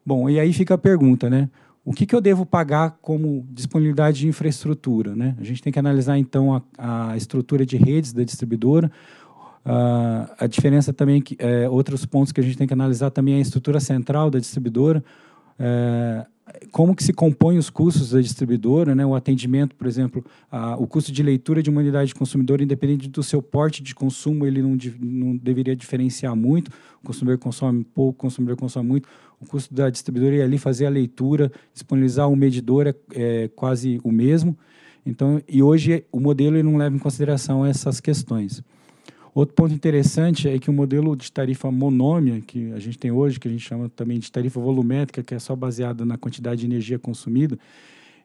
Bom, e aí fica a pergunta, né? o que, que eu devo pagar como disponibilidade de infraestrutura? Né? A gente tem que analisar, então, a, a estrutura de redes da distribuidora, Uh, a diferença também, que, é, outros pontos que a gente tem que analisar também é a estrutura central da distribuidora, é, como que se compõem os custos da distribuidora, né? o atendimento, por exemplo, a, o custo de leitura de uma unidade de consumidor, independente do seu porte de consumo, ele não, não deveria diferenciar muito, o consumidor consome pouco, o consumidor consome muito, o custo da distribuidora ia ali fazer a leitura, disponibilizar um medidor é, é quase o mesmo. Então, e hoje o modelo não leva em consideração essas questões. Outro ponto interessante é que o modelo de tarifa monômia que a gente tem hoje, que a gente chama também de tarifa volumétrica, que é só baseada na quantidade de energia consumida,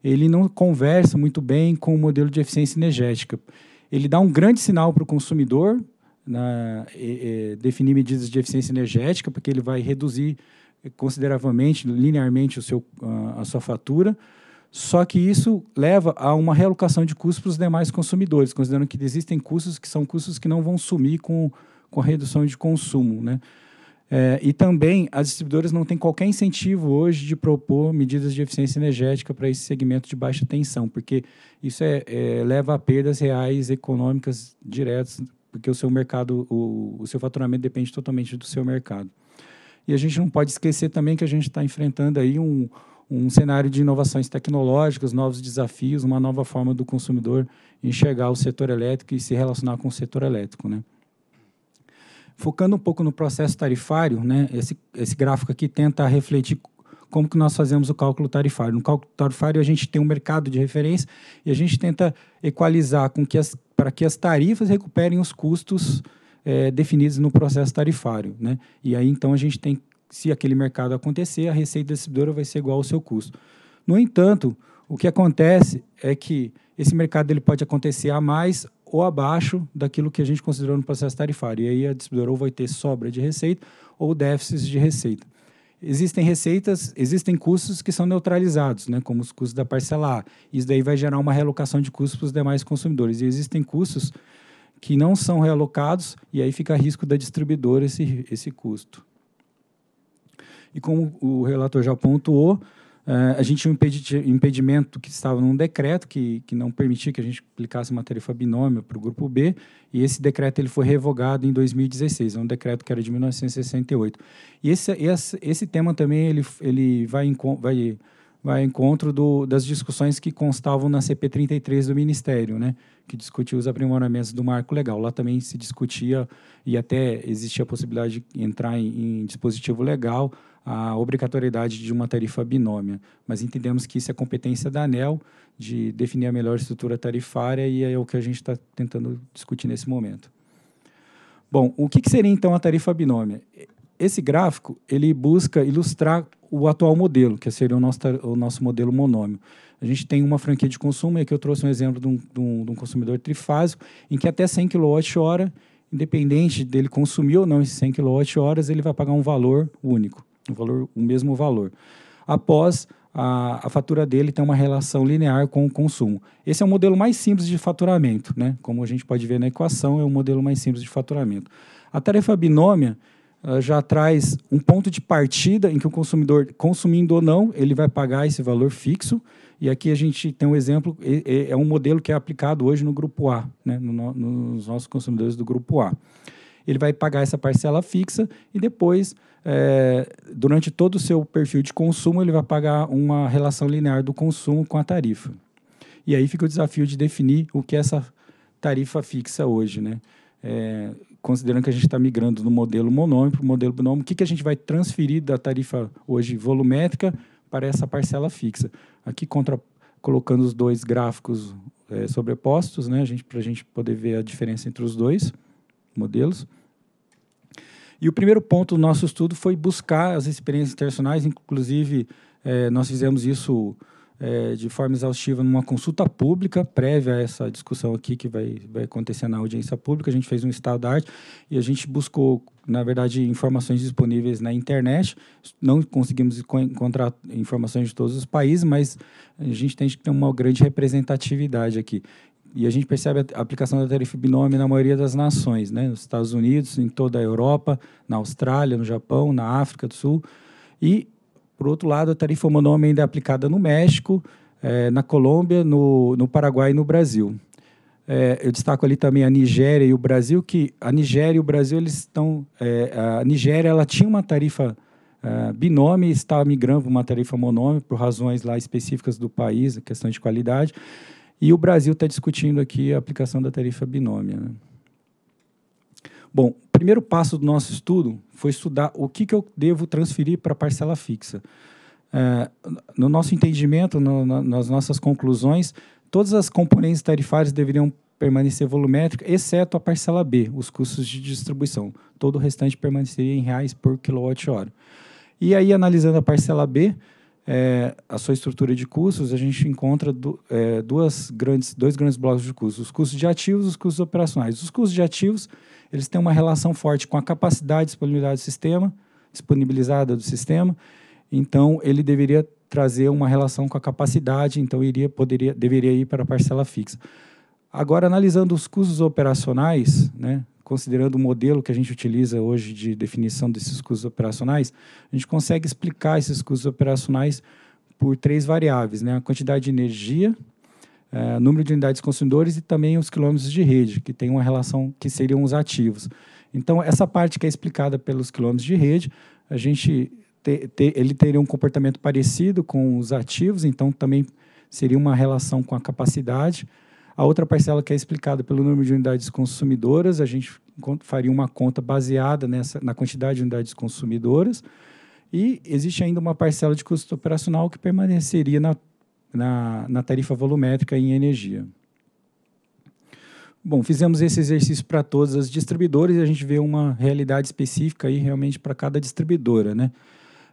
ele não conversa muito bem com o modelo de eficiência energética. Ele dá um grande sinal para o consumidor na, e, definir medidas de eficiência energética, porque ele vai reduzir consideravelmente, linearmente, o seu, a sua fatura, só que isso leva a uma realocação de custos para os demais consumidores, considerando que existem custos que são custos que não vão sumir com, com a redução de consumo. Né? É, e também as distribuidoras não têm qualquer incentivo hoje de propor medidas de eficiência energética para esse segmento de baixa tensão, porque isso é, é, leva a perdas reais econômicas diretas, porque o seu mercado, o, o seu faturamento depende totalmente do seu mercado. E a gente não pode esquecer também que a gente está enfrentando aí um, um cenário de inovações tecnológicas, novos desafios, uma nova forma do consumidor enxergar o setor elétrico e se relacionar com o setor elétrico. Né? Focando um pouco no processo tarifário, né, esse, esse gráfico aqui tenta refletir como que nós fazemos o cálculo tarifário. No cálculo tarifário, a gente tem um mercado de referência e a gente tenta equalizar com que as, para que as tarifas recuperem os custos é, definidos no processo tarifário. Né? E aí, então, a gente tem se aquele mercado acontecer, a receita distribuidora vai ser igual ao seu custo. No entanto, o que acontece é que esse mercado ele pode acontecer a mais ou abaixo daquilo que a gente considerou no processo tarifário. E aí a distribuidora ou vai ter sobra de receita ou déficits de receita. Existem receitas, existem custos que são neutralizados, né, como os custos da parcela A. Isso daí vai gerar uma realocação de custos para os demais consumidores. E existem custos que não são realocados e aí fica a risco da distribuidora esse, esse custo. E como o relator já pontuou, Uh, a gente tinha um impedimento que estava num decreto que, que não permitia que a gente aplicasse uma tarifa binômio para o grupo B, e esse decreto ele foi revogado em 2016, é um decreto que era de 1968. E esse, esse, esse tema também ele, ele vai, em, vai, vai ao encontro do, das discussões que constavam na CP 33 do Ministério, né, que discutia os aprimoramentos do marco legal. Lá também se discutia, e até existia a possibilidade de entrar em, em dispositivo legal, a obrigatoriedade de uma tarifa binômia, mas entendemos que isso é competência da ANEL de definir a melhor estrutura tarifária e é o que a gente está tentando discutir nesse momento. Bom, o que, seria então a tarifa binômia? Esse gráfico ele busca ilustrar o atual modelo, que seria o nosso, o nosso modelo monômio. A gente tem uma franquia de consumo, e aqui eu trouxe um exemplo de um, de um, de um consumidor trifásico, em que até 100 kWh, independente dele consumir ou não esses 100 kWh, ele vai pagar um valor único o, valor, o mesmo valor. Após a, a, fatura dele tem uma relação linear com o consumo. Esse é o modelo mais simples de faturamento, né? Como a gente pode ver na equação, é o modelo mais simples de faturamento. A tarefa binômia já traz um ponto de partida em que o consumidor, consumindo ou não, ele vai pagar esse valor fixo. E aqui a gente tem um exemplo, é, é um modelo que é aplicado hoje no grupo A, né? No, nos nossos consumidores do grupo A. Ele vai pagar essa parcela fixa e depois é, durante todo o seu perfil de consumo, ele vai pagar uma relação linear do consumo com a tarifa. E aí fica o desafio de definir o que é essa tarifa fixa hoje, né? É, considerando que a gente está migrando do modelo monômico para o modelo binômio, o que, que a gente vai transferir da tarifa hoje volumétrica para essa parcela fixa? Aqui contra, colocando os dois gráficos é, sobrepostos, né, para a gente poder ver a diferença entre os dois modelos. E o primeiro ponto do nosso estudo foi buscar as experiências internacionais, inclusive é, nós fizemos isso é, de forma exaustiva numa consulta pública, prévia a essa discussão aqui que vai, vai acontecer na audiência pública. A gente fez um estado da arte e a gente buscou, na verdade, informações disponíveis na internet. Não conseguimos encontrar informações de todos os países, mas a gente tem que ter uma grande representatividade aqui. E a gente percebe a aplicação da tarifa binômio na maioria das nações, né? nos Estados Unidos, em toda a Europa, na Austrália, no Japão, na África do Sul. E, por outro lado, a tarifa monômia ainda é aplicada no México, é, na Colômbia, no, no Paraguai e no Brasil. É, eu destaco ali também a Nigéria e o Brasil, que a Nigéria e o Brasil eles estão. É, a Nigéria ela tinha uma tarifa uh, binômio e estava migrando para uma tarifa monômia por razões lá específicas do país, questão de qualidade. E o Brasil está discutindo aqui a aplicação da tarifa binômia. Né? Bom, o primeiro passo do nosso estudo foi estudar o que, que eu devo transferir para a parcela fixa. É, no nosso entendimento, no, na, nas nossas conclusões, todas as componentes tarifárias deveriam permanecer volumétricas, exceto a parcela B, os custos de distribuição. Todo o restante permaneceria em reais por quilowatt-hora. E aí, analisando a parcela B, é, a sua estrutura de custos, a gente encontra do, é, duas grandes, dois grandes blocos de custos, os custos de ativos e os custos operacionais. Os custos de ativos, eles têm uma relação forte com a capacidade e disponibilidade do sistema, disponibilizada do sistema, então ele deveria trazer uma relação com a capacidade, então iria poderia deveria ir para a parcela fixa. Agora analisando os custos operacionais, né, considerando o modelo que a gente utiliza hoje de definição desses custos operacionais, a gente consegue explicar esses custos operacionais por três variáveis, né, a quantidade de energia, é, número de unidades consumidores e também os quilômetros de rede, que tem uma relação que seriam os ativos. Então, essa parte que é explicada pelos quilômetros de rede, a gente te, te, ele teria um comportamento parecido com os ativos, então também seria uma relação com a capacidade. A outra parcela que é explicada pelo número de unidades consumidoras, a gente faria uma conta baseada nessa, na quantidade de unidades consumidoras. E existe ainda uma parcela de custo operacional que permaneceria na, na, na tarifa volumétrica em energia. Bom, fizemos esse exercício para todas as distribuidoras e a gente vê uma realidade específica aí realmente para cada distribuidora, né?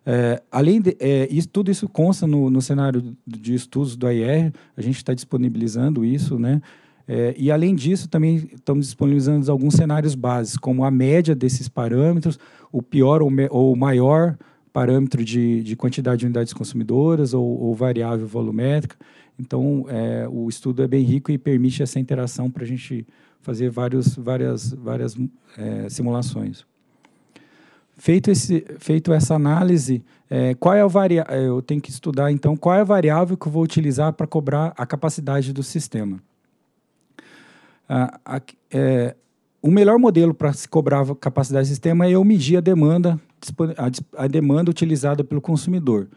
É, além de é, isso, tudo isso consta no, no cenário de estudos do AIR, a gente está disponibilizando isso, né? É, e além disso, também estamos disponibilizando alguns cenários básicos, como a média desses parâmetros, o pior ou, me, ou maior parâmetro de, de, quantidade de unidades consumidoras ou, ou variável volumétrica. Então, é, o estudo é bem rico e permite essa interação para a gente fazer vários, várias, várias é, simulações. Feito, esse, feito essa análise, é, qual é o variável? É, eu tenho que estudar, então, qual é a variável que eu vou utilizar para cobrar a capacidade do sistema. Ah, a, é, o melhor modelo para se cobrar a capacidade do sistema é eu medir a demanda, a, a demanda utilizada pelo consumidor.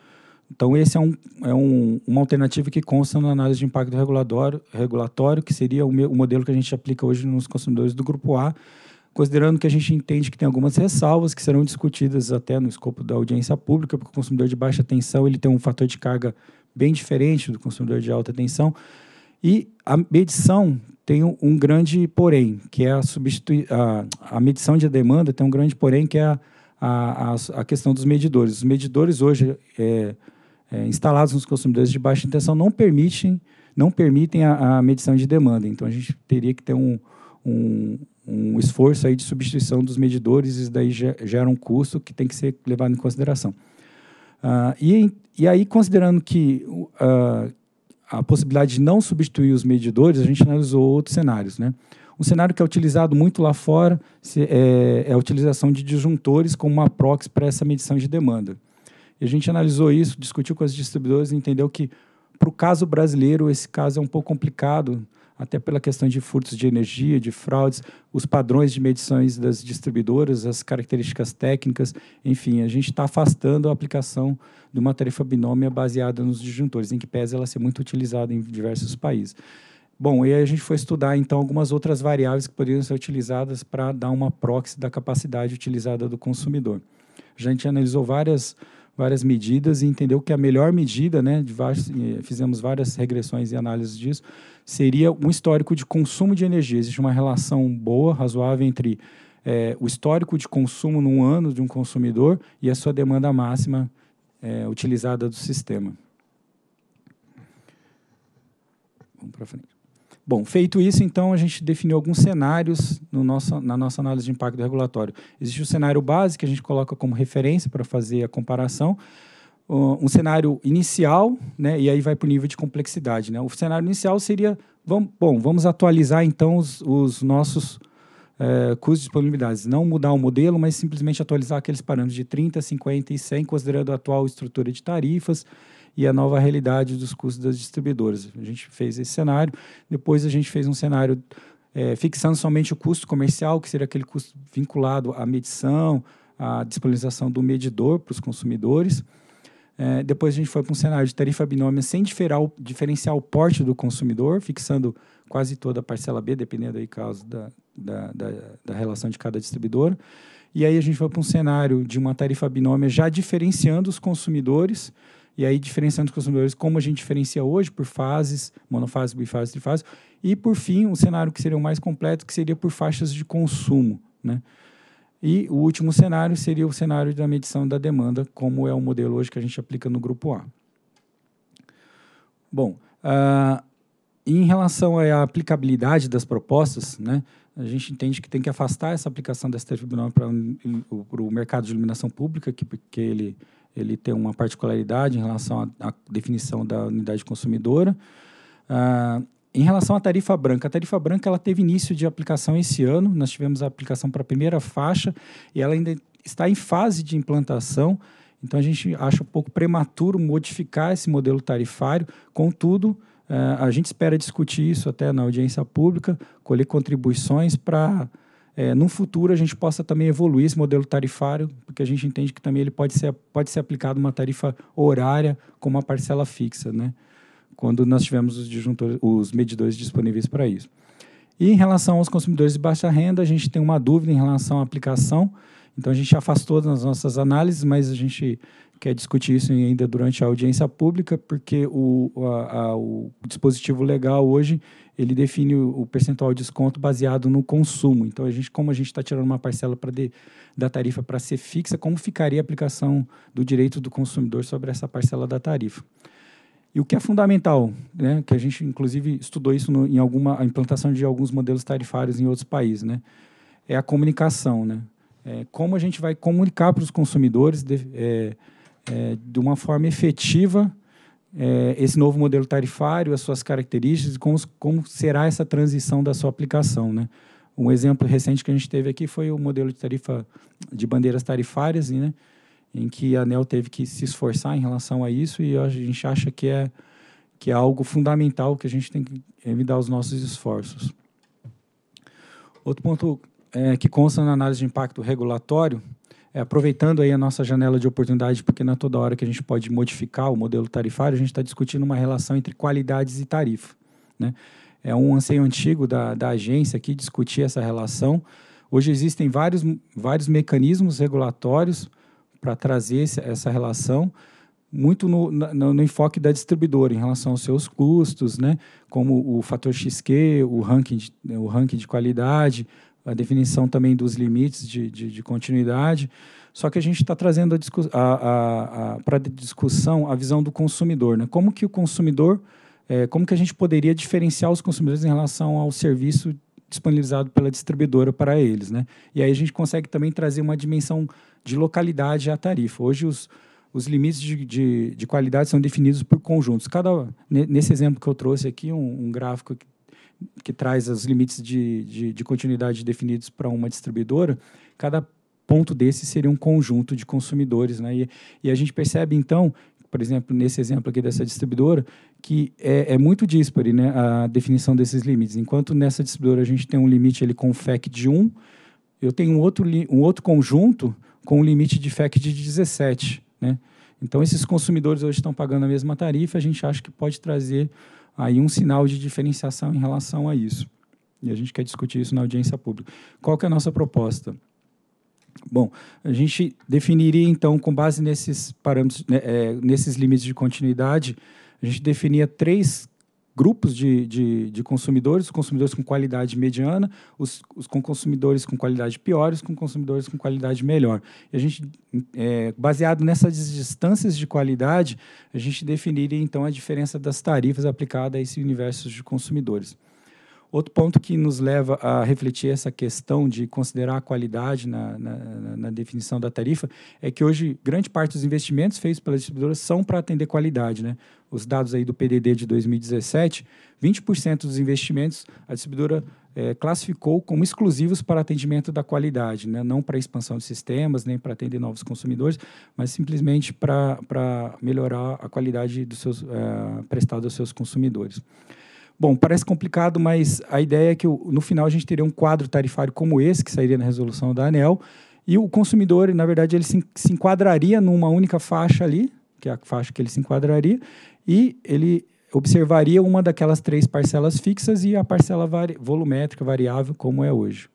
Então, esse é, um, é um, uma alternativa que consta na análise de impacto regulatório, regulatório que seria o, meu, o modelo que a gente aplica hoje nos consumidores do Grupo A, considerando que a gente entende que tem algumas ressalvas que serão discutidas até no escopo da audiência pública, porque o consumidor de baixa tensão ele tem um fator de carga bem diferente do consumidor de alta tensão. E a medição tem um grande porém, que é a, substitui a, a medição de demanda tem um grande porém, que é a, a, a questão dos medidores. Os medidores hoje é, é, instalados nos consumidores de baixa tensão não permitem, não permitem a, a medição de demanda. Então, a gente teria que ter um, um, um esforço aí de substituição dos medidores, isso daí gera um custo que tem que ser levado em consideração. Uh, e, e aí, considerando que uh, a possibilidade de não substituir os medidores, a gente analisou outros cenários. Né? Um cenário que é utilizado muito lá fora é, é a utilização de disjuntores como uma proxy para essa medição de demanda. E a gente analisou isso, discutiu com as distribuidoras e entendeu que, para o caso brasileiro, esse caso é um pouco complicado, até pela questão de furtos de energia, de fraudes, os padrões de medições das distribuidoras, as características técnicas, enfim, a gente está afastando a aplicação de uma tarifa binômia baseada nos disjuntores, em que pese ela ser muito utilizada em diversos países. Bom, e aí a gente foi estudar, então, algumas outras variáveis que poderiam ser utilizadas para dar uma proxy da capacidade utilizada do consumidor. A gente analisou várias várias medidas e entendeu que a melhor medida, né, vários, fizemos várias regressões e análises disso, seria um histórico de consumo de energia. Existe uma relação boa, razoável entre é, o histórico de consumo num ano de um consumidor e a sua demanda máxima é, utilizada do sistema. Vamos para frente. Bom, feito isso, então, a gente definiu alguns cenários no nosso, na nossa análise de impacto regulatório. Existe o cenário base, que a gente coloca como referência para fazer a comparação, um cenário inicial, né, e aí vai para o nível de complexidade. Né? O cenário inicial seria, vamos, bom, vamos atualizar, então, os, os nossos é, custos de disponibilidade. Não mudar o modelo, mas simplesmente atualizar aqueles parâmetros de 30, 50 e 100, considerando a atual estrutura de tarifas, e a nova realidade dos custos das distribuidoras. A gente fez esse cenário, depois a gente fez um cenário é, fixando somente o custo comercial, que seria aquele custo vinculado à medição, à disponibilização do medidor para os consumidores. É, depois a gente foi para um cenário de tarifa binômia sem o, diferenciar o porte do consumidor, fixando quase toda a parcela B, dependendo aí caso da, da, da, da relação de cada distribuidora. E aí a gente foi para um cenário de uma tarifa binômia já diferenciando os consumidores, e aí diferenciando os consumidores como a gente diferencia hoje por fases, monofase, bifase, trifase, e por fim, um cenário que seria o mais completo, que seria por faixas de consumo, né? E o último cenário seria o cenário da medição da demanda, como é o modelo hoje que a gente aplica no grupo A. Bom, uh, em relação à aplicabilidade das propostas, né, a gente entende que tem que afastar essa aplicação dessa tarifa binômio para o mercado de iluminação pública, que, porque ele, ele tem uma particularidade em relação à, à definição da unidade consumidora. Ah, em relação à tarifa branca, a tarifa branca ela teve início de aplicação esse ano, nós tivemos a aplicação para a primeira faixa e ela ainda está em fase de implantação, então a gente acha um pouco prematuro modificar esse modelo tarifário, contudo, Uh, a gente espera discutir isso até na audiência pública, colher contribuições para, é, no futuro, a gente possa também evoluir esse modelo tarifário, porque a gente entende que também ele pode ser, pode ser aplicado uma tarifa horária com uma parcela fixa, né? quando nós tivermos os, os medidores disponíveis para isso. E em relação aos consumidores de baixa renda, a gente tem uma dúvida em relação à aplicação, então a gente afastou das nossas análises, mas a gente quer discutir isso ainda durante a audiência pública, porque o, a, a, o dispositivo legal hoje ele define o, o, percentual de desconto baseado no consumo. Então, a gente, como a gente está tirando uma parcela de, da tarifa para ser fixa, como ficaria a aplicação do direito do consumidor sobre essa parcela da tarifa? E o que é fundamental, né, que a gente inclusive estudou isso no, em alguma a implantação de alguns modelos tarifários em outros países, né, é a comunicação, né? É, como a gente vai comunicar para os consumidores de, é, é, de uma forma efetiva é, esse novo modelo tarifário, as suas características e como, como será essa transição da sua aplicação. Né? Um exemplo recente que a gente teve aqui foi o modelo de tarifa de bandeiras tarifárias, né? em que a ANEL teve que se esforçar em relação a isso e a gente acha que é, que é algo fundamental que a gente tem que evitar os nossos esforços. Outro ponto é, que consta na análise de impacto regulatório é, aproveitando aí a nossa janela de oportunidade, porque não é toda hora que a gente pode modificar o modelo tarifário, a gente está discutindo uma relação entre qualidades e tarifa. Né? É um anseio antigo da, da agência aqui discutir essa relação. Hoje existem vários, vários mecanismos regulatórios para trazer esse, essa relação, muito no, no, no, enfoque da distribuidora em relação aos seus custos, né? como o fator XQ, o ranking de, o ranking de qualidade, a definição também dos limites de, de, de continuidade. Só que a gente está trazendo para a discussão a visão do consumidor. Né? Como que o consumidor, é, como que a gente poderia diferenciar os consumidores em relação ao serviço disponibilizado pela distribuidora para eles. Né? E aí a gente consegue também trazer uma dimensão de localidade à tarifa. Hoje os, os limites de, de, de qualidade são definidos por conjuntos. Cada, nesse exemplo que eu trouxe aqui, um, um gráfico que traz os limites de, de, de continuidade definidos para uma distribuidora, cada ponto desse seria um conjunto de consumidores. Né? E, e a gente percebe, então, por exemplo, nesse exemplo aqui dessa distribuidora, que é, é muito díspare né, a definição desses limites. Enquanto nessa distribuidora a gente tem um limite ele com FEC de 1, eu tenho um outro, um outro conjunto com um limite de FEC de 17. Né? Então, esses consumidores hoje estão pagando a mesma tarifa, a gente acha que pode trazer aí um sinal de diferenciação em relação a isso. E a gente quer discutir isso na audiência pública. Qual que é a nossa proposta? Bom, a gente definiria, então, com base nesses parâmetros, né, é, nesses limites de continuidade, a gente definia três grupos de, de, de, consumidores, os consumidores com qualidade mediana, os, os com consumidores com qualidade pior, os com consumidores com qualidade melhor. E a gente, é, baseado nessas distâncias de qualidade, a gente definiria então a diferença das tarifas aplicadas a esse universo de consumidores. Outro ponto que nos leva a refletir essa questão de considerar a qualidade na, na, na, definição da tarifa é que hoje grande parte dos investimentos feitos pelas distribuidoras são para atender qualidade. Né? Os dados aí do PDD de 2017, 20% dos investimentos a distribuidora é, classificou como exclusivos para atendimento da qualidade, né? não para expansão de sistemas, nem para atender novos consumidores, mas simplesmente para melhorar a qualidade dos seus, é, prestado aos seus consumidores. Bom, parece complicado, mas a ideia é que no final a gente teria um quadro tarifário como esse, que sairia na resolução da ANEL, e o consumidor, na verdade, ele se, enquadraria numa única faixa ali, que é a faixa que ele se enquadraria, e ele observaria uma daquelas três parcelas fixas e a parcela vari volumétrica variável, como é hoje.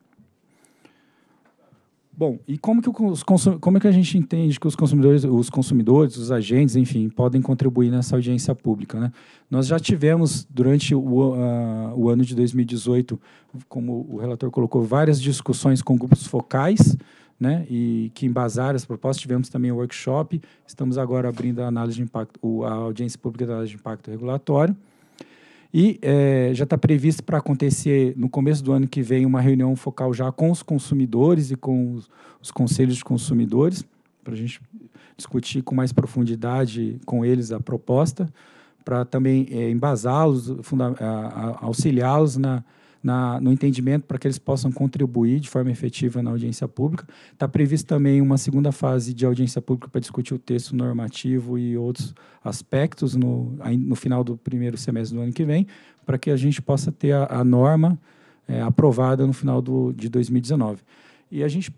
Bom, e como que, os como que a gente entende que os consumidores, os consumidores, os agentes, enfim, podem contribuir nessa audiência pública? Né? Nós já tivemos, durante o, uh, o ano de 2018, como o relator colocou, várias discussões com grupos focais, né, e que embasaram as propostas. Tivemos também o workshop, estamos agora abrindo a análise de impacto, a audiência pública da análise de impacto regulatório. E é, já está previsto para acontecer no começo do ano que vem uma reunião focal já com os consumidores e com os, os conselhos de consumidores, para a gente discutir com mais profundidade com eles a proposta, para também é, embasá-los, auxiliá-los na, na, no entendimento para que eles possam contribuir de forma efetiva na audiência pública. Está previsto também uma segunda fase de audiência pública para discutir o texto normativo e outros aspectos no, no final do primeiro semestre do ano que vem, para que a gente possa ter a, a norma é, aprovada no final do, de 2019. E a gente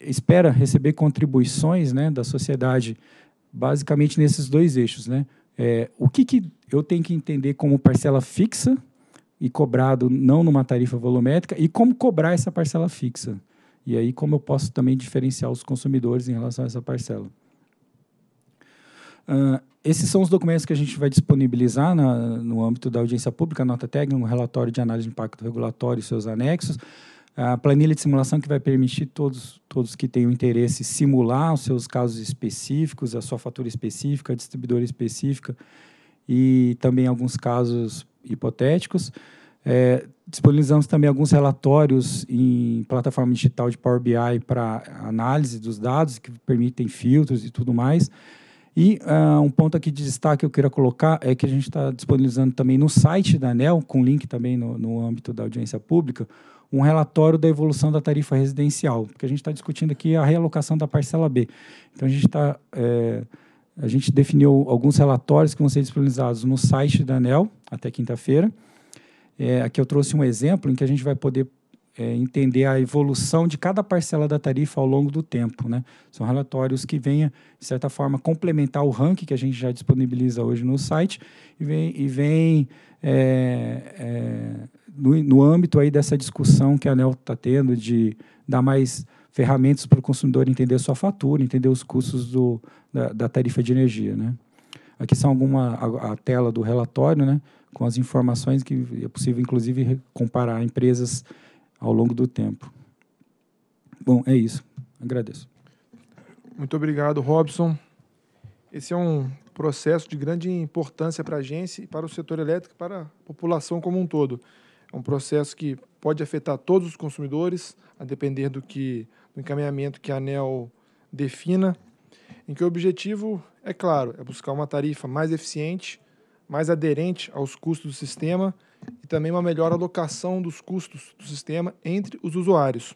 espera receber contribuições né, da sociedade, basicamente nesses dois eixos. Né? É, o que, que eu tenho que entender como parcela fixa e cobrado não numa tarifa volumétrica e como cobrar essa parcela fixa. E aí como eu posso também diferenciar os consumidores em relação a essa parcela. Uh, esses são os documentos que a gente vai disponibilizar na, no âmbito da audiência pública, nota técnica, um relatório de análise de impacto regulatório e seus anexos, a planilha de simulação que vai permitir todos, todos que tenham interesse simular os seus casos específicos, a sua fatura específica, a distribuidora específica e também alguns casos hipotéticos. É, disponibilizamos também alguns relatórios em plataforma digital de Power BI para análise dos dados, que permitem filtros e tudo mais. E uh, um ponto aqui de destaque que eu queria colocar é que a gente está disponibilizando também no site da ANEL, com link também no, no âmbito da audiência pública, um relatório da evolução da tarifa residencial, porque a gente está discutindo aqui a realocação da parcela B. Então, a gente está... É, a gente definiu alguns relatórios que vão ser disponibilizados no site da ANEL até quinta-feira. É, aqui eu trouxe um exemplo em que a gente vai poder é, entender a evolução de cada parcela da tarifa ao longo do tempo. Né? São relatórios que venham, de certa forma, complementar o ranking que a gente já disponibiliza hoje no site e vem, e vem é, é no, no âmbito aí dessa discussão que a ANEL está tendo de dar mais ferramentas para o consumidor entender sua fatura, entender os custos do, da, da tarifa de energia. Né? Aqui são alguma a, a, tela do relatório, né, com as informações que é possível, inclusive, comparar empresas ao longo do tempo. Bom, é isso. Agradeço. Muito obrigado, Robson. Esse é um processo de grande importância para a agência e para o setor elétrico e para a população como um todo. É um processo que pode afetar todos os consumidores, a depender do que do encaminhamento que a ANEL defina, em que o objetivo, é claro, é buscar uma tarifa mais eficiente, mais aderente aos custos do sistema e também uma melhor alocação dos custos do sistema entre os usuários.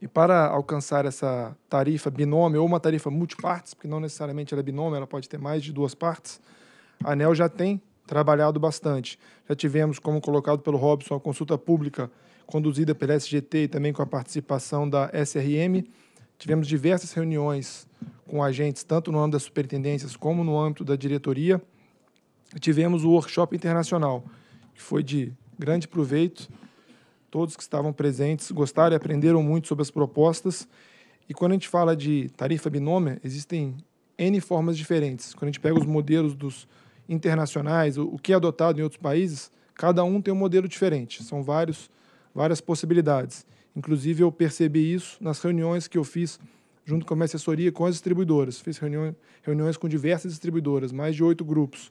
E para alcançar essa tarifa binômio ou uma tarifa multipartes, porque não necessariamente ela é binômio, ela pode ter mais de duas partes, a ANEL já tem trabalhado bastante. Já tivemos, como colocado pelo Robson, a consulta pública conduzida pela SGT e também com a participação da SRM. Tivemos diversas reuniões com agentes, tanto no âmbito das superintendências como no âmbito da diretoria. Tivemos o workshop internacional, que foi de grande proveito. Todos que estavam presentes gostaram e aprenderam muito sobre as propostas. E quando a gente fala de tarifa binômia, existem N formas diferentes. Quando a gente pega os modelos dos internacionais, o que é adotado em outros países, cada um tem um modelo diferente. São vários várias possibilidades. Inclusive, eu percebi isso nas reuniões que eu fiz junto com a minha assessoria com as distribuidoras. Fiz reuniões, reuniões com diversas distribuidoras, mais de oito grupos.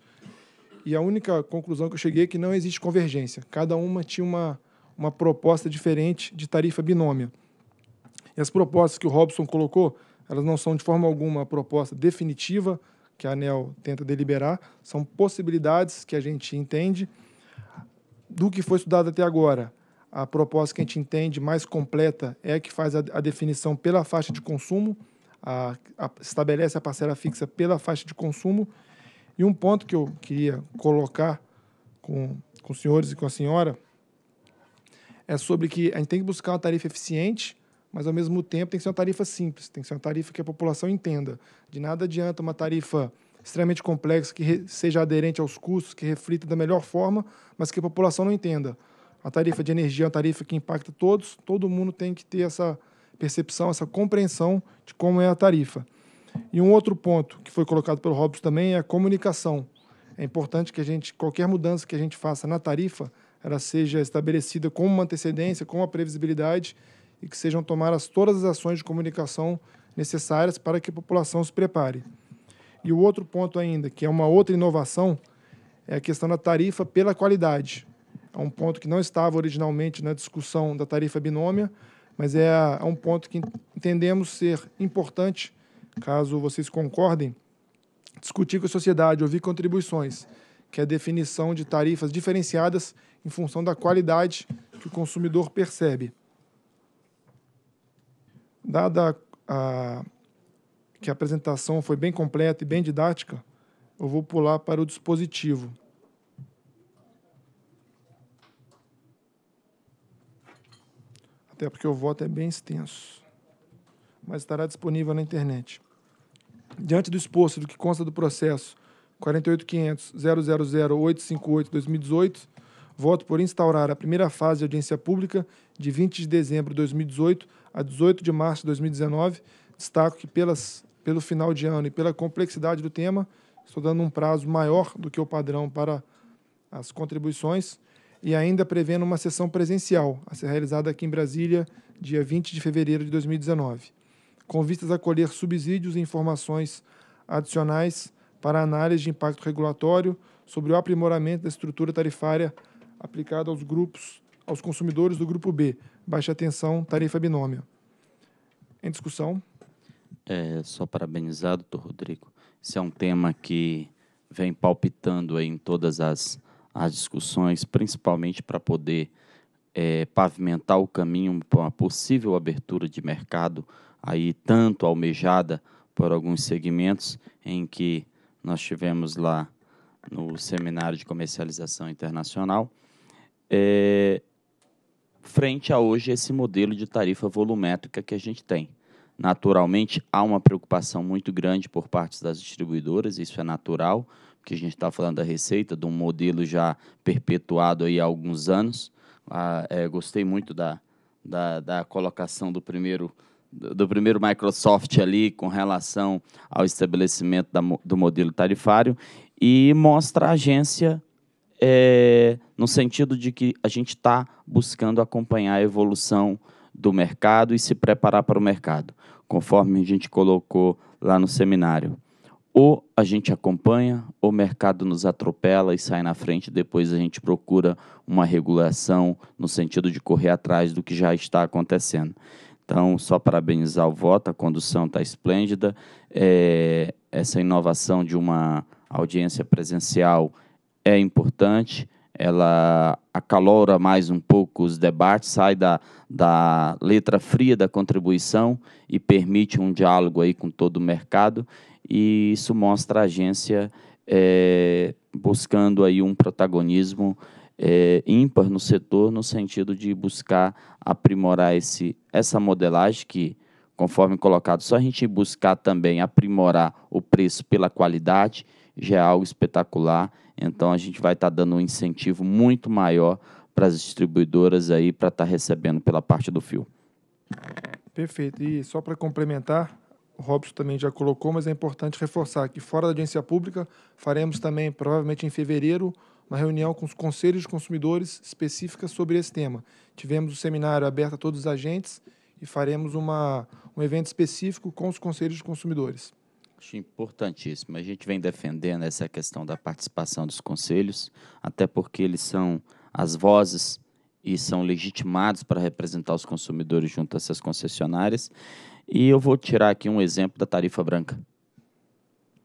E a única conclusão que eu cheguei é que não existe convergência. Cada uma tinha uma, uma proposta diferente de tarifa binômia. E as propostas que o Robson colocou, elas não são de forma alguma a proposta definitiva que a ANEL tenta deliberar, são possibilidades que a gente entende do que foi estudado até agora a proposta que a gente entende mais completa é a que faz a, a definição pela faixa de consumo, a, a, estabelece a parcela fixa pela faixa de consumo. E um ponto que eu queria colocar com, com os senhores e com a senhora é sobre que a gente tem que buscar uma tarifa eficiente, mas ao mesmo tempo tem que ser uma tarifa simples, tem que ser uma tarifa que a população entenda. De nada adianta uma tarifa extremamente complexa que seja aderente aos custos, que reflita da melhor forma, mas que a população não entenda. A tarifa de energia é uma tarifa que impacta todos, todo mundo tem que ter essa percepção, essa compreensão de como é a tarifa. E um outro ponto que foi colocado pelo Robson também é a comunicação. É importante que a gente, qualquer mudança que a gente faça na tarifa, ela seja estabelecida com uma antecedência, com uma previsibilidade e que sejam tomadas todas as ações de comunicação necessárias para que a população se prepare. E o outro ponto ainda, que é uma outra inovação, é a questão da tarifa pela qualidade. É um ponto que não estava originalmente na discussão da tarifa binômia, mas é, é um ponto que entendemos ser importante, caso vocês concordem, discutir com a sociedade, ouvir contribuições, que é a definição de tarifas diferenciadas em função da qualidade que o consumidor percebe. Dada a, que a apresentação foi bem completa e bem didática, eu vou pular para o dispositivo. Até porque o voto é bem extenso, mas estará disponível na internet. Diante do exposto do que consta do processo 48.500.000.858-2018, voto por instaurar a primeira fase de audiência pública de 20 de dezembro de 2018 a 18 de março de 2019. Destaco que, pelas, pelo final de ano e pela complexidade do tema, estou dando um prazo maior do que o padrão para as contribuições e ainda prevendo uma sessão presencial a ser realizada aqui em Brasília, dia 20 de fevereiro de 2019, com vistas a colher subsídios e informações adicionais para análise de impacto regulatório sobre o aprimoramento da estrutura tarifária aplicada aos grupos, aos consumidores do grupo B, baixa tensão, tarifa binômia. Em discussão. É, só parabenizar, doutor Rodrigo. Esse é um tema que vem palpitando em todas as, as discussões, principalmente para poder é, pavimentar o caminho para uma possível abertura de mercado, aí tanto almejada por alguns segmentos, em que nós tivemos lá no Seminário de Comercialização Internacional, é, frente a hoje esse modelo de tarifa volumétrica que a gente tem. Naturalmente, há uma preocupação muito grande por parte das distribuidoras, isso é natural, porque a gente está falando da receita, de um modelo já perpetuado aí há alguns anos. Ah, é, gostei muito da, da, da colocação do primeiro do primeiro Microsoft ali com relação ao estabelecimento da, do modelo tarifário e mostra a agência é, no sentido de que a gente está buscando acompanhar a evolução do mercado e se preparar para o mercado, conforme a gente colocou lá no seminário. Ou a gente acompanha, ou o mercado nos atropela e sai na frente, depois a gente procura uma regulação no sentido de correr atrás do que já está acontecendo. Então, só parabenizar o voto, a condução está esplêndida. É, essa inovação de uma audiência presencial é importante, ela acalora mais um pouco os debates, sai da, da letra fria da contribuição e permite um diálogo aí com todo o mercado, e isso mostra a agência é, buscando aí um protagonismo é, ímpar no setor, no sentido de buscar aprimorar esse, essa modelagem que, conforme colocado, só a gente buscar também aprimorar o preço pela qualidade, já é algo espetacular. Então a gente vai estar tá dando um incentivo muito maior para as distribuidoras aí para estar tá recebendo pela parte do fio. Perfeito. E só para complementar, o Robson também já colocou, mas é importante reforçar que fora da audiência pública faremos também, provavelmente em fevereiro, uma reunião com os conselhos de consumidores específica sobre esse tema. Tivemos o um seminário aberto a todos os agentes e faremos uma, um evento específico com os conselhos de consumidores. Acho importantíssimo. A gente vem defendendo essa questão da participação dos conselhos, até porque eles são as vozes e são legitimados para representar os consumidores junto a essas concessionárias. E eu vou tirar aqui um exemplo da tarifa branca.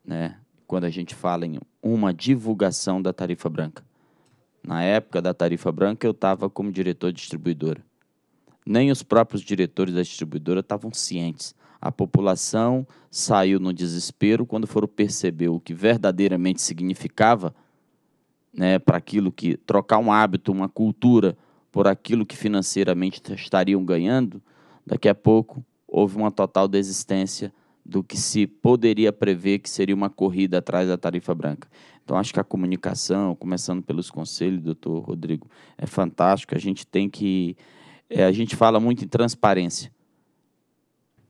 Né? Quando a gente fala em uma divulgação da tarifa branca. Na época da tarifa branca, eu estava como diretor de distribuidora. Nem os próprios diretores da distribuidora estavam cientes a população saiu no desespero quando foram perceber o que verdadeiramente significava né, para aquilo que trocar um hábito, uma cultura por aquilo que financeiramente estariam ganhando, daqui a pouco houve uma total desistência do que se poderia prever que seria uma corrida atrás da tarifa branca. Então, acho que a comunicação, começando pelos conselhos, doutor Rodrigo, é fantástico. A gente tem que. É, a gente fala muito em transparência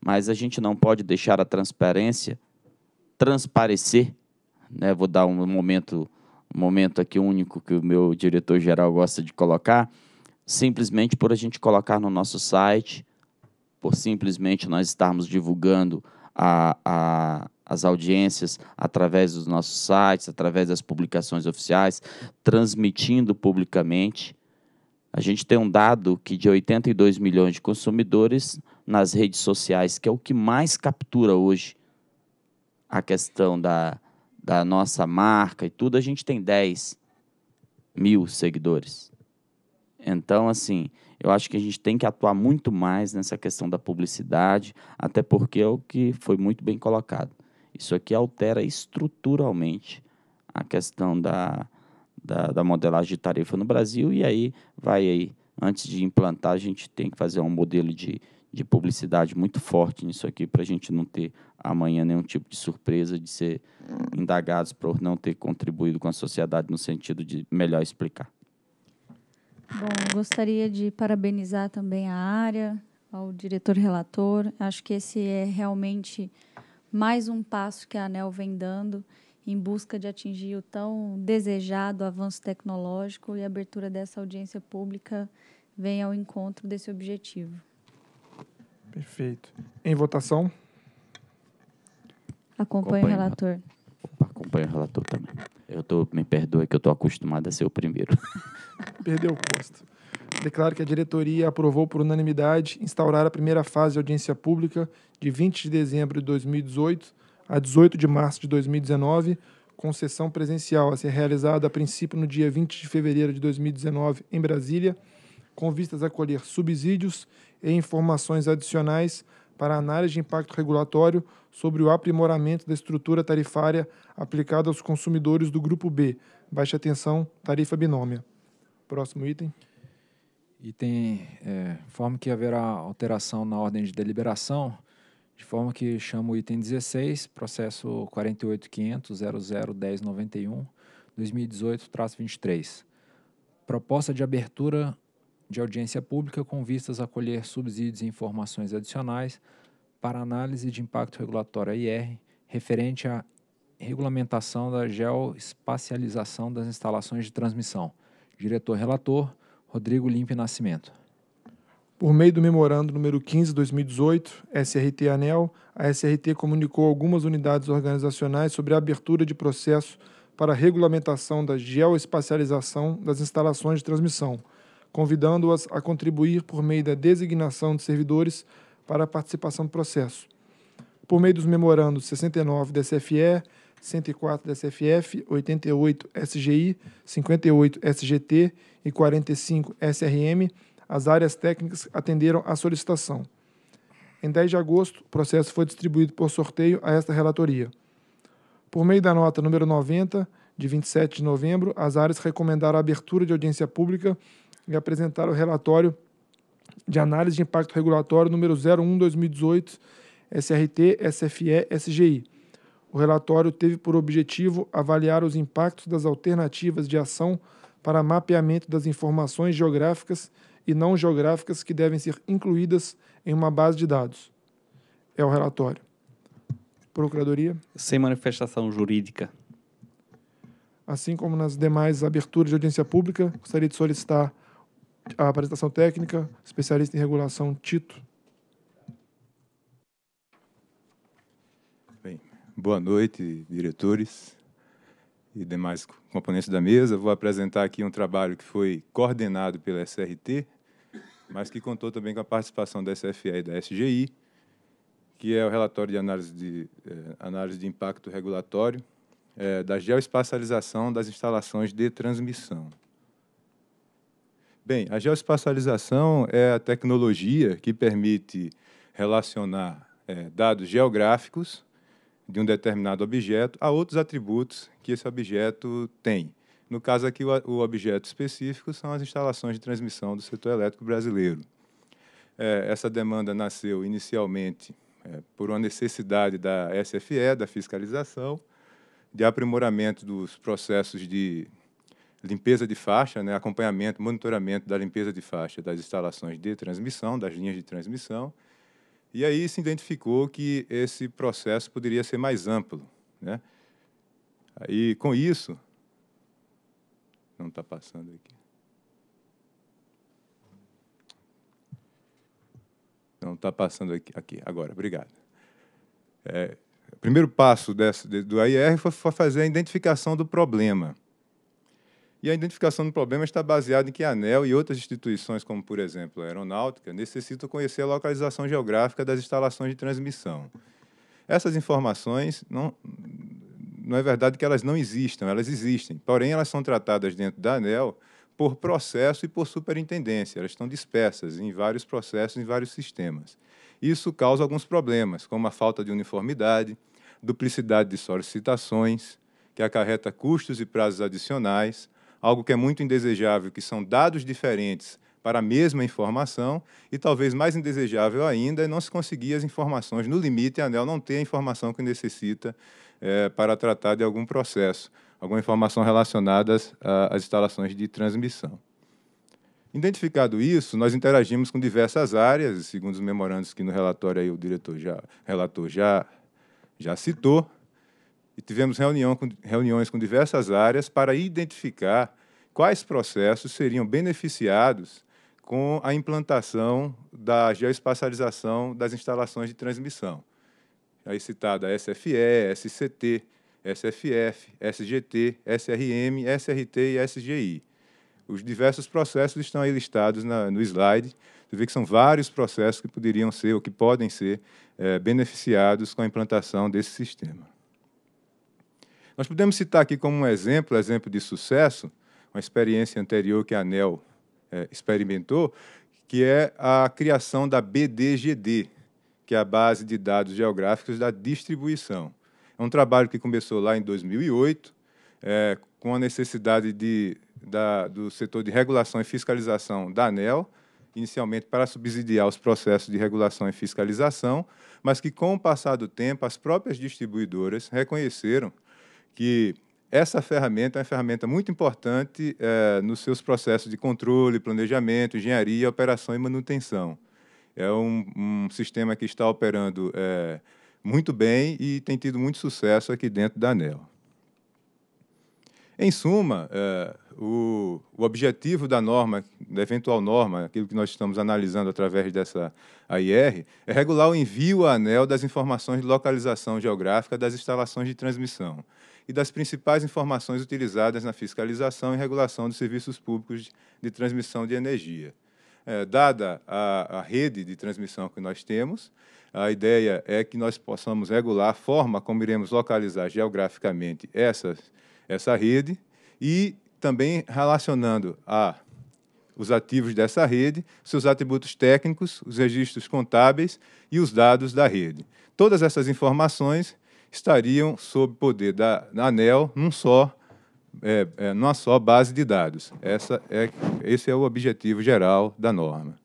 mas a gente não pode deixar a transparência transparecer. Né? Vou dar um momento, um momento aqui único que o meu diretor geral gosta de colocar, simplesmente por a gente colocar no nosso site, por simplesmente nós estarmos divulgando a, a, as audiências através dos nossos sites, através das publicações oficiais, transmitindo publicamente. A gente tem um dado que de 82 milhões de consumidores nas redes sociais, que é o que mais captura hoje a questão da, da nossa marca e tudo, a gente tem 10 mil seguidores. Então, assim, eu acho que a gente tem que atuar muito mais nessa questão da publicidade, até porque é o que foi muito bem colocado. Isso aqui altera estruturalmente a questão da, da, da modelagem de tarifa no Brasil, e aí vai aí, antes de implantar, a gente tem que fazer um modelo de, de publicidade muito forte nisso aqui, para a gente não ter amanhã nenhum tipo de surpresa de ser indagados por não ter contribuído com a sociedade no sentido de melhor explicar. Bom, gostaria de parabenizar também a área, ao diretor relator. Acho que esse é realmente mais um passo que a ANEL vem dando em busca de atingir o tão desejado avanço tecnológico e a abertura dessa audiência pública vem ao encontro desse objetivo. Perfeito. Em votação? Acompanhe o relator. Acompanho o relator também. Eu tô, me perdoe que eu estou acostumado a ser o primeiro. Perdeu o posto. Declaro que a diretoria aprovou por unanimidade instaurar a primeira fase de audiência pública de 20 de dezembro de 2018 a 18 de março de 2019, com sessão presencial a ser realizada a princípio no dia 20 de fevereiro de 2019 em Brasília, com vistas a colher subsídios e informações adicionais para análise de impacto regulatório sobre o aprimoramento da estrutura tarifária aplicada aos consumidores do Grupo B, baixa tensão, tarifa binômia. Próximo item. Item, é, forma que haverá alteração na ordem de deliberação, de forma que chama o item 16, processo 48.500.00.1091, 2018-23. Proposta de abertura de audiência pública com vistas a colher subsídios e informações adicionais para análise de impacto regulatório IR referente à regulamentação da geoespacialização das instalações de transmissão. Diretor-relator, Rodrigo Limpe Nascimento. Por meio do memorando número 15 2018, SRT ANEL, a SRT comunicou algumas unidades organizacionais sobre a abertura de processo para regulamentação da geoespacialização das instalações de transmissão, convidando-as a contribuir por meio da designação de servidores para a participação no processo. Por meio dos memorandos 69 da SFE, 104 da SFF, 88 SGI, 58 SGT e 45 SRM, as áreas técnicas atenderam à solicitação. Em 10 de agosto, o processo foi distribuído por sorteio a esta relatoria. Por meio da nota número 90, de 27 de novembro, as áreas recomendaram a abertura de audiência pública e apresentaram o relatório de análise de impacto regulatório número 01-2018, SRT, SFE, SGI. O relatório teve por objetivo avaliar os impactos das alternativas de ação para mapeamento das informações geográficas e não geográficas que devem ser incluídas em uma base de dados. É o relatório. Procuradoria. Sem manifestação jurídica. Assim como nas demais aberturas de audiência pública, gostaria de solicitar a apresentação técnica, especialista em regulação Tito. Bem, boa noite, diretores e demais componentes da mesa. Vou apresentar aqui um trabalho que foi coordenado pela SRT, mas que contou também com a participação da SFE e da SGI, que é o relatório de análise de, eh, análise de impacto regulatório eh, da geoespacialização das instalações de transmissão. Bem, a geoespacialização é a tecnologia que permite relacionar é, dados geográficos de um determinado objeto a outros atributos que esse objeto tem. No caso aqui, o, o objeto específico são as instalações de transmissão do setor elétrico brasileiro. É, essa demanda nasceu inicialmente é, por uma necessidade da SFE, da fiscalização, de aprimoramento dos processos de limpeza de faixa, né, acompanhamento, monitoramento da limpeza de faixa das instalações de transmissão, das linhas de transmissão. E aí se identificou que esse processo poderia ser mais amplo. Né? Aí, com isso, não está passando aqui. Não está passando aqui, aqui, agora, obrigado. É, o primeiro passo desse, do AIR foi, foi fazer a identificação do problema. E a identificação do problema está baseada em que a ANEL e outras instituições, como, por exemplo, a Aeronáutica, necessitam conhecer a localização geográfica das instalações de transmissão. Essas informações, não, não é verdade que elas não existam, elas existem, porém elas são tratadas dentro da ANEL por processo e por superintendência, elas estão dispersas em vários processos, em vários sistemas. Isso causa alguns problemas, como a falta de uniformidade, duplicidade de solicitações, que acarreta custos e prazos adicionais, algo que é muito indesejável, que são dados diferentes para a mesma informação, e talvez mais indesejável ainda é não se conseguir as informações. No limite, a ANEL não ter a informação que necessita é, para tratar de algum processo, alguma informação relacionada às instalações de transmissão. Identificado isso, nós interagimos com diversas áreas, segundo os memorandos que no relatório aí o diretor já, relator já, já citou, e tivemos reunião com, reuniões com diversas áreas para identificar quais processos seriam beneficiados com a implantação da geoespacialização das instalações de transmissão. Aí citada SFE, SCT, SFF, SGT, SRM, SRT e SGI. Os diversos processos estão aí listados na, no slide. Você vê que são vários processos que poderiam ser ou que podem ser é, beneficiados com a implantação desse sistema. Nós podemos citar aqui como um exemplo, exemplo de sucesso, uma experiência anterior que a ANEL é, experimentou, que é a criação da BDGD, que é a Base de Dados Geográficos da Distribuição. É um trabalho que começou lá em 2008, é, com a necessidade de, da, do setor de regulação e fiscalização da ANEL, inicialmente para subsidiar os processos de regulação e fiscalização, mas que, com o passar do tempo, as próprias distribuidoras reconheceram que essa ferramenta é uma ferramenta muito importante é, nos seus processos de controle, planejamento, engenharia, operação e manutenção. É um, um sistema que está operando é, muito bem e tem tido muito sucesso aqui dentro da ANEL. Em suma, é, o, o, objetivo da norma, da eventual norma, aquilo que nós estamos analisando através dessa AIR, é regular o envio à ANEL das informações de localização geográfica das instalações de transmissão e das principais informações utilizadas na fiscalização e regulação dos serviços públicos de transmissão de energia. É, dada a, a, rede de transmissão que nós temos, a ideia é que nós possamos regular a forma como iremos localizar geograficamente essas, essa rede e também relacionando a os ativos dessa rede, seus atributos técnicos, os registros contábeis e os dados da rede. Todas essas informações estariam sob poder da, ANEL num só, é, é, numa só base de dados. Essa é, esse é o objetivo geral da norma.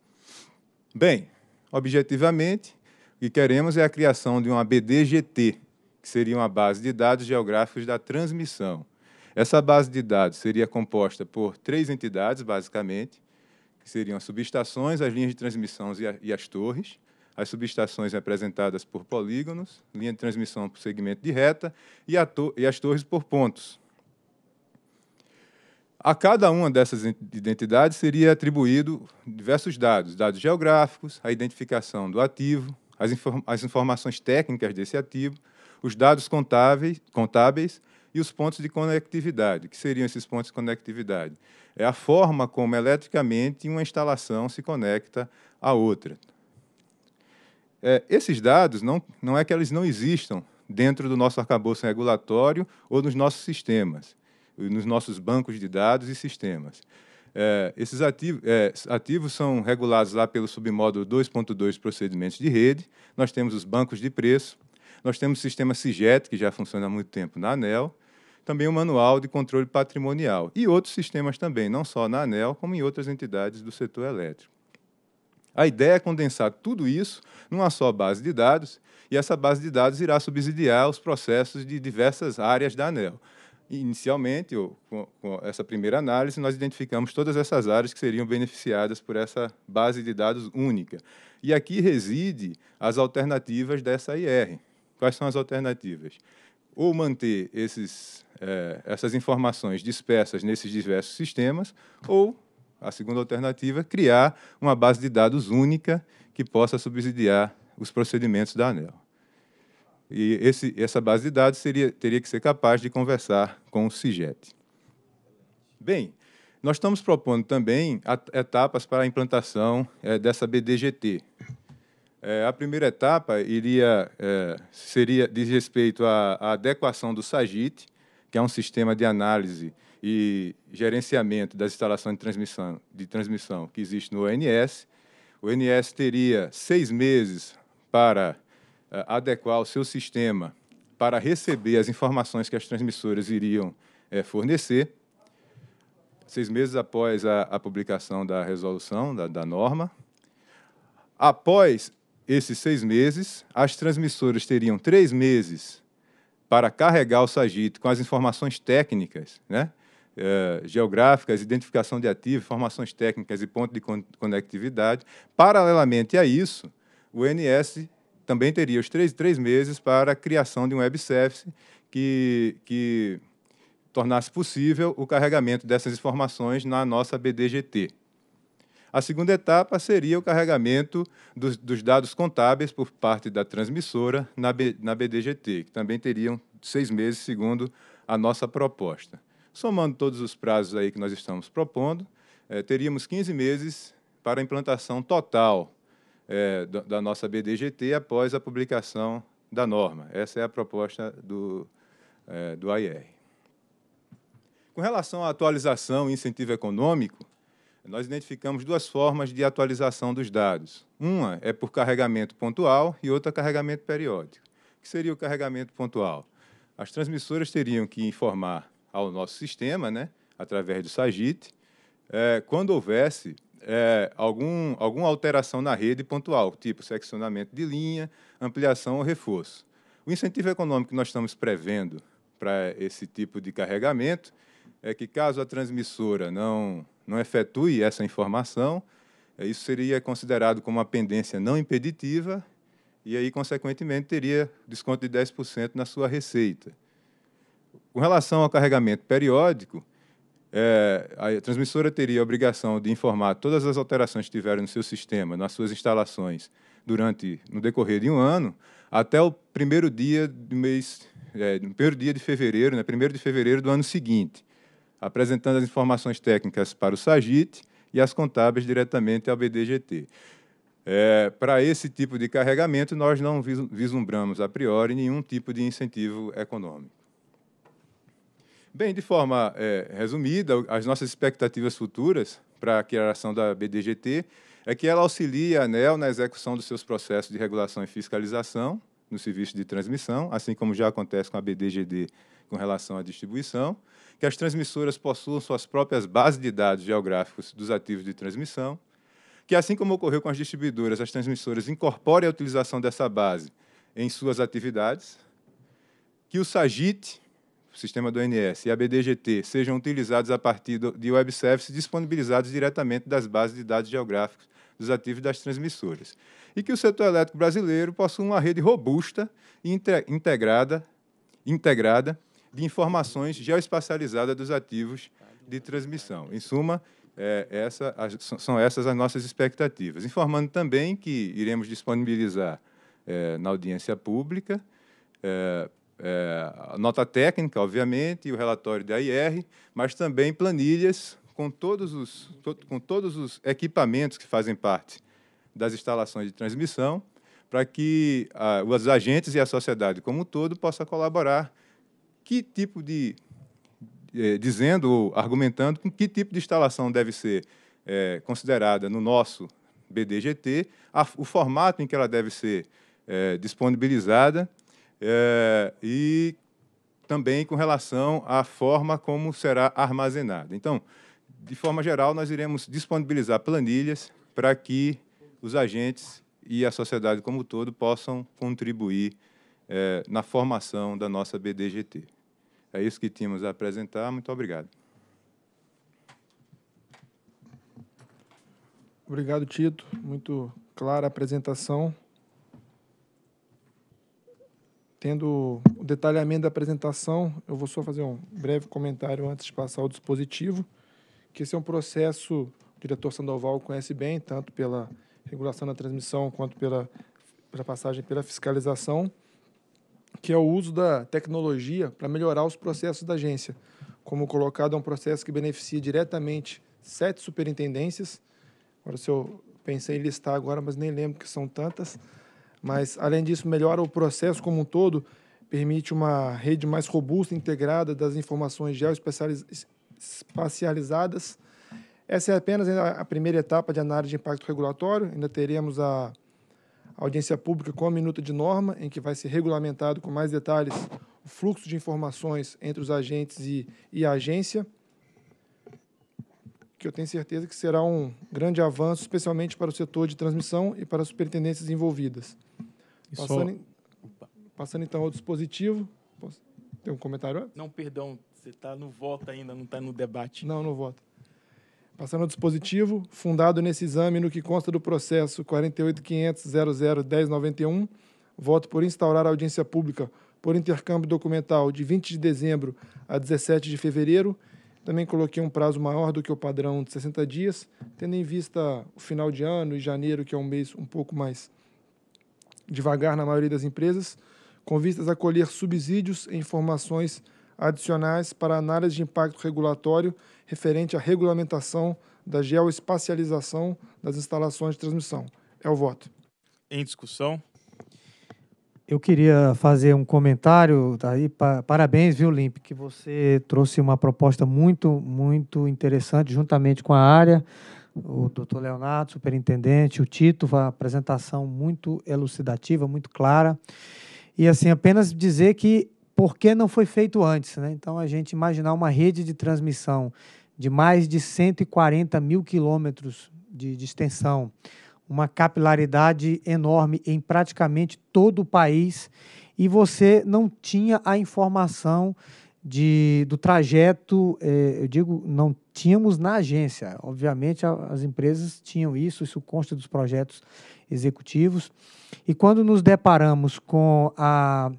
Bem, objetivamente, o que queremos é a criação de uma BDGT, que seria uma base de dados geográficos da transmissão. Essa base de dados seria composta por três entidades, basicamente, que seriam as subestações, as linhas de transmissão e, a, e as torres as subestações representadas por polígonos, linha de transmissão por segmento de reta e, e as torres por pontos. A cada uma dessas identidades seria atribuído diversos dados, dados geográficos, a identificação do ativo, as, inform as informações técnicas desse ativo, os dados contáveis, contábeis e os pontos de conectividade. que seriam esses pontos de conectividade? É a forma como eletricamente uma instalação se conecta à outra. É, esses dados não, não é que eles não existam dentro do nosso arcabouço regulatório ou nos nossos sistemas, nos nossos bancos de dados e sistemas. É, esses ativos, é, ativos, são regulados lá pelo submódulo 2.2 procedimentos de rede. Nós temos os bancos de preço, nós temos o sistema CIGET, que já funciona há muito tempo na ANEL, também o manual de controle patrimonial e outros sistemas também, não só na ANEL, como em outras entidades do setor elétrico. A ideia é condensar tudo isso numa só base de dados, e essa base de dados irá subsidiar os processos de diversas áreas da ANEL. Inicialmente, com essa primeira análise, nós identificamos todas essas áreas que seriam beneficiadas por essa base de dados única. E aqui reside as alternativas dessa IR. Quais são as alternativas? Ou manter esses, é, essas informações dispersas nesses diversos sistemas, ou a segunda alternativa é criar uma base de dados única que possa subsidiar os procedimentos da ANEL. e esse, essa base de dados seria, teria que ser capaz de conversar com o CIGET. Bem, nós estamos propondo também etapas para a implantação é, dessa BDGT. É, a primeira etapa iria, é, seria diz respeito à, à, adequação do SAGIT, que é um sistema de análise e gerenciamento das instalações de transmissão, de transmissão que existe no ONS. O ONS teria seis meses para é, adequar o seu sistema para receber as informações que as transmissoras iriam é, fornecer seis meses após a, a publicação da resolução, da, da norma. Após esses seis meses, as transmissoras teriam três meses para carregar o SAGIT com as informações técnicas, né? É, geográficas, identificação de ativo, informações técnicas e ponto de conectividade. Paralelamente a isso, o NS também teria os três, três meses para a criação de um web service que, que tornasse possível o carregamento dessas informações na nossa BDGT. A segunda etapa seria o carregamento dos, dos dados contábeis por parte da transmissora na, B, na BDGT, que também teriam seis meses, segundo a nossa proposta. Somando todos os prazos aí que nós estamos propondo, eh, teríamos 15 meses para a implantação total eh, da, da nossa BDGT após a publicação da norma. Essa é a proposta do, eh, do AIR. Com relação à atualização e incentivo econômico, nós identificamos duas formas de atualização dos dados. Uma é por carregamento pontual e outra carregamento periódico. O que seria o carregamento pontual? As transmissoras teriam que informar ao nosso sistema, né, através do SAGIT, é, quando houvesse é, algum, alguma alteração na rede pontual, tipo seccionamento de linha, ampliação ou reforço. O incentivo econômico que nós estamos prevendo para esse tipo de carregamento é que caso a transmissora não, não efetue essa informação, é, isso seria considerado como uma pendência não impeditiva e aí, consequentemente, teria desconto de 10% na sua receita. Com relação ao carregamento periódico, é, a transmissora teria a obrigação de informar todas as alterações que tiveram no seu sistema, nas suas instalações, durante no decorrer de um ano, até o primeiro dia do mês, é, no primeiro dia de fevereiro, né, primeiro de fevereiro do ano seguinte apresentando as informações técnicas para o SAGIT e as contábeis diretamente ao BDGT. É, para esse tipo de carregamento, nós não vislumbramos a priori nenhum tipo de incentivo econômico. Bem, de forma é, resumida, as nossas expectativas futuras para a criação da BDGT é que ela auxilie a ANEL na execução dos seus processos de regulação e fiscalização no serviço de transmissão, assim como já acontece com a BDGD com relação à distribuição, que as transmissoras possuam suas próprias bases de dados geográficos dos ativos de transmissão, que, assim como ocorreu com as distribuidoras, as transmissoras incorporem a utilização dessa base em suas atividades, que o SAGIT, sistema do ONS, e a BDGT sejam utilizados a partir de web services disponibilizados diretamente das bases de dados geográficos dos ativos das transmissoras. E que o setor elétrico brasileiro possua uma rede robusta e integrada, integrada de informações geoespacializadas dos ativos de transmissão. Em suma, é, essa, as, são essas as nossas expectativas. Informando também que iremos disponibilizar é, na audiência pública é, é a nota técnica, obviamente, e o relatório da IR, mas também planilhas com todos os, to, com todos os equipamentos que fazem parte das instalações de transmissão, para que a, os agentes e a sociedade como um todo possa colaborar que tipo de. É, dizendo ou argumentando com que tipo de instalação deve ser é, considerada no nosso BDGT, a, o formato em que ela deve ser é, disponibilizada e também com relação à forma como será armazenada. Então, de forma geral, nós iremos disponibilizar planilhas para que os agentes e a sociedade como um todo possam contribuir é, na formação da nossa BDGT. É isso que tínhamos a apresentar. Muito obrigado. Obrigado, Tito. Muito clara a apresentação. Tendo o detalhamento da apresentação, eu vou só fazer um breve comentário antes de passar ao dispositivo, que esse é um processo, o diretor Sandoval conhece bem, tanto pela regulação da transmissão quanto pela, pela passagem pela fiscalização que é o uso da tecnologia para melhorar os processos da agência. Como colocado, é um processo que beneficia diretamente sete superintendências. Agora, se eu pensei em listar agora, mas nem lembro que são tantas. Mas, além disso, melhora o processo como um todo, permite uma rede mais robusta, integrada das informações geoespacializadas. Essa é apenas a primeira etapa de análise de impacto regulatório. Ainda teremos a audiência pública com a minuta de norma, em que vai ser regulamentado com mais detalhes o fluxo de informações entre os agentes e, e a agência, que eu tenho certeza que será um grande avanço, especialmente para o setor de transmissão e para as superintendências envolvidas. Passando, em, passando então ao dispositivo. Posso, tem um comentário? Não, perdão, você está no voto ainda, não está no debate. Não, no voto. Passando ao dispositivo, fundado nesse exame no que consta do processo 48.500.00.1091, voto por instaurar audiência pública por intercâmbio documental de 20 de dezembro a 17 de fevereiro. Também coloquei um prazo maior do que o padrão de 60 dias, tendo em vista o final de ano e janeiro, que é um mês um pouco mais devagar na maioria das empresas, com vistas a colher subsídios e informações adicionais para análise de impacto regulatório referente à regulamentação da geoespacialização das instalações de transmissão. É o voto. Em discussão. Eu queria fazer um comentário, tá aí, parabéns, viu, Limp, que você trouxe uma proposta muito, muito interessante, juntamente com a área, o doutor Leonardo, superintendente, o Tito, uma apresentação muito elucidativa, muito clara. E, assim, apenas dizer que por que não foi feito antes, né? Então, a gente imaginar uma rede de transmissão de mais de 140 mil quilômetros de, de extensão, uma capilaridade enorme em praticamente todo o país e você não tinha a informação de, do trajeto, eh, eu digo, não tínhamos na agência. Obviamente, a, as empresas tinham isso, isso consta dos projetos executivos. E quando nos deparamos com a,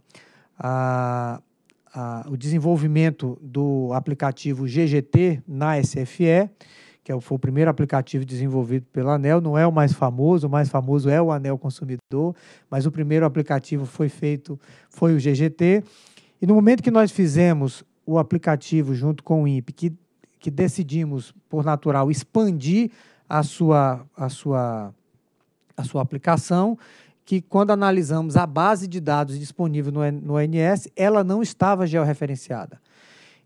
a, a, o desenvolvimento do aplicativo GGT na SFE, que é foi o primeiro aplicativo desenvolvido pela ANEL, não é o mais famoso, o mais famoso é o ANEL Consumidor, mas o primeiro aplicativo foi feito, foi o GGT. E no momento que nós fizemos o aplicativo junto com o INPE, que, que decidimos, por natural, expandir a sua, a sua, a sua aplicação, que quando analisamos a base de dados disponível no, no ONS, ela não estava georreferenciada.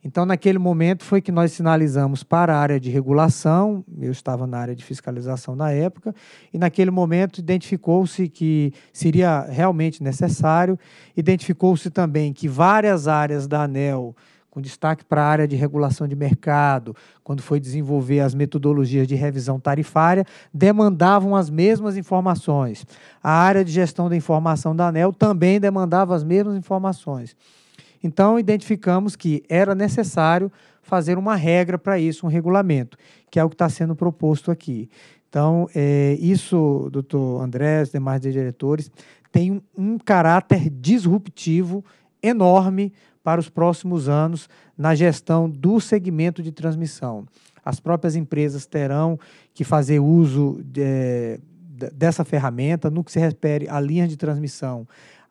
Então, naquele momento, foi que nós sinalizamos para a área de regulação, eu estava na área de fiscalização na época, e naquele momento identificou-se que seria realmente necessário, identificou-se também que várias áreas da ANEL, com destaque para a área de regulação de mercado, quando foi desenvolver as metodologias de revisão tarifária, demandavam as mesmas informações. A área de gestão da informação da ANEL também demandava as mesmas informações. Então, identificamos que era necessário fazer uma regra para isso, um regulamento, que é o que está sendo proposto aqui. Então, é, isso, doutor André, demais diretores, tem um, um caráter disruptivo enorme para os próximos anos na gestão do segmento de transmissão. As próprias empresas terão que fazer uso de, dessa ferramenta no que se refere à linha de transmissão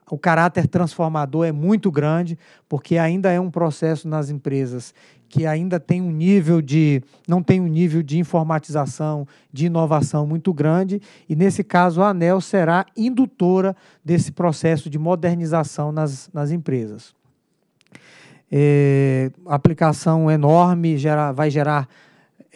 o caráter transformador é muito grande, porque ainda é um processo nas empresas que ainda tem um nível de não tem um nível de informatização, de inovação muito grande, e nesse caso a ANEL será indutora desse processo de modernização nas, nas empresas. É, aplicação enorme, gera, vai gerar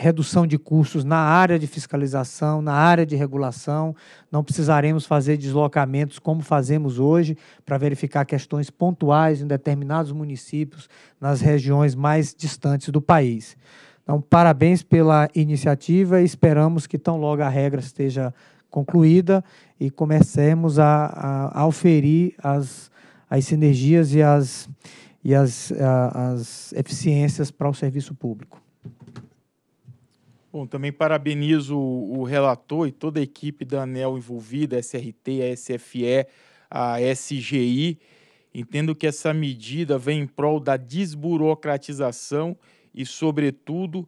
redução de custos na área de fiscalização, na área de regulação. Não precisaremos fazer deslocamentos como fazemos hoje para verificar questões pontuais em determinados municípios, nas regiões mais distantes do país. Então, parabéns pela iniciativa e esperamos que tão logo a regra esteja concluída e comecemos a, a, a oferir as, as sinergias e as, e as, a, as eficiências para o serviço público. Bom, também parabenizo o, relator e toda a equipe da ANEL envolvida, a SRT, a SFE, a SGI. Entendo que essa medida vem em prol da desburocratização e, sobretudo,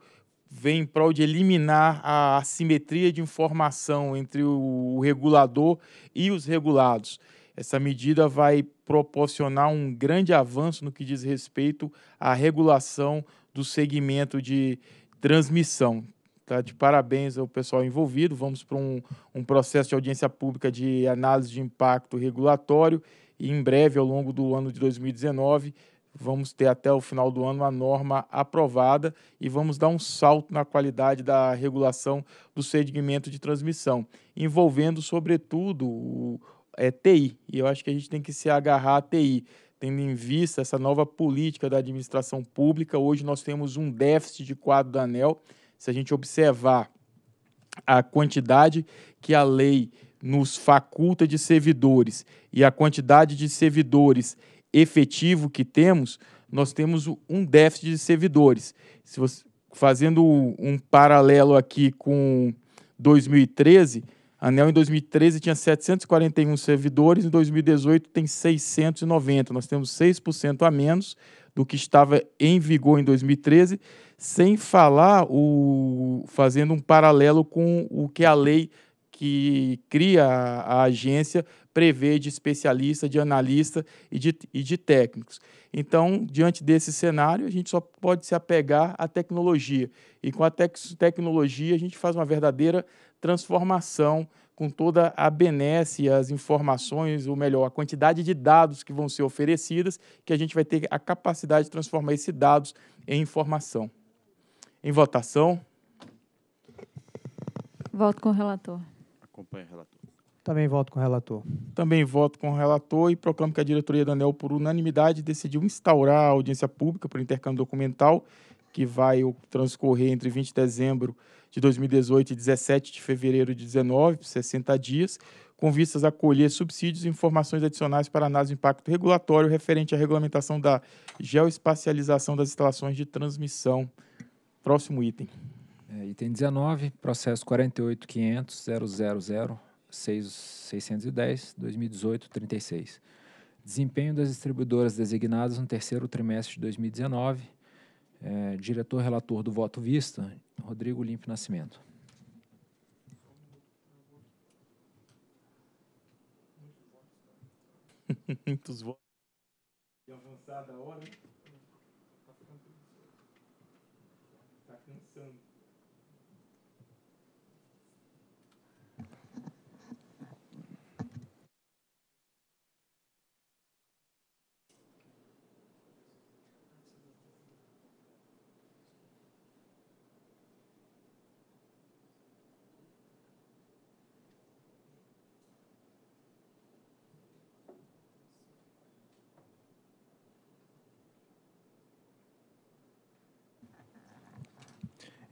vem em prol de eliminar a assimetria de informação entre o regulador e os regulados. Essa medida vai proporcionar um grande avanço no que diz respeito à regulação do segmento de transmissão. Tá? De parabéns ao pessoal envolvido. Vamos para um, um processo de audiência pública de análise de impacto regulatório e em breve, ao longo do ano de 2019, vamos ter até o final do ano a norma aprovada e vamos dar um salto na qualidade da regulação do segmento de transmissão, envolvendo, sobretudo, o é, TI. E eu acho que a gente tem que se agarrar à TI, tendo em vista essa nova política da administração pública. Hoje nós temos um déficit de quadro da ANEL. Se a gente observar a quantidade que a lei nos faculta de servidores e a quantidade de servidores efetivo que temos, nós temos um déficit de servidores. Se você, fazendo um paralelo aqui com 2013, a ANEL em 2013 tinha 741 servidores, em 2018 tem 690. Nós temos 6% a menos do que estava em vigor em 2013, sem falar o fazendo um paralelo com o que a lei que cria a, agência prevê de especialista, de analista e de, e de técnicos. Então, diante desse cenário, a gente só pode se apegar à tecnologia. E com a tec tecnologia, a gente faz uma verdadeira transformação com toda a benesse, as informações, ou melhor, a quantidade de dados que vão ser oferecidas, que a gente vai ter a capacidade de transformar esses dados em informação. Em votação. Voto com o relator. Acompanhe o relator. Também voto com o relator. Também voto com o relator e proclamo que a diretoria da ANEL, por unanimidade, decidiu instaurar a audiência pública para o intercâmbio documental, que vai transcorrer entre 20 de dezembro de 2018 e 17 de fevereiro de 19, 60 dias, com vistas a colher subsídios e informações adicionais para análise de impacto regulatório referente à regulamentação da geoespacialização das instalações de transmissão. Próximo item. É, item 19, processo 48.500.000.610, 2018, 36. Desempenho das distribuidoras designadas no terceiro trimestre de 2019. É, diretor relator do voto vista, Rodrigo Limpe Nascimento. Muitos votos. E avançada a hora. Tá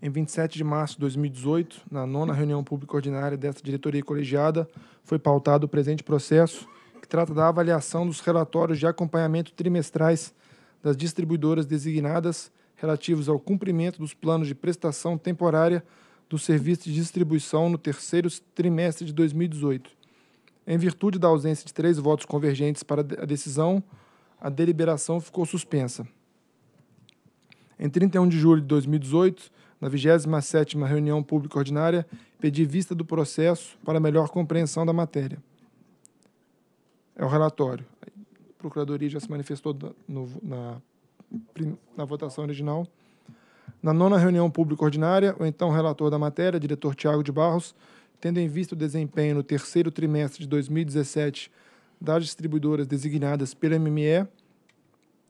Em 27 de março de 2018, na nona reunião pública ordinária desta diretoria colegiada, foi pautado o presente processo, que trata da avaliação dos relatórios de acompanhamento trimestrais das distribuidoras designadas relativos ao cumprimento dos planos de prestação temporária do serviço de distribuição no terceiro trimestre de 2018. Em virtude da ausência de três votos convergentes para a decisão, a deliberação ficou suspensa. Em 31 de julho de 2018, na 27ª reunião pública ordinária, pedi vista do processo para melhor compreensão da matéria. É o relatório. A Procuradoria já se manifestou no, na, na votação original. Na nona reunião pública ordinária, o então relator da matéria, diretor Tiago de Barros, tendo em vista o desempenho no terceiro trimestre de 2017 das distribuidoras designadas pela MME,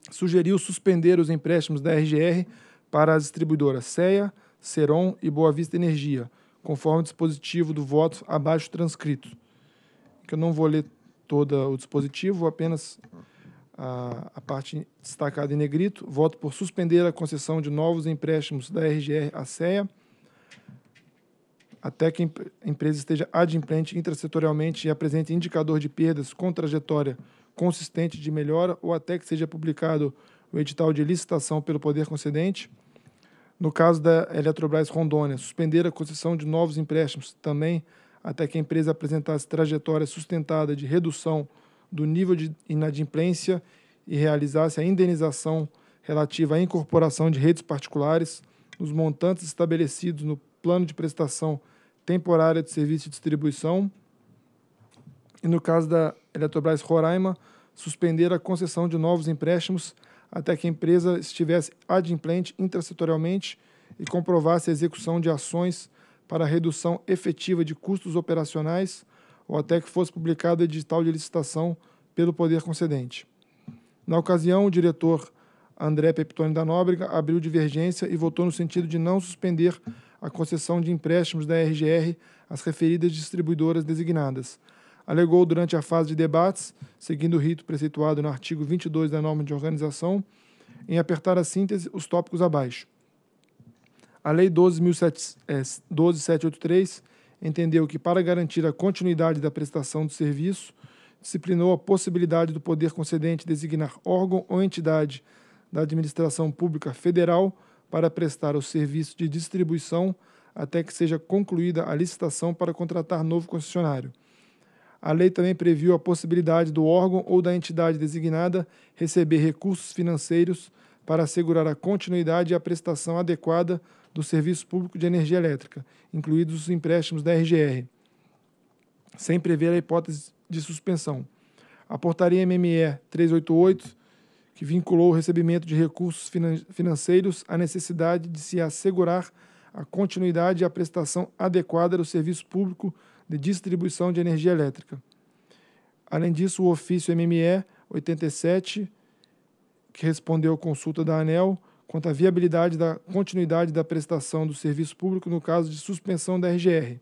sugeriu suspender os empréstimos da RGR para as distribuidoras CEA, Seron e Boa Vista Energia, conforme o dispositivo do voto abaixo transcrito. Que eu não vou ler todo o dispositivo, apenas a, a, parte destacada em negrito. Voto por suspender a concessão de novos empréstimos da RGR à CEA, até que a empresa esteja adimplente intrasetorialmente e apresente indicador de perdas com trajetória consistente de melhora ou até que seja publicado o edital de licitação pelo poder concedente. No caso da Eletrobras Rondônia, suspender a concessão de novos empréstimos também até que a empresa apresentasse trajetória sustentada de redução do nível de inadimplência e realizasse a indenização relativa à incorporação de redes particulares nos montantes estabelecidos no plano de prestação temporária de serviço de distribuição. e, no caso da Eletrobras Roraima, suspender a concessão de novos empréstimos até que a empresa estivesse adimplente intrasetorialmente e comprovasse a execução de ações para redução efetiva de custos operacionais ou até que fosse publicado edital de licitação pelo poder concedente. Na ocasião, o diretor André Peptoni da Nóbrega abriu divergência e votou no sentido de não suspender a concessão de empréstimos da RGR às referidas distribuidoras designadas. Alegou durante a fase de debates, seguindo o rito preceituado no artigo 22 da norma de organização, em apertar a síntese os tópicos abaixo. A Lei 12.783 entendeu que, para garantir a continuidade da prestação do serviço, disciplinou a possibilidade do poder concedente designar órgão ou entidade da administração pública federal para prestar o serviço de distribuição até que seja concluída a licitação para contratar novo concessionário. A lei também previu a possibilidade do órgão ou da entidade designada receber recursos financeiros para assegurar a continuidade e a prestação adequada do serviço público de energia elétrica, incluídos os empréstimos da RGR, sem prever a hipótese de suspensão. A portaria MME 388, que vinculou o recebimento de recursos financeiros à necessidade de se assegurar a continuidade e a prestação adequada do serviço público de distribuição de energia elétrica. Além disso, o ofício MME 87, que respondeu à consulta da ANEL quanto à viabilidade da continuidade da prestação do serviço público no caso de suspensão da RGR.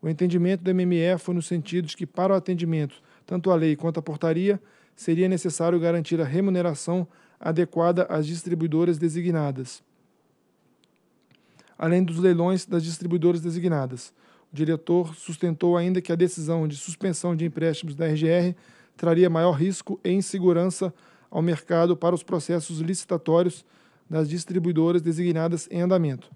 O entendimento do MME foi no sentido de que, para o atendimento tanto à lei quanto à portaria, seria necessário garantir a remuneração adequada às distribuidoras designadas, além dos leilões das distribuidoras designadas. Diretor sustentou ainda que a decisão de suspensão de empréstimos da RGR traria maior risco e insegurança ao mercado para os processos licitatórios das distribuidoras designadas em andamento.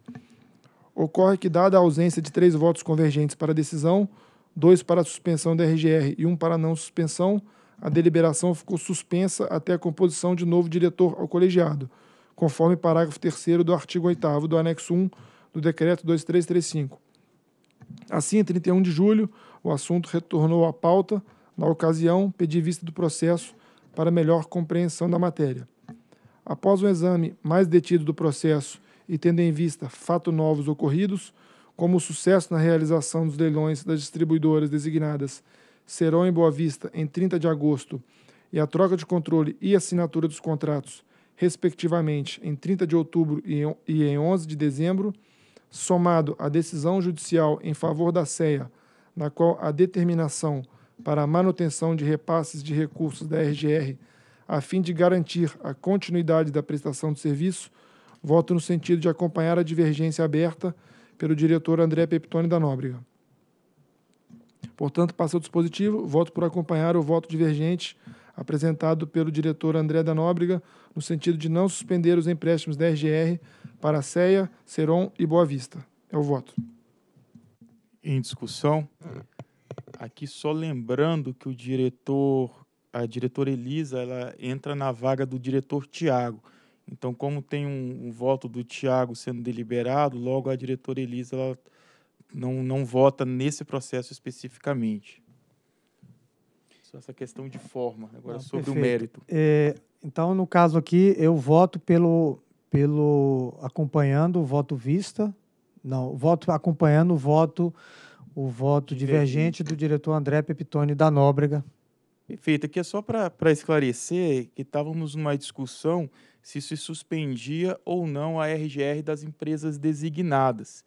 Ocorre que, dada a ausência de três votos convergentes para a decisão, dois para a suspensão da RGR e um para a não suspensão, a deliberação ficou suspensa até a composição de novo diretor ao colegiado, conforme parágrafo 3 do artigo 8 do anexo 1 do decreto 2335. Assim, em 31 de julho, o assunto retornou à pauta. Na ocasião, pedi vista do processo para melhor compreensão da matéria. Após um exame mais detido do processo e tendo em vista fatos novos ocorridos, como o sucesso na realização dos leilões das distribuidoras designadas Serão e Boa Vista em 30 de agosto e a troca de controle e assinatura dos contratos, respectivamente, em 30 de outubro e em 11 de dezembro, somado à decisão judicial em favor da CEA, na qual a determinação para a manutenção de repasses de recursos da RGR, a fim de garantir a continuidade da prestação de serviço, voto no sentido de acompanhar a divergência aberta pelo diretor André Peptoni da Nóbrega. Portanto, passa o dispositivo, voto por acompanhar o voto divergente apresentado pelo diretor André da Nóbrega, no sentido de não suspender os empréstimos da RGR para CEA, Seron e Boa Vista. É o voto. Em discussão, aqui só lembrando que o diretor, a diretora Elisa, ela entra na vaga do diretor Tiago. Então, como tem um, um voto do Tiago sendo deliberado, logo a diretora Elisa ela não, não vota nesse processo especificamente. Só essa questão de forma. Agora, não, sobre perfeito. o mérito. É, então, no caso aqui, eu voto pelo, pelo acompanhando o voto vista, não, voto acompanhando o voto o voto divergente do diretor André Pepitone da Nóbrega. Perfeito. Aqui é só para esclarecer que estávamos numa discussão se se suspendia ou não a RGR das empresas designadas.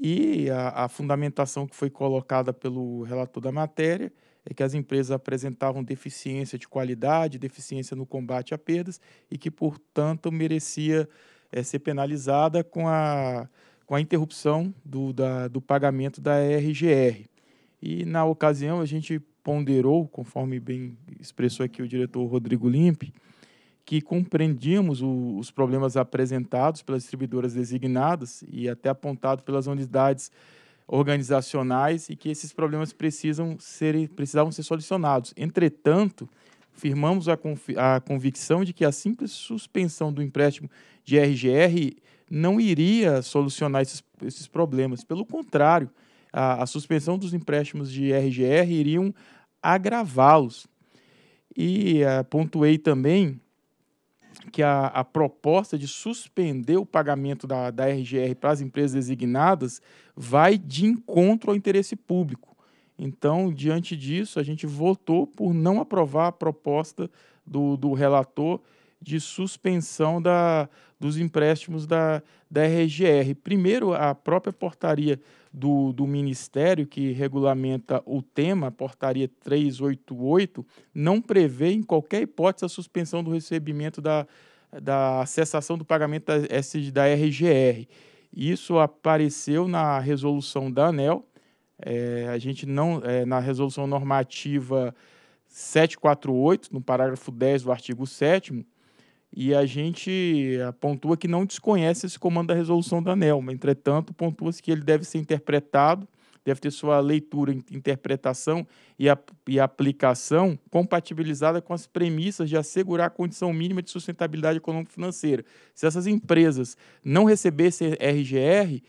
E a, a, fundamentação que foi colocada pelo relator da matéria é que as empresas apresentavam deficiência de qualidade, deficiência no combate a perdas e que, portanto, merecia é, ser penalizada com a, com a interrupção do, da, do pagamento da RGR. E, na ocasião, a gente ponderou, conforme bem expressou aqui o diretor Rodrigo Limpe, que compreendíamos o, os problemas apresentados pelas distribuidoras designadas e até apontado pelas unidades organizacionais e que esses problemas precisam ser, precisavam ser solucionados. Entretanto, firmamos a, a convicção de que a simples suspensão do empréstimo de RGR não iria solucionar esses, esses problemas. Pelo contrário, a, a suspensão dos empréstimos de RGR iriam agravá-los. E uh, pontuei também que a, a, proposta de suspender o pagamento da, da RGR para as empresas designadas vai de encontro ao interesse público. Então, diante disso, a gente votou por não aprovar a proposta do, do relator de suspensão da, dos empréstimos da, da RGR. Primeiro, a própria portaria do, do Ministério, que regulamenta o tema, portaria 388, não prevê, em qualquer hipótese, a suspensão do recebimento da, da cessação do pagamento da, da RGR. Isso apareceu na resolução da ANEL. É, a gente não, é, na resolução normativa 748, no parágrafo 10 do artigo 7 e a gente pontua que não desconhece esse comando da resolução da ANEL, mas, entretanto, pontua-se que ele deve ser interpretado, deve ter sua leitura, interpretação e, a, e aplicação compatibilizada com as premissas de assegurar a condição mínima de sustentabilidade econômico-financeira. Se essas empresas não recebessem RGR,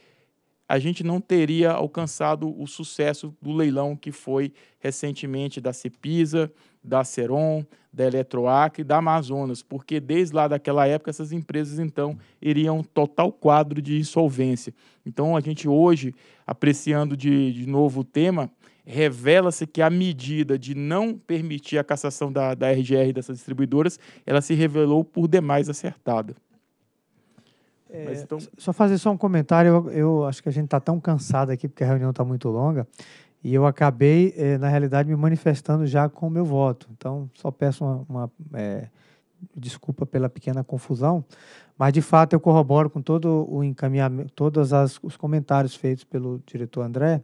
a gente não teria alcançado o sucesso do leilão que foi recentemente da Cepisa, da Ceron, da Eletroacre e da Amazonas, porque desde lá daquela época essas empresas então iriam total quadro de insolvência. Então a gente hoje, apreciando de, de novo o tema, revela-se que a medida de não permitir a cassação da, da RGR dessas distribuidoras, ela se revelou por demais acertada. É, então... Só fazer só um comentário, eu, eu acho que a gente está tão cansado aqui, porque a reunião está muito longa, e eu acabei, eh, na realidade, me manifestando já com o meu voto. Então, só peço uma, uma é, desculpa pela pequena confusão, mas de fato eu corroboro com todo o encaminhamento, todos as, os comentários feitos pelo diretor André,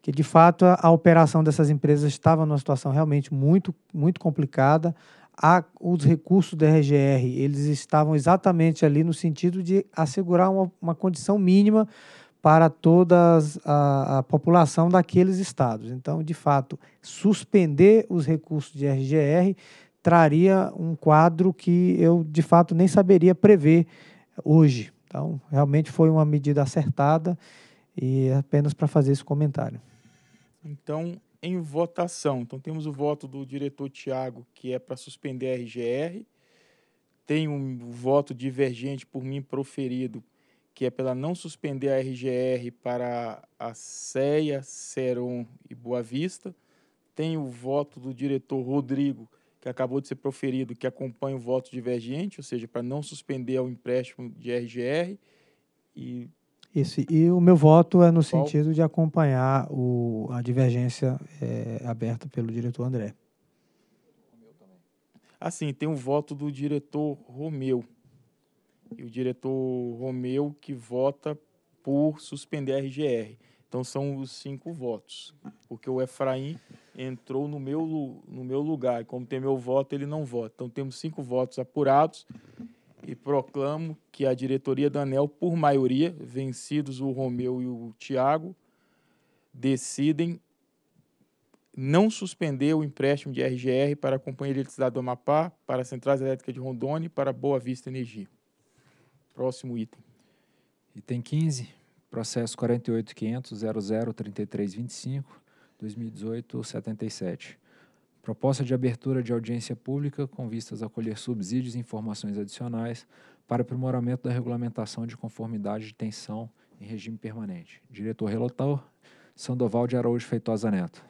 que de fato a, a operação dessas empresas estava numa situação realmente muito, muito complicada. A, os recursos da RGR eles estavam exatamente ali no sentido de assegurar uma, uma condição mínima para toda a, a, população daqueles estados. Então, de fato, suspender os recursos de RGR traria um quadro que eu, de fato, nem saberia prever hoje. Então, realmente foi uma medida acertada e é apenas para fazer esse comentário. Então, em votação, então temos o voto do diretor Tiago, que é para suspender a RGR, tem um voto divergente por mim proferido que é pela não suspender a RGR para a CEA, Seron e Boa Vista. Tem o voto do diretor Rodrigo, que acabou de ser proferido, que acompanha o voto divergente, ou seja, para não suspender o empréstimo de RGR. E isso, e o meu voto é no Qual? sentido de acompanhar o, a divergência é, aberta pelo diretor André. Assim, tem o voto do diretor Romeu, e o diretor Romeu que vota por suspender a RGR. Então são os cinco votos, porque o Efraim entrou no meu, no meu lugar, e como tem meu voto, ele não vota. Então temos cinco votos apurados e proclamo que a diretoria da ANEL, por maioria, vencidos o Romeu e o Tiago, decidem não suspender o empréstimo de RGR para a Companhia de Eletricidade do Amapá, para as Centrais Elétricas de Rondônia e para Boa Vista Energia. Próximo item. Item 15, processo 48.500.00.3325, 2018-77. Proposta de abertura de audiência pública com vistas a colher subsídios e informações adicionais para aprimoramento da regulamentação de conformidade de tensão em regime permanente. Diretor relator, Sandoval de Araújo Feitosa Neto.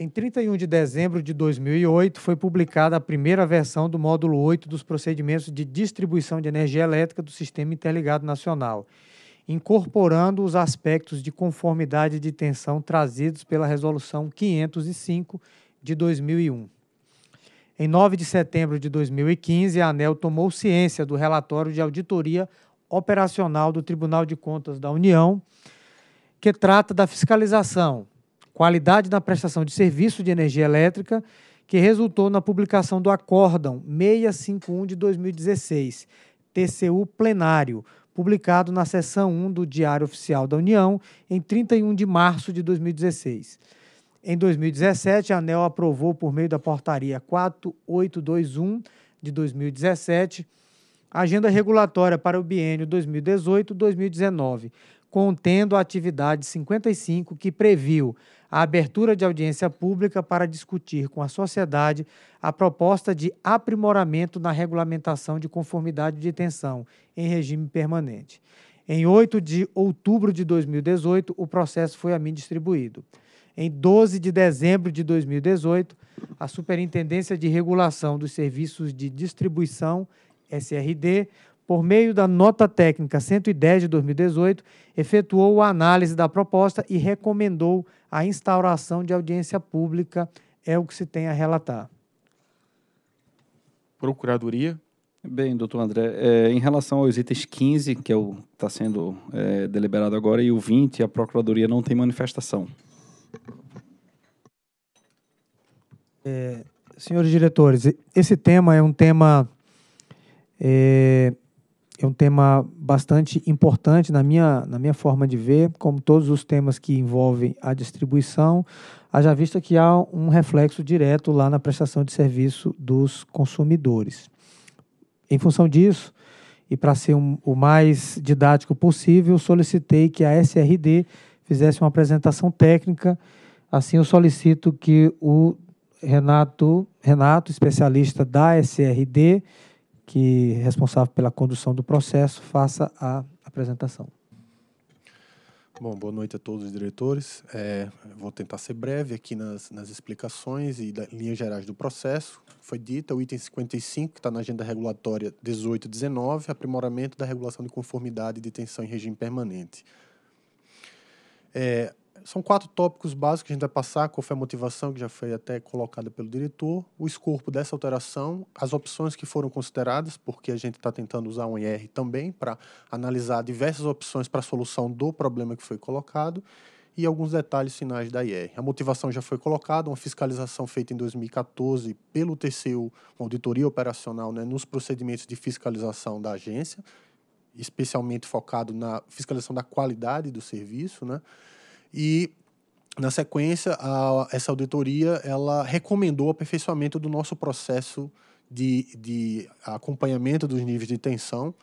Em 31 de dezembro de 2008, foi publicada a primeira versão do módulo 8 dos procedimentos de distribuição de energia elétrica do Sistema Interligado Nacional, incorporando os aspectos de conformidade de tensão trazidos pela Resolução 505 de 2001. Em 9 de setembro de 2015, a ANEL tomou ciência do relatório de auditoria operacional do Tribunal de Contas da União, que trata da fiscalização, qualidade na prestação de serviço de energia elétrica, que resultou na publicação do Acórdão 651 de 2016, TCU plenário, publicado na seção 1 do Diário Oficial da União em 31 de março de 2016. Em 2017, a ANEL aprovou, por meio da portaria 4821 de 2017, a agenda regulatória para o biênio 2018-2019, contendo a atividade 55, que previu a abertura de audiência pública para discutir com a sociedade a proposta de aprimoramento na regulamentação de conformidade de detenção em regime permanente. Em 8 de outubro de 2018, o processo foi a mim distribuído. Em 12 de dezembro de 2018, a Superintendência de Regulação dos Serviços de Distribuição, SRD, por meio da nota técnica 110 de 2018, efetuou a análise da proposta e recomendou a instauração de audiência pública, é o que se tem a relatar. Procuradoria. Bem, doutor André, é, em relação aos itens 15, que está é sendo é, deliberado agora, e o 20, a Procuradoria não tem manifestação. É, senhores diretores, esse tema é um tema é, um tema bastante importante na minha, na minha forma de ver, como todos os temas que envolvem a distribuição, haja vista que há um reflexo direto lá na prestação de serviço dos consumidores. Em função disso, e para ser um, o mais didático possível, solicitei que a SRD fizesse uma apresentação técnica. Assim, eu solicito que o Renato, Renato especialista da SRD, que responsável pela condução do processo faça a apresentação. Bom, boa noite a todos os diretores. É, vou tentar ser breve aqui nas, nas explicações e da, linhas gerais do processo. Foi dita o item 55, que está na agenda regulatória 1819, aprimoramento da regulação de conformidade e detenção em regime permanente. É, são quatro tópicos básicos que a gente vai passar, qual foi a motivação que já foi até colocada pelo diretor, o escopo dessa alteração, as opções que foram consideradas, porque a gente está tentando usar um IR também para analisar diversas opções para a solução do problema que foi colocado, e alguns detalhes finais da IR. A motivação já foi colocada, uma fiscalização feita em 2014 pelo TCU, uma auditoria operacional né, nos procedimentos de fiscalização da agência, especialmente focado na fiscalização da qualidade do serviço, né? E na sequência, a, essa auditoria ela recomendou o aperfeiçoamento do nosso processo de, de acompanhamento dos níveis de tensão,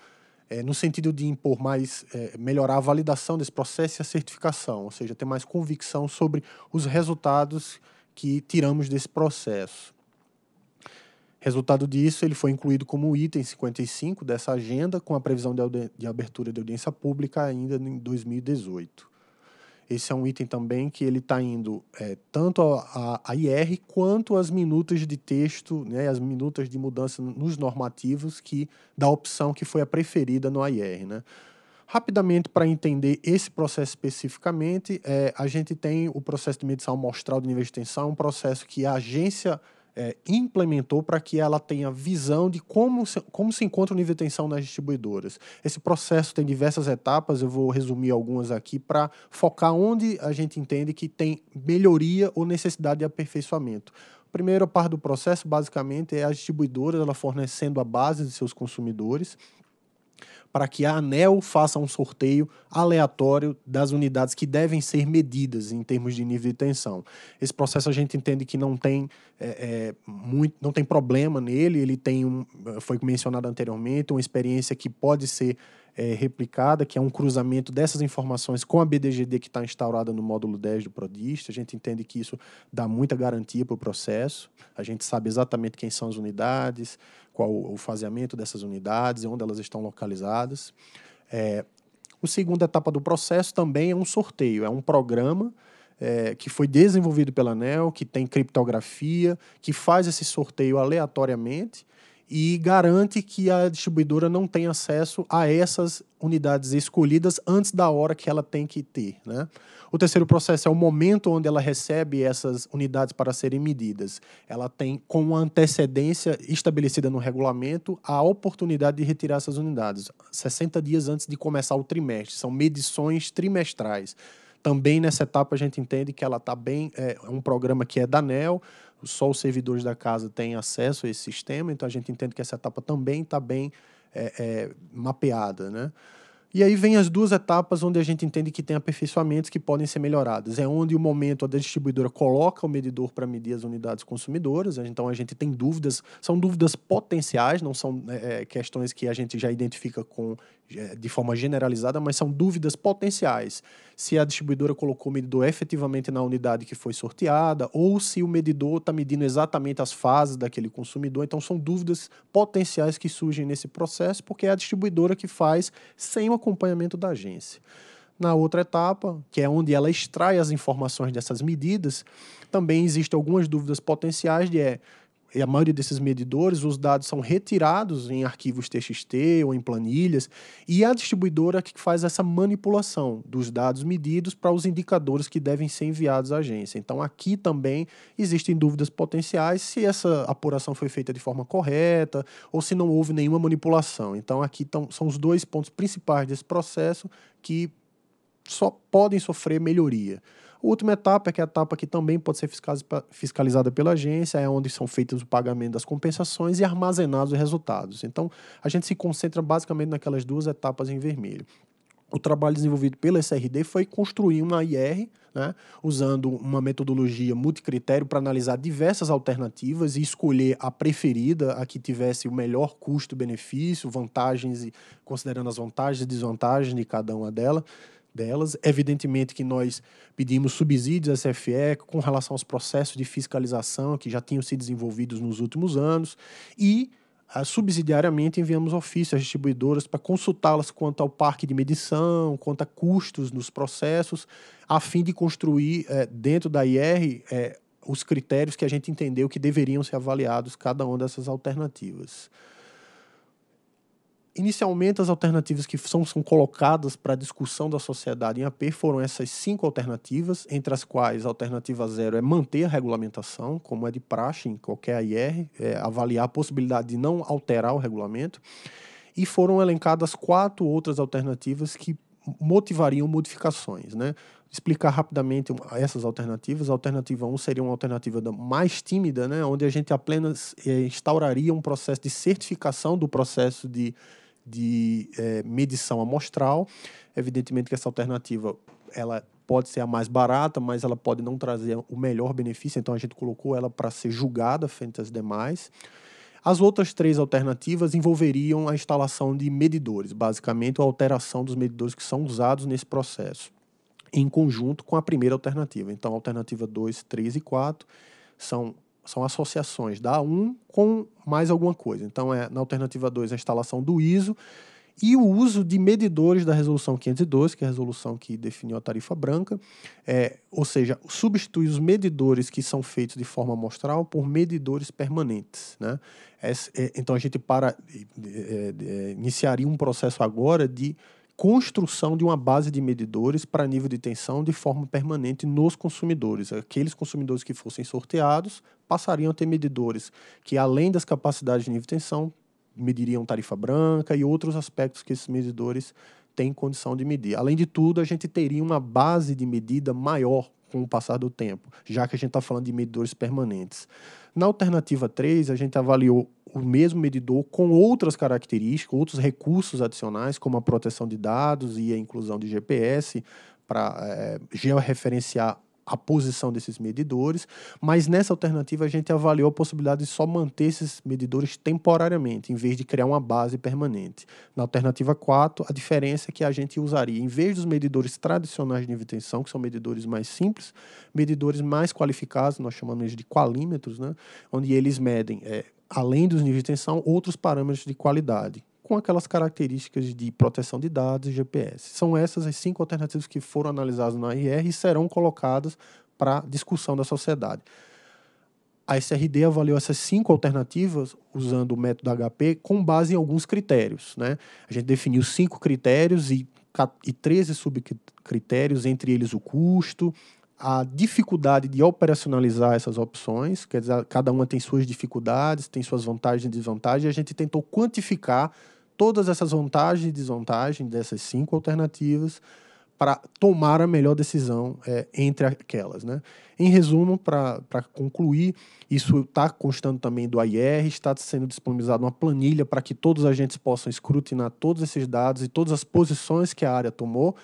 é, no sentido de impor mais, é, melhorar a validação desse processo e a certificação, ou seja, ter mais convicção sobre os resultados que tiramos desse processo. Resultado disso, ele foi incluído como item 55 dessa agenda, com a previsão de, de abertura de audiência pública ainda em 2018. Esse é um item também que ele está indo é, tanto a, a, IR quanto as minutas de texto, né, as minutas de mudança nos normativos que da opção que foi a preferida no IR. Né. Rapidamente, para entender esse processo especificamente, é, a gente tem o processo de medição amostral de nível de tensão, um processo que a agência é, implementou para que ela tenha visão de como se, como se encontra o nível de tensão nas distribuidoras. Esse processo tem diversas etapas, eu vou resumir algumas aqui para focar onde a gente entende que tem melhoria ou necessidade de aperfeiçoamento. A primeira parte do processo, basicamente, é as distribuidoras ela fornecendo a base de seus consumidores para que a ANEL faça um sorteio aleatório das unidades que devem ser medidas em termos de nível de tensão. Esse processo a gente entende que não tem, é, é, muito, não tem problema nele, ele tem, um, foi mencionado anteriormente, uma experiência que pode ser é, replicada, que é um cruzamento dessas informações com a BDGD que está instaurada no módulo 10 do Prodista. A gente entende que isso dá muita garantia para o processo. A gente sabe exatamente quem são as unidades, qual o faseamento dessas unidades, onde elas estão localizadas. É, a segunda etapa do processo também é um sorteio, é um programa é, que foi desenvolvido pela ANEL, que tem criptografia, que faz esse sorteio aleatoriamente e garante que a distribuidora não tem acesso a essas unidades escolhidas antes da hora que ela tem que ter. Né? O terceiro processo é o momento onde ela recebe essas unidades para serem medidas. Ela tem, com antecedência estabelecida no regulamento, a oportunidade de retirar essas unidades, 60 dias antes de começar o trimestre. São medições trimestrais. Também nessa etapa a gente entende que ela está bem, é um programa que é da ANEL, só os servidores da casa têm acesso a esse sistema, então a gente entende que essa etapa também está bem é, é, mapeada. Né? E aí vem as duas etapas onde a gente entende que tem aperfeiçoamentos que podem ser melhorados. É onde o momento a distribuidora coloca o medidor para medir as unidades consumidoras. Então a gente tem dúvidas, são dúvidas potenciais, não são é, questões que a gente já identifica com é, de forma generalizada, mas são dúvidas potenciais. Se a distribuidora colocou o medidor efetivamente na unidade que foi sorteada, ou se o medidor está medindo exatamente as fases daquele consumidor. Então, são dúvidas potenciais que surgem nesse processo, porque é a distribuidora que faz sem o acompanhamento da agência. Na outra etapa, que é onde ela extrai as informações dessas medidas, também existem algumas dúvidas potenciais de é, e a maioria desses medidores, os dados são retirados em arquivos TXT ou em planilhas, e a distribuidora que faz essa manipulação dos dados medidos para os indicadores que devem ser enviados à agência. Então, aqui também existem dúvidas potenciais se essa apuração foi feita de forma correta ou se não houve nenhuma manipulação. Então, aqui tão, são os dois pontos principais desse processo que só podem sofrer melhoria. Última etapa, que é a etapa que também pode ser fiscalizada pela agência, é onde são feitos o pagamento das compensações e armazenados os resultados. Então, a gente se concentra basicamente naquelas duas etapas em vermelho. O trabalho desenvolvido pela SRD foi construir uma IR, né, usando uma metodologia multicritério para analisar diversas alternativas e escolher a preferida, a que tivesse o melhor custo-benefício, vantagens e considerando as vantagens e desvantagens de cada uma delas delas. Evidentemente que nós pedimos subsídios à CFE com relação aos processos de fiscalização que já tinham sido desenvolvidos nos últimos anos e uh, subsidiariamente enviamos ofícios às distribuidoras para consultá-las quanto ao parque de medição, quanto a custos nos processos, a fim de construir uh, dentro da IR uh, eh, os critérios que a gente entendeu que deveriam ser avaliados cada uma dessas alternativas. Inicialmente, as alternativas que são, são colocadas para discussão da sociedade em AP foram essas cinco alternativas, entre as quais a alternativa zero é manter a regulamentação, como é de praxe em qualquer IR, é avaliar a possibilidade de não alterar o regulamento, e foram elencadas quatro outras alternativas que motivariam modificações. Né? Explicar rapidamente essas alternativas. A alternativa 1 um seria uma alternativa mais tímida, né? onde a gente apenas é, instauraria um processo de certificação do processo de de é, medição amostral. Evidentemente que essa alternativa ela pode ser a mais barata, mas ela pode não trazer o melhor benefício, então a gente colocou ela para ser julgada frente às demais. As outras três alternativas envolveriam a instalação de medidores, basicamente a alteração dos medidores que são usados nesse processo, em conjunto com a primeira alternativa. Então, alternativa 2, 3 e 4 são são associações da A1 com mais alguma coisa. Então, é na alternativa 2 a instalação do ISO e o uso de medidores da resolução 512, que é a resolução que definiu a tarifa branca, é, ou seja, substitui os medidores que são feitos de forma amostral por medidores permanentes. Né? É, então, a gente para, é, é, iniciaria um processo agora de construção de uma base de medidores para nível de tensão de forma permanente nos consumidores. Aqueles consumidores que fossem sorteados passariam a ter medidores que, além das capacidades de nível de tensão, mediriam tarifa branca e outros aspectos que esses medidores têm condição de medir. Além de tudo, a gente teria uma base de medida maior com o passar do tempo, já que a gente está falando de medidores permanentes. Na alternativa 3, a gente avaliou o mesmo medidor com outras características, outros recursos adicionais, como a proteção de dados e a inclusão de GPS para é, georreferenciar a posição desses medidores, mas nessa alternativa a gente avaliou a possibilidade de só manter esses medidores temporariamente, em vez de criar uma base permanente. Na alternativa 4, a diferença é que a gente usaria, em vez dos medidores tradicionais de tensão, que são medidores mais simples, medidores mais qualificados, nós chamamos de qualímetros, né, onde eles medem, é, além dos níveis de tensão, outros parâmetros de qualidade, com aquelas características de proteção de dados e GPS. São essas as cinco alternativas que foram analisadas na IR e serão colocadas para discussão da sociedade. A SRD avaliou essas cinco alternativas usando o método HP com base em alguns critérios. Né? A gente definiu cinco critérios e, e 13 subcritérios, entre eles o custo, a dificuldade de operacionalizar essas opções, quer dizer, cada uma tem suas dificuldades, tem suas vantagens e desvantagens, e a gente tentou quantificar todas essas vantagens e desvantagens dessas cinco alternativas para tomar a melhor decisão é, entre aquelas. Né? Em resumo, para concluir, isso está constando também do AIR, está sendo disponibilizada uma planilha para que todos os agentes possam escrutinar todos esses dados e todas as posições que a área tomou.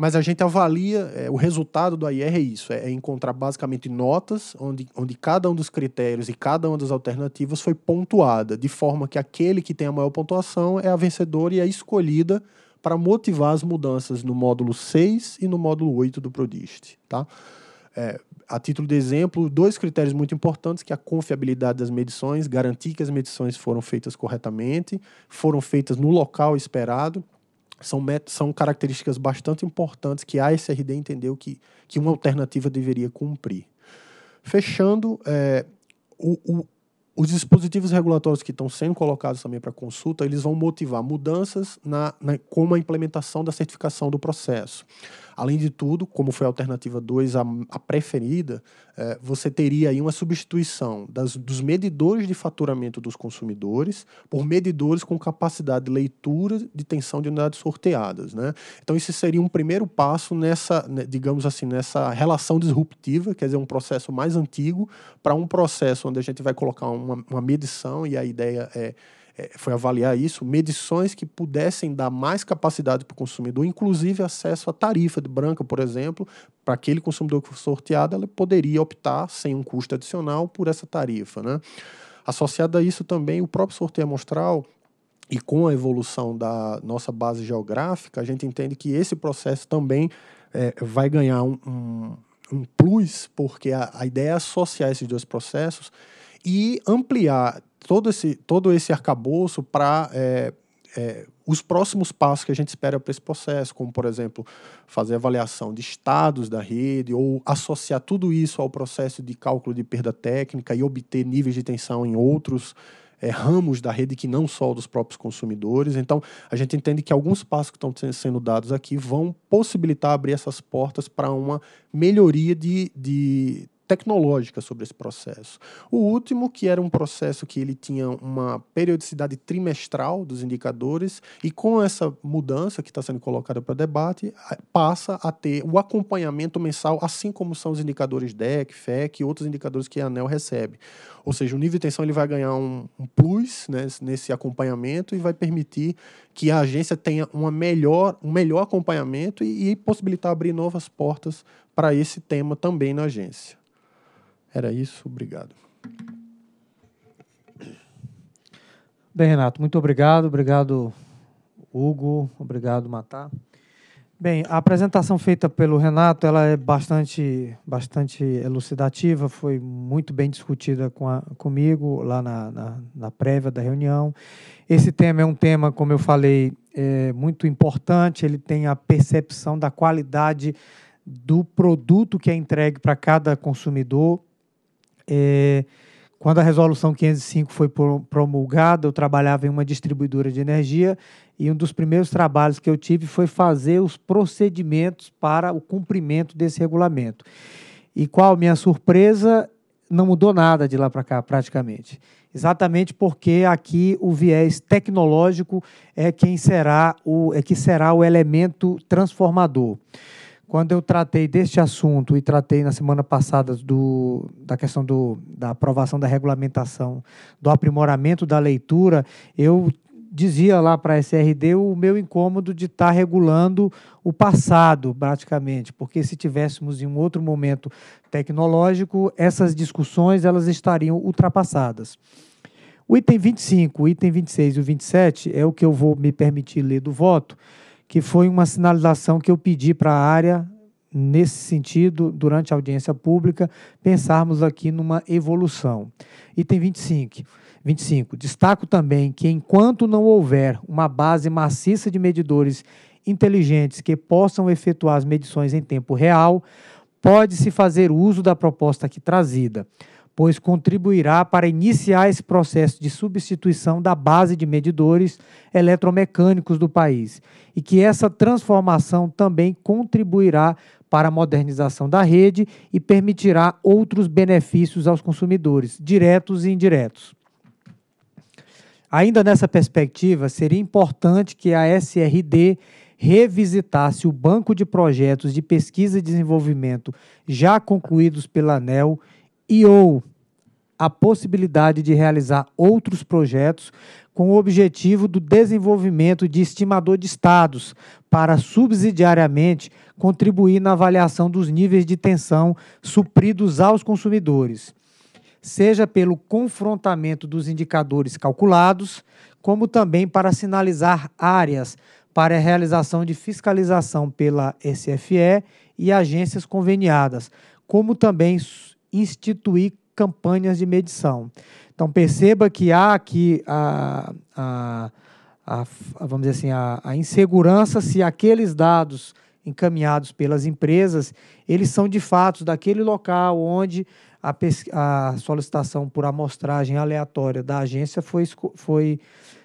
Mas a gente avalia, é, o resultado do AIR é isso, é, é encontrar basicamente notas onde, onde cada um dos critérios e cada uma das alternativas foi pontuada, de forma que aquele que tem a maior pontuação é a vencedora e é escolhida para motivar as mudanças no módulo 6 e no módulo 8 do PRODIST. Tá? É, a título de exemplo, dois critérios muito importantes, que é a confiabilidade das medições, garantir que as medições foram feitas corretamente, foram feitas no local esperado, são, são características bastante importantes que a SRD entendeu que, que uma alternativa deveria cumprir. Fechando, é, o, o, os dispositivos regulatórios que estão sendo colocados também para consulta, eles vão motivar mudanças na, na, como a implementação da certificação do processo. Além de tudo, como foi a alternativa 2, a, a preferida, é, você teria aí uma substituição das, dos medidores de faturamento dos consumidores por medidores com capacidade de leitura de tensão de unidades sorteadas. Né? Então, isso seria um primeiro passo nessa, né, digamos assim, nessa relação disruptiva, quer dizer, um processo mais antigo para um processo onde a gente vai colocar uma, uma medição e a ideia é é, foi avaliar isso, medições que pudessem dar mais capacidade para o consumidor, inclusive acesso à tarifa de branca, por exemplo, para aquele consumidor que for sorteado, ela poderia optar, sem um custo adicional, por essa tarifa. Né? Associado a isso também, o próprio sorteio amostral e com a evolução da nossa base geográfica, a gente entende que esse processo também é, vai ganhar um, um, um plus, porque a, a ideia é associar esses dois processos e ampliar todo esse, todo esse arcabouço para é, é, os próximos passos que a gente espera para esse processo, como, por exemplo, fazer avaliação de estados da rede ou associar tudo isso ao processo de cálculo de perda técnica e obter níveis de tensão em outros é, ramos da rede que não só dos próprios consumidores. Então, a gente entende que alguns passos que estão sendo dados aqui vão possibilitar abrir essas portas para uma melhoria de, de tecnológica sobre esse processo. O último, que era um processo que ele tinha uma periodicidade trimestral dos indicadores, e com essa mudança que está sendo colocada para debate, passa a ter o acompanhamento mensal, assim como são os indicadores DEC, FEC e outros indicadores que a ANEL recebe. Ou seja, o nível de tensão ele vai ganhar um, um plus né, nesse acompanhamento e vai permitir que a agência tenha uma melhor, um melhor acompanhamento e, e possibilitar abrir novas portas para esse tema também na agência. Era isso, obrigado. Bem, Renato, muito obrigado. Obrigado, Hugo. Obrigado, Matar. Bem, a apresentação feita pelo Renato ela é bastante, bastante elucidativa, foi muito bem discutida com a, comigo lá na, na, na, prévia da reunião. Esse tema é um tema, como eu falei, é muito importante, ele tem a percepção da qualidade do produto que é entregue para cada consumidor é, quando a resolução 505 foi promulgada, eu trabalhava em uma distribuidora de energia e um dos primeiros trabalhos que eu tive foi fazer os procedimentos para o cumprimento desse regulamento. E qual minha surpresa? Não mudou nada de lá para cá, praticamente. Exatamente porque aqui o viés tecnológico é quem será o é que será o elemento transformador quando eu tratei deste assunto e tratei na semana passada do, da questão do, da aprovação da regulamentação, do aprimoramento da leitura, eu dizia lá para a SRD o meu incômodo de estar tá regulando o passado, praticamente, porque se tivéssemos em um outro momento tecnológico, essas discussões elas estariam ultrapassadas. O item 25, o item 26 e o 27 é o que eu vou me permitir ler do voto, que foi uma sinalização que eu pedi para a área, nesse sentido, durante a audiência pública, pensarmos aqui numa evolução. Item 25. 25. Destaco também que, enquanto não houver uma base maciça de medidores inteligentes que possam efetuar as medições em tempo real, pode-se fazer uso da proposta aqui trazida pois contribuirá para iniciar esse processo de substituição da base de medidores eletromecânicos do país e que essa transformação também contribuirá para a modernização da rede e permitirá outros benefícios aos consumidores, diretos e indiretos. Ainda nessa perspectiva, seria importante que a SRD revisitasse o banco de projetos de pesquisa e desenvolvimento já concluídos pela ANEL e ou a possibilidade de realizar outros projetos com o objetivo do desenvolvimento de estimador de estados para subsidiariamente contribuir na avaliação dos níveis de tensão supridos aos consumidores, seja pelo confrontamento dos indicadores calculados, como também para sinalizar áreas para a realização de fiscalização pela SFE e agências conveniadas, como também instituir campanhas de medição. Então perceba que há aqui a, a, a vamos dizer assim, a, a insegurança se aqueles dados encaminhados pelas empresas, eles são de fato daquele local onde a, a solicitação por amostragem aleatória da agência foi, foi,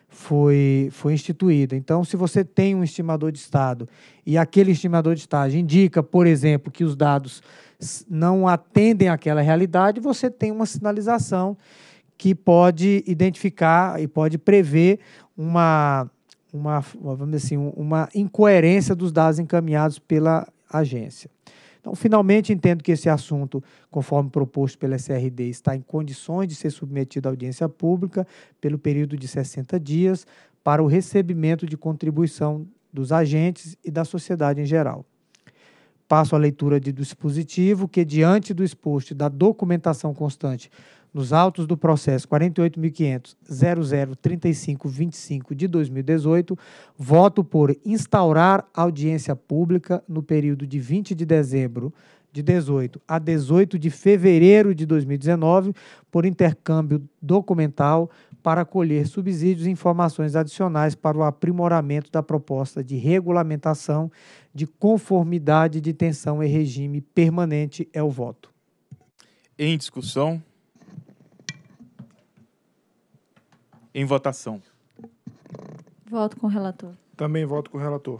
foi, foi instituída. Então, se você tem um estimador de estado e aquele estimador de estado indica, por exemplo, que os dados não atendem àquela realidade, você tem uma sinalização que pode identificar e pode prever uma, uma, vamos assim, uma incoerência dos dados encaminhados pela agência. Então, finalmente, entendo que esse assunto, conforme proposto pela SRD, está em condições de ser submetido à audiência pública pelo período de 60 dias para o recebimento de contribuição dos agentes e da sociedade em geral. Passo à leitura de dispositivo que, diante do exposto da documentação constante nos autos do processo 48.500.003525 de 2018, voto por instaurar audiência pública no período de 20 de dezembro de 18 a 18 de fevereiro de 2019, por intercâmbio documental para colher subsídios e informações adicionais para o aprimoramento da proposta de regulamentação de conformidade de tensão e regime permanente é o voto. Em discussão. Em votação. Voto com o relator. Também voto com o relator.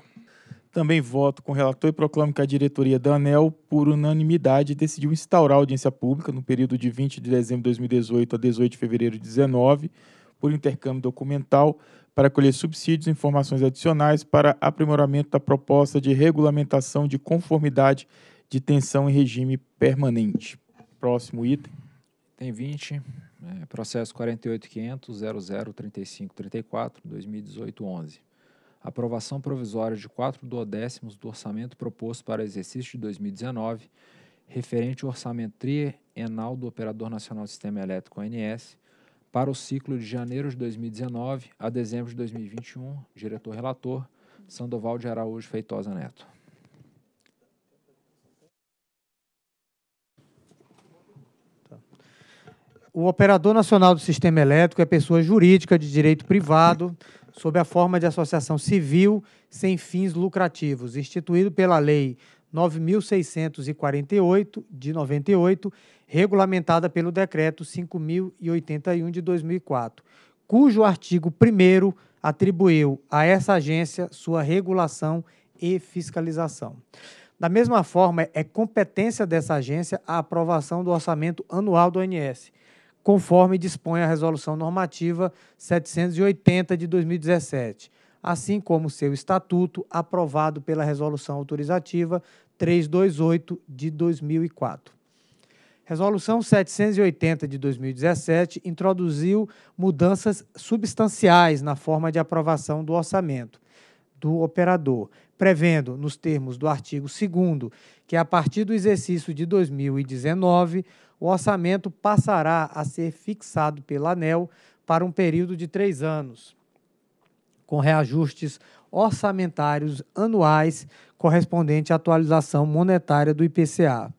Também voto com o relator e proclamo que a diretoria da ANEL, por unanimidade, decidiu instaurar audiência pública no período de 20 de dezembro de 2018 a 18 de fevereiro de 2019, por intercâmbio documental, para colher subsídios e informações adicionais para aprimoramento da proposta de regulamentação de conformidade de tensão em regime permanente. Próximo item. Tem 20. É, processo 48.500.003534, 2018-11. Aprovação provisória de quatro duodécimos do orçamento proposto para exercício de 2019, referente ao orçamento trienal do Operador Nacional do Sistema Elétrico ONS, para o ciclo de janeiro de 2019 a dezembro de 2021. Diretor-relator, Sandoval de Araújo Feitosa Neto. O Operador Nacional do Sistema Elétrico é pessoa jurídica de direito privado, sob a forma de associação civil sem fins lucrativos, instituído pela Lei 9.648, de 98, regulamentada pelo Decreto 5.081, de 2004, cujo artigo 1 atribuiu a essa agência sua regulação e fiscalização. Da mesma forma, é competência dessa agência a aprovação do orçamento anual do ONS, conforme dispõe a Resolução Normativa 780 de 2017, assim como seu estatuto aprovado pela Resolução Autorizativa 328 de 2004. Resolução 780 de 2017 introduziu mudanças substanciais na forma de aprovação do orçamento do operador, prevendo, nos termos do artigo 2 que a partir do exercício de 2019, o orçamento passará a ser fixado pela ANEL para um período de três anos, com reajustes orçamentários anuais correspondente à atualização monetária do IPCA,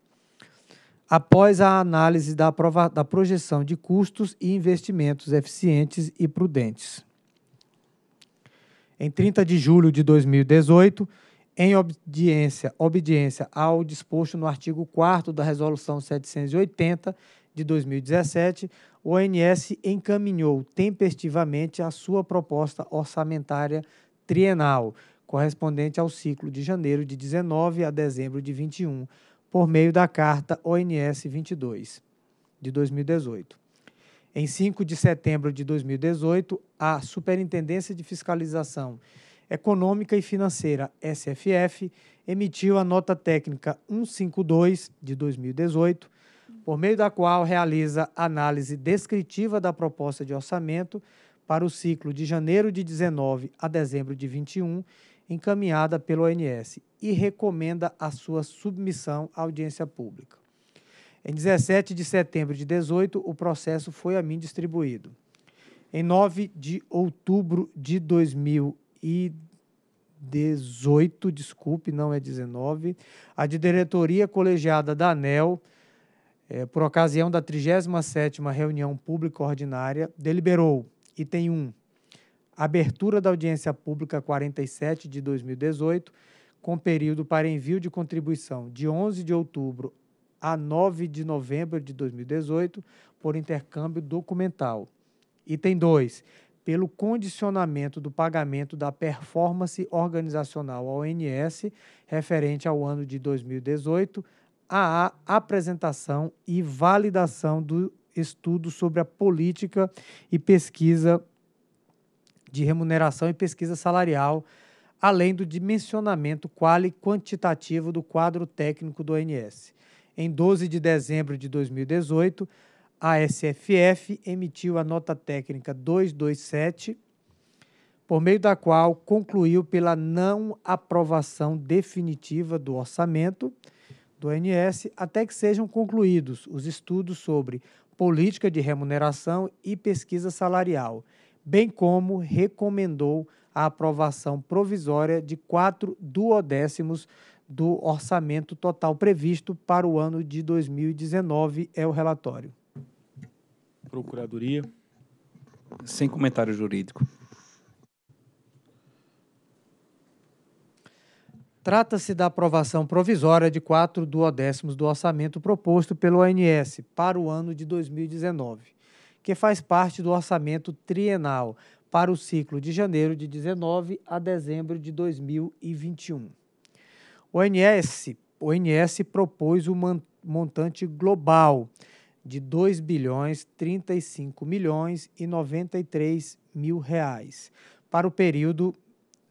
após a análise da, prova, da projeção de custos e investimentos eficientes e prudentes. Em 30 de julho de 2018, em obediência, obediência ao disposto no artigo 4 da Resolução 780 de 2017, o ONS encaminhou tempestivamente a sua proposta orçamentária trienal, correspondente ao ciclo de janeiro de 19 a dezembro de 21, por meio da Carta ONS 22, de 2018. Em 5 de setembro de 2018, a Superintendência de Fiscalização Econômica e Financeira, SFF, emitiu a nota técnica 152 de 2018, por meio da qual realiza análise descritiva da proposta de orçamento para o ciclo de janeiro de 19 a dezembro de 21, encaminhada pelo ONS, e recomenda a sua submissão à audiência pública. Em 17 de setembro de 18, o processo foi a mim distribuído. Em 9 de outubro de 2018, desculpe, não é 19, a de diretoria colegiada da ANEL, é, por ocasião da 37ª reunião pública ordinária, deliberou, item 1, abertura da audiência pública 47 de 2018, com período para envio de contribuição de 11 de outubro a 9 de novembro de 2018, por intercâmbio documental. Item 2. Pelo condicionamento do pagamento da performance organizacional ao ONS referente ao ano de 2018, a apresentação e validação do estudo sobre a política e pesquisa de remuneração e pesquisa salarial, além do dimensionamento quali quantitativo do quadro técnico do ONS. Em 12 de dezembro de 2018, a SFF emitiu a nota técnica 227, por meio da qual concluiu pela não aprovação definitiva do orçamento do ONS até que sejam concluídos os estudos sobre política de remuneração e pesquisa salarial, bem como recomendou a aprovação provisória de quatro duodécimos do orçamento total previsto para o ano de 2019, é o relatório. Procuradoria. Sem comentário jurídico. Trata-se da aprovação provisória de quatro duodécimos do orçamento proposto pelo ONS para o ano de 2019, que faz parte do orçamento trienal para o ciclo de janeiro de 19 a dezembro de 2021. O ONS, o ONS propôs um montante global de 2 bilhões 35 milhões e 93 mil reais para o período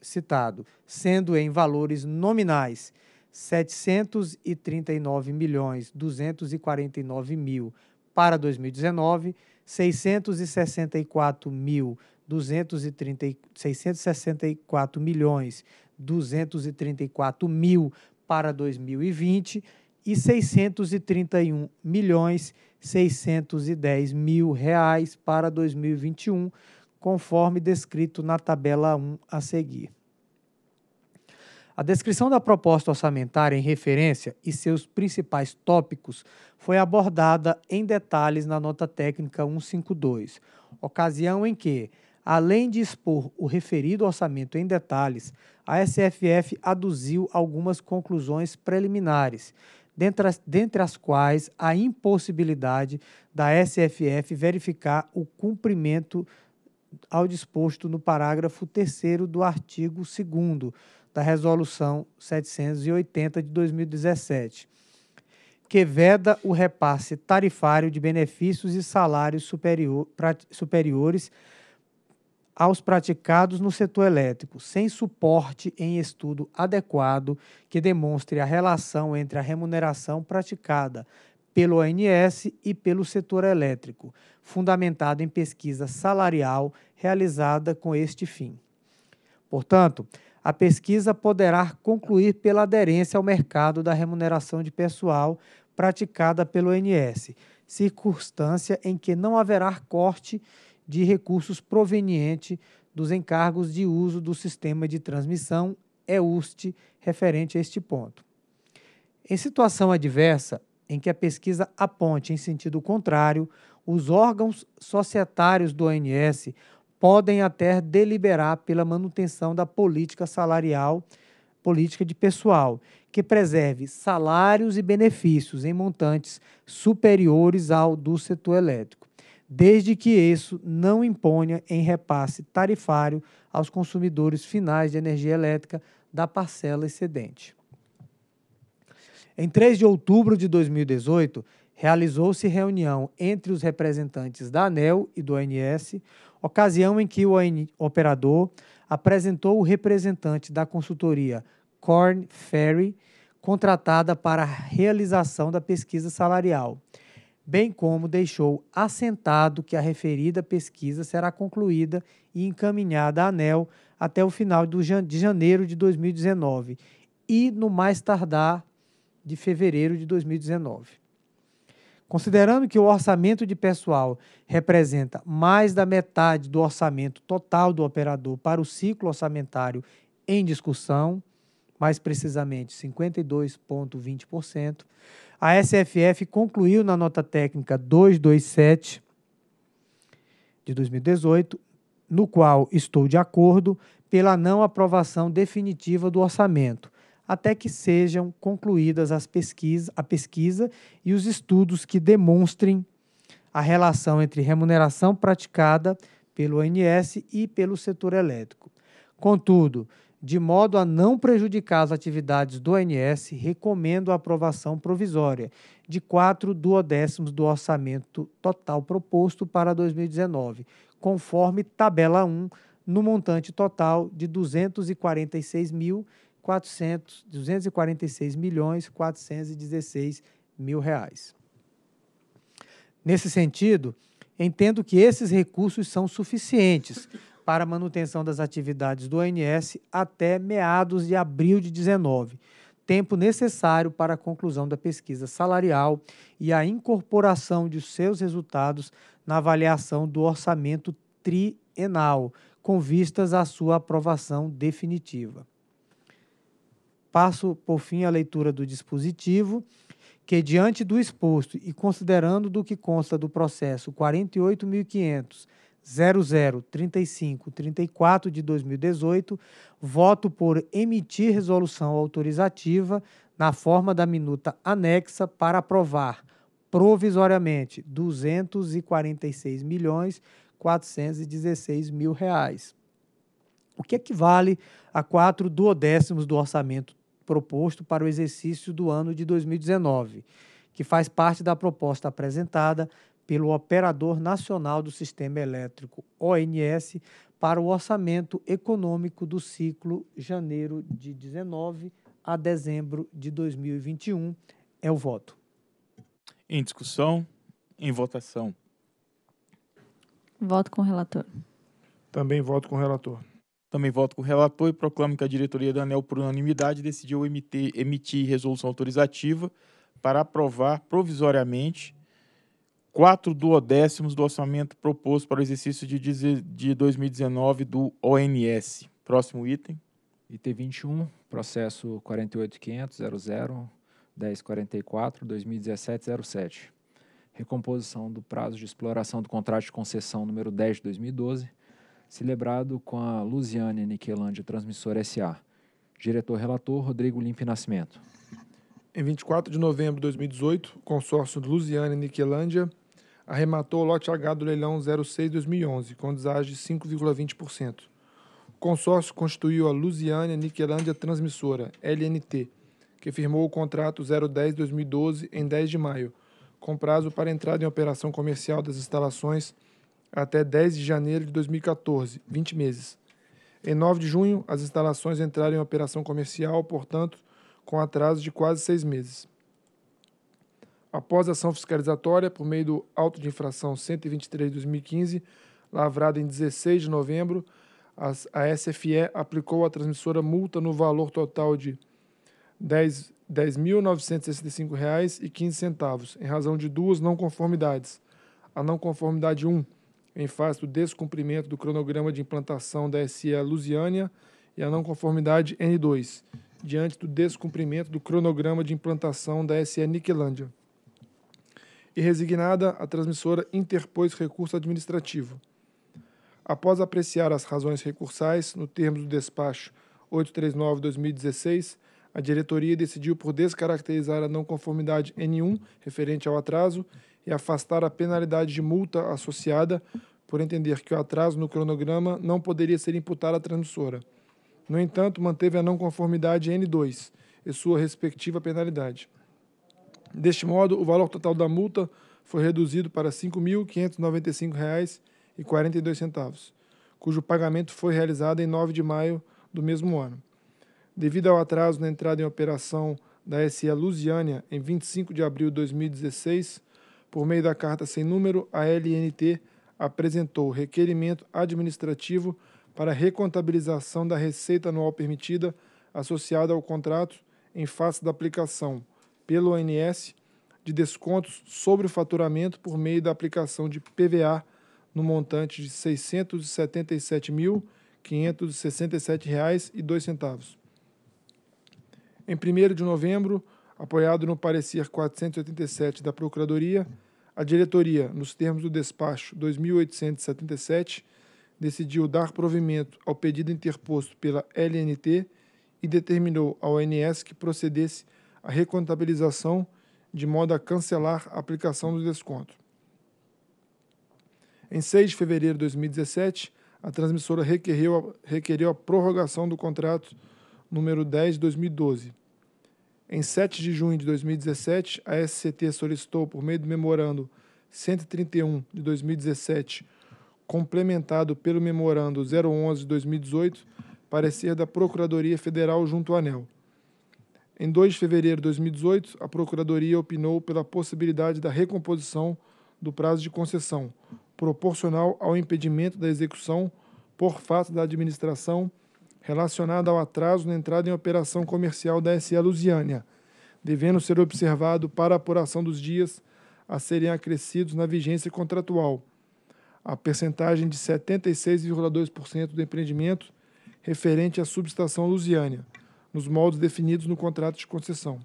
citado, sendo em valores nominais 739 milhões 249 mil para 2019, 664 mil 230, 664 milhões 234 mil para 2020 e 631 milhões 610 mil reais para 2021, conforme descrito na tabela 1 a seguir. A descrição da proposta orçamentária em referência e seus principais tópicos foi abordada em detalhes na nota técnica 152, ocasião em que, além de expor o referido orçamento em detalhes, a SFF aduziu algumas conclusões preliminares, dentre as, dentre as quais a impossibilidade da SFF verificar o cumprimento ao disposto no parágrafo 3 do artigo 2 da Resolução 780 de 2017, que veda o repasse tarifário de benefícios e salários superior, superiores aos praticados no setor elétrico, sem suporte em estudo adequado que demonstre a relação entre a remuneração praticada pelo ONS e pelo setor elétrico, fundamentado em pesquisa salarial realizada com este fim. Portanto, a pesquisa poderá concluir pela aderência ao mercado da remuneração de pessoal praticada pelo ONS, circunstância em que não haverá corte de recursos proveniente dos encargos de uso do sistema de transmissão EUST referente a este ponto. Em situação adversa, em que a pesquisa aponte em sentido contrário, os órgãos societários do ONS podem até deliberar pela manutenção da política salarial, política de pessoal, que preserve salários e benefícios em montantes superiores ao do setor elétrico, desde que isso não imponha em repasse tarifário aos consumidores finais de energia elétrica da parcela excedente. Em 3 de outubro de 2018, realizou-se reunião entre os representantes da ANEL e do ONS, ocasião em que o operador apresentou o representante da consultoria Corn Ferry, contratada para a realização da pesquisa salarial, bem como deixou assentado que a referida pesquisa será concluída e encaminhada à ANEL até o final de janeiro de 2019 e, no mais tardar, de fevereiro de 2019. Considerando que o orçamento de pessoal representa mais da metade do orçamento total do operador para o ciclo orçamentário em discussão, mais precisamente 52,20%, a SFF concluiu na nota técnica 227 de 2018, no qual estou de acordo pela não aprovação definitiva do orçamento, até que sejam concluídas as pesquisas, a pesquisa e os estudos que demonstrem a relação entre remuneração praticada pelo ONS e pelo setor elétrico. Contudo, de modo a não prejudicar as atividades do ONS, recomendo a aprovação provisória de quatro duodécimos do orçamento total proposto para 2019, conforme tabela 1, no montante total de 246 mil 400, 246 milhões 416 mil reais. Nesse sentido, entendo que esses recursos são suficientes para manutenção das atividades do ONS até meados de abril de 19, tempo necessário para a conclusão da pesquisa salarial e a incorporação de seus resultados na avaliação do orçamento trienal, com vistas à sua aprovação definitiva. Passo, por fim, a leitura do dispositivo, que, diante do exposto e considerando do que consta do processo 48.500 0035 34 de 2018, voto por emitir resolução autorizativa na forma da minuta anexa para aprovar provisoriamente 246 milhões 416 mil reais, o que equivale a quatro duodécimos do orçamento proposto para o exercício do ano de 2019, que faz parte da proposta apresentada pelo Operador Nacional do Sistema Elétrico, ONS, para o orçamento econômico do ciclo janeiro de 19 a dezembro de 2021. É o voto. Em discussão, em votação. Voto com o relator. Também voto com o relator. Também voto com o relator e proclamo que a diretoria da ANEL, por unanimidade, decidiu emitir, emitir resolução autorizativa para aprovar provisoriamente quatro duodécimos do orçamento proposto para o exercício de, de 2019 do ONS. Próximo item. Item 21, processo 48500 1044 2017 Recomposição do prazo de exploração do contrato de concessão número 10 de 2012 celebrado com a Lusiane Niquelândia Transmissora S.A. Diretor-relator, Rodrigo Limpe Nascimento. Em 24 de novembro de 2018, o consórcio Lusiane Niquelândia arrematou o lote H do leilão 06-2011, com deságio de 5,20%. O consórcio constituiu a Lusiane Niquelândia Transmissora, LNT, que firmou o contrato 010-2012 em 10 de maio, com prazo para entrada em operação comercial das instalações até 10 de janeiro de 2014, 20 meses. Em 9 de junho, as instalações entraram em operação comercial, portanto, com atraso de quase seis meses. Após ação fiscalizatória, por meio do auto de infração 123 de 2015, lavrado em 16 de novembro, a SFE aplicou à transmissora multa no valor total de R$ 10.965,15, em razão de duas não conformidades. A não conformidade 1, em face do descumprimento do cronograma de implantação da SE Lusiânia e a não conformidade N2, diante do descumprimento do cronograma de implantação da SE Niquelândia. E resignada, a transmissora interpôs recurso administrativo. Após apreciar as razões recursais, no termos do despacho 839-2016, a diretoria decidiu por descaracterizar a não conformidade N1, referente ao atraso, e afastar a penalidade de multa associada por entender que o atraso no cronograma não poderia ser imputado à transmissora. No entanto, manteve a não conformidade N2 e sua respectiva penalidade. Deste modo, o valor total da multa foi reduzido para R$ 5.595,42, cujo pagamento foi realizado em 9 de maio do mesmo ano. Devido ao atraso na entrada em operação da SE Lusiânia em 25 de abril de 2016, por meio da carta sem número, a LNT apresentou requerimento administrativo para recontabilização da receita anual permitida associada ao contrato em face da aplicação pelo ONS de descontos sobre o faturamento por meio da aplicação de PVA no montante de R$ 677.567,02. Em 1 de novembro, apoiado no parecer 487 da Procuradoria, a diretoria, nos termos do despacho 2877, decidiu dar provimento ao pedido interposto pela LNT e determinou ao ONS que procedesse à recontabilização de modo a cancelar a aplicação do desconto. Em 6 de fevereiro de 2017, a transmissora requereu, requereu a prorrogação do contrato número 10 de 2012. Em 7 de junho de 2017, a SCT solicitou, por meio do memorando 131 de 2017, complementado pelo memorando 011 de 2018, parecer da Procuradoria Federal junto ao ANEL. Em 2 de fevereiro de 2018, a Procuradoria opinou pela possibilidade da recomposição do prazo de concessão, proporcional ao impedimento da execução por fato da administração relacionada ao atraso na entrada em operação comercial da SA Lusiânia, devendo ser observado para apuração dos dias a serem acrescidos na vigência contratual, a percentagem de 76,2% do empreendimento referente à subestação Lusiânia, nos moldes definidos no contrato de concessão.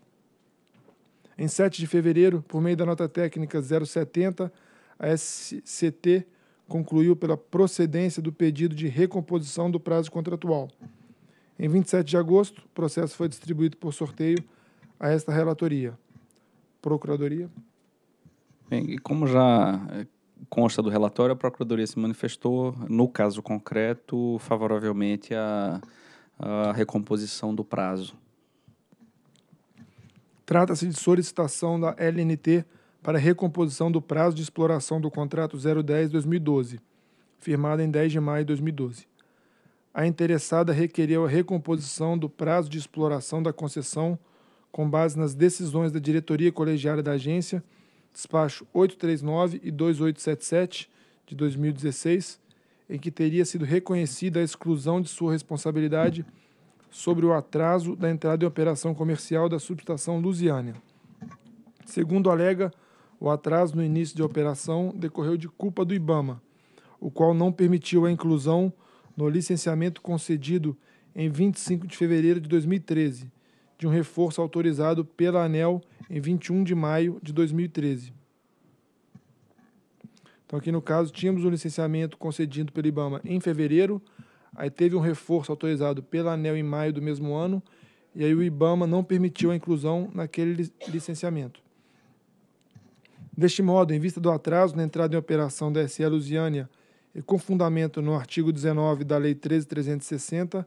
Em 7 de fevereiro, por meio da nota técnica 070, a SCT concluiu pela procedência do pedido de recomposição do prazo contratual. Em 27 de agosto, o processo foi distribuído por sorteio a esta relatoria. Procuradoria. Bem, e como já eh, consta do relatório, a Procuradoria se manifestou, no caso concreto, favoravelmente à, à recomposição do prazo. Trata-se de solicitação da LNT para recomposição do prazo de exploração do contrato 010-2012, firmado em 10 de maio de 2012. A interessada requereu a recomposição do prazo de exploração da concessão com base nas decisões da diretoria colegiada da agência, despacho 839 e 2877 de 2016, em que teria sido reconhecida a exclusão de sua responsabilidade sobre o atraso da entrada em operação comercial da subestação Lusiânia. Segundo alega, o atraso no início de operação decorreu de culpa do IBAMA, o qual não permitiu a inclusão no licenciamento concedido em 25 de fevereiro de 2013 de um reforço autorizado pela ANEL em 21 de maio de 2013. Então, aqui no caso, tínhamos o um licenciamento concedido pelo IBAMA em fevereiro, Aí teve um reforço autorizado pela ANEL em maio do mesmo ano, e aí o IBAMA não permitiu a inclusão naquele licenciamento. Deste modo, em vista do atraso na entrada em operação da SE Lusiânia e com fundamento no artigo 19 da Lei 13360,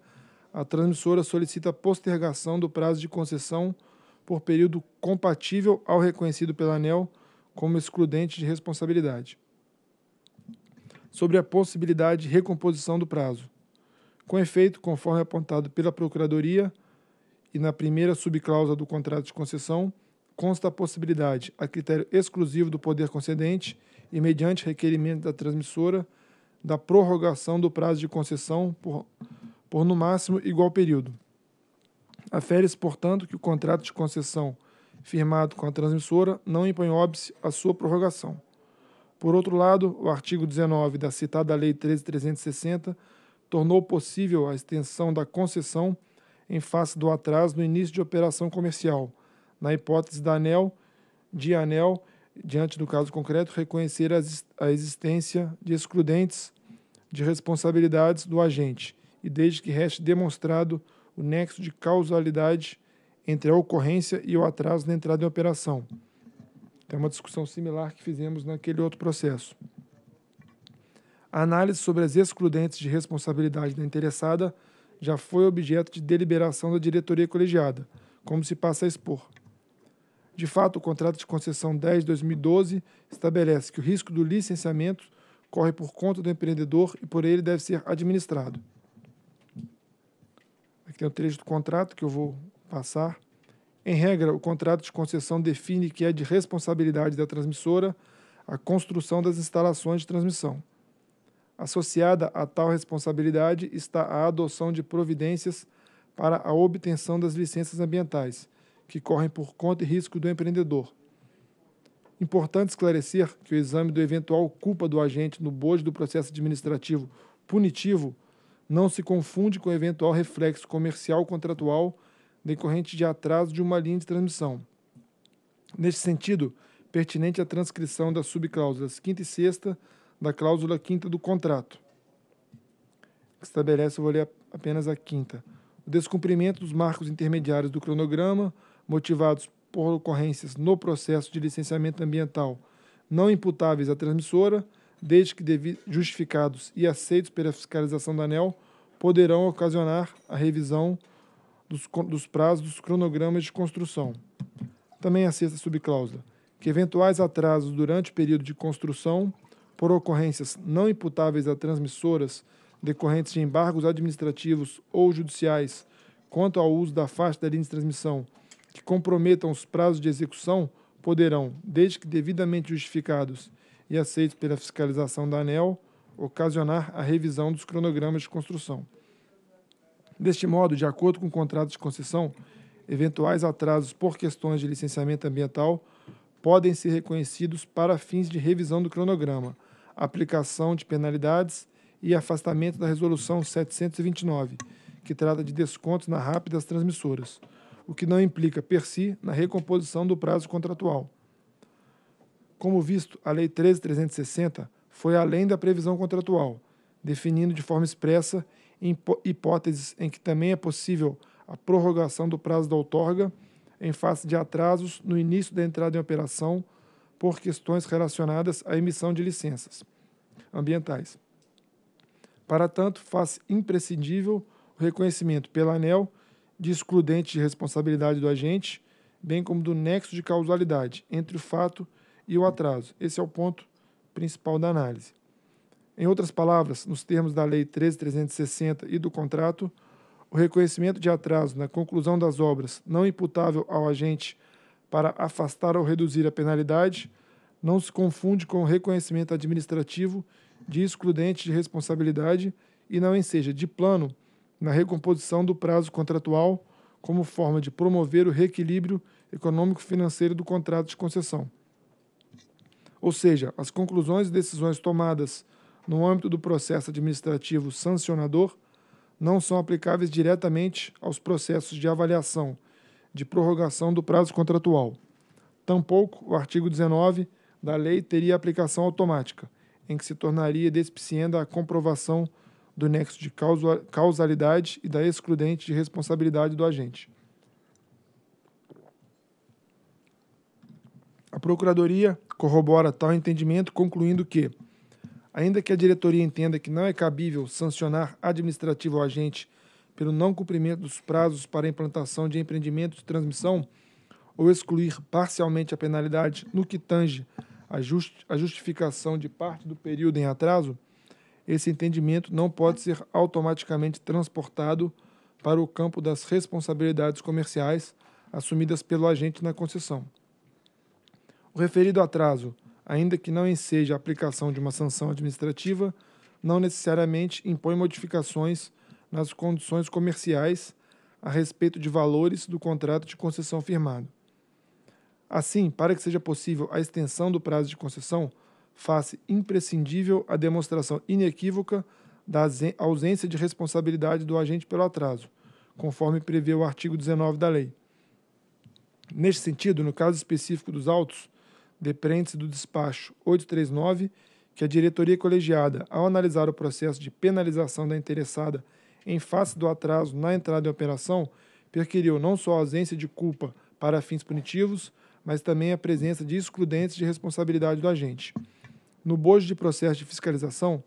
a transmissora solicita postergação do prazo de concessão por período compatível ao reconhecido pela ANEL como excludente de responsabilidade. Sobre a possibilidade de recomposição do prazo. Com efeito, conforme apontado pela Procuradoria e na primeira subcláusula do contrato de concessão, consta a possibilidade, a critério exclusivo do poder concedente e mediante requerimento da transmissora, da prorrogação do prazo de concessão por, por no máximo igual período. Afere-se, portanto, que o contrato de concessão firmado com a transmissora não impõe óbice à sua prorrogação. Por outro lado, o artigo 19 da citada Lei 13360 tornou possível a extensão da concessão em face do atraso no início de operação comercial, na hipótese da ANEL, de ANEL, diante do caso concreto, reconhecer a existência de excludentes de responsabilidades do agente e desde que reste demonstrado o nexo de causalidade entre a ocorrência e o atraso na entrada em operação. É uma discussão similar que fizemos naquele outro processo. A análise sobre as excludentes de responsabilidade da interessada já foi objeto de deliberação da diretoria colegiada, como se passa a expor. De fato, o contrato de concessão 10 de 2012 estabelece que o risco do licenciamento corre por conta do empreendedor e por ele deve ser administrado. Aqui tem o trecho do contrato que eu vou passar. Em regra, o contrato de concessão define que é de responsabilidade da transmissora a construção das instalações de transmissão. Associada a tal responsabilidade está a adoção de providências para a obtenção das licenças ambientais, que correm por conta e risco do empreendedor. Importante esclarecer que o exame do eventual culpa do agente no bojo do processo administrativo punitivo não se confunde com o eventual reflexo comercial contratual decorrente de atraso de uma linha de transmissão. Neste sentido, pertinente a transcrição das subcláusulas 5 e 6 da cláusula 5 do contrato, que estabelece, eu vou ler apenas a quinta, o descumprimento dos marcos intermediários do cronograma, motivados por ocorrências no processo de licenciamento ambiental não imputáveis à transmissora, desde que justificados e aceitos pela fiscalização da ANEL, poderão ocasionar a revisão dos, dos prazos dos cronogramas de construção. Também a sexta subcláusula, que eventuais atrasos durante o período de construção, por ocorrências não imputáveis a transmissoras, decorrentes de embargos administrativos ou judiciais quanto ao uso da faixa da linha de transmissão, que comprometam os prazos de execução, poderão, desde que devidamente justificados e aceitos pela fiscalização da ANEL, ocasionar a revisão dos cronogramas de construção. Deste modo, de acordo com o contrato de concessão, eventuais atrasos por questões de licenciamento ambiental podem ser reconhecidos para fins de revisão do cronograma, aplicação de penalidades e afastamento da Resolução 729, que trata de descontos na RAP das transmissoras, o que não implica, per si, na recomposição do prazo contratual. Como visto, a Lei 13.360 foi além da previsão contratual, definindo de forma expressa hipóteses em que também é possível a prorrogação do prazo da outorga em face de atrasos no início da entrada em operação por questões relacionadas à emissão de licenças ambientais. Para tanto, faz imprescindível o reconhecimento pela ANEL de excludente de responsabilidade do agente, bem como do nexo de causalidade entre o fato e o atraso. Esse é o ponto principal da análise. Em outras palavras, nos termos da Lei 13.360 e do contrato, o reconhecimento de atraso na conclusão das obras não imputável ao agente para afastar ou reduzir a penalidade não se confunde com o reconhecimento administrativo de excludente de responsabilidade e não enseja, de plano, na recomposição do prazo contratual como forma de promover o reequilíbrio econômico-financeiro do contrato de concessão. Ou seja, as conclusões e decisões tomadas no âmbito do processo administrativo sancionador não são aplicáveis diretamente aos processos de avaliação de prorrogação do prazo contratual. Tampouco o artigo 19 da lei teria aplicação automática, em que se tornaria despicienda a comprovação do nexo de causalidade e da excludente de responsabilidade do agente. A Procuradoria corrobora tal entendimento, concluindo que, ainda que a diretoria entenda que não é cabível sancionar administrativo o agente pelo não cumprimento dos prazos para a implantação de empreendimentos de transmissão ou excluir parcialmente a penalidade no que tange a, justificação de parte do período em atraso, esse entendimento não pode ser automaticamente transportado para o campo das responsabilidades comerciais assumidas pelo agente na concessão. O referido atraso, ainda que não enseja a aplicação de uma sanção administrativa, não necessariamente impõe modificações nas condições comerciais a respeito de valores do contrato de concessão firmado. Assim, para que seja possível a extensão do prazo de concessão, faz imprescindível a demonstração inequívoca da ausência de responsabilidade do agente pelo atraso, conforme prevê o artigo 19 da lei. Neste sentido, no caso específico dos autos, depreende-se do despacho 839 que a diretoria colegiada, ao analisar o processo de penalização da interessada em face do atraso na entrada em operação, perquiriu não só a ausência de culpa para fins punitivos, mas também a presença de excludentes de responsabilidade do agente. No bojo de processo de fiscalização,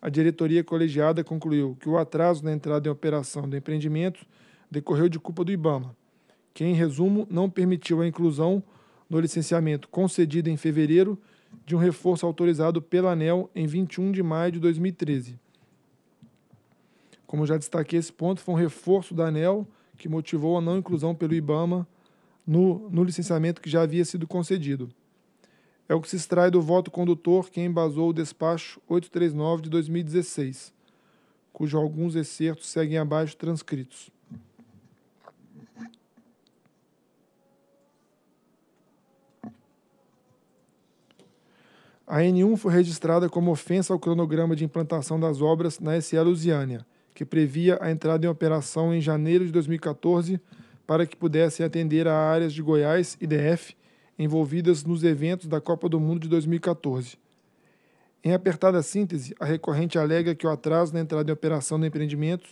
a diretoria colegiada concluiu que o atraso na entrada em operação do empreendimento decorreu de culpa do IBAMA, que, em resumo, não permitiu a inclusão no licenciamento concedido em fevereiro de um reforço autorizado pela ANEL em 21 de maio de 2013. Como já destaquei, esse ponto foi um reforço da ANEL que motivou a não inclusão pelo IBAMA no, no licenciamento que já havia sido concedido. É o que se extrai do voto condutor que embasou o despacho 839 de 2016, cujo alguns excertos seguem abaixo transcritos. A N1 foi registrada como ofensa ao cronograma de implantação das obras na SE Lusiânia, que previa a entrada em operação em janeiro de 2014 para que pudessem atender a áreas de Goiás e DF envolvidas nos eventos da Copa do Mundo de 2014. Em apertada síntese, a recorrente alega que o atraso na entrada em operação do empreendimento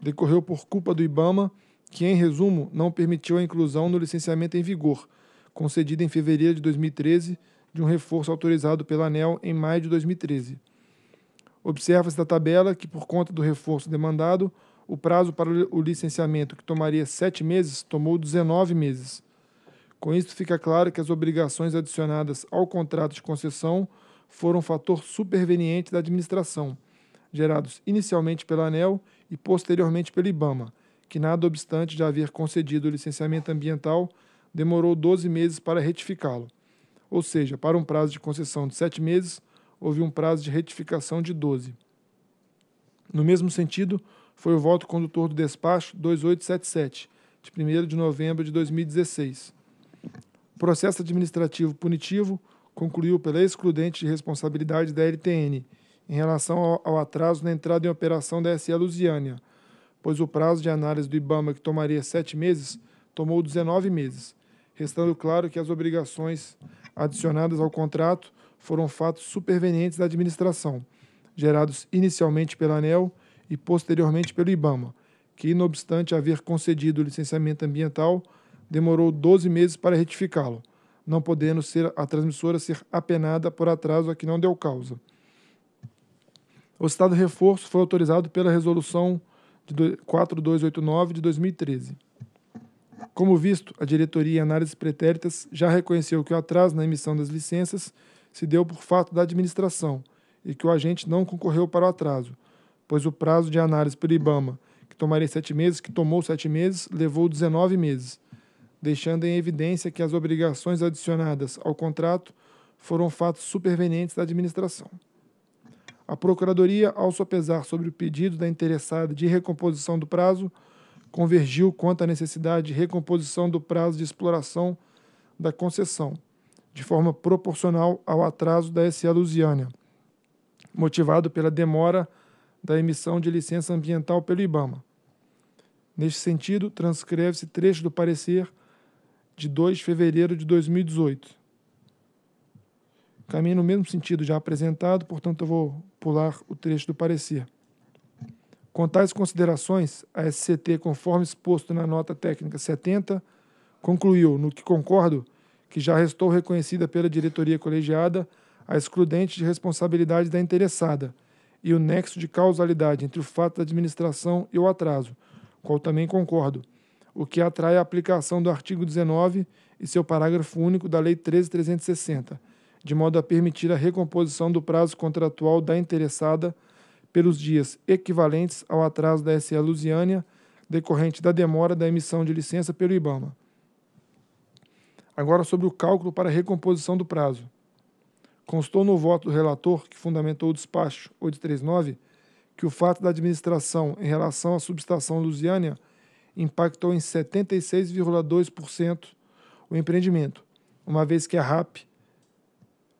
decorreu por culpa do IBAMA, que, em resumo, não permitiu a inclusão no licenciamento em vigor, concedido em fevereiro de 2013, de um reforço autorizado pela ANEL em maio de 2013. Observa-se da tabela que, por conta do reforço demandado, o prazo para o licenciamento, que tomaria sete meses, tomou 19 meses. Com isso, fica claro que as obrigações adicionadas ao contrato de concessão foram um fator superveniente da administração, gerados inicialmente pela ANEL e posteriormente pelo IBAMA, que, nada obstante de haver concedido o licenciamento ambiental, demorou 12 meses para retificá-lo. Ou seja, para um prazo de concessão de sete meses, houve um prazo de retificação de 12. No mesmo sentido, foi o voto condutor do despacho 2877, de 1 de novembro de 2016. O processo administrativo punitivo concluiu pela excludente de responsabilidade da LTN em relação ao, atraso na entrada em operação da SE Lusiânia, pois o prazo de análise do IBAMA, que tomaria sete meses, tomou 19 meses, restando claro que as obrigações adicionadas ao contrato foram fatos supervenientes da administração, gerados inicialmente pela ANEL e posteriormente pelo IBAMA, que, não obstante haver concedido o licenciamento ambiental, demorou 12 meses para retificá-lo, não podendo ser a transmissora ser apenada por atraso a que não deu causa. O estado de reforço foi autorizado pela Resolução de 4289 de 2013. Como visto, a diretoria em análises pretéritas já reconheceu que o atraso na emissão das licenças se deu por fato da administração e que o agente não concorreu para o atraso, pois o prazo de análise pelo IBAMA, que tomaria sete meses, que tomou sete meses, levou 19 meses, deixando em evidência que as obrigações adicionadas ao contrato foram fatos supervenientes da administração. A Procuradoria, ao sopesar sobre o pedido da interessada de recomposição do prazo, convergiu quanto à necessidade de recomposição do prazo de exploração da concessão, de forma proporcional ao atraso da SA Lusiânia, motivado pela demora da emissão de licença ambiental pelo IBAMA. Neste sentido, transcreve-se trecho do parecer de 2 de fevereiro de 2018. Caminho no mesmo sentido já apresentado, portanto, eu vou pular o trecho do parecer. Com tais considerações, a SCT, conforme exposto na nota técnica 70, concluiu, no que concordo, que já restou reconhecida pela diretoria colegiada a excludente de responsabilidade da interessada, e o nexo de causalidade entre o fato da administração e o atraso, qual também concordo, o que atrai a aplicação do artigo 19 e seu parágrafo único da Lei 13.360, de modo a permitir a recomposição do prazo contratual da interessada pelos dias equivalentes ao atraso da SA Lusiânia, decorrente da demora da emissão de licença pelo IBAMA. Agora, sobre o cálculo para a recomposição do prazo. Constou no voto do relator, que fundamentou o despacho 839, que o fato da administração em relação à subestação Lusiânia impactou em 76,2% o empreendimento, uma vez que a RAP,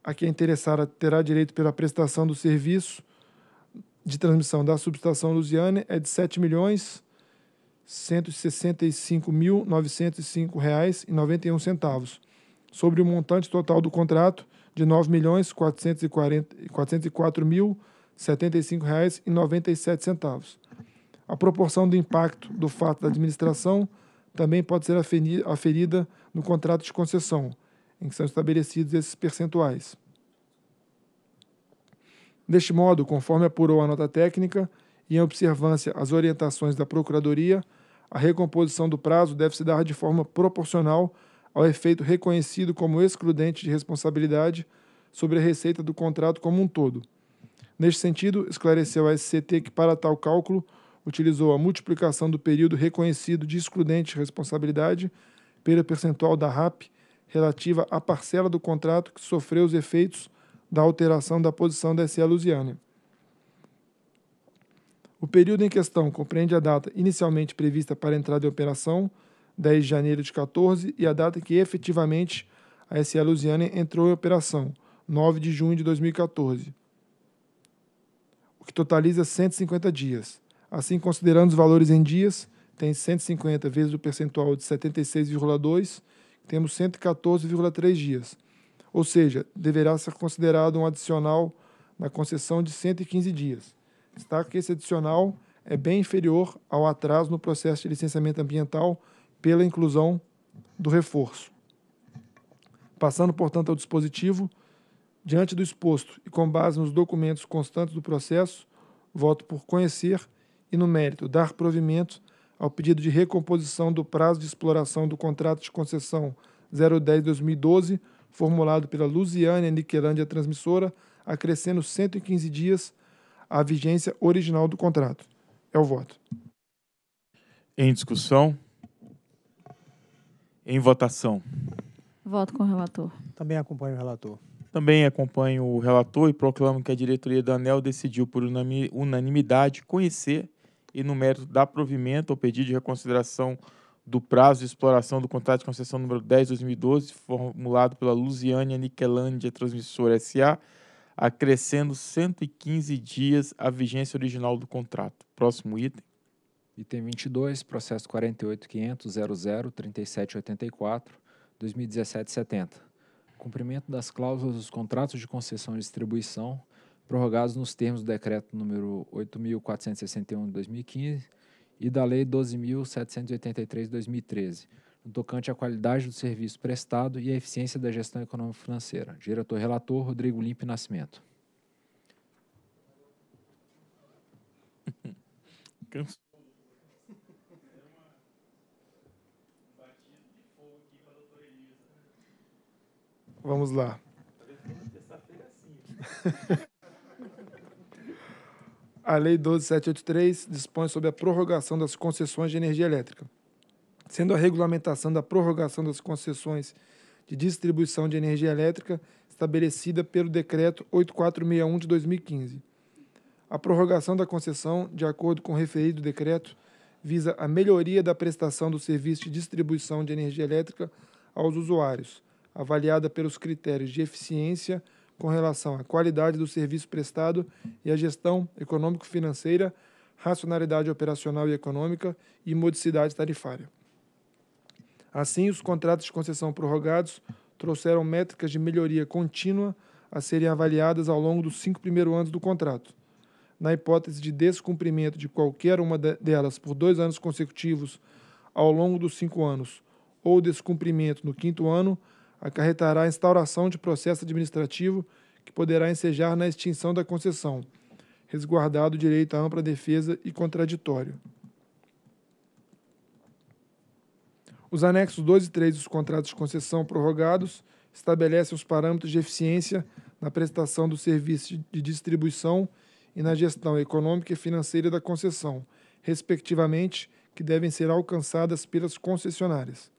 a que é interessada, terá direito pela prestação do serviço de transmissão da subestação Lusiânia é de R$ 7 milhões R$ 165.905,91, sobre o montante total do contrato de R$ 9.404.075,97. A proporção do impacto do fato da administração também pode ser aferida no contrato de concessão, em que são estabelecidos esses percentuais. Deste modo, conforme apurou a nota técnica e em observância às orientações da Procuradoria, a recomposição do prazo deve se dar de forma proporcional ao efeito reconhecido como excludente de responsabilidade sobre a receita do contrato como um todo. Neste sentido, esclareceu a SCT que, para tal cálculo, utilizou a multiplicação do período reconhecido de excludente responsabilidade pela percentual da RAP relativa à parcela do contrato que sofreu os efeitos da alteração da posição da SA Lusiana. O período em questão compreende a data inicialmente prevista para entrada em operação, 10 de janeiro de 14, e a data que efetivamente a SA Lusiana entrou em operação, 9 de junho de 2014, o que totaliza 150 dias. Assim, considerando os valores em dias, tem 150 vezes o percentual de 76,2, temos 114,3 dias. Ou seja, deverá ser considerado um adicional na concessão de 115 dias. Destaca que esse adicional é bem inferior ao atraso no processo de licenciamento ambiental pela inclusão do reforço. Passando, portanto, ao dispositivo, diante do exposto e com base nos documentos constantes do processo, voto por conhecer e, no mérito, dar provimento ao pedido de recomposição do prazo de exploração do contrato de concessão 010-2012, formulado pela Lusiânia Niquelândia Transmissora, acrescendo 115 dias à vigência original do contrato. É o voto. Em discussão? Em votação? Voto com o relator. Também acompanho o relator. Também acompanho o relator e proclamo que a diretoria da ANEL decidiu por unanimidade conhecer e, no mérito, dar provimento ao pedido de reconsideração do prazo de exploração do contrato de concessão número 10-2012, formulado pela Lusiânia Niquelândia Transmissora S.A., acrescendo 115 dias à vigência original do contrato. Próximo item. Item 22, processo 48.500.00.3784, 2017-70. Cumprimento das cláusulas dos contratos de concessão e distribuição prorrogados nos termos do decreto número 8.461 de 2015 e da lei 12.783 de 2013, no tocante à qualidade do serviço prestado e à eficiência da gestão econômico-financeira. Diretor-relator Rodrigo Limpe Nascimento. Vamos lá. A Lei 12783 dispõe sobre a prorrogação das concessões de energia elétrica, sendo a regulamentação da prorrogação das concessões de distribuição de energia elétrica estabelecida pelo Decreto 8461 de 2015. A prorrogação da concessão, de acordo com o referido decreto, visa a melhoria da prestação do serviço de distribuição de energia elétrica aos usuários, avaliada pelos critérios de eficiência, com relação à qualidade do serviço prestado e à gestão econômico-financeira, racionalidade operacional e econômica e modicidade tarifária. Assim, os contratos de concessão prorrogados trouxeram métricas de melhoria contínua a serem avaliadas ao longo dos cinco primeiros anos do contrato. Na hipótese de descumprimento de qualquer uma delas por dois anos consecutivos ao longo dos cinco anos, ou descumprimento no quinto ano, acarretará a instauração de processo administrativo que poderá ensejar na extinção da concessão, resguardado o direito à ampla defesa e contraditório. Os anexos 2 e 3 dos contratos de concessão prorrogados estabelecem os parâmetros de eficiência na prestação do serviço de distribuição e na gestão econômica e financeira da concessão, respectivamente, que devem ser alcançadas pelas concessionárias.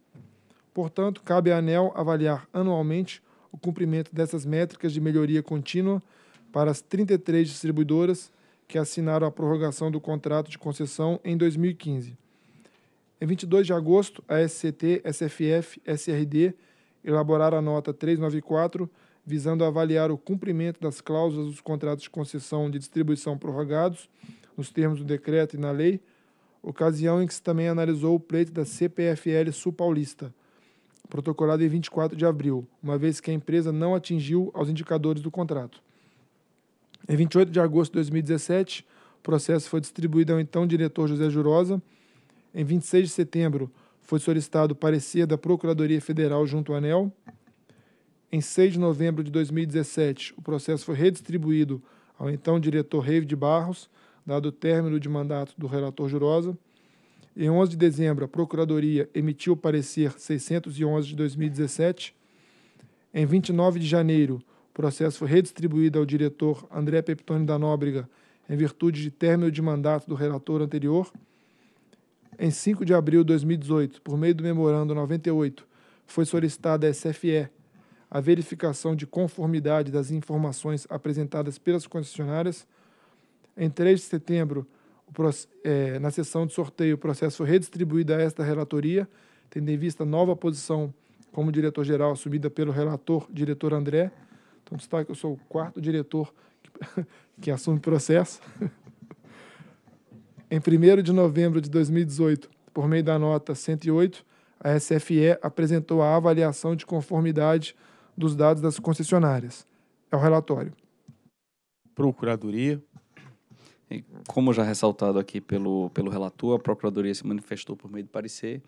Portanto, cabe à ANEL avaliar anualmente o cumprimento dessas métricas de melhoria contínua para as 33 distribuidoras que assinaram a prorrogação do contrato de concessão em 2015. Em 22 de agosto, a SCT, SFF, SRD elaboraram a nota 394, visando avaliar o cumprimento das cláusulas dos contratos de concessão de distribuição prorrogados, nos termos do decreto e na lei, ocasião em que se também analisou o pleito da CPFL Sul Paulista, protocolado em 24 de abril, uma vez que a empresa não atingiu aos indicadores do contrato. Em 28 de agosto de 2017, o processo foi distribuído ao então diretor José Jurosa. Em 26 de setembro, foi solicitado parecer da Procuradoria Federal junto ao ANEL. Em 6 de novembro de 2017, o processo foi redistribuído ao então diretor Reive de Barros, dado o término de mandato do relator Jurosa. Em 11 de dezembro, a Procuradoria emitiu o parecer 611 de 2017. Em 29 de janeiro, processo foi redistribuído ao diretor André Peptoni da Nóbrega, em virtude de término de mandato do relator anterior. Em 5 de abril de 2018, por meio do memorando 98, foi solicitada à SFE a verificação de conformidade das informações apresentadas pelas concessionárias. Em 3 de setembro, é, na sessão de sorteio, o processo foi redistribuído a esta relatoria, tendo em vista a nova posição como diretor-geral assumida pelo relator, diretor André. Então, destaque que eu sou o quarto diretor que, que assume o processo. em 1 de novembro de 2018, por meio da nota 108, a SFE apresentou a avaliação de conformidade dos dados das concessionárias. É o relatório. Procuradoria. Como já ressaltado aqui pelo, pelo relator, a Procuradoria se manifestou por meio de parecer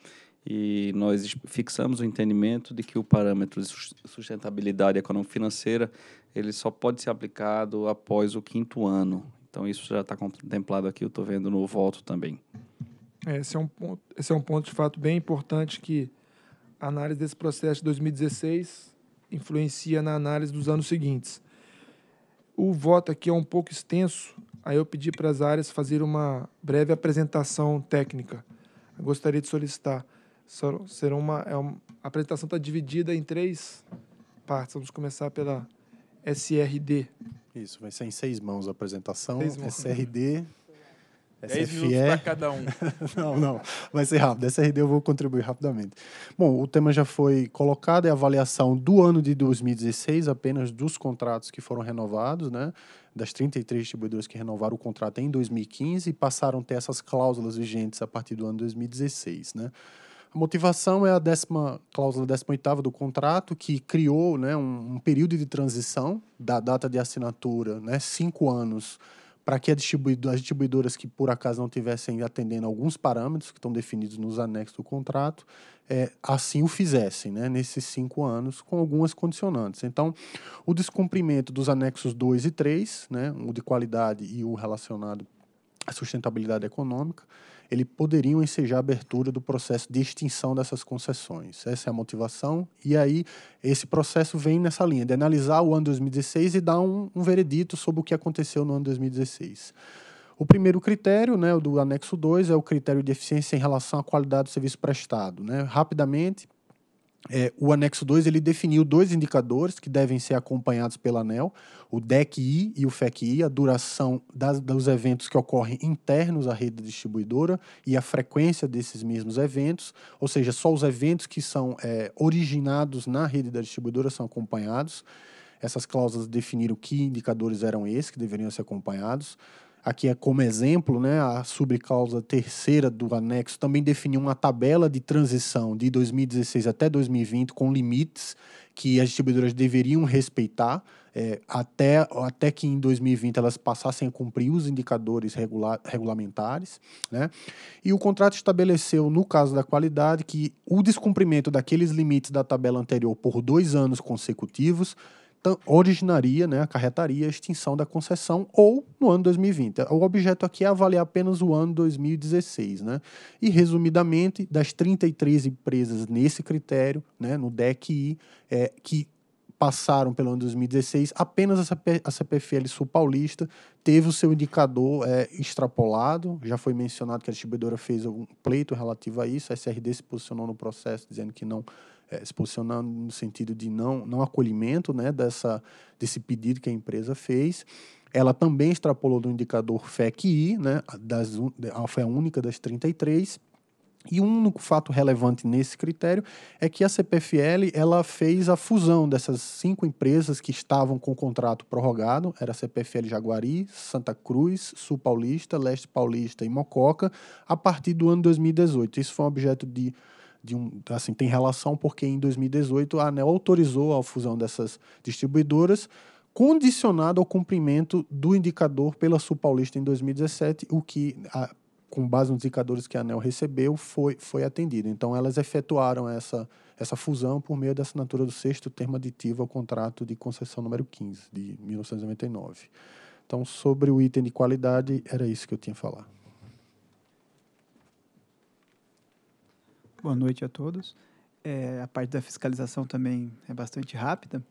e nós fixamos o entendimento de que o parâmetro de sustentabilidade econômico-financeira ele só pode ser aplicado após o quinto ano. Então, isso já está contemplado aqui, eu estou vendo no voto também. É, esse, é um ponto, esse é um ponto, de fato, bem importante que a análise desse processo de 2016 influencia na análise dos anos seguintes. O voto aqui é um pouco extenso, aí eu pedi para as áreas fazer uma breve apresentação técnica. Eu gostaria de solicitar. Será uma, é uma, a apresentação está dividida em três partes. Vamos começar pela SRD. Isso, vai ser em seis mãos a apresentação. Seis mãos. SRD, Dez minutos para cada um. não, não. Vai ser rápido. SRD eu vou contribuir rapidamente. Bom, o tema já foi colocado, é a avaliação do ano de 2016, apenas dos contratos que foram renovados, né? Das 33 distribuidoras que renovaram o contrato em 2015 e passaram a ter essas cláusulas vigentes a partir do ano 2016, né? A motivação é a décima cláusula 18 do contrato, que criou né, um, um período de transição da data de assinatura, né, cinco anos, para que distribuidor, as distribuidoras que por acaso não tivessem atendendo alguns parâmetros que estão definidos nos anexos do contrato, é, assim o fizessem, né, nesses cinco anos, com algumas condicionantes. Então, o descumprimento dos anexos 2 e 3, né, o de qualidade e o relacionado à sustentabilidade econômica, ele poderiam ensejar a abertura do processo de extinção dessas concessões. Essa é a motivação. E aí, esse processo vem nessa linha de analisar o ano 2016 e dar um, um veredito sobre o que aconteceu no ano 2016. O primeiro critério, né, do anexo 2, é o critério de eficiência em relação à qualidade do serviço prestado. Né? Rapidamente, é, o anexo 2 ele definiu dois indicadores que devem ser acompanhados pela ANEL, o DEC-I e o FEC-I, a duração das, dos eventos que ocorrem internos à rede distribuidora e a frequência desses mesmos eventos, ou seja, só os eventos que são é, originados na rede da distribuidora são acompanhados. Essas cláusulas definiram que indicadores eram esses que deveriam ser acompanhados. Aqui é como exemplo, né, a subcausa terceira do anexo também definiu uma tabela de transição de 2016 até 2020 com limites que as distribuidoras deveriam respeitar é, até, até que em 2020 elas passassem a cumprir os indicadores regula regulamentares. Né? E o contrato estabeleceu, no caso da qualidade, que o descumprimento daqueles limites da tabela anterior por dois anos consecutivos originaria, né, acarretaria a extinção da concessão ou no ano 2020. O objeto aqui é avaliar apenas o ano 2016. Né? E, resumidamente, das 33 empresas nesse critério, né, no DEC-I, é, que passaram pelo ano 2016, apenas a, CP, a CPFL Sul Paulista teve o seu indicador é, extrapolado. Já foi mencionado que a distribuidora fez um pleito relativo a isso, a SRD se posicionou no processo dizendo que não é, se posicionando no sentido de não, não acolhimento né, dessa, desse pedido que a empresa fez. Ela também extrapolou do indicador FEC-I, né, das, a única das 33, e um único fato relevante nesse critério é que a CPFL ela fez a fusão dessas cinco empresas que estavam com o contrato prorrogado, era a CPFL Jaguari, Santa Cruz, Sul Paulista, Leste Paulista e Mococa, a partir do ano 2018. Isso foi um objeto de de um, assim, tem relação porque em 2018 a ANEL autorizou a fusão dessas distribuidoras, condicionado ao cumprimento do indicador pela Sul Paulista em 2017, o que, a, com base nos indicadores que a ANEL recebeu, foi, foi atendido. Então, elas efetuaram essa, essa fusão por meio da assinatura do sexto termo aditivo ao contrato de concessão número 15, de 1999. Então, sobre o item de qualidade, era isso que eu tinha a falar. Boa noite a todos. É, a parte da fiscalização também é bastante rápida.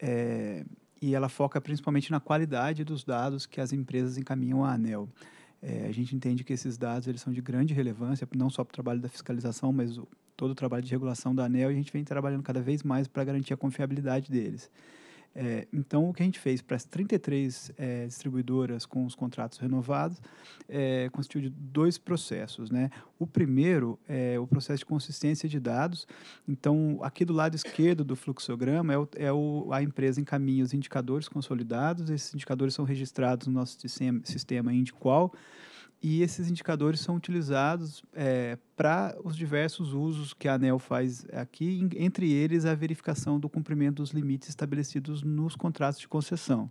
é, e ela foca principalmente na qualidade dos dados que as empresas encaminham à ANEL. É, a gente entende que esses dados eles são de grande relevância, não só para o trabalho da fiscalização, mas o, todo o trabalho de regulação da ANEL, e a gente vem trabalhando cada vez mais para garantir a confiabilidade deles. É, então, o que a gente fez para as 33 é, distribuidoras com os contratos renovados é, consistiu de dois processos. Né? O primeiro é o processo de consistência de dados. Então, aqui do lado esquerdo do fluxograma é, o, é o, a empresa encaminha os indicadores consolidados, esses indicadores são registrados no nosso sistema, sistema Indiqual, e esses indicadores são utilizados é, para os diversos usos que a ANEL faz aqui, entre eles a verificação do cumprimento dos limites estabelecidos nos contratos de concessão,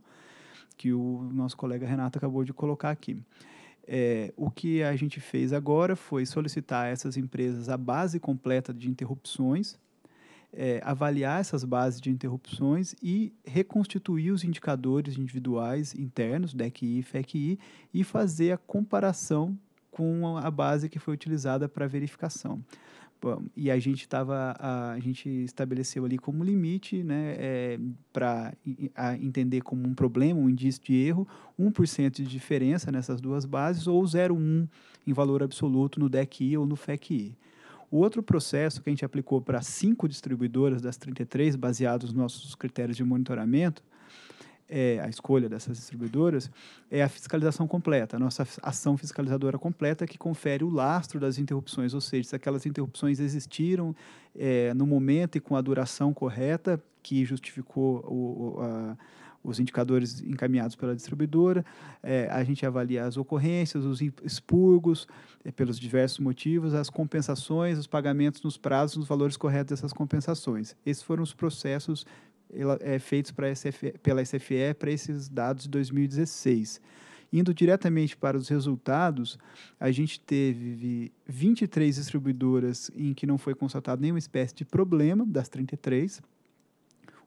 que o nosso colega Renato acabou de colocar aqui. É, o que a gente fez agora foi solicitar a essas empresas a base completa de interrupções é, avaliar essas bases de interrupções e reconstituir os indicadores individuais internos, DECI e FECI, e fazer a comparação com a base que foi utilizada para verificação. Bom, e a gente tava, a, a, gente estabeleceu ali como limite, né, é, para entender como um problema, um indício de erro, 1% de diferença nessas duas bases ou 0,1 em valor absoluto no DECI ou no FECI. O outro processo que a gente aplicou para cinco distribuidoras das 33, baseados nos nossos critérios de monitoramento, é, a escolha dessas distribuidoras, é a fiscalização completa, a nossa ação fiscalizadora completa que confere o lastro das interrupções, ou seja, se aquelas interrupções existiram é, no momento e com a duração correta que justificou o, a, os indicadores encaminhados pela distribuidora, é, a gente avalia as ocorrências, os expurgos, é, pelos diversos motivos, as compensações, os pagamentos nos prazos, nos valores corretos dessas compensações. Esses foram os processos é, feitos SFE, pela SFE para esses dados de 2016. Indo diretamente para os resultados, a gente teve 23 distribuidoras em que não foi constatado nenhuma espécie de problema, das 33,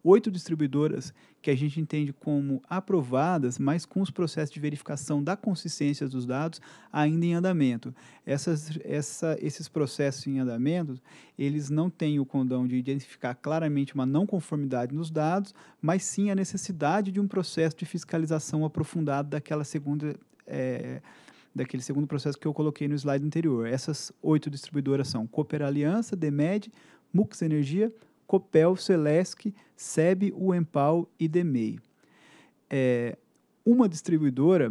oito distribuidoras que a gente entende como aprovadas, mas com os processos de verificação da consistência dos dados ainda em andamento. Essas, essa, esses processos em andamento, eles não têm o condão de identificar claramente uma não conformidade nos dados, mas sim a necessidade de um processo de fiscalização aprofundado daquela segunda é, daquele segundo processo que eu coloquei no slide anterior. Essas oito distribuidoras são Cooper Aliança, Demed, Mux Energia, Copel, Celesc, SEB, UEMPAL e DEMEI. É, uma distribuidora,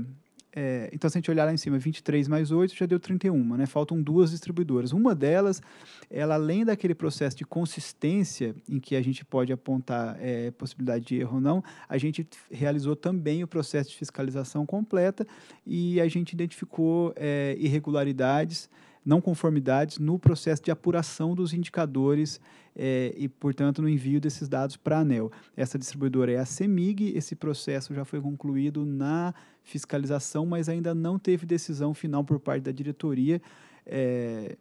é, então se a gente olhar lá em cima, 23 mais 8 já deu 31, né? faltam duas distribuidoras. Uma delas, ela além daquele processo de consistência, em que a gente pode apontar é, possibilidade de erro ou não, a gente realizou também o processo de fiscalização completa e a gente identificou é, irregularidades, não conformidades no processo de apuração dos indicadores é, e, portanto, no envio desses dados para a ANEL. Essa distribuidora é a CEMIG, esse processo já foi concluído na fiscalização, mas ainda não teve decisão final por parte da diretoria. É,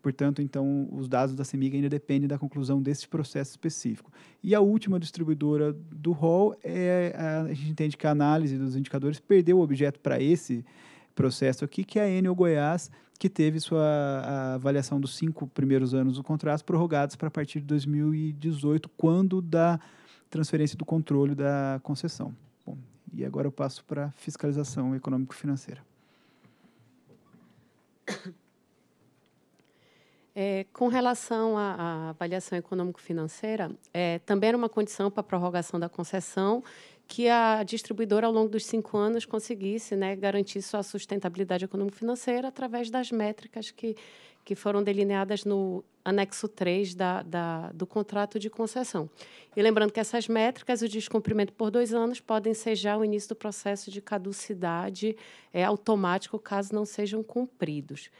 portanto, então, os dados da CEMIG ainda dependem da conclusão desse processo específico. E a última distribuidora do rol, é, a, gente entende que a análise dos indicadores perdeu o objeto para esse processo aqui, que é a Enel Goiás, que teve sua avaliação dos cinco primeiros anos do contrato prorrogados para a partir de 2018, quando da transferência do controle da concessão. Bom, e agora eu passo para a fiscalização econômico-financeira. É, com relação à, à avaliação econômico-financeira, é, também era uma condição para a prorrogação da concessão que a distribuidora, ao longo dos cinco anos, conseguisse né, garantir sua sustentabilidade econômico-financeira através das métricas que, que foram delineadas no anexo 3 da, da, do contrato de concessão. E lembrando que essas métricas, o descumprimento por dois anos, podem ser já o início do processo de caducidade é, automático, caso não sejam cumpridos.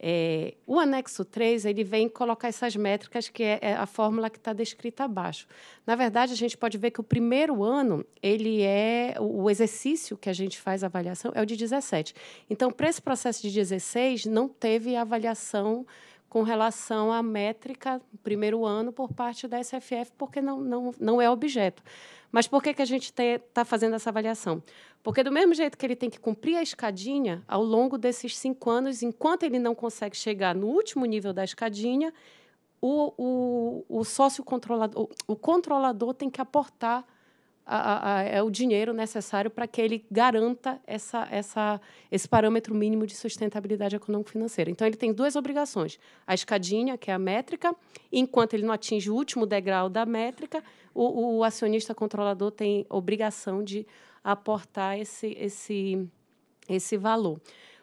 É, o anexo 3 ele vem colocar essas métricas, que é, é a fórmula que está descrita abaixo. Na verdade, a gente pode ver que o primeiro ano, ele é o exercício que a gente faz a avaliação é o de 17. Então, para esse processo de 16, não teve avaliação com relação à métrica primeiro ano por parte da SFF, porque não, não, não é objeto. Mas por que, que a gente está fazendo essa avaliação? Porque, do mesmo jeito que ele tem que cumprir a escadinha, ao longo desses cinco anos, enquanto ele não consegue chegar no último nível da escadinha, o, o, o sócio controlador, o controlador tem que aportar a, a, é o dinheiro necessário para que ele garanta essa, essa, esse parâmetro mínimo de sustentabilidade econômico-financeira. Então, ele tem duas obrigações: a escadinha, que é a métrica, enquanto ele não atinge o último degrau da métrica, o, o acionista controlador tem obrigação de aportar esse, esse, esse valor.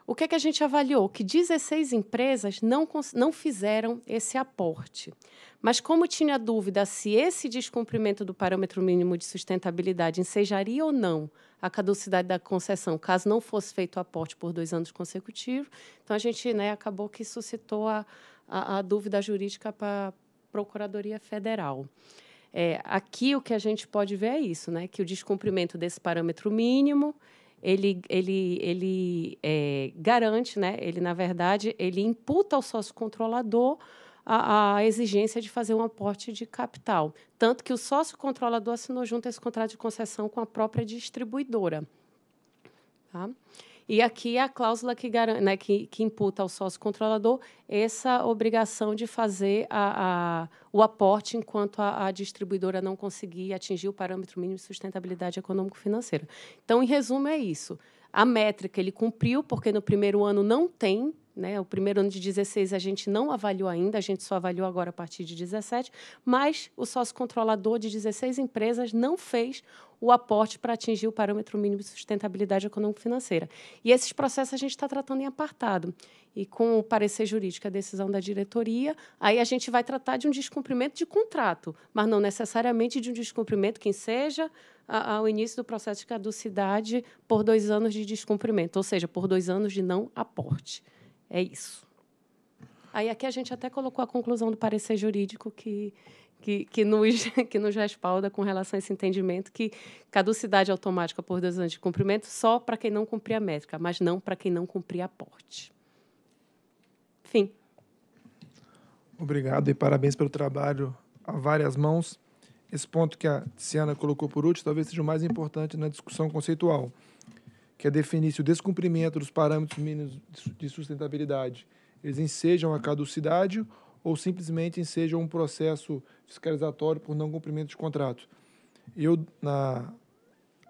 O que, é que a gente avaliou? Que 16 empresas não, não fizeram esse aporte. Mas, como tinha dúvida se esse descumprimento do parâmetro mínimo de sustentabilidade ensejaria ou não a caducidade da concessão, caso não fosse feito o aporte por dois anos consecutivos, então a gente né, acabou que suscitou a, a, a dúvida jurídica para a Procuradoria Federal. É, aqui o que a gente pode ver é isso, né, que o descumprimento desse parâmetro mínimo ele, ele, ele é, garante, né, ele, na verdade, ele imputa ao sócio controlador a, a, exigência de fazer um aporte de capital. Tanto que o sócio controlador assinou junto esse contrato de concessão com a própria distribuidora. Tá? E aqui é a cláusula que, garante, né, que, que imputa ao sócio controlador essa obrigação de fazer a, a o aporte enquanto a, a, distribuidora não conseguir atingir o parâmetro mínimo de sustentabilidade econômico-financeira. Então, em resumo, é isso. A métrica ele cumpriu, porque no primeiro ano não tem né? O primeiro ano de 16 a gente não avaliou ainda, a gente só avaliou agora a partir de 17, mas o sócio controlador de 16 empresas não fez o aporte para atingir o parâmetro mínimo de sustentabilidade econômico-financeira. E esses processos a gente está tratando em apartado. E com o parecer jurídico, a decisão da diretoria, aí a gente vai tratar de um descumprimento de contrato, mas não necessariamente de um descumprimento que seja ao início do processo de caducidade por dois anos de descumprimento, ou seja, por dois anos de não aporte. É isso. Aí aqui a gente até colocou a conclusão do parecer jurídico que, que, que, nos, que nos respalda com relação a esse entendimento que caducidade automática por dois anos de cumprimento só para quem não cumprir a métrica, mas não para quem não cumprir aporte. Fim. Obrigado e parabéns pelo trabalho a várias mãos. Esse ponto que a Tiziana colocou por último talvez seja o mais importante na discussão conceitual que é definir se o descumprimento dos parâmetros mínimos de sustentabilidade eles ensejam a caducidade ou simplesmente ensejam um processo fiscalizatório por não cumprimento de contrato. Eu, na,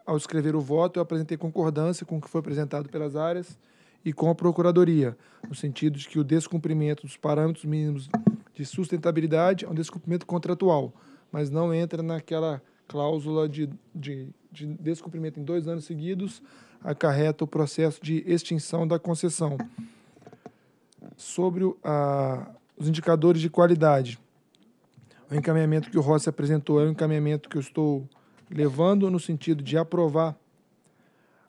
ao escrever o voto, eu apresentei concordância com o que foi apresentado pelas áreas e com a Procuradoria, no sentido de que o descumprimento dos parâmetros mínimos de sustentabilidade é um descumprimento contratual, mas não entra naquela cláusula de, de, de descumprimento em dois anos seguidos, acarreta o processo de extinção da concessão. Sobre o, a, os indicadores de qualidade, o encaminhamento que o Rossi apresentou é um encaminhamento que eu estou levando no sentido de aprovar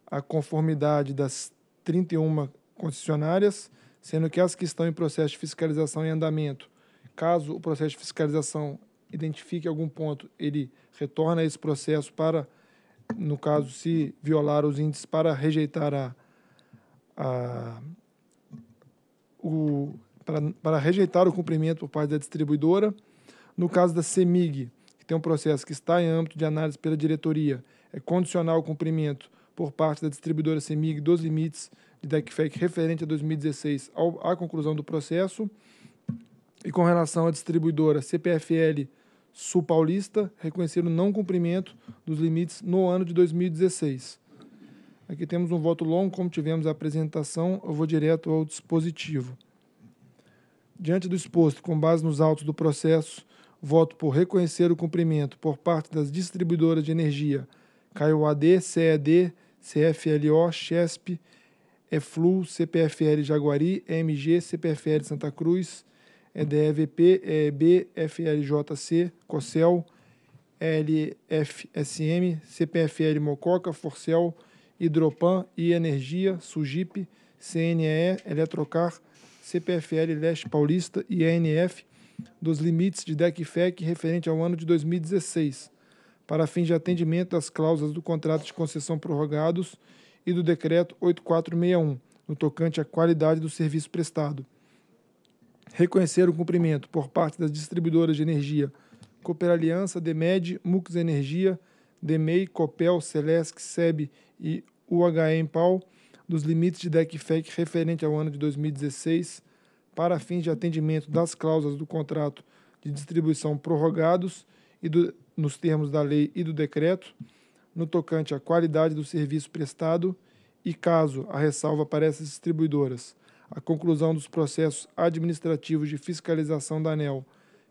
a conformidade das 31 concessionárias, sendo que as que estão em processo de fiscalização em andamento, caso o processo de fiscalização identifique algum ponto, ele retorna esse processo para no caso, se violar os índices para rejeitar a, a o, para, para rejeitar o cumprimento por parte da distribuidora. No caso da CEMIG, que tem um processo que está em âmbito de análise pela diretoria, é condicionar o cumprimento por parte da distribuidora CEMIG dos limites de DECFEC referente a 2016 ao, à conclusão do processo. E com relação à distribuidora CPFL Sul Paulista reconheceram não cumprimento dos limites no ano de 2016. Aqui temos um voto longo, como tivemos a apresentação, eu vou direto ao dispositivo. Diante do exposto, com base nos autos do processo, voto por reconhecer o cumprimento por parte das distribuidoras de energia CAIOAD, CED, CFLO, CHESP, EFLU, CPFL Jaguari, EMG, CPFL Santa Cruz, EDEVP, EEB, FLJC, COCEL, LFSM, CPFL Mococa, Forcel, Hidropan, e Energia, Sugip, CNE, Eletrocar, CPFL Leste Paulista e ANF dos limites de DECFEC referente ao ano de 2016, para fins de atendimento às cláusulas do contrato de concessão prorrogados e do decreto 8461, no tocante à qualidade do serviço prestado reconhecer o cumprimento por parte das distribuidoras de energia Cooper Aliança, Demed, Mux Energia, Demei, Copel, Celesc, SEB e UHE Empal dos limites de DECFEC referente ao ano de 2016 para fins de atendimento das cláusulas do contrato de distribuição prorrogados e do, nos termos da lei e do decreto, no tocante à qualidade do serviço prestado e, caso a ressalva para essas distribuidoras, a conclusão dos processos administrativos de fiscalização da ANEL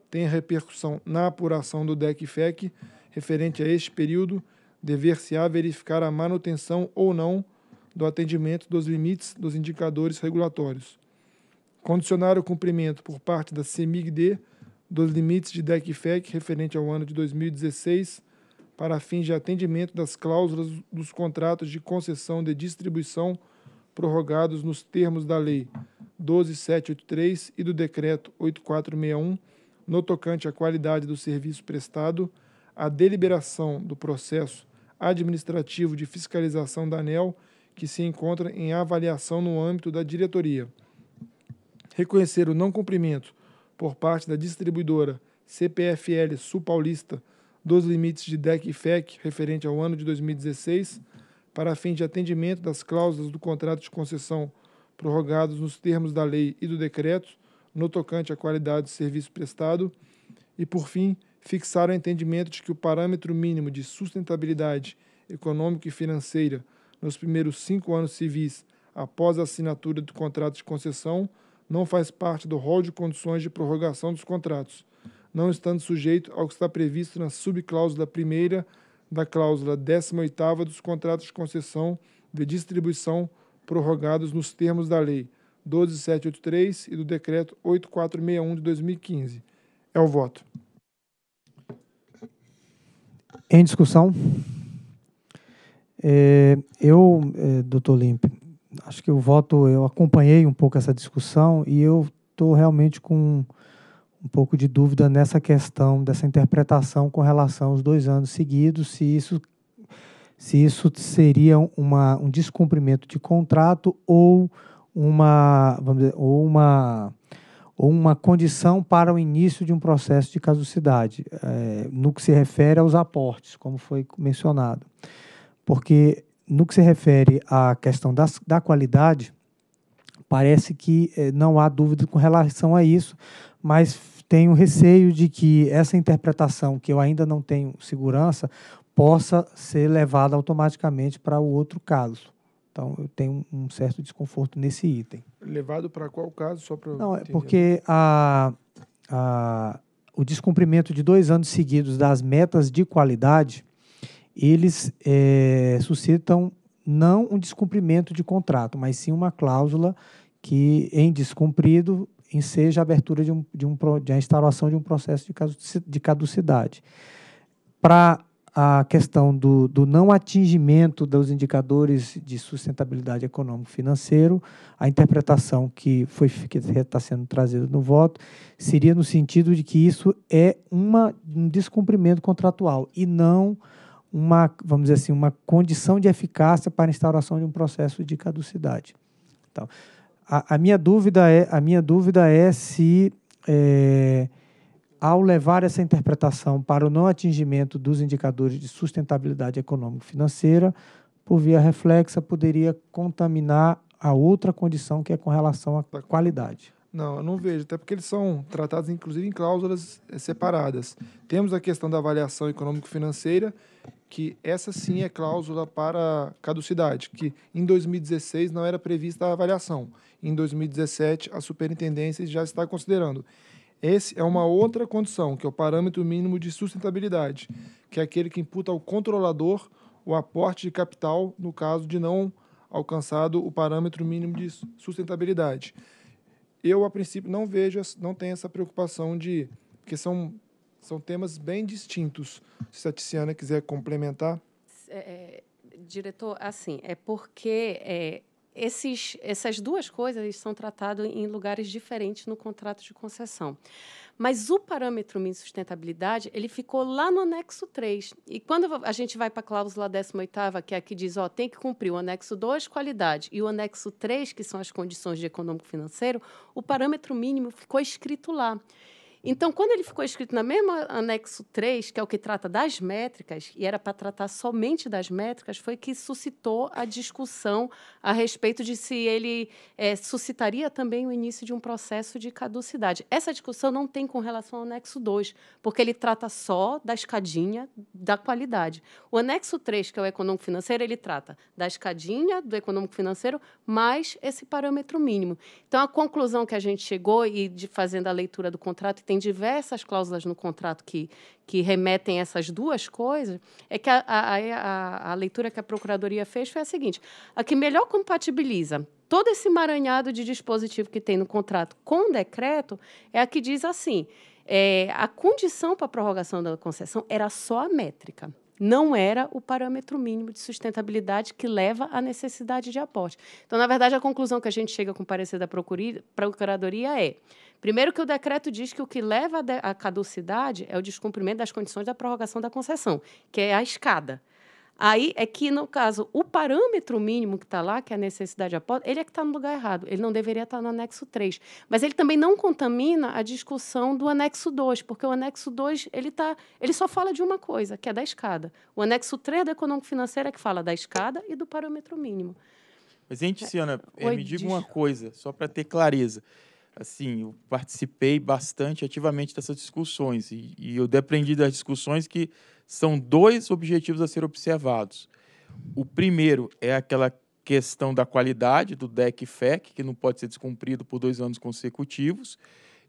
tenha repercussão na apuração do DEC-FEC referente a este período, dever-se-á verificar a manutenção ou não do atendimento dos limites dos indicadores regulatórios. Condicionar o cumprimento por parte da CEMIG-D dos limites de DEC-FEC referente ao ano de 2016 para fins de atendimento das cláusulas dos contratos de concessão de distribuição prorrogados nos termos da Lei 12783 e do Decreto 8461, no tocante à qualidade do serviço prestado, a deliberação do processo administrativo de fiscalização da ANEL, que se encontra em avaliação no âmbito da diretoria. Reconhecer o não cumprimento por parte da distribuidora CPFL Sul Paulista dos limites de DEC e FEC referente ao ano de 2016, para fim de atendimento das cláusulas do contrato de concessão prorrogados nos termos da lei e do decreto, no tocante à qualidade do serviço prestado, e, por fim, fixar o entendimento de que o parâmetro mínimo de sustentabilidade econômica e financeira nos primeiros cinco anos civis após a assinatura do contrato de concessão não faz parte do rol de condições de prorrogação dos contratos, não estando sujeito ao que está previsto na subcláusula primeira da cláusula 18ª dos contratos de concessão de distribuição prorrogados nos termos da Lei 12783 e do Decreto 8461 de 2015. É o voto. Em discussão? É, eu, é, doutor Limpe, acho que o voto, eu acompanhei um pouco essa discussão e eu estou realmente com um pouco de dúvida nessa questão dessa interpretação com relação aos dois anos seguidos, se isso, se isso seria uma, um descumprimento de contrato ou uma, vamos dizer, ou uma, ou uma condição para o início de um processo de caducidade, é, no que se refere aos aportes, como foi mencionado. Porque no que se refere à questão das, da qualidade, parece que eh, não há dúvida com relação a isso, mas tenho receio de que essa interpretação, que eu ainda não tenho segurança, possa ser levada automaticamente para o outro caso. Então, eu tenho um certo desconforto nesse item. Levado para qual caso? Só para Não, é porque a, a, o descumprimento de dois anos seguidos das metas de qualidade eles é, suscitam não um descumprimento de contrato, mas sim uma cláusula que, em descumprido, enseja a abertura de, um, de, um, de a instauração de um processo de caducidade. Para a questão do, do não atingimento dos indicadores de sustentabilidade econômico-financeiro, a interpretação que foi que está sendo trazida no voto seria no sentido de que isso é uma, um descumprimento contratual e não uma, vamos dizer assim, uma condição de eficácia para a instauração de um processo de caducidade. Então, a, a minha dúvida é, a minha dúvida é se, é, ao levar essa interpretação para o não atingimento dos indicadores de sustentabilidade econômico-financeira, por via reflexa, poderia contaminar a outra condição que é com relação à qualidade. Não, eu não vejo, até porque eles são tratados, inclusive, em cláusulas eh, separadas. Temos a questão da avaliação econômico-financeira, que essa sim é cláusula para caducidade, que em 2016 não era prevista a avaliação. Em 2017, a superintendência já está considerando. Esse é uma outra condição, que é o parâmetro mínimo de sustentabilidade, que é aquele que imputa ao controlador o aporte de capital no caso de não alcançado o parâmetro mínimo de sustentabilidade eu, a princípio, não vejo, não tenho essa preocupação de. Porque são, são temas bem distintos. Se a Tiziana quiser complementar. É, é, diretor, assim, é porque é, esses, essas duas coisas são tratadas em lugares diferentes no contrato de concessão. Mas o parâmetro mínimo de sustentabilidade, ele ficou lá no anexo 3. E quando a gente vai para a cláusula 18ª, que é a que diz, ó, tem que cumprir o anexo 2, qualidade, e o anexo 3, que são as condições de econômico financeiro, o parâmetro mínimo ficou escrito lá. Então, quando ele ficou escrito na mesma anexo 3, que é o que trata das métricas, e era para tratar somente das métricas, foi que suscitou a discussão a respeito de se ele é, suscitaria também o início de um processo de caducidade. Essa discussão não tem com relação ao anexo 2, porque ele trata só da escadinha da qualidade. O anexo 3, que é o econômico financeiro, ele trata da escadinha do econômico financeiro mais esse parâmetro mínimo. Então, a conclusão que a gente chegou, e de fazendo a leitura do contrato, tem diversas cláusulas no contrato que, que remetem essas duas coisas, é que a, a, a, a leitura que a Procuradoria fez foi a seguinte: a que melhor compatibiliza todo esse emaranhado de dispositivo que tem no contrato com o decreto é a que diz assim: é, a condição para a prorrogação da concessão era só a métrica não era o parâmetro mínimo de sustentabilidade que leva à necessidade de aporte. Então, na verdade, a conclusão que a gente chega com o parecer da Procuradoria é: primeiro, que o decreto diz que o que leva à caducidade é o descumprimento das condições da prorrogação da concessão, que é a escada. Aí é que, no caso, o parâmetro mínimo que está lá, que é a necessidade de aporte, ele é que está no lugar errado. Ele não deveria estar tá no anexo 3. Mas ele também não contamina a discussão do anexo 2, porque o anexo 2 ele, tá, ele só fala de uma coisa, que é da escada. O anexo 3 da econômico financeira é que fala da escada e do parâmetro mínimo. Mas, gente, Ciana, é, me diga uma coisa, só para ter clareza. Assim, eu participei bastante ativamente dessas discussões e, e eu depreendi das discussões que são dois objetivos a ser observados. O primeiro é aquela questão da qualidade do DEC FEC, que não pode ser descumprido por dois anos consecutivos.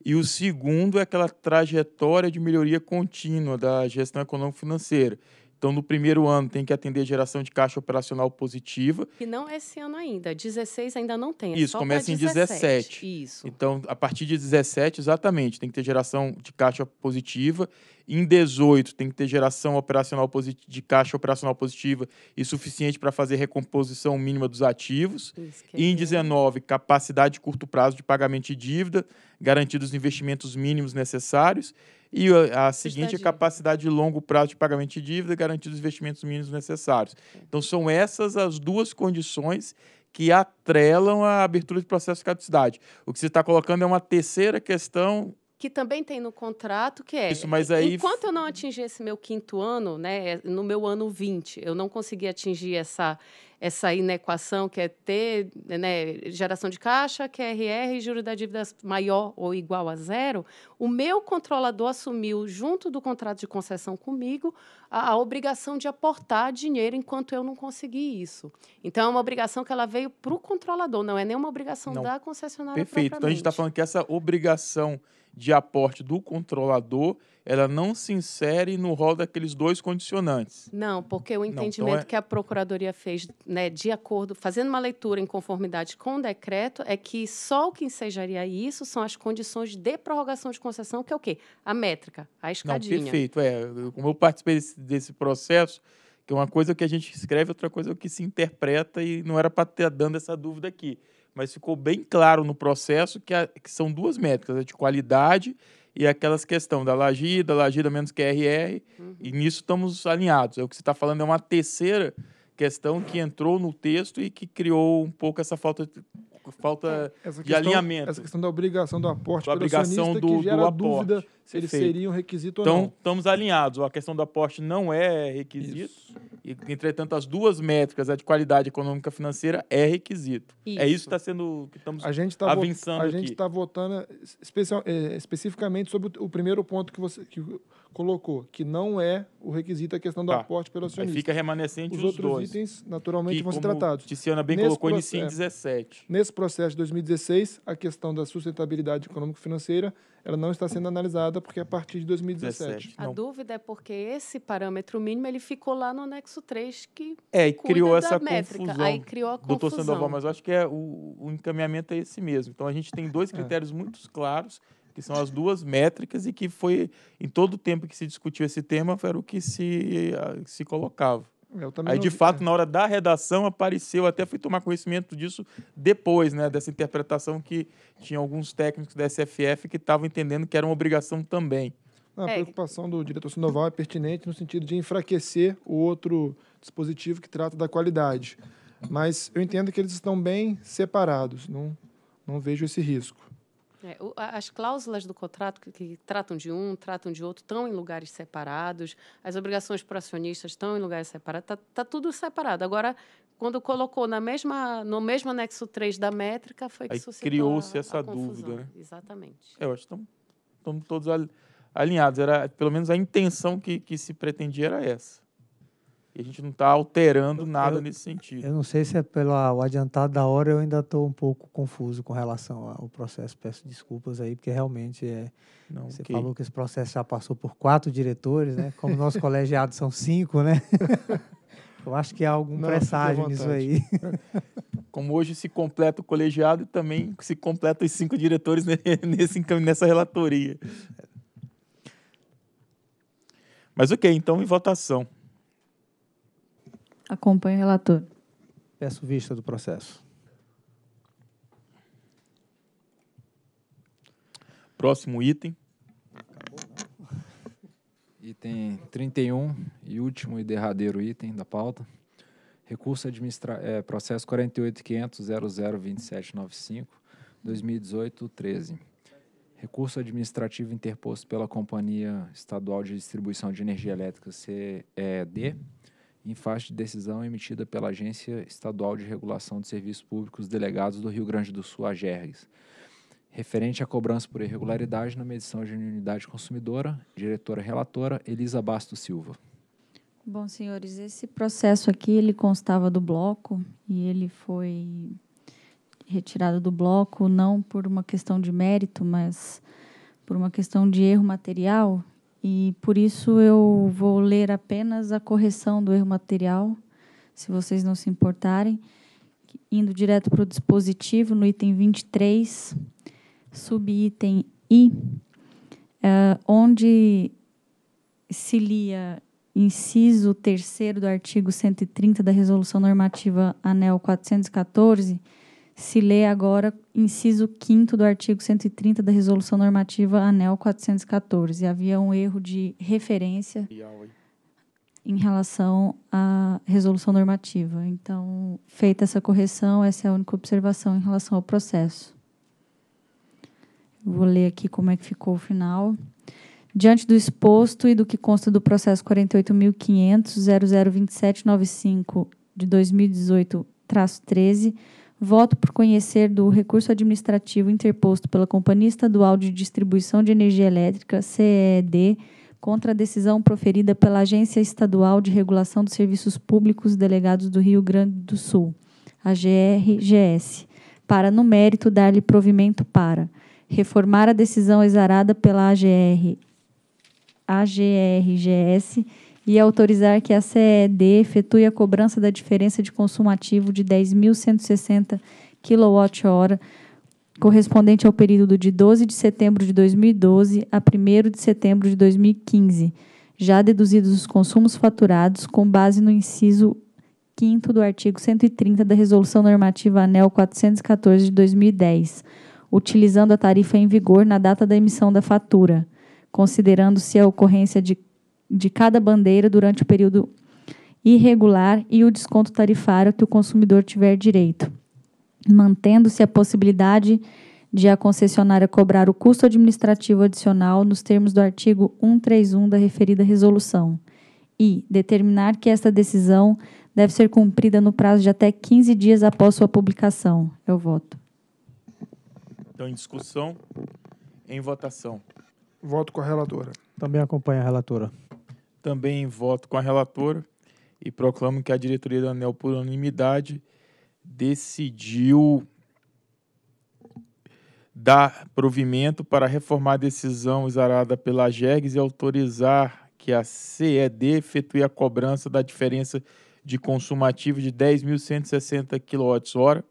E o segundo é aquela trajetória de melhoria contínua da gestão econômico-financeira. Então, no primeiro ano, tem que atender geração de caixa operacional positiva. E não esse ano ainda. 16 ainda não tem. É Isso, começa em 17. Isso. Então, a partir de 17, exatamente, tem que ter geração de caixa positiva. Em 18, tem que ter geração operacional de caixa operacional positiva e suficiente para fazer recomposição mínima dos ativos. E em 19, capacidade de curto prazo de pagamento de dívida, garantidos os investimentos mínimos necessários. E a, seguinte, a capacidade de longo prazo de pagamento de dívida, garantindo os investimentos mínimos necessários. Então, são essas as duas condições que atrelam a abertura de processo de caducidade. O que você está colocando é uma terceira questão que também tem no contrato, que é, Isso, mas aí... enquanto eu não atingir esse meu quinto ano, né, no meu ano 20, eu não consegui atingir essa, essa inequação, que é ter né, geração de caixa, QRR e juros da dívida maior ou igual a zero, o meu controlador assumiu, junto do contrato de concessão comigo, a, a obrigação de aportar dinheiro enquanto eu não consegui isso. Então, é uma obrigação que ela veio para o controlador, não é nenhuma obrigação não. da concessionária Perfeito. Então, a gente está falando que essa obrigação de aporte do controlador, ela não se insere no rol daqueles dois condicionantes. Não, porque o entendimento não, então é... que a Procuradoria fez, né, de acordo, fazendo uma leitura em conformidade com o decreto, é que só o que ensejaria isso são as condições de prorrogação de concessão, que é o quê? A métrica, a escadinha. Não, perfeito. É, como eu participei desse, desse processo, que é uma coisa que a gente escreve, outra coisa que se interpreta, e não era para ter dando essa dúvida aqui mas ficou bem claro no processo que, a, que são duas métricas, a de qualidade e aquelas questão da lagida, lagida menos QRR, uhum. e nisso estamos alinhados. É o que você está falando, é uma terceira questão que entrou no texto e que criou um pouco essa falta falta é, de questão, alinhamento. Essa questão da obrigação do aporte da obrigação do, que gera do dúvida aporte. se ele seria um requisito então, ou não. estamos alinhados. A questão do aporte não é requisito. Isso. E, entretanto, as duas métricas, a de qualidade econômica financeira, é requisito. Isso. É isso que está sendo que estamos a gente tá avançando A gente está votando especial, é, especificamente sobre o, o primeiro ponto que você que colocou, que não é o requisito a questão do tá. aporte pelo acionista. Aí fica remanescente os, os outros dois. itens, naturalmente, que, vão ser tratados. Tiziana bem Nesse colocou, inicia em 17. Nesse processo de 2016, a questão da sustentabilidade econômico-financeira ela não está sendo analisada porque é a partir de 2017. 17, a dúvida é porque esse parâmetro mínimo ele ficou lá no anexo 3 que É, e criou essa métrica. confusão. Aí criou a Doutor confusão. Sandoval, mas eu acho que é o, o encaminhamento é esse mesmo. Então a gente tem dois é. critérios é. muito claros que são as duas métricas e que foi, em todo o tempo que se discutiu esse tema, era o que se, se colocava. Aí, de fato, na hora da redação, apareceu, até fui tomar conhecimento disso depois, né, dessa interpretação que tinha alguns técnicos da SFF que estavam entendendo que era uma obrigação também. A é. preocupação do diretor Sandoval é pertinente no sentido de enfraquecer o outro dispositivo que trata da qualidade. Mas eu entendo que eles estão bem separados, não, não vejo esse risco. É, o, as cláusulas do contrato que, que, tratam de um, tratam de outro, estão em lugares separados. As obrigações para acionistas estão em lugares separados. Está tá tudo separado. Agora, quando colocou na mesma, no mesmo anexo 3 da métrica, foi que Aí criou-se essa dúvida. Né? Exatamente. É, eu acho que estamos todos alinhados. Era, pelo menos a intenção que, que se pretendia era essa. E a gente não está alterando nada eu, nesse sentido. Eu não sei se é pelo adiantado da hora, eu ainda estou um pouco confuso com relação ao processo. Peço desculpas aí, porque realmente é. Não, você okay. falou que esse processo já passou por quatro diretores, né? Como nosso colegiado são cinco, né? Eu acho que há algum não, presságio nisso aí. Como hoje se completa o colegiado e também se completa os cinco diretores nesse, nessa relatoria. Mas ok, então em votação. Acompanhe o relator. Peço vista do processo. Próximo item. Item 31 e último e derradeiro item da pauta. Recurso administra é, processo 48.500.002795, 2018-13. Recurso administrativo interposto pela Companhia Estadual de Distribuição de Energia Elétrica, CED, em face de decisão emitida pela Agência Estadual de Regulação de Serviços Públicos Delegados do Rio Grande do Sul, AGERGS, referente à cobrança por irregularidade na medição de unidade consumidora, diretora relatora Elisa Bastos Silva. Bom, senhores, esse processo aqui ele constava do bloco e ele foi retirado do bloco não por uma questão de mérito, mas por uma questão de erro material e por isso eu vou ler apenas a correção do erro material, se vocês não se importarem, indo direto para o dispositivo, no item 23, subitem I, uh, onde se lia inciso terceiro do artigo 130 da Resolução Normativa ANEL 414, se lê agora inciso 5 do artigo 130 da Resolução Normativa ANEL 414. Havia um erro de referência em relação à resolução normativa. Então, feita essa correção, essa é a única observação em relação ao processo. Vou ler aqui como é que ficou o final. Diante do exposto e do que consta do processo 48.500.002795 de 2018-13, voto por conhecer do recurso administrativo interposto pela Companhia Estadual de Distribuição de Energia Elétrica, CED, contra a decisão proferida pela Agência Estadual de Regulação dos Serviços Públicos Delegados do Rio Grande do Sul, a GRGS, para, no mérito, dar-lhe provimento para reformar a decisão exarada pela AGR, AGRGS e autorizar que a CED efetue a cobrança da diferença de consumo ativo de 10.160 kWh, correspondente ao período de 12 de setembro de 2012 a 1 de setembro de 2015, já deduzidos os consumos faturados com base no inciso 5 do artigo 130 da Resolução Normativa ANEL 414 de 2010, utilizando a tarifa em vigor na data da emissão da fatura, considerando-se a ocorrência de de cada bandeira durante o período irregular e o desconto tarifário que o consumidor tiver direito, mantendo-se a possibilidade de a concessionária cobrar o custo administrativo adicional nos termos do artigo 131 da referida resolução e determinar que esta decisão deve ser cumprida no prazo de até 15 dias após sua publicação. Eu voto. Então, em discussão, em votação. Voto com a relatora. Também acompanha a relatora. Também voto com a relatora e proclamo que a diretoria da ANEL, por unanimidade, decidiu dar provimento para reformar a decisão exarada pela GEGS e autorizar que a CED efetue a cobrança da diferença de consumo ativo de 10.160 kWh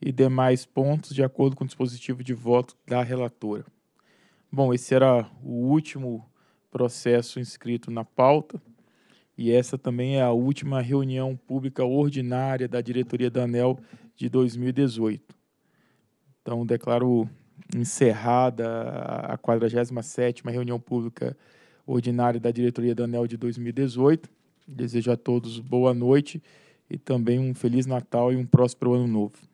e demais pontos, de acordo com o dispositivo de voto da relatora. Bom, esse era o último processo inscrito na pauta. E essa também é a última reunião pública ordinária da diretoria da ANEL de 2018. Então, declaro encerrada a 47ª reunião pública ordinária da diretoria da ANEL de 2018. Desejo a todos boa noite e também um feliz Natal e um próspero ano novo.